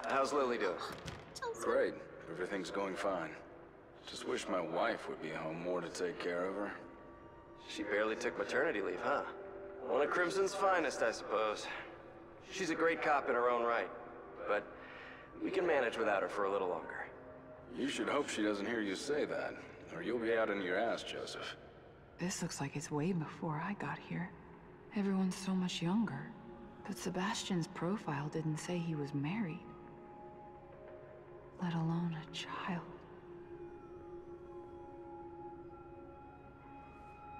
How's Lily doing? Great. Everything's going fine. Just wish my wife would be home more to take care of her. She barely took maternity leave, huh? One of Krimson's finest, I suppose. She's a great cop in her own right, but we can manage without her for a little longer. You should hope she doesn't hear you say that, or you'll be out in your ass, Joseph. This looks like it's way before I got here. Everyone's so much younger. But Sebastian's profile didn't say he was married. Let alone a child.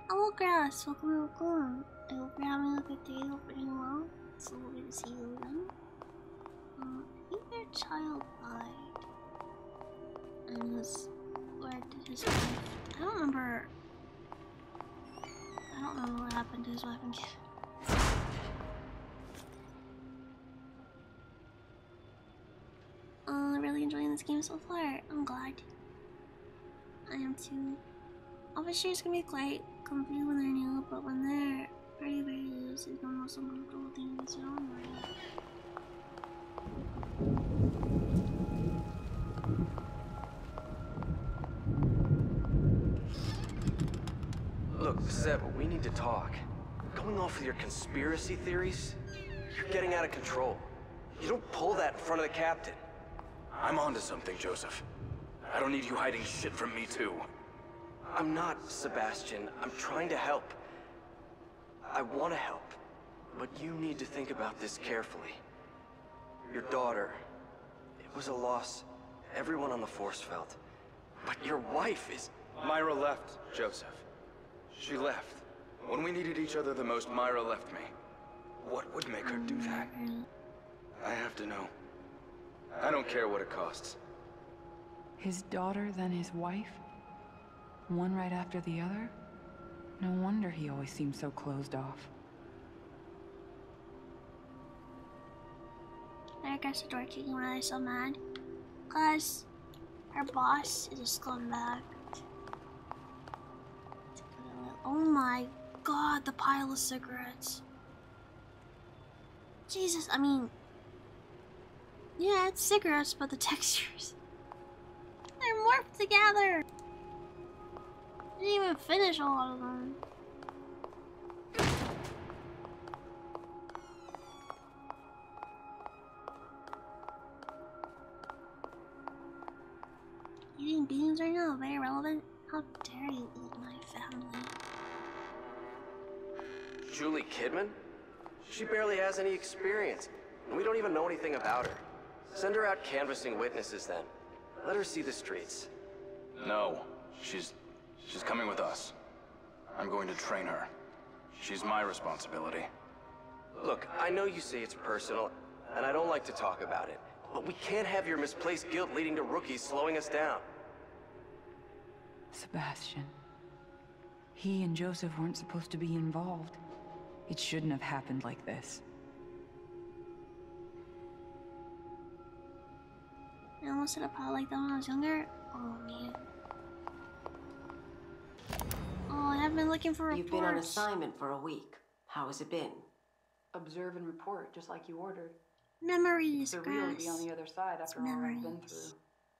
Hello, Grass. Welcome, welcome. I hope you're having a good day. Hope you're doing well. It's so good to see you again. Um, I think their child died. And his. Where did his wife. I don't remember. I don't remember what happened to his wife and kid. Enjoying this game so far. I'm glad. I am too. Obviously, it's gonna be quite comfy when they're new, but when they're very, very loose, it's the most uncomfortable thing in the world. Look, Seb, we need to talk. Going off with your conspiracy theories, you're getting out of control. You don't pull that in front of the captain. I'm onto something, Joseph. I don't need you hiding shit from me, too. I'm not, Sebastian. I'm trying to help. I want to help. But you need to think about this carefully. Your daughter, it was a loss everyone on the Force felt. But your wife is... Myra left, Joseph. She left. When we needed each other the most, Myra left me. What would make her do that? I have to know. I don't care what it costs. His daughter, then his wife? One right after the other? No wonder he always seems so closed off. I guess the door kicking why I so mad. Cause our boss is a scumbag. Oh my god, the pile of cigarettes. Jesus, I mean, yeah, it's cigarettes, but the textures. They're morphed together. I Didn't even finish a lot of them. Eating beans right now, very relevant. How dare you eat my family? Julie Kidman? She barely has any experience, and we don't even know anything about her. Send her out canvassing witnesses then. Let her see the streets. No. She's... she's coming with us. I'm going to train her. She's my responsibility. Look, I know you say it's personal, and I don't like to talk about it, but we can't have your misplaced guilt leading to rookies slowing us down. Sebastian. He and Joseph weren't supposed to be involved. It shouldn't have happened like this. I almost hit a pile like that when I was younger. Oh man. Oh, I haven't been looking for reports. You've been on assignment for a week. How has it been? Observe and report, just like you ordered. Memories, Surreal to be on the other side after all I've been through.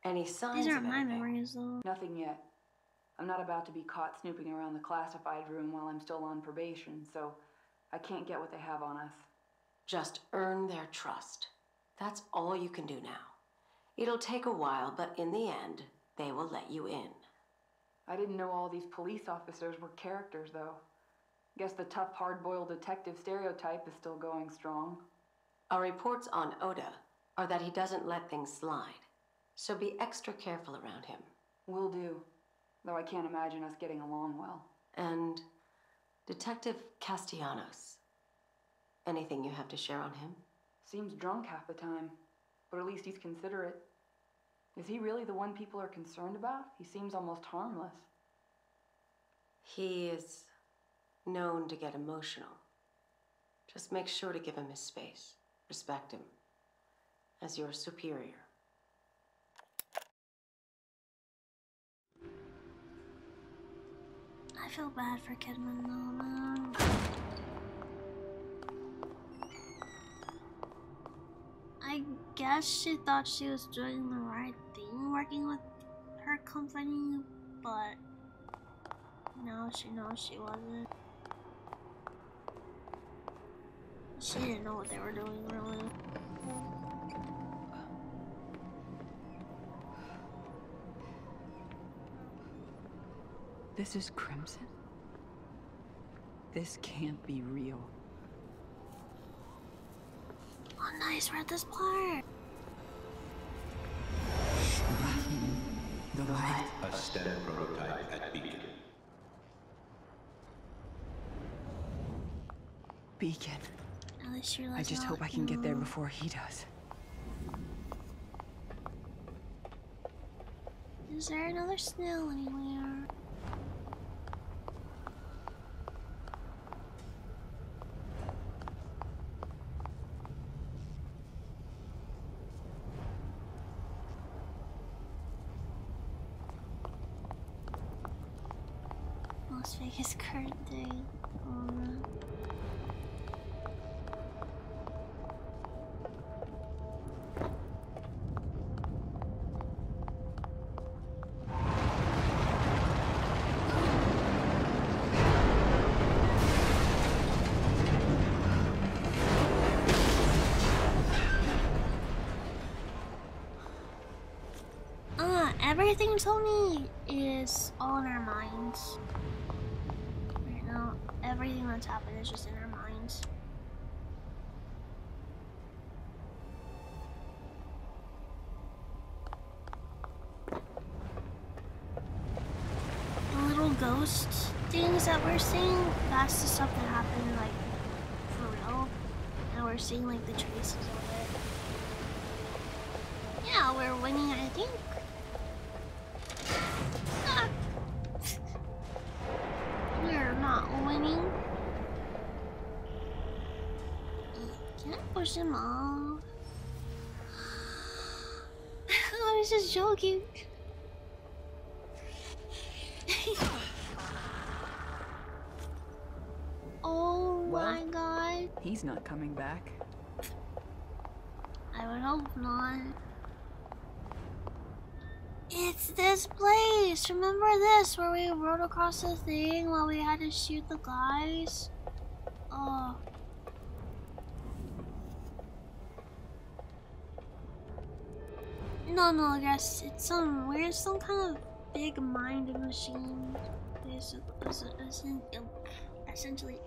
Any signs These aren't my memories though. Nothing yet. I'm not about to be caught snooping around the classified room while I'm still on probation, so I can't get what they have on us. Just earn their trust. That's all you can do now. It'll take a while, but in the end, they will let you in. I didn't know all these police officers were characters, though. Guess the tough, hard-boiled detective stereotype is still going strong. Our reports on Oda are that he doesn't let things slide. So be extra careful around him. Will do. Though I can't imagine us getting along well. And Detective Castellanos. Anything you have to share on him? Seems drunk half the time, but at least he's considerate. Is he really the one people are concerned about? He seems almost harmless. He is known to get emotional. Just make sure to give him his space. Respect him. As your superior. I feel bad for Kidman though, man. I guess she thought she was doing the right thing working with her company, but now she knows she wasn't. She didn't know what they were doing, really. This is Krimson? This can't be real. Oh, nice, read this part. The light. A STEM prototype at Beacon. Beacon. At least you I just hope I can get there before he does. Is there another snail anywhere? Everything me is all in our minds. Right now, everything that's happened is just in our minds. The little ghost things that we're seeing, that's the stuff that happened, like, for real. And we're seeing, like, the traces of it. Yeah, we're winning, I think. I push him off? I was just joking. oh my god. He's not coming back. I would hope not. It's this place! Remember this, where we rode across the thing while we had to shoot the guys? Oh. No, no, I guess it's some weird, some kind of big mind machine. It's essentially.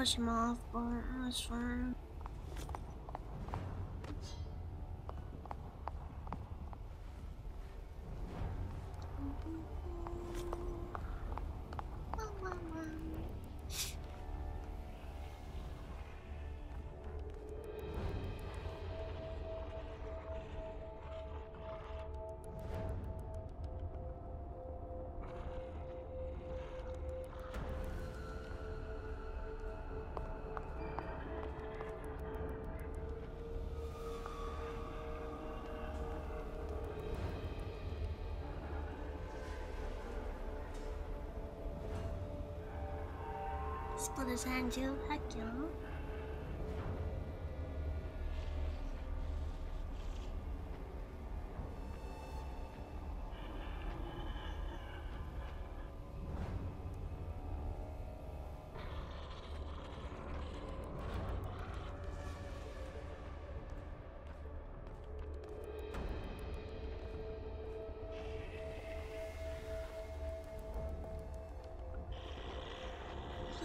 Push him off, but uh, it was fine. 138キロ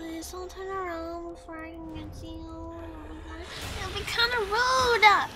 please don't turn around before I can get you. It'll be kind of rude.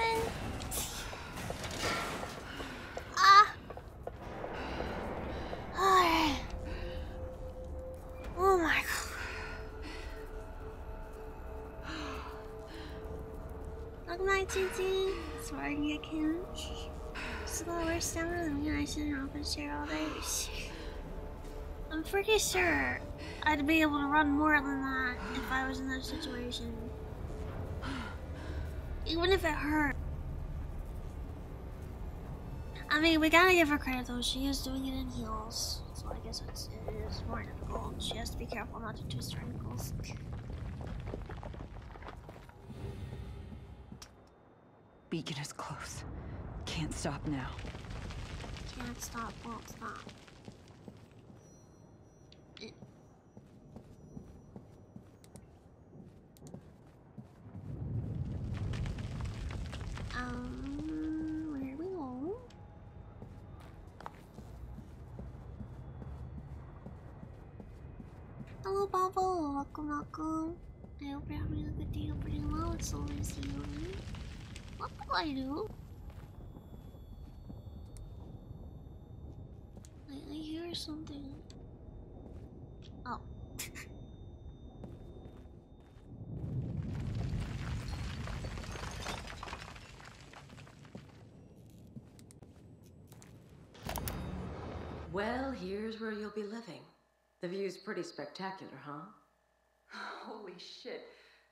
Kidman. Ah. Alright. Oh my god. Look night, TT. Sorry, can't. This is the worst stamina than me. I in office chair all day. I'm pretty sure I'd be able to run more than that if I was in that situation. Even if it hurt. I mean, we gotta give her credit though. She is doing it in heels, so I guess it's, it is more difficult. She has to be careful not to twist her ankles. Beacon is close. Can't stop now. Can't stop, won't stop. Um, where we go? Hello, Bubble. Welcome, welcome. I hope you're having a good day. Pretty well. It's. What do I do? I, I hear something. Oh. Well, here's where you'll be living. The view's pretty spectacular, huh? Holy shit.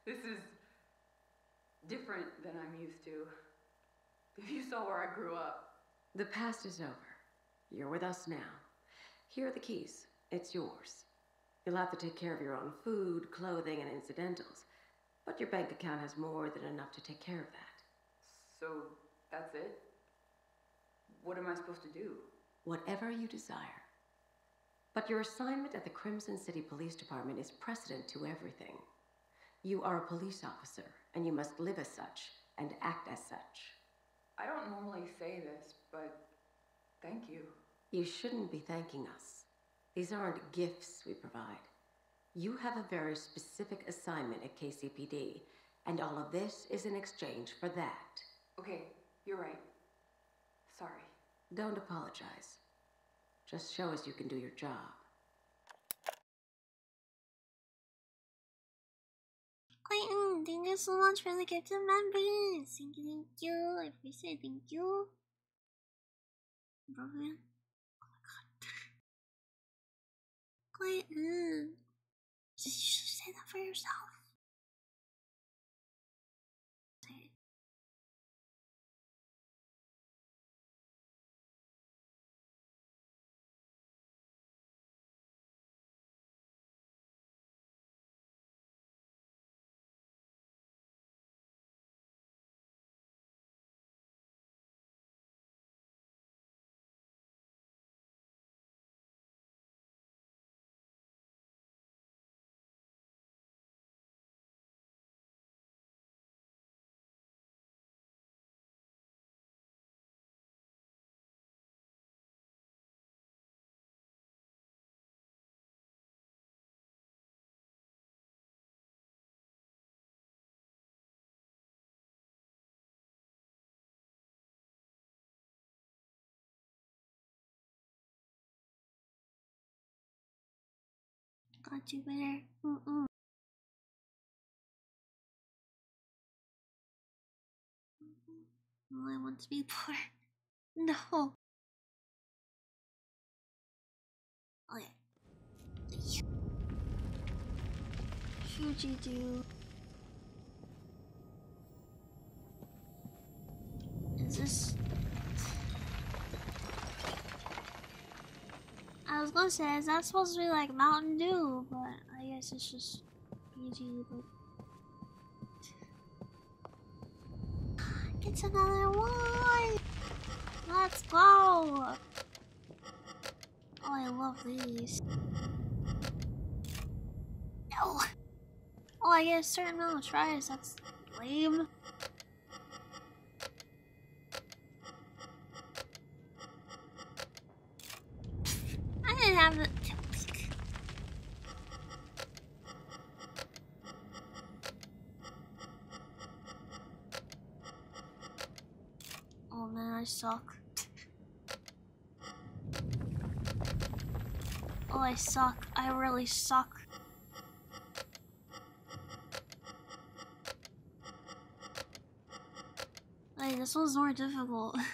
This is different than I'm used to. If you saw where I grew up. The past is over. You're with us now. Here are the keys. It's yours. You'll have to take care of your own food, clothing, and incidentals. But your bank account has more than enough to take care of that. So that's it? What am I supposed to do? Whatever you desire. But your assignment at the Krimson City Police Department is precedent to everything. You are a police officer, and you must live as such and act as such. I don't normally say this, but thank you. You shouldn't be thanking us. These aren't gifts we provide. You have a very specific assignment at KCPD, and all of this is in exchange for that. Okay, you're right. Sorry. Don't apologize. Just show us you can do your job. Clayton, thank you so much for the gift of members. Thank you, thank you. I appreciate it. Thank you. Oh my god. Clayton. You should say that for yourself. Got you better. Mm-mm. Oh, I want to be poor. No. Okay. Fuji do. Is this I was gonna say, is that supposed to be like Mountain Dew? But I guess it's just PG. But it's another one. Let's go. Oh, I love these. No. Oh, I get a certain amount of tries. That's lame. I didn't have. Oh man, I suck. Oh, I suck. I really suck. Like, this one's more difficult.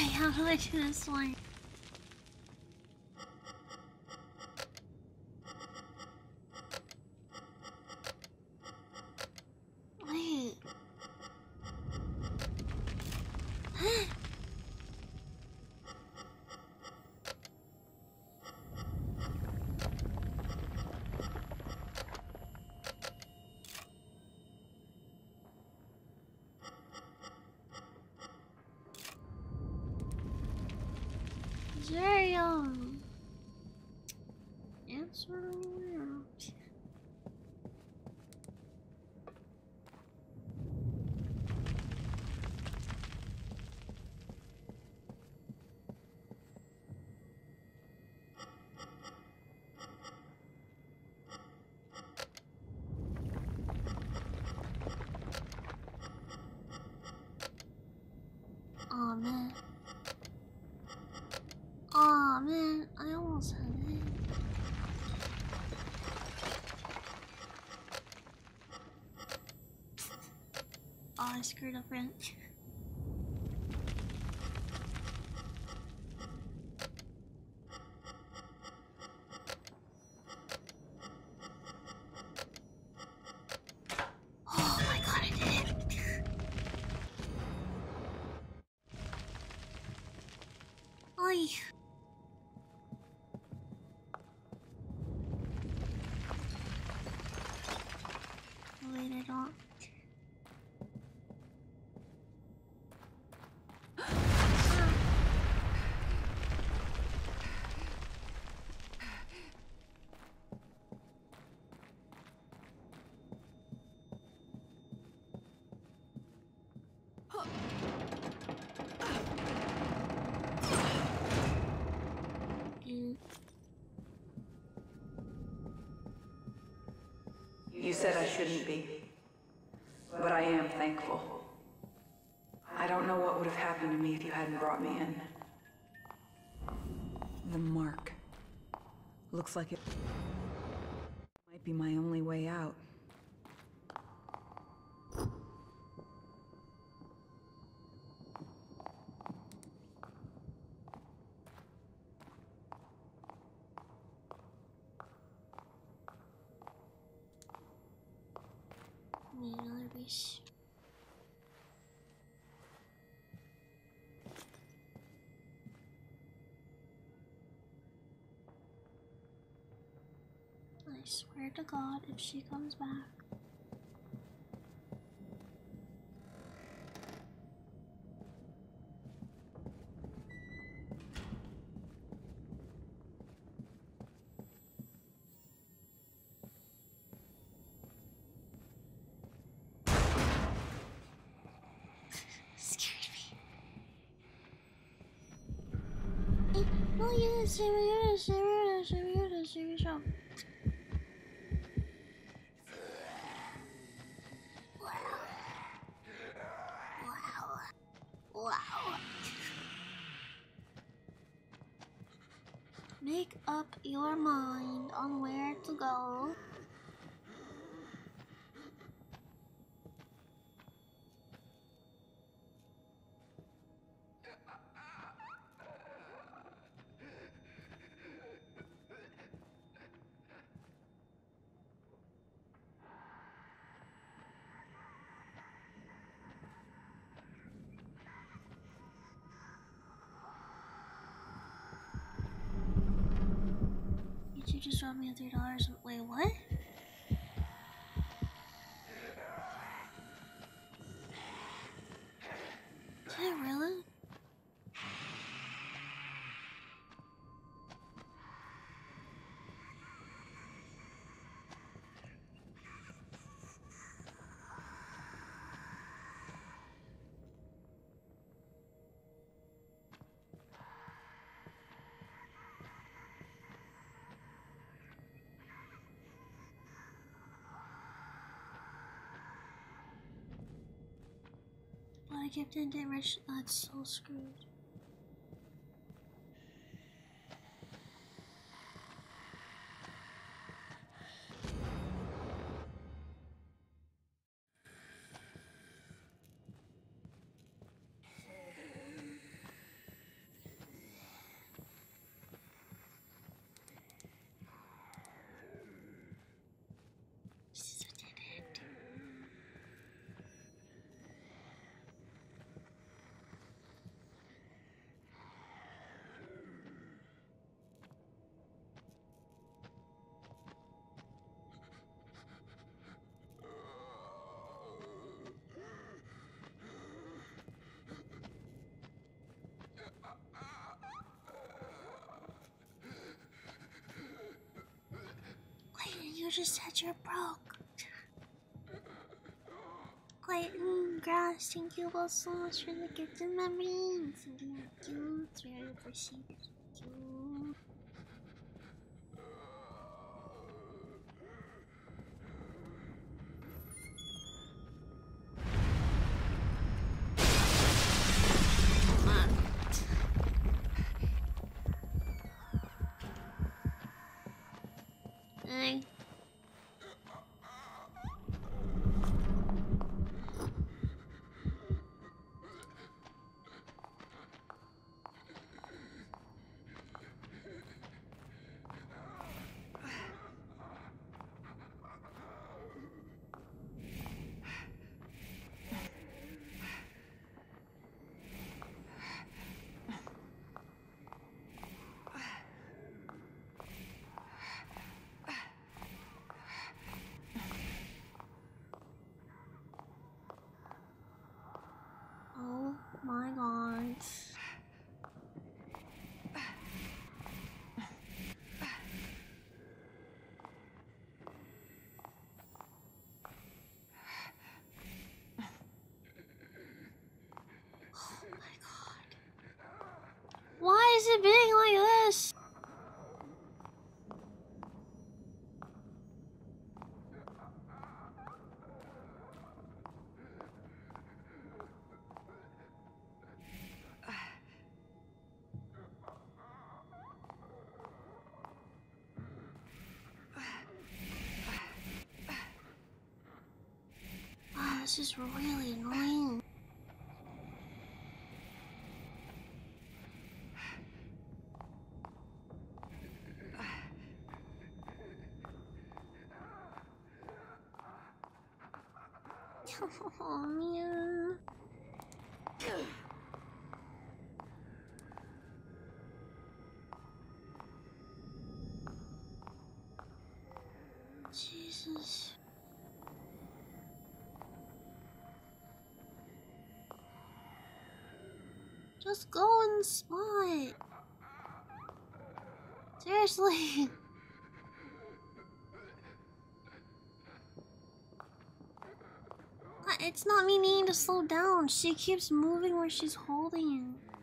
Wait, how do I do this one? Wait. Is there a, um, answer anywhere? Oh man. Oh man, I almost had it. Oh, I screwed up, You said I shouldn't be. But I am thankful. I don't know what would have happened to me if you hadn't brought me in. The mark. Looks like it might be my only swear to God, if she comes back. Scared me. Oh yes, Sarah, Sarah, Sarah, Sarah, Sarah. Wow. Wow. Make up your mind on where to go. You just rob me of three dollars? Wait, what? Did it really? But I kept in get rich. That's so screwed. This is a dead end. Wait, you just said you're broke. Clayton, thank you both so much for the gift and memories. Thank you, it's very appreciated. Thank you. Hey. Oh my god. Oh my god. Why is it being like this? Wow, this is really annoying. Oh man. Jesus. Just go and spot. Seriously. It's not me needing to slow down. She keeps moving where she's holding it.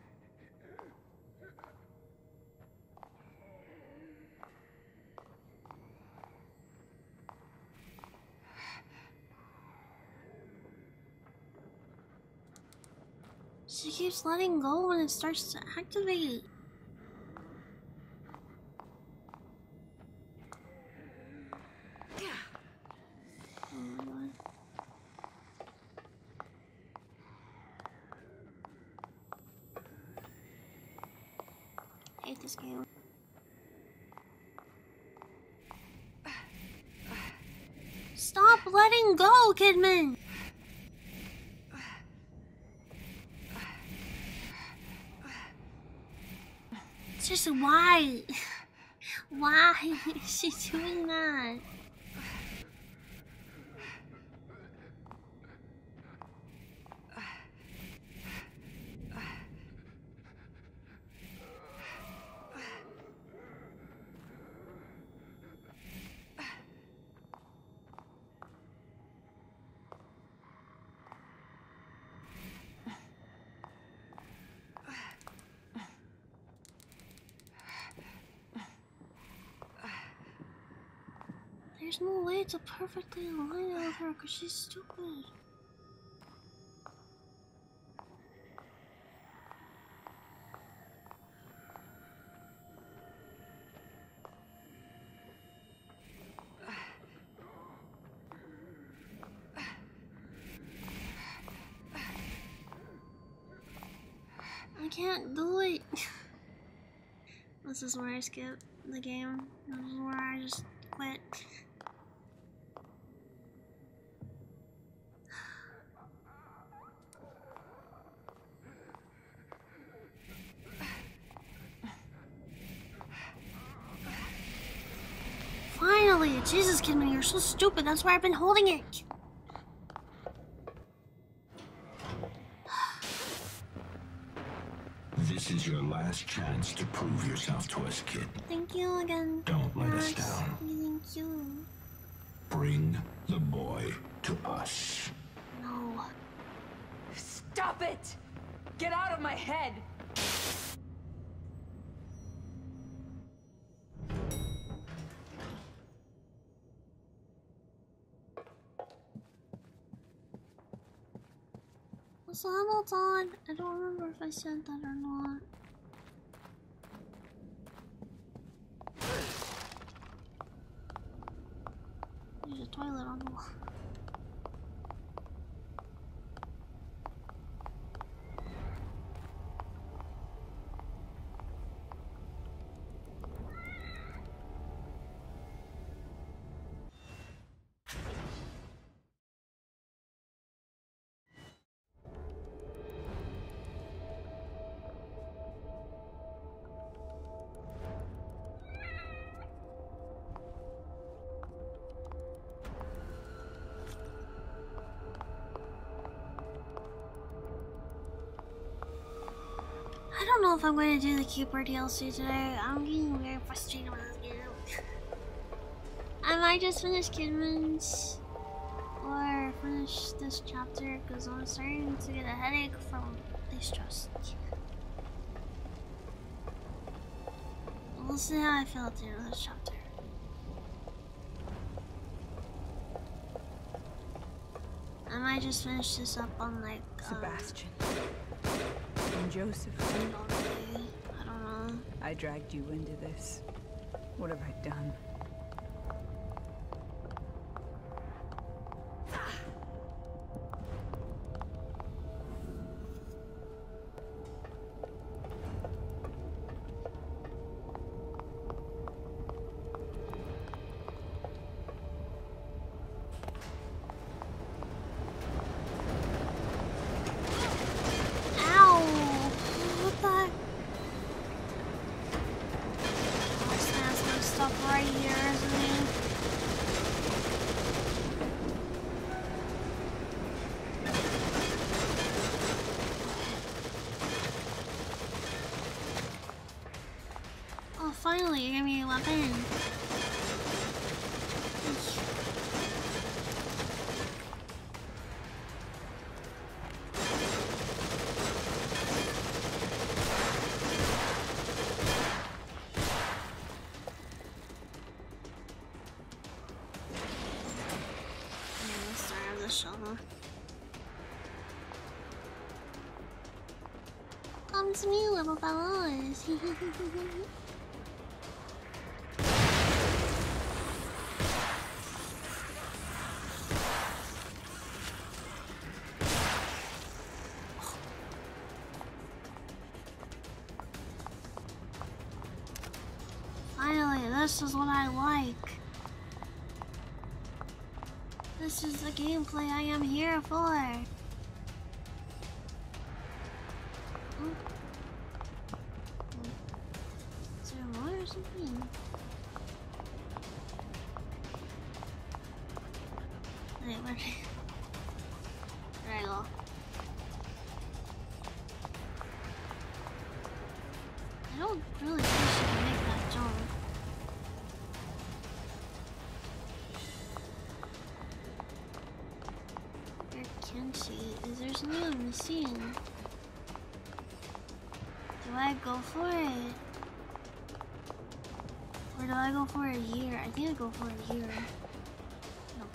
She keeps letting go when it starts to activate. this game. Stop letting go, Kidman! Just why? Why is she doing that? Way to perfectly align with her because she's stupid. I can't do it. this is where I skip the game. This is where I just quit. Finally! Jesus, Kidman, you're so stupid. That's why I've been holding it. This is your last chance to prove yourself to us, kid. Thank you again. Don't let us down. Hamilton? I don't remember if I said that or not. I'm going to do the Keeper DLC today. I'm getting very frustrated with this game. I might just finish Kidman's or finish this chapter because I'm starting to get a headache from this trust. We'll see how I feel at the end of this chapter. I might just finish this up on like um, Sebastian. And Joseph. I dragged you into this. What have I done? Fellas. this is what I like. This is the gameplay I am here for. For a year? I think I go for a year. No.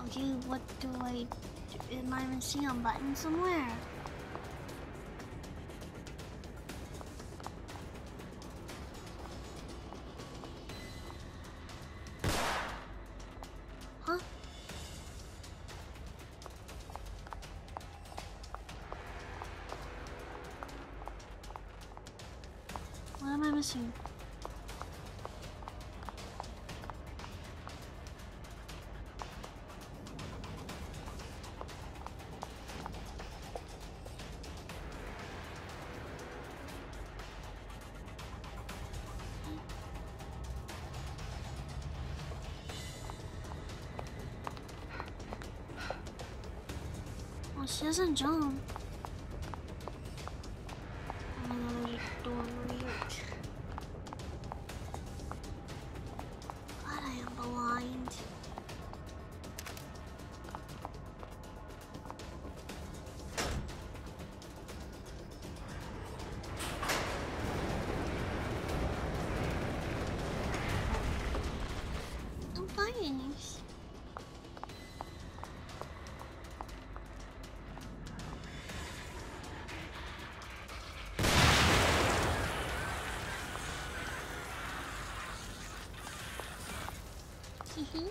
okay, what do I? Am I missing a button somewhere? What am I missing? Well, Mm-hmm.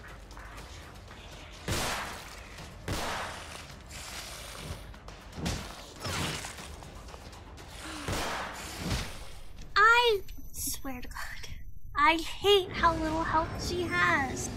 I swear to God, I hate how little health she has.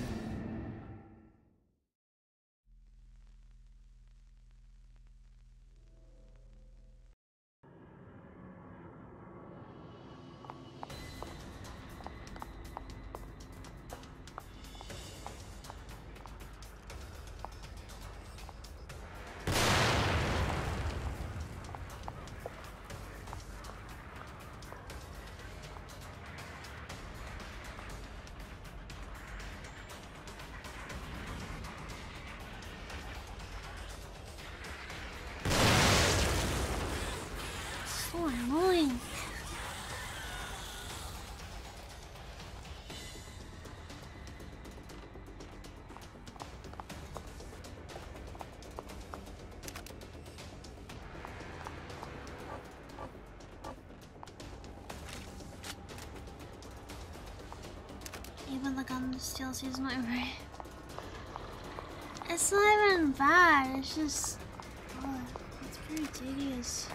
Still sees my way. It's not even bad, it's just. Oh, it's pretty tedious.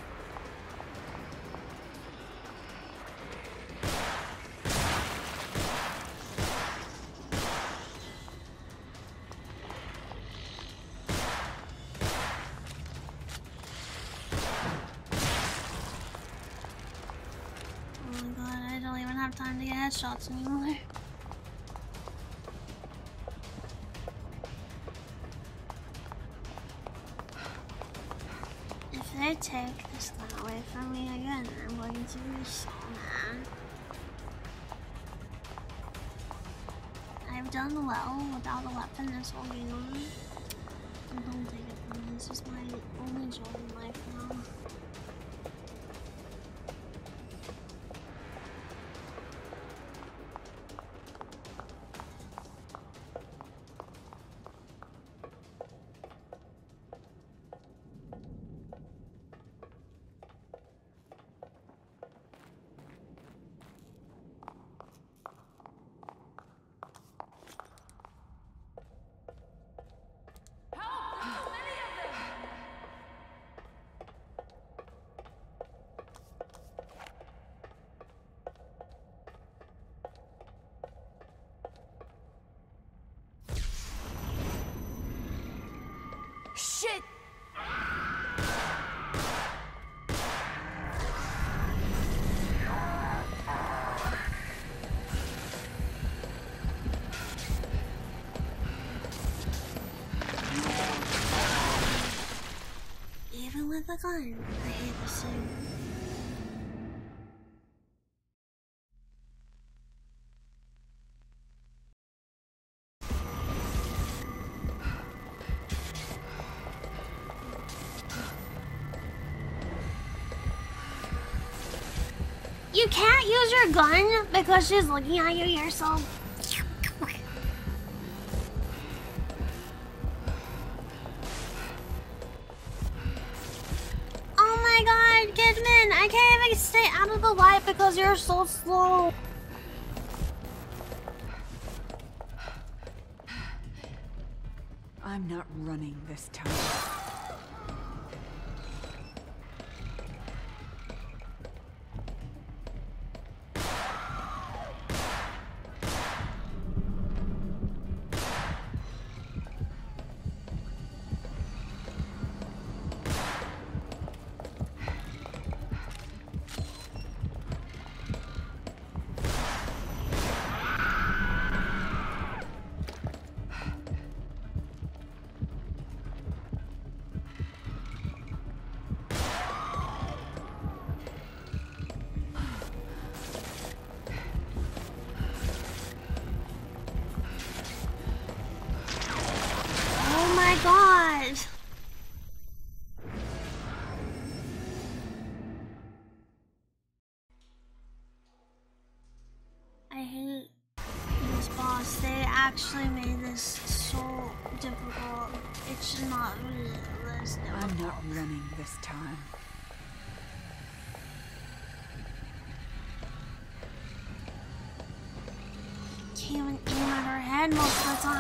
Oh my god, I don't even have time to get headshots anymore. Well without a weapon this whole game. Don't take it from me, this is my only joy in life now. Oh a. I hate this thing. You can't use your gun because she's looking at you yourself. Because you're so slow.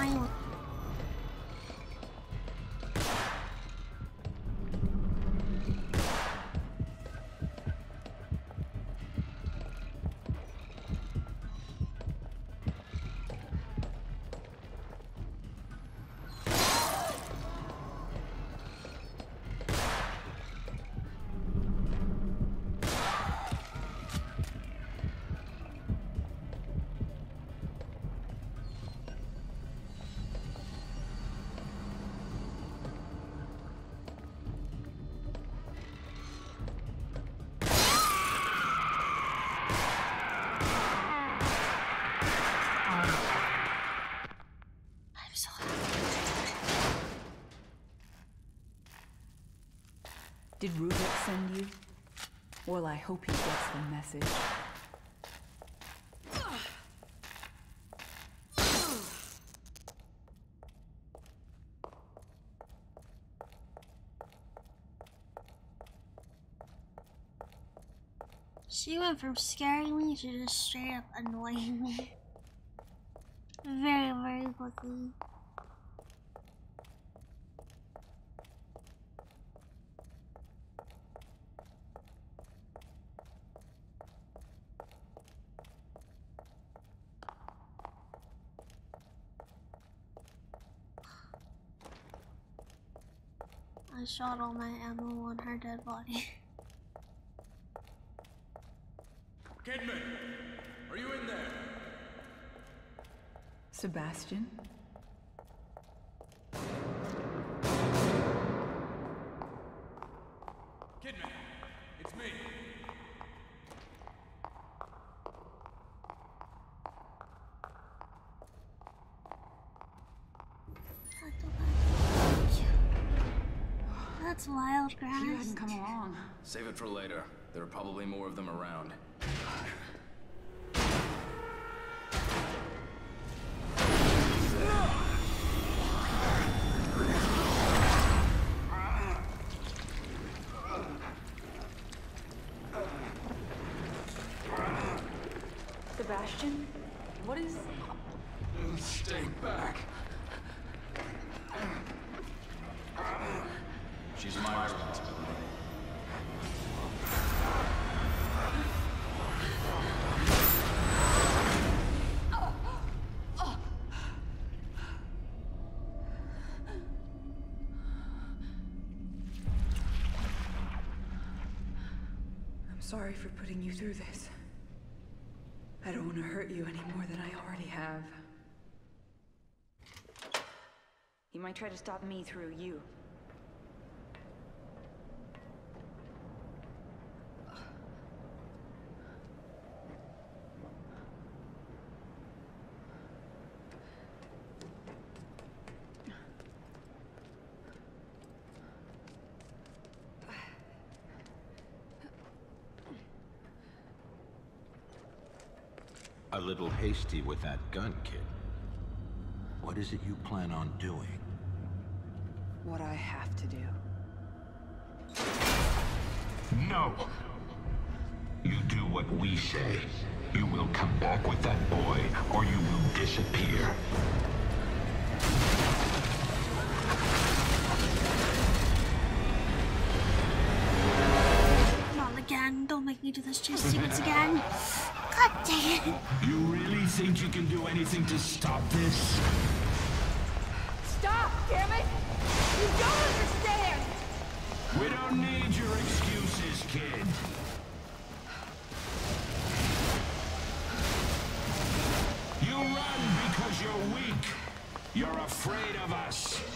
Most of Did Ruvik send you? Well, I hope he gets the message. She went from scaring me to just straight up annoying me. Very, very quickly. I shot all my ammo on her dead body. Kidman, are you in there? Sebastian? Wild, grass. You hadn't come along. Save it for later. There are probably more of them around. Sorry for putting you through this. I don't want to hurt you any more than I already have. He might try to stop me through you. Little hasty with that gun, kid. What is it you plan on doing? What I have to do. No! You do what we say. You will come back with that boy, or you will disappear. Not again. Don't make me do this chase sequence again. God dang it. You really think you can do anything to stop this? Stop, damn it! You don't understand! We don't need your excuses, kid. You run because you're weak. You're afraid of us.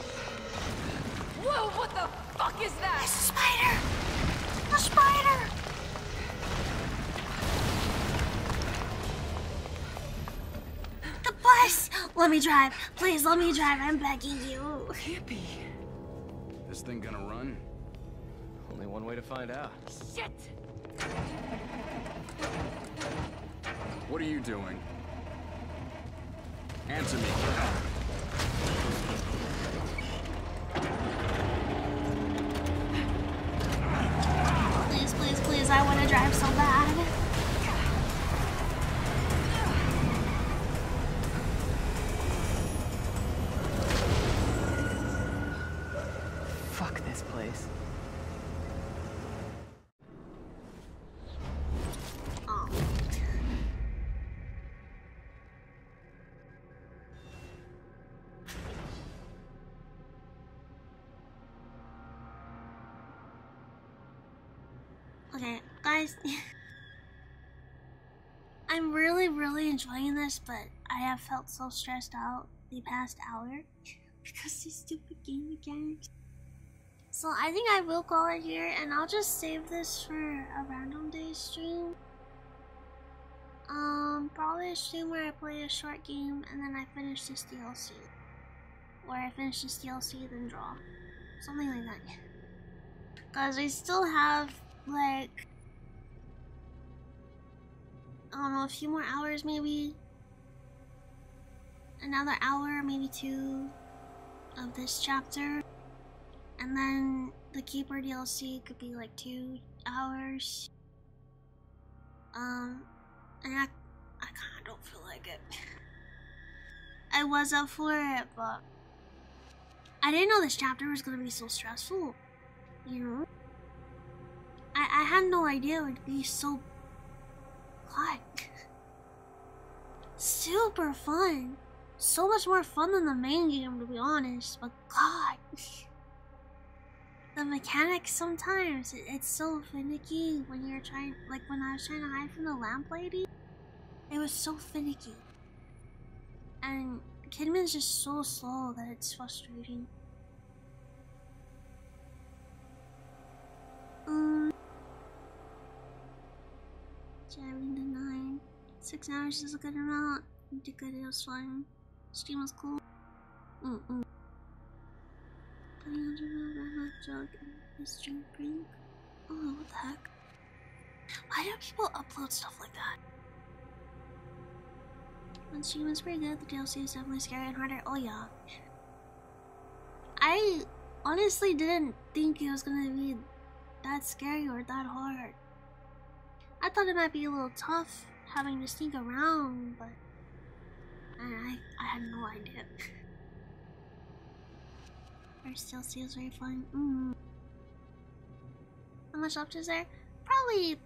Let me drive. Please let me drive. I'm begging you. Hippie. This thing gonna run? Only one way to find out. Shit! What are you doing? Answer me. Guys. I'm really, really enjoying this, but I have felt so stressed out the past hour because this stupid game again. So I think I will call it here, and I'll just save this for a random day stream. Um, probably a stream where I play a short game and then I finish this DLC. Or I finish this DLC then draw. Something like that. Because I still have, like, I don't know, a few more hours maybe. Another hour, maybe two of this chapter. And then the Keeper DLC could be like two hours. Um, and I, I kind of don't feel like it. I was up for it, but I didn't know this chapter was gonna be so stressful. You know, I I had no idea it would be so. God, super fun. So much more fun than the main game, to be honest. But God, the mechanics sometimes it, it's so finicky when you're trying. Like when I was trying to hide from the lamp lady, it was so finicky. And Kidman's just so slow that it's frustrating. Um, driving to nine. Six hours is a good amount. You did good, it was fun. Stream was cool. Mm-mm. Putting on the red jug and this drink drink. Oh, what the heck? Why do people upload stuff like that? The stream was pretty good. The DLC is definitely scary and harder. Oh yeah. I honestly didn't think it was gonna be that scary or that hard. I thought it might be a little tough having to sneak around, but I I, had no idea. First DLC was very fun. Mm. How much left is there? Probably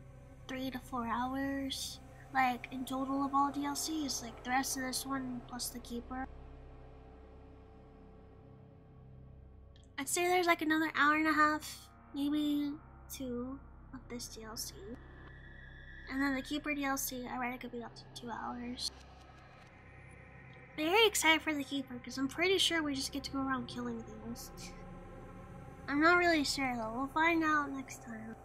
three to four hours. Like in total of all DLCs, like the rest of this one plus the keeper. I'd say there's like another hour and a half, maybe two of this DLC. And then the Keeper DLC, I read it could be up to two hours. Very excited for the Keeper because I'm pretty sure we just get to go around killing things. I'm not really sure though. We'll find out next time.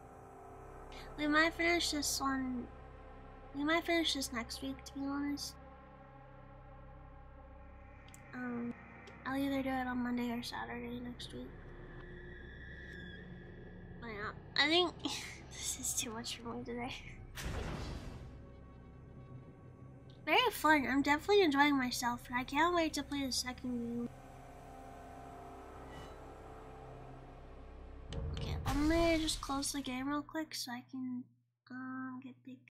We might finish this one. We might finish this next week, to be honest. Um, I'll either do it on Monday or Saturday next week. But yeah, I think this is too much for me today. Very fun. I'm definitely enjoying myself, and I can't wait to play the second game. Okay, I'm gonna just close the game real quick so I can um get big.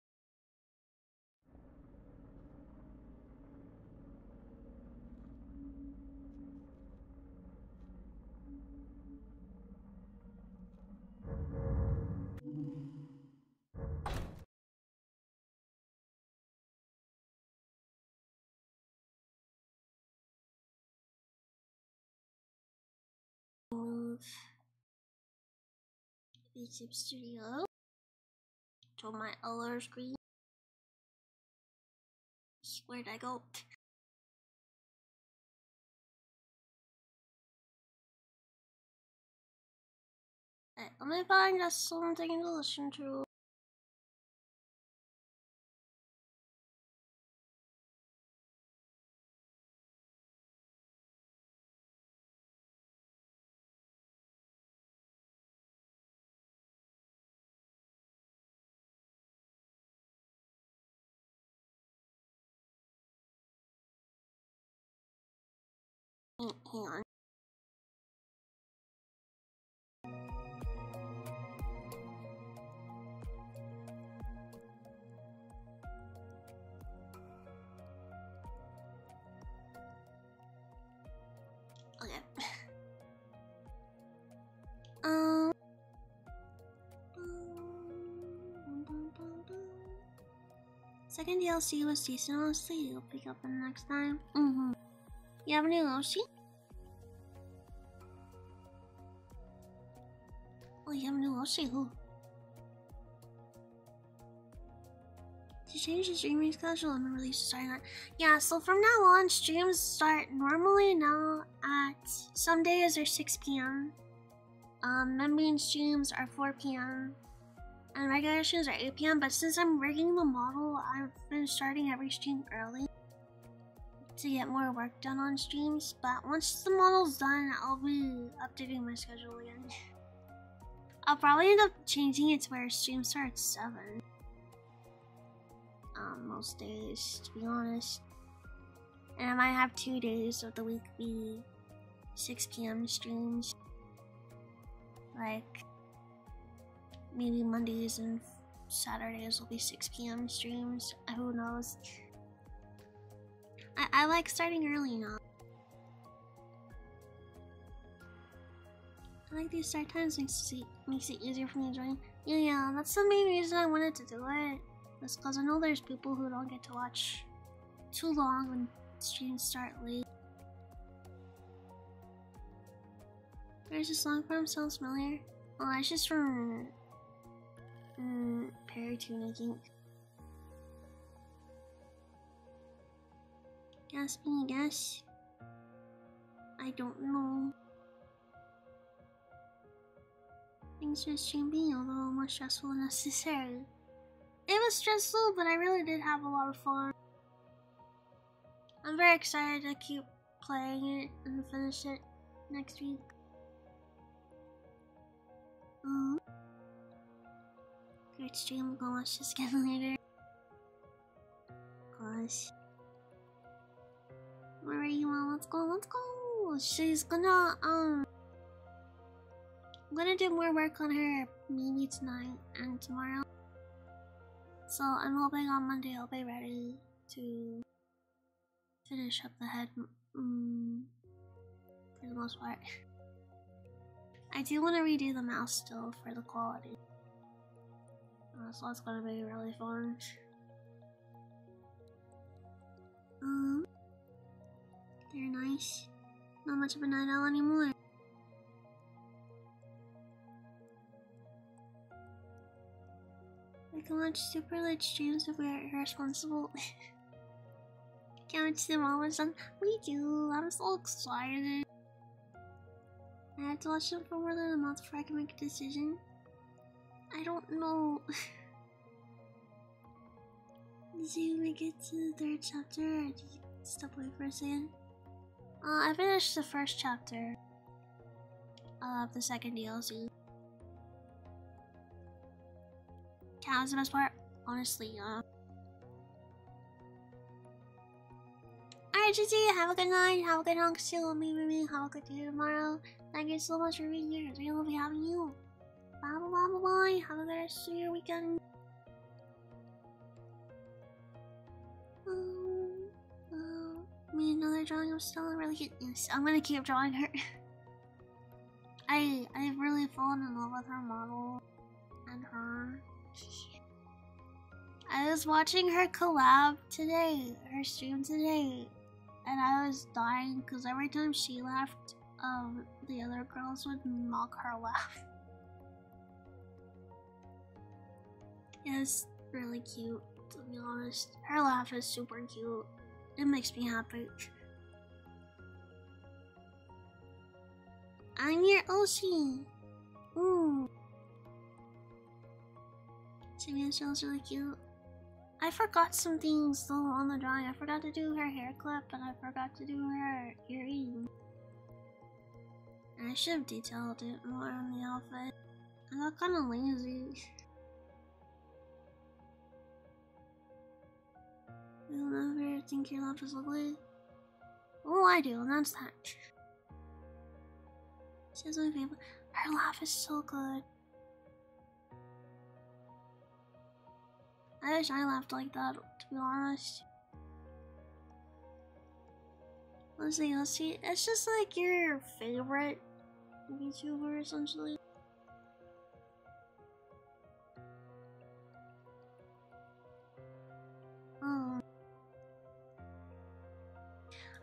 YouTube Studio to my other screen. Where'd I go? Alright, let me find just something to listen to. Hang on. Okay. um. Second DLC was decent, honestly. You'll pick up the next time. Mm-hmm. You have a new Oshi? Oh, you have a new Oshi. Who? To change the streaming schedule and release starting at yeah. So from now on, streams start normally now at some days are 6 p.m. Um, membrane streams are 4 p.m. and regular streams are 8 p.m. But since I'm rigging the model, I've been starting every stream early to get more work done on streams. But once the model's done, I'll be updating my schedule again. I'll probably end up changing it to where stream starts 7 um, most days, to be honest. And I might have two days of the week be 6 p.m. streams. Like, maybe Mondays and Saturdays will be 6 p.m. streams. Who knows? I, I like starting early now. I like these start times makes it, makes it easier for me to join. Yeah, yeah, that's the main reason I wanted to do it. That's because I know there's people who don't get to watch too long when streams start late. There's this song from sounds familiar. Oh, it's just from um, PeriTune, I think. Guess me, guess. I don't know. Things just being a little more stressful than necessary. It was stressful, but I really did have a lot of fun. I'm very excited to keep playing it and finish it next week. Um, great stream. Go watch this again later. Gosh. Where are you on? Let's go. Let's go. She's gonna um. I'm gonna do more work on her maybe tonight and tomorrow. So I'm hoping on Monday I'll be ready to finish up the head mm, for the most part. I do want to redo the mouse still for the quality. Uh, so it's gonna be really fun. Um, they're nice. Not much of a night owl anymore. Can watch super late streams if we are irresponsible. Can't watch them all of a. We do. I'm so excited. I have to watch them for more than a month before I can make a decision. I don't know. Did you make it to the third chapter or did you step away for a second? Uh, I finished the first chapter of the second DLC. Was the best part, honestly. Uh, Alright, GG, have a good night, have a good hunk still me, me, have a good day tomorrow. Thank you so much for being here. It's really lovely having you. Bye bye bye bye bye. Have a good rest of your weekend. Um, uh, me another drawing of Stella really cute. Yes, I'm gonna keep drawing her. I I've really fallen in love with her model and her. I was watching her collab today, her stream today, and I was dying because every time she laughed, um, the other girls would mock her laugh. It's really cute, to be honest. Her laugh is super cute. It makes me happy. I'm your Oshi. Ooh. Samantha's really cute. I forgot some things though on the drawing. I forgot to do her hair clip and I forgot to do her earring. I should have detailed it more on the outfit. I got kind of lazy. You'll never think your laugh is ugly. Oh, I do, and that's that. She's my favorite. Her laugh is so good. I wish I laughed like that, to be honest. Let's see, let's see. It's just like your favorite YouTuber, essentially. Oh.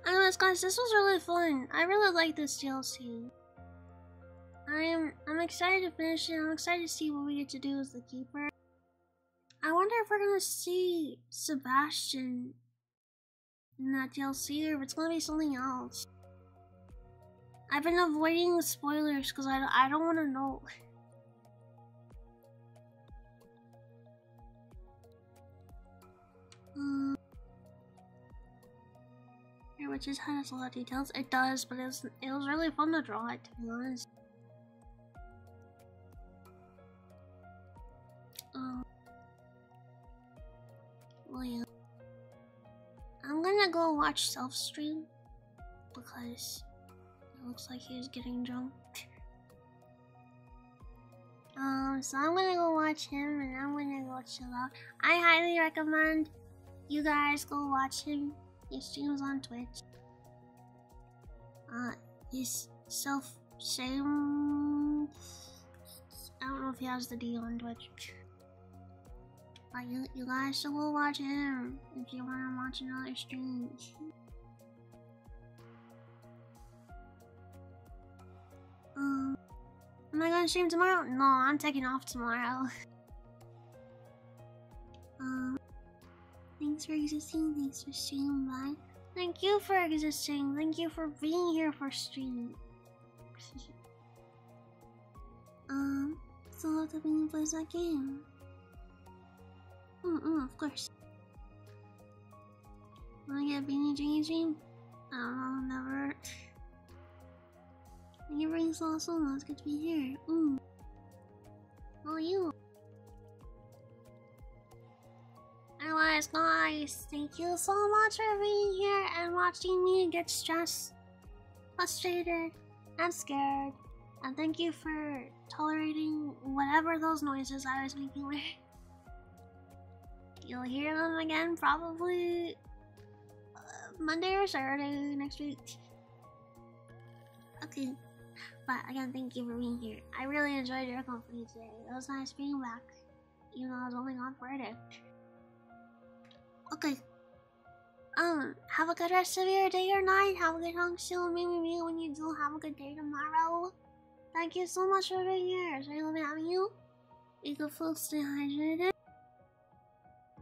Anyways, guys, this was really fun. I really like this DLC. I am I'm excited to finish it. I'm excited to see what we get to do as the keeper. I wonder if we're gonna see Sebastian in that DLC or if it's gonna be something else. I've been avoiding the spoilers because I, I don't want to know. Um, here, which is has a lot of details. It does, but it's it was really fun to draw it. To be honest. Um, I'm gonna go watch self stream because it looks like he's getting drunk. Um, so I'm gonna go watch him and I'm gonna go chill out. I highly recommend you guys go watch him. He streams on Twitch. Uh, he's self same. I don't know if he has the D on Twitch. But you, you guys should go watch him if you want to watch another stream. Um, am I gonna stream tomorrow? No, I'm taking off tomorrow. um, thanks for existing. Thanks for streaming by. Thank you for existing. Thank you for being here for streaming. um, so that being plays that game. Mm mm, of course. Wanna get Beanie Dream Dream? I don't know, never. Thank you for being so awesome. It's good to be here. Mm. Oh, you. Anyways, guys, thank you so much for being here and watching me get stressed, frustrated, and scared. And thank you for tolerating whatever those noises I was making were. You'll hear them again probably uh, Monday or Saturday next week. Okay. But again, thank you for being here. I really enjoyed your company today. It was nice being back, even though I was only on for a day. Okay. Um, have a good rest of your day or night. Have a good hung still Maybe me when you do have a good day tomorrow. Thank you so much for being here. Really lovely having you. You can feel stay hydrated.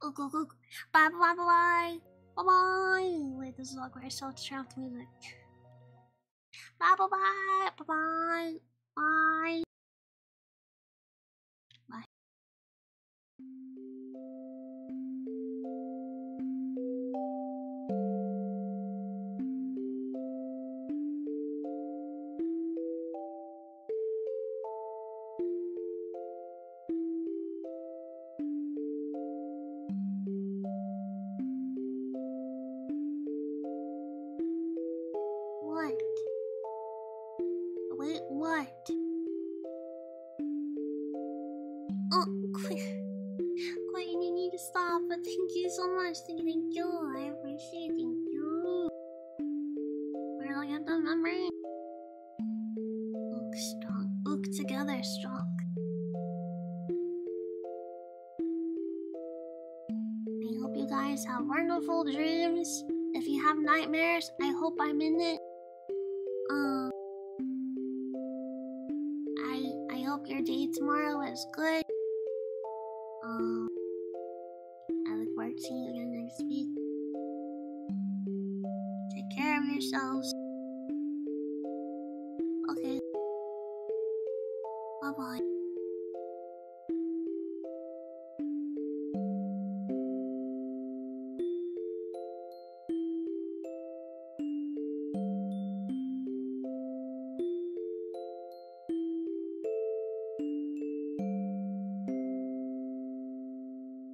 ook ook ook ook bye bye bye bye bye. Wait, this is awkward. To turn off the music. Bye bye bye bye bye. Bye.